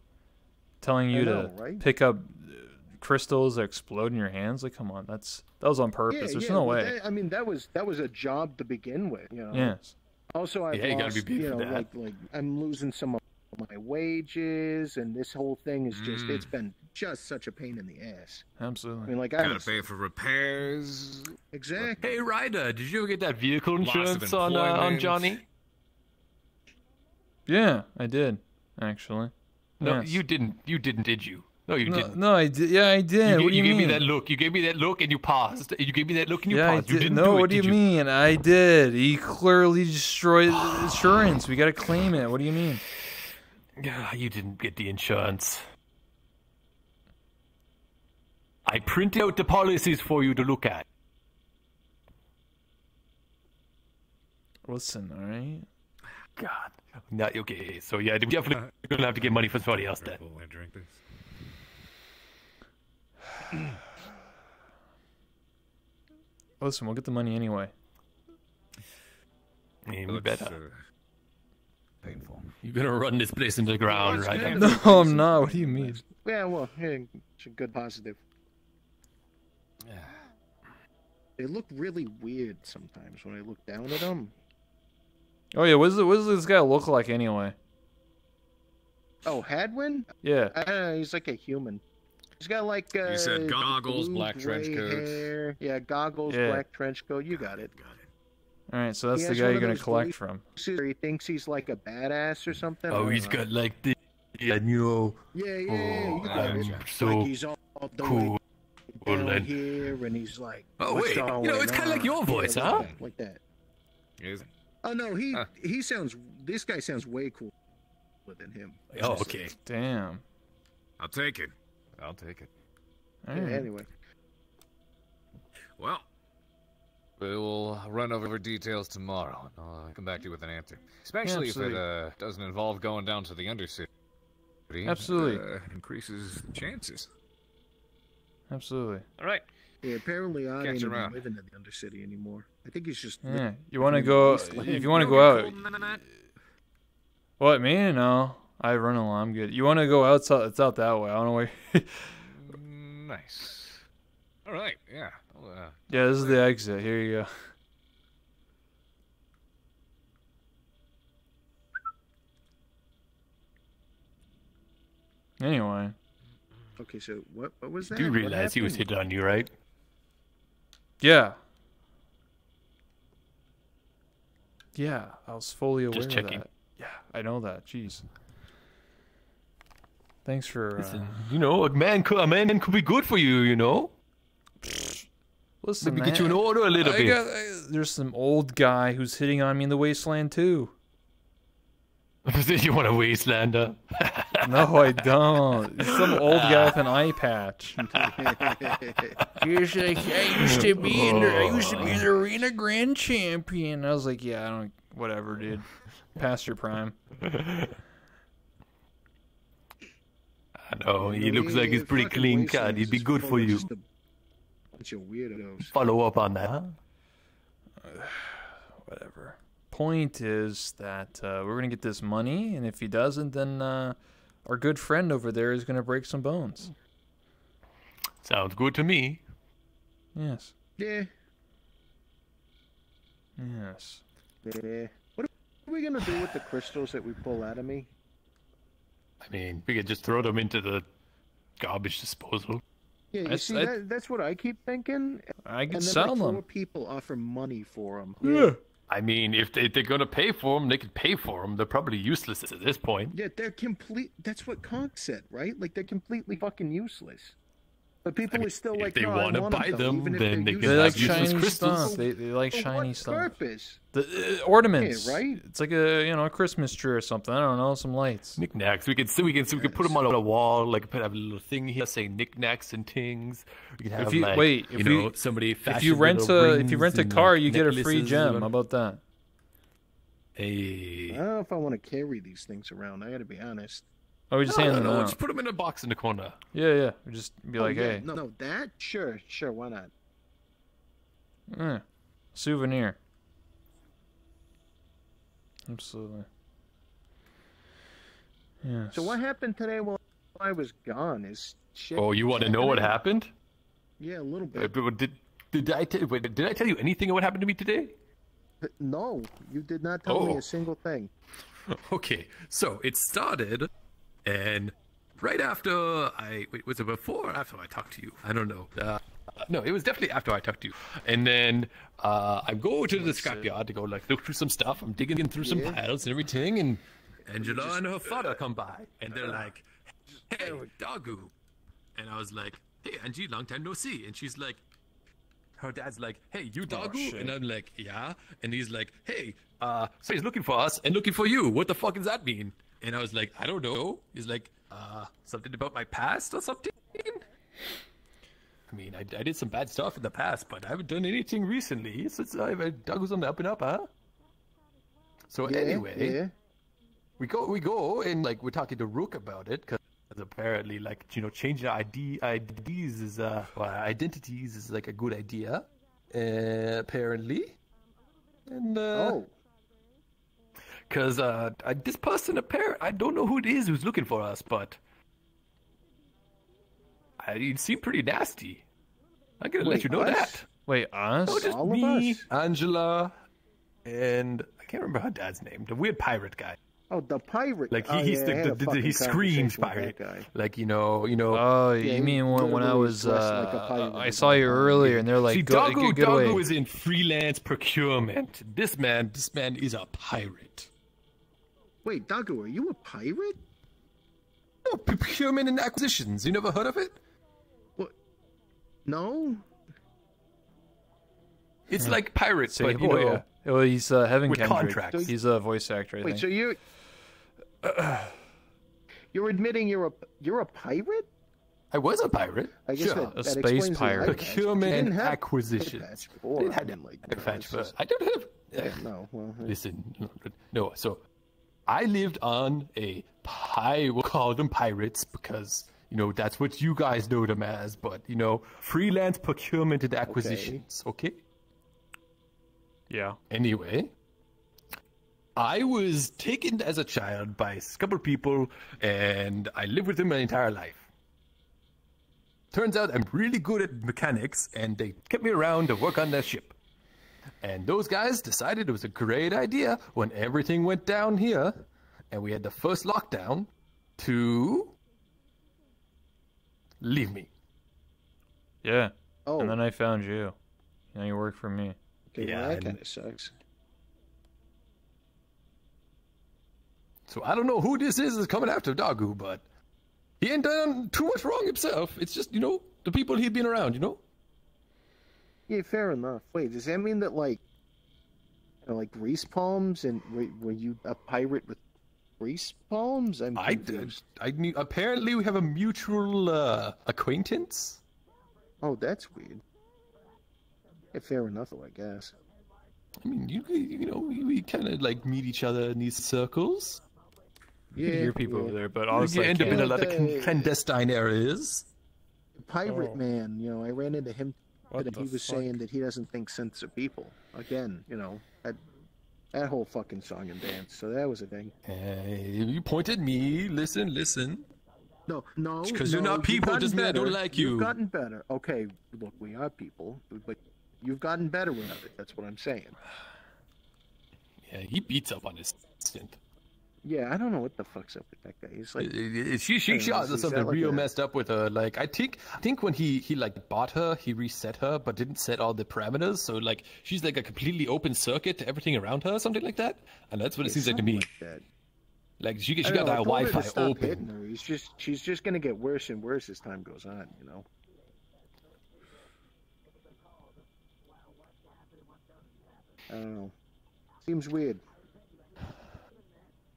Speaker 1: telling you
Speaker 2: know,
Speaker 1: to
Speaker 2: right?
Speaker 1: pick up uh, crystals that explode in your hands. Like, come on, that's that was on purpose. There's no way.
Speaker 2: that- I mean, that was that was a job to begin with. You know.
Speaker 1: Yes.
Speaker 2: Also, I've
Speaker 3: Yeah, you gotta be paid
Speaker 2: you
Speaker 3: for
Speaker 2: know,
Speaker 3: that.
Speaker 2: like like I'm losing some of my wages, and this whole thing is just
Speaker 60: Mm.
Speaker 2: it's been just such a pain in the ass.
Speaker 1: Absolutely.
Speaker 2: I mean, like I
Speaker 60: Gotta
Speaker 2: was,
Speaker 60: pay for repairs.
Speaker 2: exactly.
Speaker 3: Hey, Ryder, did you ever get that vehicle insurance on uh, on. Johnny?
Speaker 1: Yeah, I did actually.
Speaker 3: No,
Speaker 1: Yes.
Speaker 3: you didn't. You didn't, did you? No, you
Speaker 1: no,
Speaker 3: didn't.
Speaker 1: no, I did. Yeah, I did.
Speaker 3: You,
Speaker 1: what
Speaker 3: ga-
Speaker 1: do you,
Speaker 3: you
Speaker 1: mean?
Speaker 3: gave me that look. You gave me that look, and you paused. You gave me that look, and you
Speaker 1: yeah, I
Speaker 3: paused. You
Speaker 1: did.
Speaker 3: didn't
Speaker 1: no,
Speaker 3: do it,
Speaker 1: what do you
Speaker 3: did
Speaker 1: mean? I did. He clearly destroyed insurance. We gotta claim it. What do you mean?
Speaker 3: Yeah, you didn't get the insurance. I printed out the policies for you to look at.
Speaker 1: Listen, all right.
Speaker 3: God. No, okay, so yeah, we're definitely gonna have to get money from somebody else then.
Speaker 60: I drink this.
Speaker 1: Listen, we'll get the money anyway.
Speaker 3: Yeah, we better.
Speaker 60: uh, painful.
Speaker 3: You're gonna run this place into the ground, right?
Speaker 1: No, I'm not. What do you mean?
Speaker 2: Yeah, well, yeah, it's a good positive. Yeah. They look really weird sometimes when I look down at them.
Speaker 1: Oh yeah, what does, what does this guy look like anyway?
Speaker 2: Oh, Hadwin?
Speaker 1: Yeah.
Speaker 2: I don't know. He's like a human. He's got like uh,
Speaker 60: You said goggles,
Speaker 2: blue,
Speaker 60: black trench coat.
Speaker 2: hair. Yeah, goggles,
Speaker 1: Yeah.
Speaker 2: black trench coat. You got it.
Speaker 1: All right, so that's the guy you're gonna collect from.
Speaker 2: suits He thinks he's like a badass or something.
Speaker 3: Oh,
Speaker 2: don't
Speaker 3: he's
Speaker 2: know.
Speaker 3: got like the yeah, you know.
Speaker 2: Yeah, yeah,
Speaker 3: Oh,
Speaker 2: you got
Speaker 3: I'm so
Speaker 2: like he's all the
Speaker 3: cool.
Speaker 2: way down
Speaker 3: and-
Speaker 2: here, and he's like,
Speaker 3: Oh, wait, you know, it's kinda like your voice,
Speaker 2: Yeah,
Speaker 3: huh?
Speaker 2: Like that. Like that.
Speaker 60: Is?
Speaker 2: Oh no, he he sounds. This guy sounds way cooler than him.
Speaker 3: Oh, okay.
Speaker 1: Damn.
Speaker 60: I'll take it. I'll take it.
Speaker 2: Yeah, anyway.
Speaker 60: Well, we will run over details tomorrow. and I'll come back to you with an answer. Especially if it uh, doesn't involve going down to the Undercity.
Speaker 1: Absolutely.
Speaker 60: Uh, increases the chances.
Speaker 1: Absolutely.
Speaker 60: All right.
Speaker 2: Yeah, apparently I
Speaker 60: Catch
Speaker 2: ain't even
Speaker 60: around.
Speaker 2: living in the Undercity anymore. I think it's just.
Speaker 1: Yeah. You want to go? If you want to go out. What me? No, I run along. I'm good. You want to go outside? It's out that way. I don't know where. [laughs]
Speaker 60: Nice. All right. Yeah. I'll, uh,
Speaker 1: yeah, this is the exit. Here you go. Anyway.
Speaker 2: Okay, so what? What was
Speaker 3: You
Speaker 2: that?
Speaker 3: do
Speaker 2: What
Speaker 3: realize he was
Speaker 2: happened?
Speaker 3: hitting on you, right?
Speaker 1: Yeah. Yeah, I was fully aware
Speaker 3: Just
Speaker 1: of that. Yeah, I know that. Jeez. Thanks for. Uh,
Speaker 3: Listen, you know, a man could a man could be good for you, you know. [laughs]
Speaker 1: listen,
Speaker 3: Maybe get you an order a little
Speaker 1: I
Speaker 3: bit.
Speaker 1: got- I- there's some old guy who's hitting on me in the wasteland too. [laughs]
Speaker 3: you want a wastelander? [laughs]
Speaker 1: No, I don't. It's some old guy with an [laughs] eye patch. He's like, I used to be in the, I used to be the oh. arena grand champion. I was like, yeah, I don't, whatever, dude. Past your prime.
Speaker 3: I know he looks like he's pretty clean
Speaker 2: wasteland
Speaker 3: cut. He'd be good
Speaker 2: full
Speaker 3: for
Speaker 2: of
Speaker 3: you.
Speaker 2: Just a Bunch of weirdos.
Speaker 3: Follow up on that. Huh? [sighs]
Speaker 1: Whatever. Point is that uh, we're gonna get this money, and if he doesn't, then uh, our good friend over there is gonna break some bones.
Speaker 3: Sounds good to me.
Speaker 1: Yes.
Speaker 2: Yeah.
Speaker 1: Yes.
Speaker 2: Yeah. What are we gonna do with the crystals that we pull out of me?
Speaker 3: I mean, we could just throw them into the garbage disposal.
Speaker 2: Yeah, you
Speaker 1: That's-
Speaker 2: see,
Speaker 1: I-
Speaker 2: that, that's what I keep thinking.
Speaker 1: I could
Speaker 2: and then
Speaker 1: sell
Speaker 2: like, four
Speaker 1: them.
Speaker 2: people offer money for them.
Speaker 3: Yeah. I mean, if, they, if they're gonna pay for them, they could pay for them. They're probably useless at this point.
Speaker 2: Yeah, they're complete. That's what Conk said, right? Like they're completely fucking useless. But people are still like,
Speaker 3: they
Speaker 2: no,
Speaker 3: wanna buy
Speaker 2: though,
Speaker 3: them, then
Speaker 2: they're
Speaker 3: they can
Speaker 1: They like
Speaker 2: useless.
Speaker 3: useless
Speaker 1: shiny
Speaker 3: crystals.
Speaker 1: stuff. They, they like
Speaker 2: For
Speaker 1: shiny
Speaker 2: what
Speaker 1: stuff.
Speaker 2: purpose?
Speaker 1: The uh, ornaments,
Speaker 2: Yeah, right?
Speaker 1: It's like a you know a Christmas tree or something. I don't know, some lights.
Speaker 3: Knickknacks. We could so we can so we could put them on a wall, like put have a little thing here saying knickknacks and tings. We could have
Speaker 1: If you
Speaker 3: like,
Speaker 1: wait,
Speaker 3: you
Speaker 1: if
Speaker 3: know,
Speaker 1: you
Speaker 3: somebody
Speaker 1: if you rent a if you rent a car, you get a free gem. How about that?
Speaker 3: Hey.
Speaker 2: I don't know if I want to carry these things around. I got to be honest.
Speaker 1: Oh, we just
Speaker 3: no,
Speaker 1: hand
Speaker 3: no,
Speaker 1: them
Speaker 3: no,
Speaker 1: out.
Speaker 3: just put them in a box in the corner.
Speaker 1: Yeah, yeah. We just be
Speaker 2: Oh,
Speaker 1: like,
Speaker 2: yeah,
Speaker 1: hey,
Speaker 2: no, no, that sure, sure, why not?
Speaker 1: eh, souvenir. Absolutely. Yes.
Speaker 2: So what happened today while I was gone? Is shit.
Speaker 3: Oh, you want to know what happened?
Speaker 2: Yeah, a little
Speaker 3: Uh,
Speaker 2: bit.
Speaker 3: but Did did I tell wait, did I tell you anything of what happened to me today?
Speaker 2: No, you did not tell me
Speaker 3: Oh.
Speaker 2: a single thing. [laughs]
Speaker 3: Okay, so it started, and right after I wait, was it before or after I talked to you? I don't know. Uh, no, it was definitely after I talked to you. And then uh, I go to the scrapyard to go like look through some stuff. I'm digging in through some piles and everything, and Angela and her father come by, and they're like, "Hey, Dagu," and I was like, "Hey, Angie, long time no see," and she's like. Her dad's like, "Hey, you Dagu,"
Speaker 1: shit.
Speaker 3: and I'm like, "Yeah," and he's like, "Hey, uh, so he's looking for us and looking for you. What the fuck does that mean?" And I was like, "I don't know." He's like, "Uh, something about my past or something." I mean, I, I did some bad stuff in the past, but I haven't done anything recently since I, I Dagu's on the up and up, huh? So
Speaker 2: Yeah,
Speaker 3: anyway,
Speaker 2: yeah.
Speaker 3: we go, we go, and like we're talking to Rook about it because apparently, like you know, changing ID IDs is uh, well, identities is like a good idea, uh, apparently, and uh,
Speaker 2: Oh,
Speaker 3: because uh, I, this person apparent I don't know who it is who's looking for us, but I, it seemed pretty nasty. I'm gonna let you know
Speaker 2: us?
Speaker 3: that.
Speaker 1: Wait, us?
Speaker 3: No, just
Speaker 2: All of
Speaker 3: me,
Speaker 2: us?
Speaker 3: Angela, and I can't remember her dad's name. The weird pirate guy.
Speaker 2: oh, the pirate.
Speaker 3: Like he,
Speaker 2: oh,
Speaker 3: he's
Speaker 2: yeah, I
Speaker 3: the, the, the, he screams pirate.
Speaker 2: guy.
Speaker 3: Like you know, you know.
Speaker 1: Oh,
Speaker 2: Yeah,
Speaker 1: you mean when, when I was
Speaker 2: dressed like a
Speaker 1: uh,
Speaker 2: pirate
Speaker 1: I
Speaker 2: the
Speaker 1: saw you earlier, and they're like,
Speaker 3: See,
Speaker 1: go,
Speaker 3: Doggo,
Speaker 1: get, get
Speaker 3: Doggo is in freelance procurement. This man, this man is a pirate.
Speaker 2: Wait, Dagu, are you a pirate?
Speaker 3: No, procurement and acquisitions. You never heard of it? What?
Speaker 2: No.
Speaker 3: It's like pirates,
Speaker 1: See,
Speaker 3: but you
Speaker 1: oh,
Speaker 3: know.
Speaker 1: yeah. Well, he's uh, Heaven
Speaker 3: with
Speaker 1: Kendrick.
Speaker 3: contracts.
Speaker 1: He's a voice actor, I
Speaker 2: Wait,
Speaker 1: think.
Speaker 2: so you [clears throat] you're admitting you're a you're a pirate?
Speaker 3: I was a pirate.
Speaker 2: I guess
Speaker 3: Sure.
Speaker 2: that,
Speaker 1: A
Speaker 2: that
Speaker 1: space pirate.
Speaker 3: Procurement and
Speaker 2: didn't
Speaker 3: acquisitions.
Speaker 2: eye patch
Speaker 3: I didn't have
Speaker 2: mean, like, no,
Speaker 3: patch,
Speaker 2: it's
Speaker 3: but
Speaker 2: just-
Speaker 3: I don't have.
Speaker 2: yeah, no, well,
Speaker 3: Listen, no, no. So, I lived on a pie. We'll call them pirates because you know that's what you guys know them as. But you know, freelance procurement and acquisitions. Okay.
Speaker 1: Yeah.
Speaker 3: Anyway, I was taken as a child by a couple people, and I lived with them my entire life. Turns out I'm really good at mechanics, and they kept me around to work on their ship. And those guys decided it was a great idea when everything went down here, and we had the first lockdown to leave me.
Speaker 1: Yeah.
Speaker 2: Oh.
Speaker 1: And then I found you. Now you work for me.
Speaker 2: Okay,
Speaker 3: Yeah,
Speaker 2: that kind of sucks.
Speaker 3: So I don't know who this is that's coming after Dagu, but he ain't done too much wrong himself. It's just, you know, the people he'd been around, you know?
Speaker 2: Yeah, fair enough. Wait, does that mean that like, you know, like grease palms and were, were you a pirate with grease palms? I'm
Speaker 3: I did.
Speaker 2: confused.
Speaker 3: I knew. Apparently, we have a mutual uh, acquaintance.
Speaker 2: Oh, that's weird. Yeah, fair enough, though, I guess.
Speaker 3: I mean, you you know, we, we kind of like meet each other in these circles.
Speaker 1: You can hear people over there, but
Speaker 3: We
Speaker 1: honestly, I
Speaker 3: end up in a lot of clandestine areas.
Speaker 2: Pirate
Speaker 1: Oh.
Speaker 2: Man, you know, I ran into him
Speaker 1: What the
Speaker 2: He was
Speaker 1: fuck?
Speaker 2: saying that he doesn't think sense of people. Again, you know, I, That whole fucking song and dance. So that was a thing.
Speaker 3: Hey, you pointed me. Listen, listen.
Speaker 2: No, no.
Speaker 3: It's 'cause you're not people, doesn't mean I don't like you.
Speaker 2: You've gotten better. Okay, look, we are people, but you've gotten better with it. That's what I'm saying. [sighs]
Speaker 3: Yeah, he beats up on his synth.
Speaker 2: Yeah, I don't know what the fuck's up with that guy. He's like,
Speaker 3: She she
Speaker 2: don't
Speaker 3: she
Speaker 2: know,
Speaker 3: also
Speaker 2: is
Speaker 3: something
Speaker 2: like
Speaker 3: real
Speaker 2: a-
Speaker 3: messed up with her. Like I think I think when he he like bought her, he reset her, but didn't set all the parameters. So like she's like a completely open circuit to everything around her, something like that. And that's what it seems like to me.
Speaker 2: like.
Speaker 3: Like she she got
Speaker 2: know,
Speaker 3: that
Speaker 2: told her to
Speaker 3: Wi-Fi open.
Speaker 2: He's just she's just gonna get worse and worse as time goes on. You know. I don't know. Seems weird.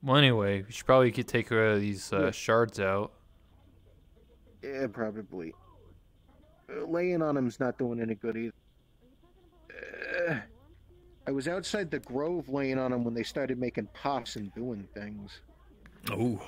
Speaker 1: Well, anyway, we should probably could take uh, these uh,
Speaker 2: Yeah.
Speaker 1: shards out.
Speaker 2: Yeah, probably. Uh, laying on him's not doing any good either. Uh, I was outside the grove laying on him when they started making pops and doing things.
Speaker 3: Oh.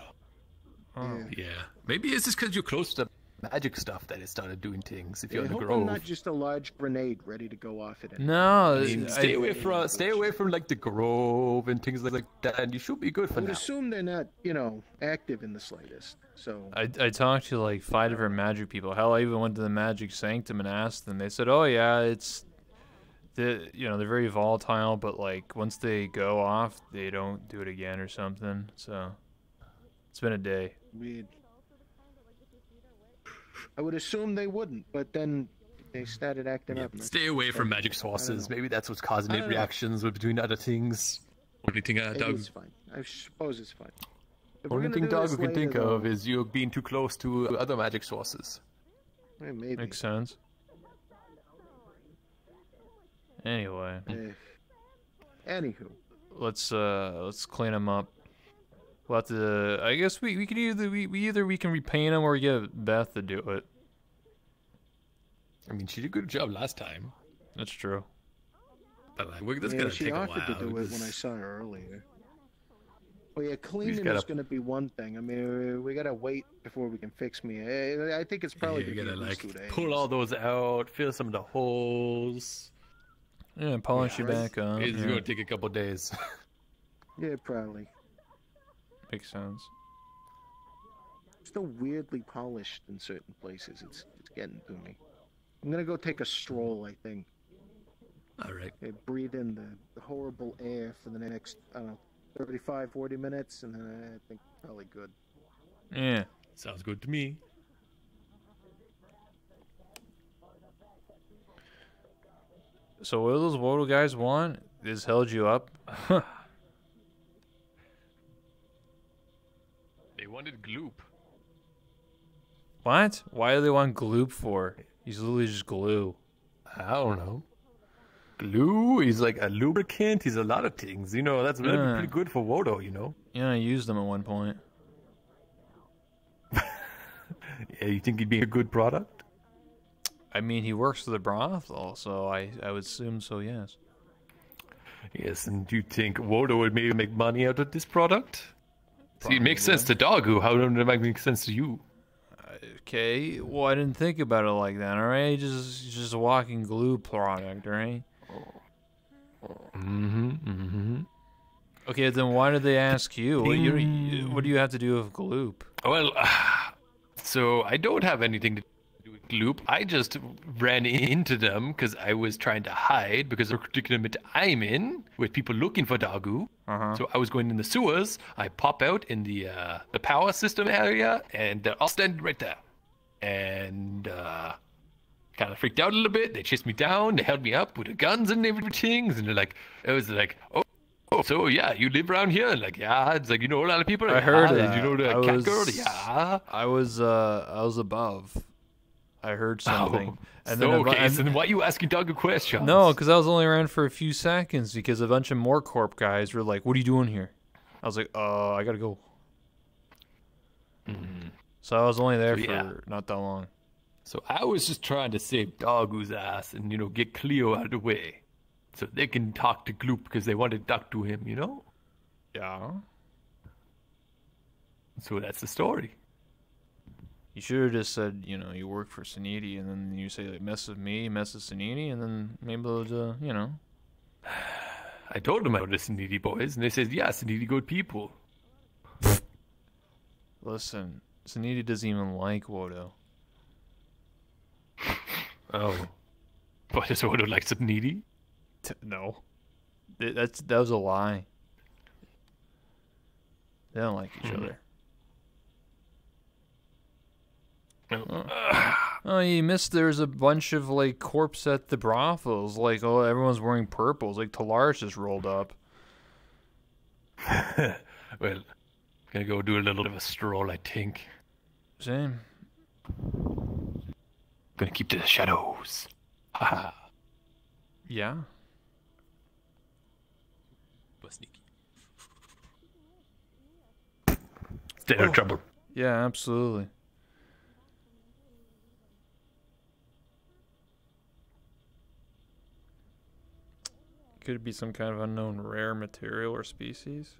Speaker 1: Oh.
Speaker 3: Yeah. Maybe it's just because you're close to magic stuff that it started doing things. If you're
Speaker 2: I
Speaker 3: in the
Speaker 2: hope I'm
Speaker 3: grove.
Speaker 2: not just a large grenade ready to go off at it.
Speaker 1: No,
Speaker 3: I mean,
Speaker 1: I-
Speaker 3: stay away from stay away from like the grove and things like that, and you should be good for I
Speaker 2: would
Speaker 3: now.
Speaker 2: assume they're not, you know, active in the slightest. So
Speaker 1: I, I talked to like five different magic people. Hell, I even went to the magic sanctum and asked them. They said, "Oh yeah, it's the you know they're very volatile, but like once they go off, they don't do it again or something." So it's been a day.
Speaker 2: weird. I would assume they wouldn't, but then they started acting up.
Speaker 3: Stay away from magic sources. Maybe that's what's causing
Speaker 2: I
Speaker 3: it
Speaker 2: don't know.
Speaker 3: reactions with between other things. Only thing uh,
Speaker 2: Maybe
Speaker 3: dog,
Speaker 2: it's fine. I suppose it's fine. If we're
Speaker 3: only thing
Speaker 2: do
Speaker 3: dog
Speaker 2: this
Speaker 3: we can
Speaker 2: later,
Speaker 3: think
Speaker 2: though-
Speaker 3: of is you being too close to other magic sources.
Speaker 2: Maybe.
Speaker 1: Makes sense. Anyway,
Speaker 2: Eh. Anywho,
Speaker 1: let's uh let's clean them up. We'll have to. I guess we we can either we, we either we can repaint them or we get Beth to do it.
Speaker 3: I mean, she did a good job last time.
Speaker 1: That's true.
Speaker 3: But like, we're, that's
Speaker 2: yeah,
Speaker 3: gonna
Speaker 2: she
Speaker 3: take a
Speaker 2: offered
Speaker 3: while.
Speaker 2: to do it when I saw her earlier. Well, yeah, cleaning
Speaker 3: gotta-
Speaker 2: is going to be one thing. I mean, we got to wait before we can fix me. I, I think it's probably
Speaker 3: you
Speaker 2: gonna
Speaker 3: gotta
Speaker 2: be
Speaker 3: like
Speaker 2: two days.
Speaker 3: pull all those out, fill some of the holes.
Speaker 1: Yeah, polish
Speaker 2: Yeah,
Speaker 1: you
Speaker 2: right.
Speaker 1: back up.
Speaker 3: It's
Speaker 1: yeah.
Speaker 3: gonna take a couple days. [laughs]
Speaker 2: Yeah, probably.
Speaker 1: Makes sense.
Speaker 2: Still weirdly polished in certain places. It's it's getting to me. I'm gonna go take a stroll. I think.
Speaker 3: All right.
Speaker 2: Yeah, breathe in the, the horrible air for the next I don't know 35, 40 minutes, and then I think probably good.
Speaker 1: Yeah.
Speaker 3: Sounds good to me.
Speaker 1: So what do those Wodo guys want? Is held you up? [laughs]
Speaker 3: wanted gloop.
Speaker 1: what? Why do they want gloop for? He's literally just glue.
Speaker 3: I don't know. Glue. He's like a lubricant. He's a lot of things. You know, that's that'd be
Speaker 1: Yeah.
Speaker 3: pretty good for Wodo. You know.
Speaker 1: Yeah, I used them at one point. [laughs]
Speaker 3: Yeah, you think he'd be a good product?
Speaker 1: I mean, he works for the brothel, so I I would assume so. Yes.
Speaker 3: Yes, and do you think Wodo would maybe make money out of this product? See, it makes sense to Dagu. How does it make sense to you?
Speaker 1: Okay. Well, I didn't think about it like that. All right, just just a walking glue product, all right?
Speaker 3: Mm-hmm. Mm-hmm.
Speaker 1: Okay, then why did they ask you? What, you, what do you have to do with gloop?
Speaker 3: Well, [sighs] so I don't have anything to do with Gloop. I just ran into them because I was trying to hide because of the predicament I'm in with people looking for Dagu.
Speaker 1: Uh-huh.
Speaker 3: So I was going in the sewers. I pop out in the uh, the power system area, and they're all standing right there. And uh, kind of freaked out a little bit. They chased me down. They held me up with the guns and everything. And they're like, it was like, oh. Oh, so yeah, you live around here? And like, yeah, it's like you know a lot of people.
Speaker 1: I heard
Speaker 3: did
Speaker 1: that.
Speaker 3: You know the
Speaker 1: I
Speaker 3: cat
Speaker 1: was,
Speaker 3: girl? Yeah.
Speaker 1: I was uh I was above. I heard [laughs] something.
Speaker 3: Oh, so,
Speaker 1: a bu-
Speaker 3: okay, so then why are you asking Doug a question?
Speaker 1: No, because I was only around for a few seconds because a bunch of more corp guys were like, "What are you doing here?" I was like, "Uh, I gotta go." So I was only there
Speaker 3: So,
Speaker 1: for
Speaker 3: yeah.
Speaker 1: not that long.
Speaker 3: So I was just trying to save Doggo's ass and you know get Cleo out of the way, so they can talk to Gloop because they want to talk to him. You know.
Speaker 1: Yeah.
Speaker 3: So that's the story.
Speaker 1: You should have just said, you know, you work for Saniti, and then you say like, "Mess with me, mess with Saniti," and then maybe they'll, uh, you know.
Speaker 3: I told them I were the Suniti boys, and they said, yeah, Suniti good people.
Speaker 1: Listen, Suniti doesn't even like Wodo.
Speaker 3: Oh. But does Wodo like Suniti?
Speaker 1: T- no. That's that was a lie. They don't like each
Speaker 3: Mhm.
Speaker 1: other. Oh. Uh, oh, you missed. There's a bunch of like corpse at the brothels. Like, oh, everyone's wearing purples. Like Talaris just rolled up. [laughs]
Speaker 3: well, gonna go do a little bit of a stroll, I think.
Speaker 1: Same.
Speaker 3: Gonna keep to the shadows. [laughs] Haha.
Speaker 1: Yeah.
Speaker 3: Stay out of trouble.
Speaker 1: Yeah, absolutely. Could be some kind of unknown rare material or species?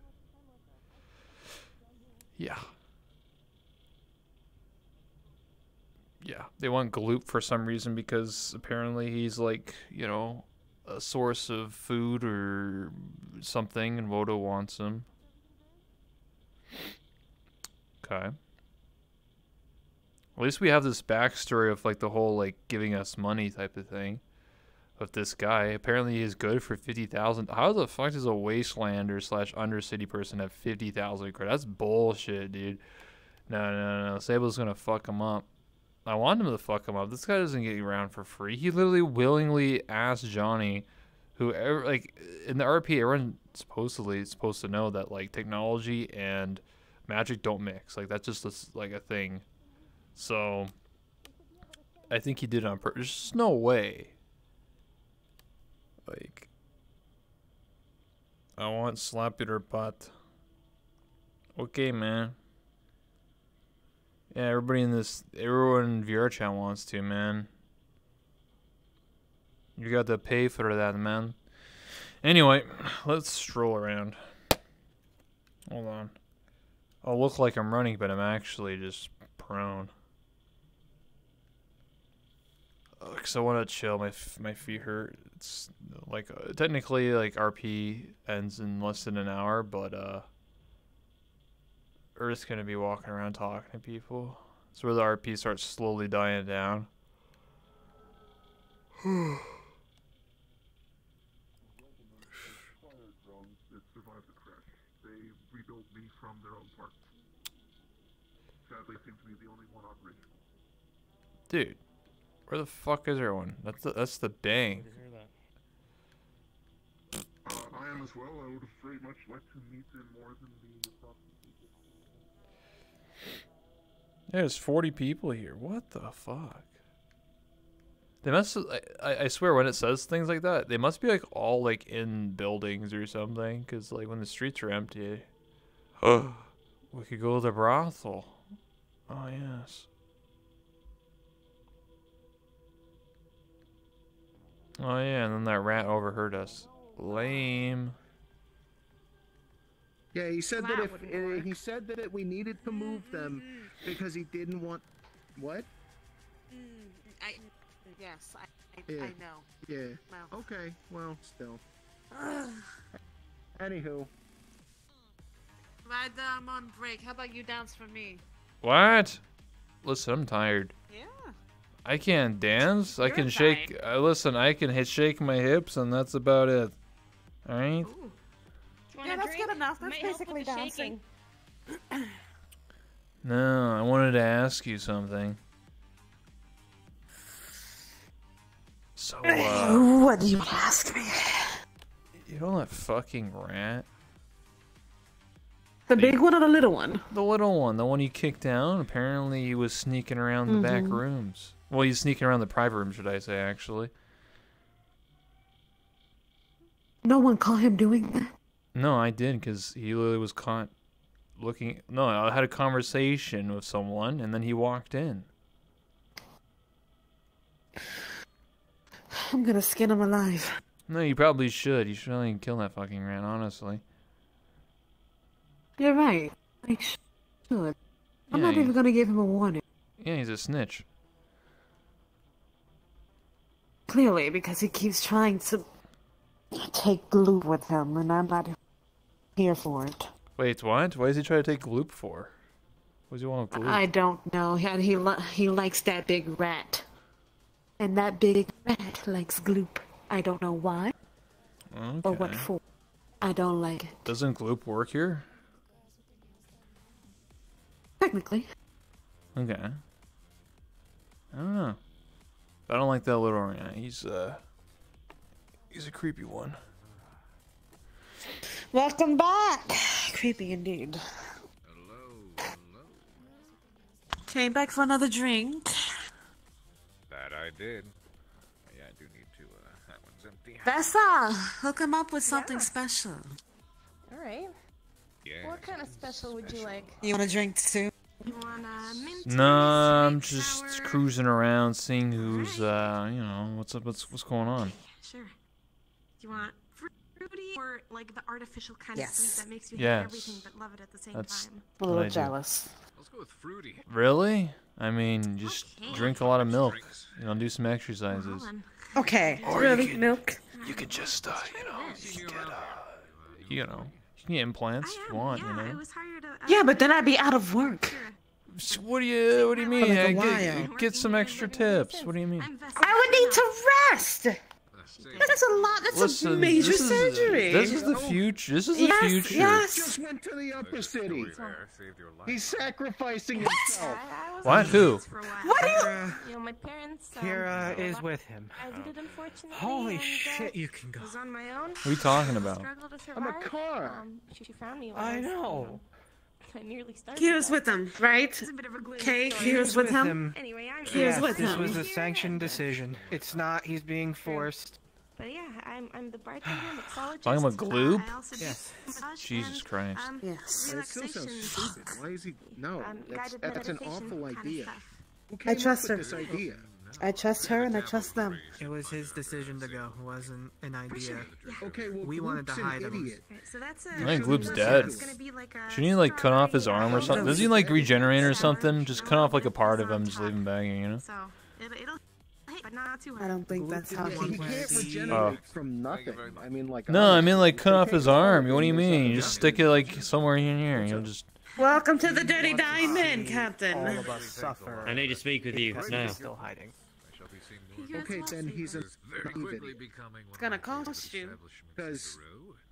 Speaker 1: Yeah. Yeah, they want Gloop for some reason because apparently he's like, you know, a source of food or something, and Wodo wants him. Okay. At least we have this backstory of like the whole like giving us money type of thing. Of this guy. Apparently he's good for fifty thousand. How the fuck does a wastelander slash undercity person have fifty thousand credit? That's bullshit, dude. No, no, no. Sable's gonna fuck him up. I want him to fuck him up. This guy doesn't get around for free. He literally willingly asked Johnny, who ever like in the RP, everyone supposedly supposed to know that like technology and magic don't mix. Like that's just a like a thing. So I think he did it on purpose. There's no way. Like I want slap your butt. Okay, man. Yeah, everybody in this, everyone in VRChat wants to, man. You got to pay for that, man. Anyway, let's stroll around. Hold on. I'll look like I'm running, but I'm actually just prone. Because I want to chill. My my feet hurt. It's like uh, technically like RP ends in less than an hour, but uh, we're just gonna be walking around talking to people. It's where the RP starts slowly dying down. [sighs] Dude, where the fuck is everyone? That's the, that's the bank.
Speaker 80: Uh, I am as well. I would have very much liked to meet them more than the.
Speaker 1: There's 40 people here. What the fuck? They must. I, I I swear, when it says things like that, they must be like all like in buildings or something. Cause like when the streets are empty, [gasps] we could go to the brothel. Oh yes. Oh yeah, and then that rat overheard us. Lame.
Speaker 72: Yeah, he said that
Speaker 74: That
Speaker 72: if uh, he said that we needed to move them because he didn't want what?
Speaker 74: I, yes, I, I,
Speaker 72: Yeah.
Speaker 74: I know.
Speaker 72: Yeah.
Speaker 74: Well.
Speaker 72: Okay. Well, still. [sighs] Anywho,
Speaker 74: Right I'm on break. How about you dance for me?
Speaker 1: What? Listen, I'm tired.
Speaker 74: Yeah.
Speaker 1: I can't dance. I
Speaker 74: You're
Speaker 1: can shake. Uh, listen, I can hit shake my hips, and that's about it. All right.
Speaker 74: Yeah, that's good enough. That's basically dancing.
Speaker 1: No, I wanted to ask you something. So, uh,
Speaker 74: what do you ask me?
Speaker 1: you know that fucking rat?
Speaker 74: The big one or the little one?
Speaker 1: The little one, the one you kicked down. Apparently, he was sneaking around the back
Speaker 74: Mhm.
Speaker 1: rooms. Well, he's sneaking around the private room, should I say? Actually,
Speaker 74: No one caught him doing that.
Speaker 1: no, I did because he literally was caught looking. No, I had a conversation with someone, and then he walked in.
Speaker 74: I'm gonna skin him alive.
Speaker 1: No, you probably should. You should really kill that fucking rat, honestly.
Speaker 74: You're right. I should. I'm
Speaker 1: Yeah,
Speaker 74: not even gonna give him a warning.
Speaker 1: Yeah, he's a snitch.
Speaker 74: Clearly, because he keeps trying to
Speaker 81: take Gloop with him, and I'm not here for it.
Speaker 1: Wait, what? Why does he trying to take Gloop for? What does he want with Gloop?
Speaker 81: I don't know. And he li- he likes that big rat, and that big rat likes Gloop. I don't know why or what for. I don't like it.
Speaker 1: Doesn't Gloop work here?
Speaker 81: Technically,
Speaker 1: Okay. I don't know. I don't like that little guy. He's uh he's a creepy one.
Speaker 81: welcome back. Creepy indeed. Hello.
Speaker 74: Came back for another drink.
Speaker 60: That I did. Yeah, I do need to. Uh, that one's empty.
Speaker 74: Bessa, hook him up with something special.
Speaker 16: All right.
Speaker 60: Yeah.
Speaker 16: What kind of special would you like?
Speaker 74: You want a drink too?
Speaker 16: You want a mint?
Speaker 1: No, I'm just cruising around, seeing who's uh you know what's up, what's what's going on.
Speaker 16: Sure. Do you want fruity or like the artificial kind
Speaker 74: Yes.
Speaker 16: of sweet that makes you
Speaker 1: Yes.
Speaker 16: hate everything but love it at the same
Speaker 1: That's
Speaker 16: time?
Speaker 81: A little jealous.
Speaker 60: Let's go with fruity.
Speaker 1: Really? I mean, just drink a lot of milk. You know, do some exercises.
Speaker 74: Okay.
Speaker 1: Or
Speaker 74: really,
Speaker 1: you can-
Speaker 74: milk.
Speaker 1: You could just uh you know you can get uh you know you can get implants if you want. You know.
Speaker 74: Yeah, but then I'd be out of work.
Speaker 1: What do you What do you mean?
Speaker 74: like
Speaker 1: get, get some extra tips. What do you mean?
Speaker 74: I would need to rest. That's a lot. That's
Speaker 1: Listen,
Speaker 74: a major
Speaker 1: this is-
Speaker 74: surgery.
Speaker 1: This is the future. This is the
Speaker 74: Yes,
Speaker 1: future.
Speaker 74: yes.
Speaker 2: Just went to the upper city. He's sacrificing himself.
Speaker 1: What? Who?
Speaker 74: What do
Speaker 16: you? You know, my parents. Um,
Speaker 56: Kira is with him.
Speaker 16: I did it unfortunately.
Speaker 56: Holy
Speaker 16: uh,
Speaker 56: shit, you can go.
Speaker 16: Was on my own.
Speaker 1: What are you talking about?
Speaker 2: I'm a car.
Speaker 16: Um, she, she found me.
Speaker 56: I
Speaker 16: I you
Speaker 56: know.
Speaker 16: I nearly started.
Speaker 74: Kira's
Speaker 16: that.
Speaker 74: with him, right?
Speaker 16: It's a bit of a
Speaker 74: Okay,
Speaker 16: story.
Speaker 74: Kira's with him.
Speaker 16: Anyway, I'm.
Speaker 74: Kira's
Speaker 56: Yes,
Speaker 74: with
Speaker 56: this
Speaker 74: him.
Speaker 56: was a sanctioned decision. It's not. He's being forced.
Speaker 16: But yeah, I'm I'm the bartender, mixologist.
Speaker 1: Talking about Gloop?
Speaker 16: I also do
Speaker 56: Yes.
Speaker 1: Jesus
Speaker 16: and,
Speaker 1: Christ.
Speaker 16: Um,
Speaker 2: But it still sounds stupid. Why is he? No,
Speaker 16: Um,
Speaker 2: that's, that's an awful idea.
Speaker 16: stuff.
Speaker 2: Who
Speaker 82: I trust
Speaker 2: up
Speaker 82: her.
Speaker 2: this idea?
Speaker 82: I trust her and I trust them.
Speaker 56: It was his decision to go. It wasn't an idea.
Speaker 2: Okay, well,
Speaker 56: we wanted to hide him.
Speaker 2: idiot.
Speaker 16: So that's a.
Speaker 1: I think Gloop's dead.
Speaker 16: It's gonna be like
Speaker 1: Shouldn't he like cut off his arm or something? Does he like regenerate or something? Just cut off like a part of him, just leave him banging, you know?
Speaker 16: So it'll, it'll but not too hard.
Speaker 82: I don't think that's how he
Speaker 2: he can't
Speaker 82: oh.
Speaker 2: regenerate
Speaker 1: Oh.
Speaker 2: from nothing. I mean, like.
Speaker 1: No, I mean like cut off his arm. What do you mean? You just stick it like somewhere in here. You'll just.
Speaker 74: Welcome to the Dirty Diamond, Captain.
Speaker 56: All of us suffer.
Speaker 34: I need to speak with you now.
Speaker 56: Still hiding.
Speaker 2: Okay, then he's a
Speaker 60: Very
Speaker 2: even.
Speaker 60: quickly becoming
Speaker 74: It's gonna cost you.
Speaker 2: Because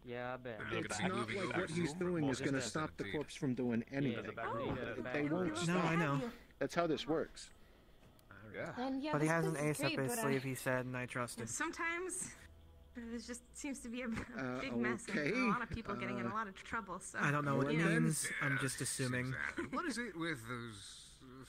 Speaker 56: Yeah, I bet.
Speaker 2: it's not like what he's doing is going to stop the corpse from doing anything. They won't
Speaker 56: No, I know.
Speaker 2: That's how this works.
Speaker 60: Yeah.
Speaker 16: And yeah,
Speaker 56: But he has an
Speaker 16: place is
Speaker 56: ace up his
Speaker 16: but, uh,
Speaker 56: sleeve, he said, and I trust him.
Speaker 16: Sometimes it just seems to be a, a
Speaker 2: Uh,
Speaker 16: big mess and a lot of people getting in
Speaker 2: uh,
Speaker 16: a lot of trouble. So
Speaker 56: I don't know what it
Speaker 16: you
Speaker 56: means. I'm just assuming.
Speaker 60: What is it with those uh,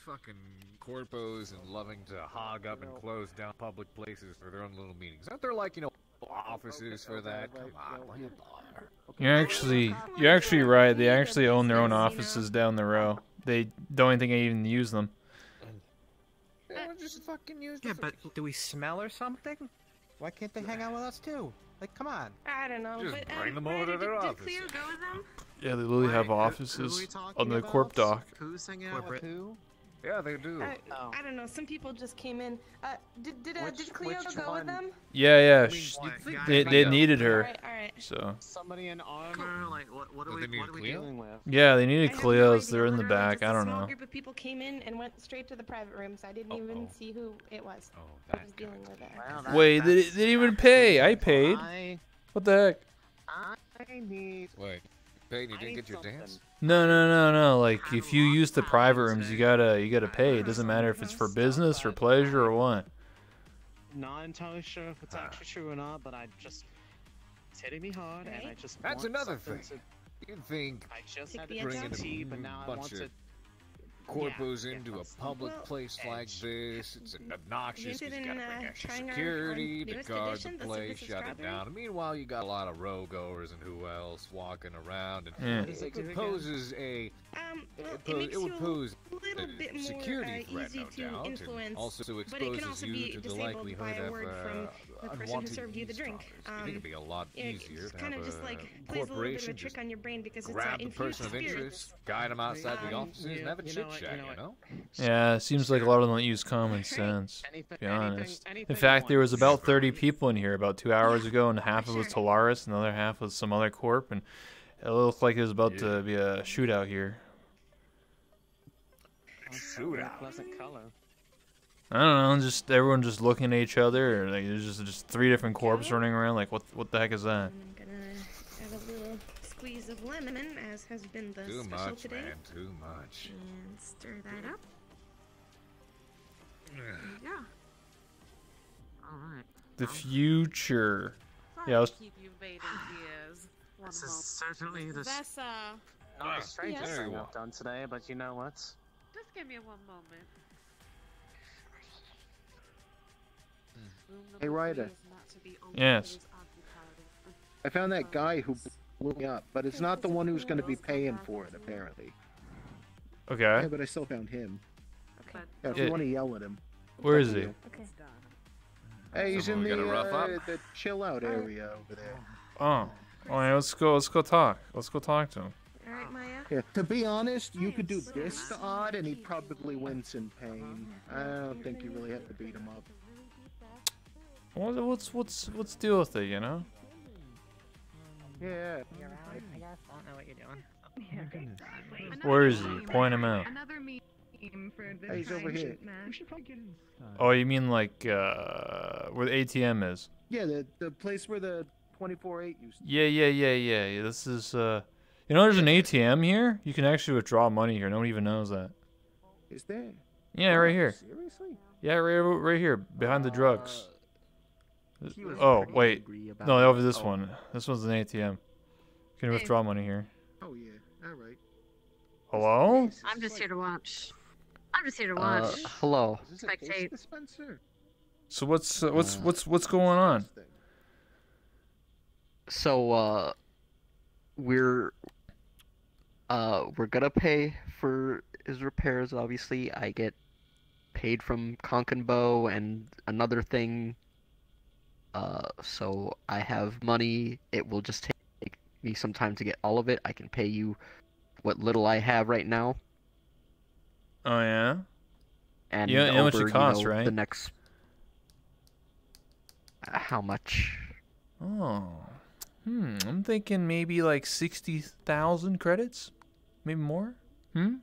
Speaker 60: fucking corpos and loving to hog up and close down public places for their own little meetings? Aren't there like you know offices for that? Come on, like a bar.
Speaker 1: You're actually you're actually right. They actually own their own offices down the row. They don't think I even use them.
Speaker 60: just fucking use
Speaker 56: Yeah, but do we smell or something? Why can't they hang out with us too? Like, come on.
Speaker 16: I don't know.
Speaker 60: Just
Speaker 16: but,
Speaker 60: bring
Speaker 16: um,
Speaker 60: them over to their
Speaker 16: did
Speaker 60: office.
Speaker 16: Cleo go with them?
Speaker 1: Yeah, they literally have offices on the corp dock.
Speaker 56: Who's hanging out with who?
Speaker 60: Yeah, they do.
Speaker 16: I, I don't know. Some people just came in. Uh, did did, uh, did Cleo go
Speaker 2: one?
Speaker 16: with them?
Speaker 1: Yeah, yeah. sh-
Speaker 2: Like,
Speaker 1: They, they needed her.
Speaker 16: Alright, alright.
Speaker 1: So
Speaker 83: Somebody in armor? Like, what, what are we, what are we dealing with?
Speaker 1: yeah, they needed
Speaker 16: I have no
Speaker 1: Cleo's. They're in the back. I don't
Speaker 16: small
Speaker 1: know.
Speaker 16: group of people came in and went straight to the private rooms. I didn't even see who it was.
Speaker 60: Oh,
Speaker 16: I was dealing with it.
Speaker 1: Wait, they, they didn't even pay. I paid. What the heck?
Speaker 83: I need.
Speaker 60: Wait, Peyton, you didn't get your
Speaker 83: something.
Speaker 60: dance?
Speaker 1: No, no, no, no. Like if you use the private rooms, you gotta you gotta pay. It doesn't matter if it's for business, or pleasure, or what.
Speaker 83: Not entirely sure if it's ah. actually true or not, but I just. It's hitting me hard, and I just.
Speaker 60: That's
Speaker 83: want
Speaker 60: another thing.
Speaker 83: to-
Speaker 60: You'd think
Speaker 83: I just
Speaker 16: Take
Speaker 83: had
Speaker 16: the
Speaker 83: to
Speaker 16: edge
Speaker 60: bringing
Speaker 83: drink
Speaker 16: off.
Speaker 83: tea,
Speaker 60: a
Speaker 83: but now I
Speaker 60: bunch
Speaker 83: want
Speaker 60: of
Speaker 83: to.
Speaker 60: Corpos
Speaker 83: yeah,
Speaker 60: into
Speaker 83: yeah.
Speaker 60: a public
Speaker 16: Well,
Speaker 60: place like this. It's obnoxious
Speaker 16: Interested
Speaker 60: because you gotta bring
Speaker 16: uh,
Speaker 60: extra
Speaker 16: trying our- our
Speaker 60: security to guard the
Speaker 16: the
Speaker 60: place,
Speaker 16: Citrus
Speaker 60: shut it
Speaker 16: Strawberry?
Speaker 60: down. And meanwhile, you got a lot of row goers and who else walking around, and
Speaker 1: Yeah.
Speaker 83: What does it
Speaker 60: it poses a
Speaker 16: Um, well,
Speaker 60: it,
Speaker 16: it,
Speaker 60: po-
Speaker 16: makes
Speaker 60: it would pose
Speaker 16: a little bit more
Speaker 60: security
Speaker 16: uh,
Speaker 60: threat,
Speaker 16: easy
Speaker 60: no
Speaker 16: to
Speaker 60: doubt,
Speaker 16: influence,
Speaker 60: and also
Speaker 16: but it can
Speaker 60: exposes
Speaker 16: also
Speaker 60: you
Speaker 16: be
Speaker 60: to the
Speaker 16: disabled by
Speaker 60: likelihood
Speaker 16: a
Speaker 60: of
Speaker 16: word from
Speaker 60: uh,
Speaker 16: the person who served you the drink.
Speaker 60: eavesdroppers. I think it'd be a lot
Speaker 16: it
Speaker 60: easier to
Speaker 16: kind
Speaker 60: have
Speaker 16: of just like plays a little bit of a trick on your brain because it's uh,
Speaker 60: grab the person of
Speaker 16: spirits.
Speaker 60: interest, guide them outside the
Speaker 83: Um,
Speaker 60: offices, and have a chit chat, you know?
Speaker 1: Yeah, it seems like a lot of them don't use common sense. To be honest.
Speaker 56: anything
Speaker 1: In fact, there was about 30 people in here about two hours ago, and half of it was Tolaris, and the other half was some other corp, and it looked like it was about to be a shootout here.
Speaker 56: Shootout. Pleasant color.
Speaker 1: I don't know, just everyone just looking at each other, or like there's just just three different corps running around. Like, what what the heck is that?
Speaker 25: I'm gonna add a little squeeze of lemon, as has been the
Speaker 60: Too
Speaker 25: special
Speaker 60: much,
Speaker 25: today.
Speaker 60: man. Too much.
Speaker 25: And stir that up. Yeah.
Speaker 39: Alright.
Speaker 1: The future. Yeah, I was,
Speaker 74: Keep you waiting years. One
Speaker 56: This is certainly the s-
Speaker 74: Vessa,
Speaker 56: Not the ah, strangest
Speaker 74: Yes.
Speaker 56: thing I've done today, but you know what?
Speaker 74: just give me one moment.
Speaker 2: Hey, Ryder.
Speaker 1: yes.
Speaker 2: I found that guy who blew me up, but it's not the one who's going to be paying for it, apparently.
Speaker 1: Okay.
Speaker 2: Yeah, but I still found him. Okay. Yeah, if you want to yell at him.
Speaker 1: Where
Speaker 2: it's
Speaker 1: is
Speaker 2: up to
Speaker 1: he?
Speaker 2: you. Hey, he's
Speaker 60: Someone
Speaker 2: in the,
Speaker 60: rough
Speaker 2: uh, the chill out area over there.
Speaker 1: Oh. All right, let's go. Let's go talk. Let's go talk to him.
Speaker 25: Alright, Maya.
Speaker 2: Yeah, to be honest, you could do this to Odd and he'd probably wince in pain. I don't think you really have to beat him up.
Speaker 1: What, what's what's what's deal with it? You know?
Speaker 2: Yeah.
Speaker 39: You're out, I guess. I don't know what you're doing.
Speaker 1: Where is he? Point him out.
Speaker 16: Another meme for the
Speaker 2: Hey, he's over here.
Speaker 16: We should probably get in.
Speaker 1: Oh, you mean like uh, where the ATM is?
Speaker 2: Yeah, the the place where the 24-8 used to
Speaker 1: Yeah, yeah, yeah, yeah. yeah. This is uh, you know, there's an ATM here. You can actually withdraw money here. No one even knows that.
Speaker 2: Is there?
Speaker 1: Yeah, right here.
Speaker 2: Seriously?
Speaker 1: Yeah, right, right here, behind the drugs.
Speaker 2: He was
Speaker 1: Oh wait, no,
Speaker 2: it.
Speaker 1: over this
Speaker 2: Oh.
Speaker 1: one. This one's an ATM. Can you can withdraw money here.
Speaker 2: Oh yeah, alright.
Speaker 1: Hello?
Speaker 25: I'm just here to watch. I'm just here to
Speaker 84: Uh,
Speaker 25: watch.
Speaker 84: hello.
Speaker 2: Is this a case
Speaker 25: Spectate.
Speaker 1: So what's uh, what's what's what's going on?
Speaker 84: So, uh, we're, uh, we're gonna pay for his repairs, obviously. I get paid from Conkenbow and another thing. Uh, so I have money. It will just take me some time to get all of it. I can pay you what little I have right now.
Speaker 1: Oh yeah.
Speaker 84: And
Speaker 1: You know- you know how much it
Speaker 84: over,
Speaker 1: costs,
Speaker 84: know,
Speaker 1: right?
Speaker 84: The next. Uh, How much?
Speaker 1: Oh. Hmm. I'm thinking maybe like sixty thousand credits, maybe more. Hmm.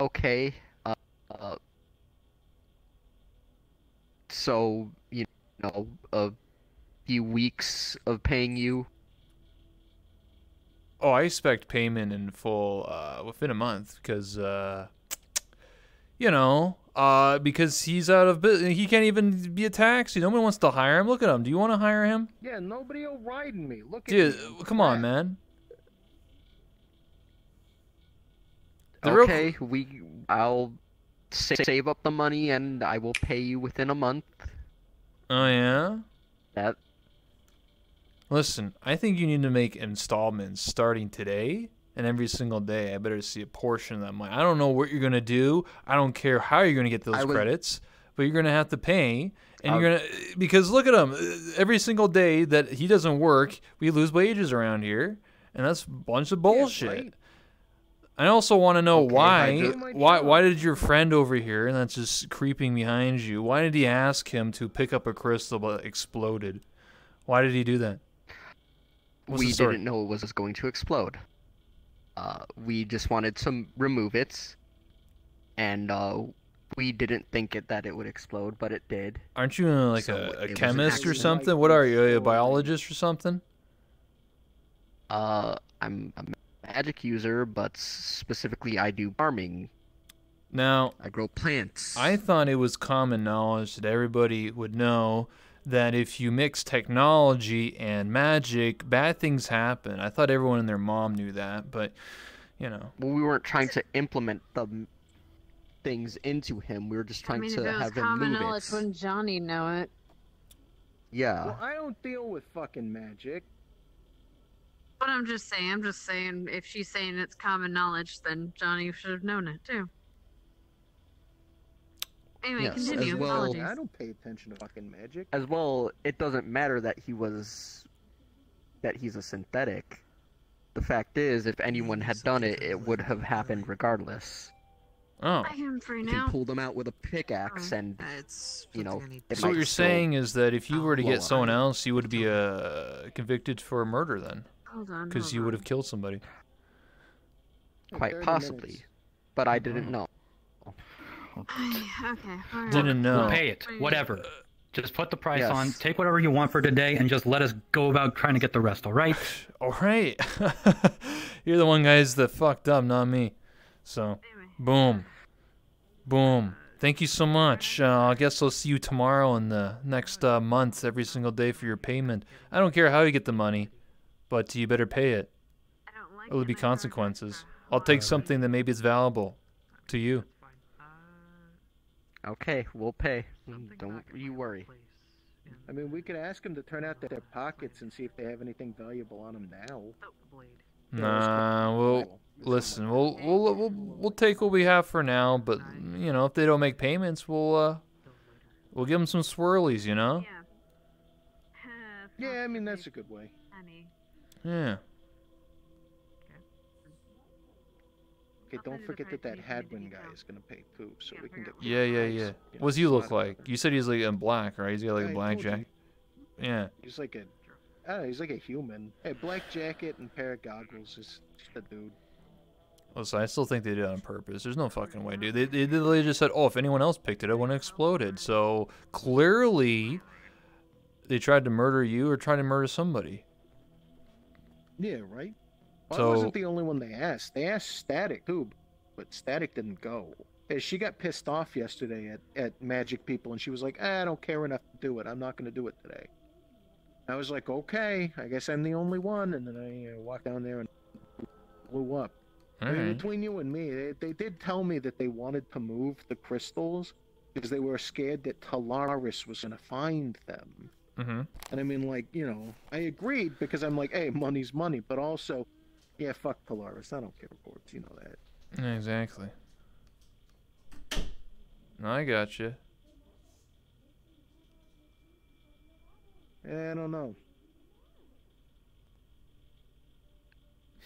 Speaker 84: Okay. Uh, uh, so you know, a few weeks of paying you.
Speaker 1: Oh, I expect payment in full uh, within a month because, uh, you know, uh, because he's out of business. He can't even be a taxi. Nobody wants to hire him. Look at him. Do you want to hire him?
Speaker 2: Yeah, nobody will ride in me. Look at
Speaker 1: Dude,
Speaker 2: me. I'm
Speaker 1: come on, man. The real-
Speaker 84: Okay, we. I'll sa- save up the money and I will pay you within a month.
Speaker 1: Oh yeah.
Speaker 84: That.
Speaker 1: Listen, I think you need to make installments starting today and every single day. I better see a portion of that money. I don't know what you're gonna do. I don't care how you're gonna get those
Speaker 84: would-
Speaker 1: credits, but you're gonna have to pay. And you're uh, gonna because look at him. Every single day that he doesn't work, we lose wages around here, and that's a bunch of bullshit. I also want to know
Speaker 84: Okay,
Speaker 1: why
Speaker 84: I
Speaker 1: why why did your friend over here and that's just creeping behind you? Why did he ask him to pick up a crystal but exploded? Why did he do that? What's
Speaker 84: we didn't know it was going to explode. Uh, we just wanted to remove it, and uh, we didn't think it that it would explode, but it did.
Speaker 1: Aren't you uh, like
Speaker 84: So
Speaker 1: a, a chemist or
Speaker 84: accident.
Speaker 1: something? What are you, a biologist or something?
Speaker 84: Uh, I'm a magic user, but specifically I do farming.
Speaker 1: Now,
Speaker 84: I grow plants.
Speaker 1: I thought it was common knowledge that everybody would know that if you mix technology and magic, bad things happen. I thought everyone and their mom knew that, but you know.
Speaker 84: Well, we weren't trying to implement the things into him. We were just
Speaker 25: I
Speaker 84: trying
Speaker 25: mean, if
Speaker 84: to
Speaker 25: it was
Speaker 84: have him
Speaker 25: common
Speaker 84: move
Speaker 25: knowledge,
Speaker 84: it.
Speaker 25: wouldn't Johnny know it?
Speaker 84: Yeah.
Speaker 2: Well, I don't deal with fucking magic.
Speaker 25: But I'm just saying, I'm just saying, if she's saying it's common knowledge, then Johnny should have known it too. Anyway,
Speaker 84: Yes, as well-
Speaker 25: Apologies.
Speaker 2: I don't pay attention to fucking magic.
Speaker 84: As well, it doesn't matter that he was that he's a synthetic. the fact is, if anyone had done it, it would have happened regardless.
Speaker 1: Oh.
Speaker 25: I am free
Speaker 84: You
Speaker 25: now.
Speaker 84: can pull them out with a pickaxe, and it's you know. it
Speaker 1: So what you're saying is that if you were to get someone else, you would be uh, convicted for a murder then,
Speaker 25: Hold on.
Speaker 1: because you would have killed somebody.
Speaker 84: quite possibly,
Speaker 2: minutes.
Speaker 84: but I didn't know. [sighs]
Speaker 25: okay. All right.
Speaker 1: Didn't know.
Speaker 85: We'll pay it. Whatever. Just put the price
Speaker 84: Yes.
Speaker 85: on, take whatever you want for today, and just let us go about trying to get the rest, all right? [sighs]
Speaker 1: All right. [laughs] You're the one guys that fucked up, not me. So, boom, boom. Thank you so much. Uh, I guess I'll see you tomorrow in the next uh, month, every single day for your payment. I don't care how you get the money, but you better pay it. It'll be consequences. I'll take something that maybe is valuable to you.
Speaker 84: Okay, we'll pay. Don't you worry.
Speaker 2: I mean, we could ask them to turn out their pockets and see if they have anything valuable on them now.
Speaker 1: Nah, we'll listen. We'll we'll we'll we'll take what we have for now, but you know, if they don't make payments, we'll uh we'll give them some swirlies, you know?
Speaker 2: Yeah, [sighs] I mean that's a good way.
Speaker 1: Yeah.
Speaker 2: Okay, don't forget that that Hadwin guy is gonna pay too, so we can get.
Speaker 1: Yeah, yeah, yeah. What's he look like? You said he's like in black, right? He's got like
Speaker 2: Yeah,
Speaker 1: a
Speaker 2: I
Speaker 1: black jacket. Yeah.
Speaker 2: He's like a, I don't know, he's like a human. Hey, black jacket and pair of goggles is just a dude.
Speaker 1: Listen, I still think they did it on purpose. There's no fucking way, dude. They, they literally just said, oh, if anyone else picked it, it wouldn't have exploded. So clearly, they tried to murder you or tried to murder somebody.
Speaker 2: Yeah, right. Well, I
Speaker 1: So-
Speaker 2: wasn't the only one they asked. They asked Static too, but Static didn't go. She got pissed off yesterday at, at Magic People, and she was like, "Ah, "I don't care enough to do it. I'm not going to do it today." I was like, "Okay, I guess I'm the only one." And then I uh, walked down there and blew up. I mean, between you and me, they, they did tell me that they wanted to move the crystals because they were scared that Talaris was going to find them.
Speaker 1: Mm-hmm.
Speaker 2: And I mean, like, you know, I agreed because I'm like, hey, money's money, but also, yeah, fuck Polaris. I don't care reports. You know that.
Speaker 1: Exactly. I got you.
Speaker 2: I don't know.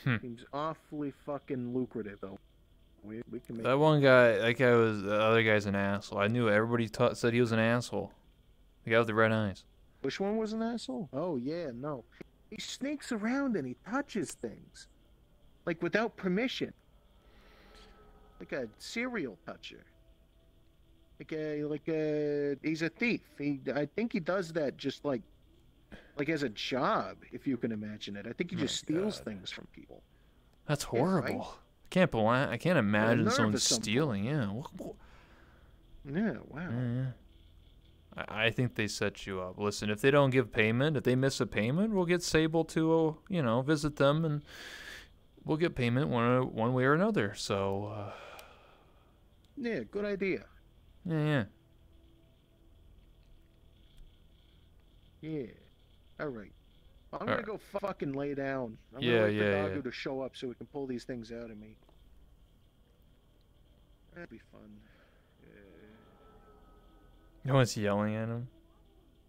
Speaker 1: Hmm.
Speaker 2: Seems awfully fucking lucrative, though. We, we can make
Speaker 1: That one guy, that guy was, the other guy's an asshole. I knew it. Everybody ta- said he was an asshole. The guy with the red eyes.
Speaker 2: Which one was an asshole? Oh, yeah, no. He sneaks around and he touches things. Like without permission. Like a serial toucher. Like a, like a, he's a thief. He, I think he does that just like, like as a job, if you can imagine it. I think he just steals things from people.
Speaker 1: That's
Speaker 2: Yeah, right?
Speaker 1: horrible. Can't believe, I can't imagine someone stealing. Yeah. Wha- wha-
Speaker 2: Yeah, wow.
Speaker 1: Yeah, yeah. I, think they set you up. Listen, if they don't give payment, if they miss a payment, we'll get Sable to, uh, you know, visit them and we'll get payment one one way or another. So, uh,
Speaker 2: Yeah, good idea.
Speaker 1: yeah, yeah.
Speaker 2: Yeah. All right. I'm gonna
Speaker 1: Alright.
Speaker 2: go fucking lay down. I'm
Speaker 1: Yeah,
Speaker 2: gonna wait
Speaker 1: yeah,
Speaker 2: for Dagu
Speaker 1: yeah.
Speaker 2: to show up so we can pull these things out of me. That'd be fun.
Speaker 1: No one's yelling at him.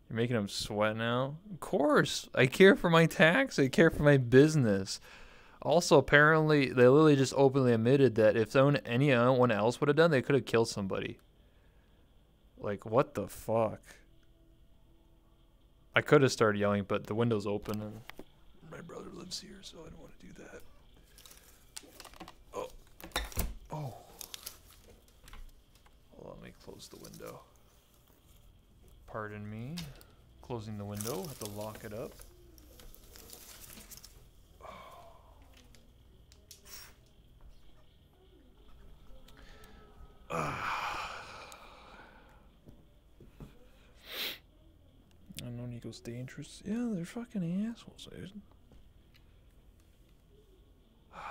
Speaker 1: You're making him sweat now. Of course, I care for my tax. I care for my business. Also, apparently, they literally just openly admitted that if anyone else would have done, they could have killed somebody. Like, what the fuck? I could have started yelling, but the window's open and my brother lives here, so I don't want to do that. Oh. Oh. On, let me close the window. Pardon me. Closing the window. Have to lock it up. [sighs] I know Nico's dangerous. Yeah, they're fucking assholes. dude. [sighs]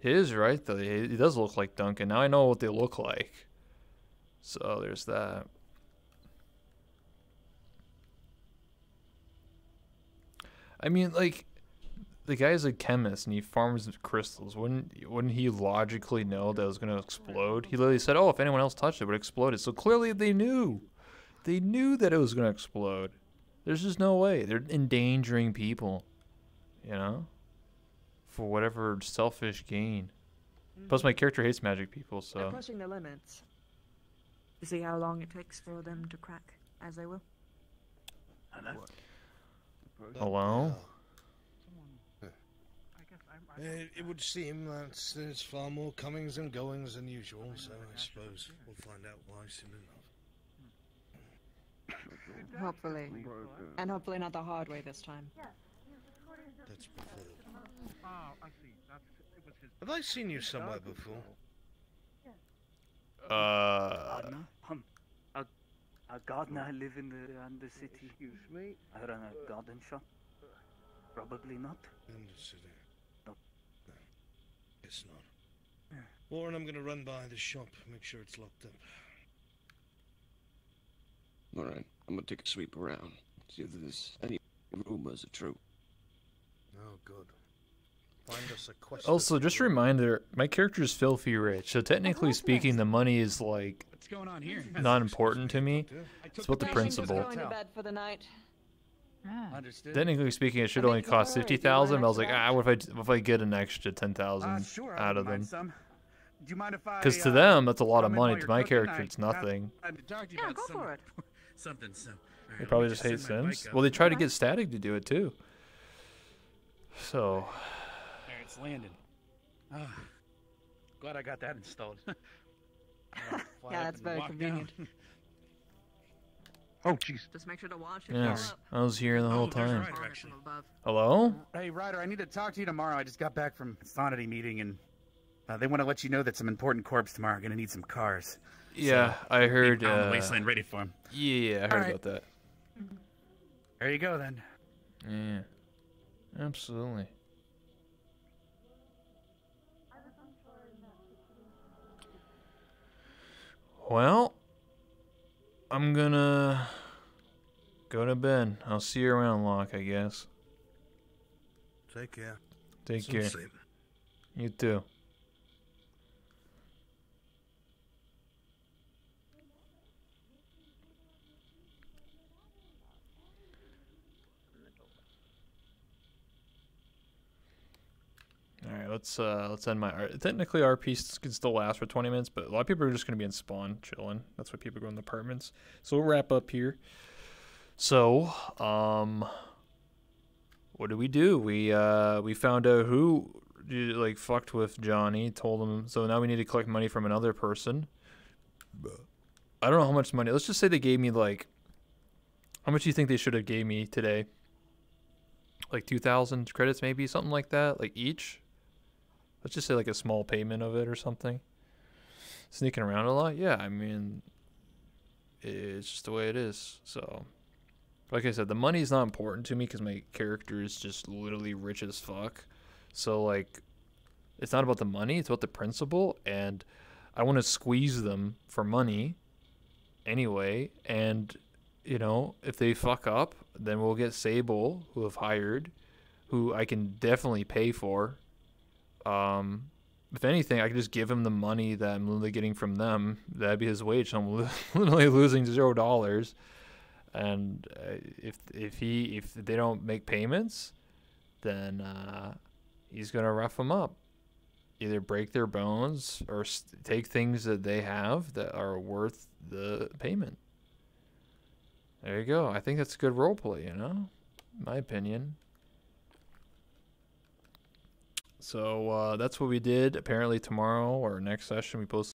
Speaker 1: He is right though. He does look like Duncan. Now I know what they look like. So there's that. I mean, like, the guy's a chemist and he farms crystals. Wouldn't wouldn't he logically know that it was gonna explode? He literally said, "Oh, if anyone else touched it, it would explode." So clearly they knew. They knew that it was gonna explode. There's just no way. They're endangering people. You know. for whatever selfish gain. Plus, my mm-hmm. character hates magic people,
Speaker 62: They're
Speaker 1: so
Speaker 62: pushing the limits. To see how long it takes for them to crack, as they will.
Speaker 1: Hello.
Speaker 86: It, it would seem that there's far more comings and goings than usual, so I suppose we'll find out why soon enough.
Speaker 62: Hopefully. And hopefully not the hard way this time.
Speaker 86: That's preferred.
Speaker 80: Oh, I see. That's it was his.
Speaker 86: Have I seen you somewhere before?
Speaker 1: Uh,
Speaker 87: Gardener? A, a gardener I live in the, in the city.
Speaker 72: Excuse me?
Speaker 87: I run a garden shop. Probably not.
Speaker 86: In the city.
Speaker 87: No.
Speaker 86: Guess not. Warren, I'm gonna run by the shop, make sure it's locked up.
Speaker 88: All right, I'm gonna take a sweep around, see if there's any rumors are true.
Speaker 86: Oh, good. Find us a quest.
Speaker 1: Also, just a reminder, my character is filthy rich, so technically speaking, the money is like
Speaker 87: What's going on here?
Speaker 1: not important to me. It's about the principle.
Speaker 62: Going to bed for the night.
Speaker 87: Understood.
Speaker 1: Technically speaking, it should only cost fifty thousand. But I was like, ah, what if I if I get an extra ten thousand
Speaker 87: Uh, sure,
Speaker 1: out of them?
Speaker 87: mind some. Do you mind if I?
Speaker 1: Because to
Speaker 87: uh,
Speaker 1: them, that's a lot of
Speaker 87: come in while
Speaker 1: money. To my character, it's nothing.
Speaker 87: to to
Speaker 62: Yeah, go for it. [laughs]
Speaker 87: Something. So.
Speaker 1: They probably just hate Sims. Well, they try to get Static to do it too. So,
Speaker 87: There, it's landing. Ah, glad I got that installed. [laughs]
Speaker 62: Yeah, that's very convenient. [laughs]
Speaker 72: Oh, jeez.
Speaker 62: Just make sure to watch it.
Speaker 1: yes, I was here the whole time.
Speaker 87: From
Speaker 62: above.
Speaker 1: Hello?
Speaker 87: Hey, Ryder, I need to talk to you tomorrow. I just got back from Sonity meeting, and uh, they want to let you know that some important corps tomorrow are going to need some cars.
Speaker 1: Yeah, I heard.
Speaker 87: Be out on
Speaker 1: Uh,
Speaker 87: the wasteland ready for 'em.
Speaker 1: Yeah, I heard
Speaker 87: Alright.
Speaker 1: about that.
Speaker 87: There you go, then.
Speaker 1: Yeah, absolutely. Well, I'm gonna go to bed. I'll see you around, Locke. I guess.
Speaker 86: Take care.
Speaker 1: Take care. You too. All right, let's uh let's end my art. Technically, our piece can still last for 20 minutes, but a lot of people are just gonna be in spawn chilling. That's why people go in the apartments. So we'll wrap up here. So, um, what do we do? We uh we found out who uh, like fucked with Johnny. Told him. So now we need to collect money from another person. I don't know how much money. Let's just say they gave me like. How much do you think they should have gave me today? Like two thousand credits, maybe something like that, like each. Let's just say like a small payment of it or something. Sneaking around a lot, yeah. I mean, it's just the way it is. So, like I said, the money's not important to me because my character is just literally rich as fuck. So like, it's not about the money; it's about the principle, and I want to squeeze them for money anyway. And you know, if they fuck up, then we'll get Sable, who have hired, who I can definitely pay for. Um, if anything, I could just give him the money that I'm literally getting from them. That'd be his wage. [laughs] I'm literally losing zero dollars. And uh, if if he if they don't make payments, then uh, he's gonna rough them up. Either break their bones or s take things that they have that are worth the payment. There you go. I think that's good roleplay, you know? My opinion. So uh, that's what we did. Apparently tomorrow or next session we post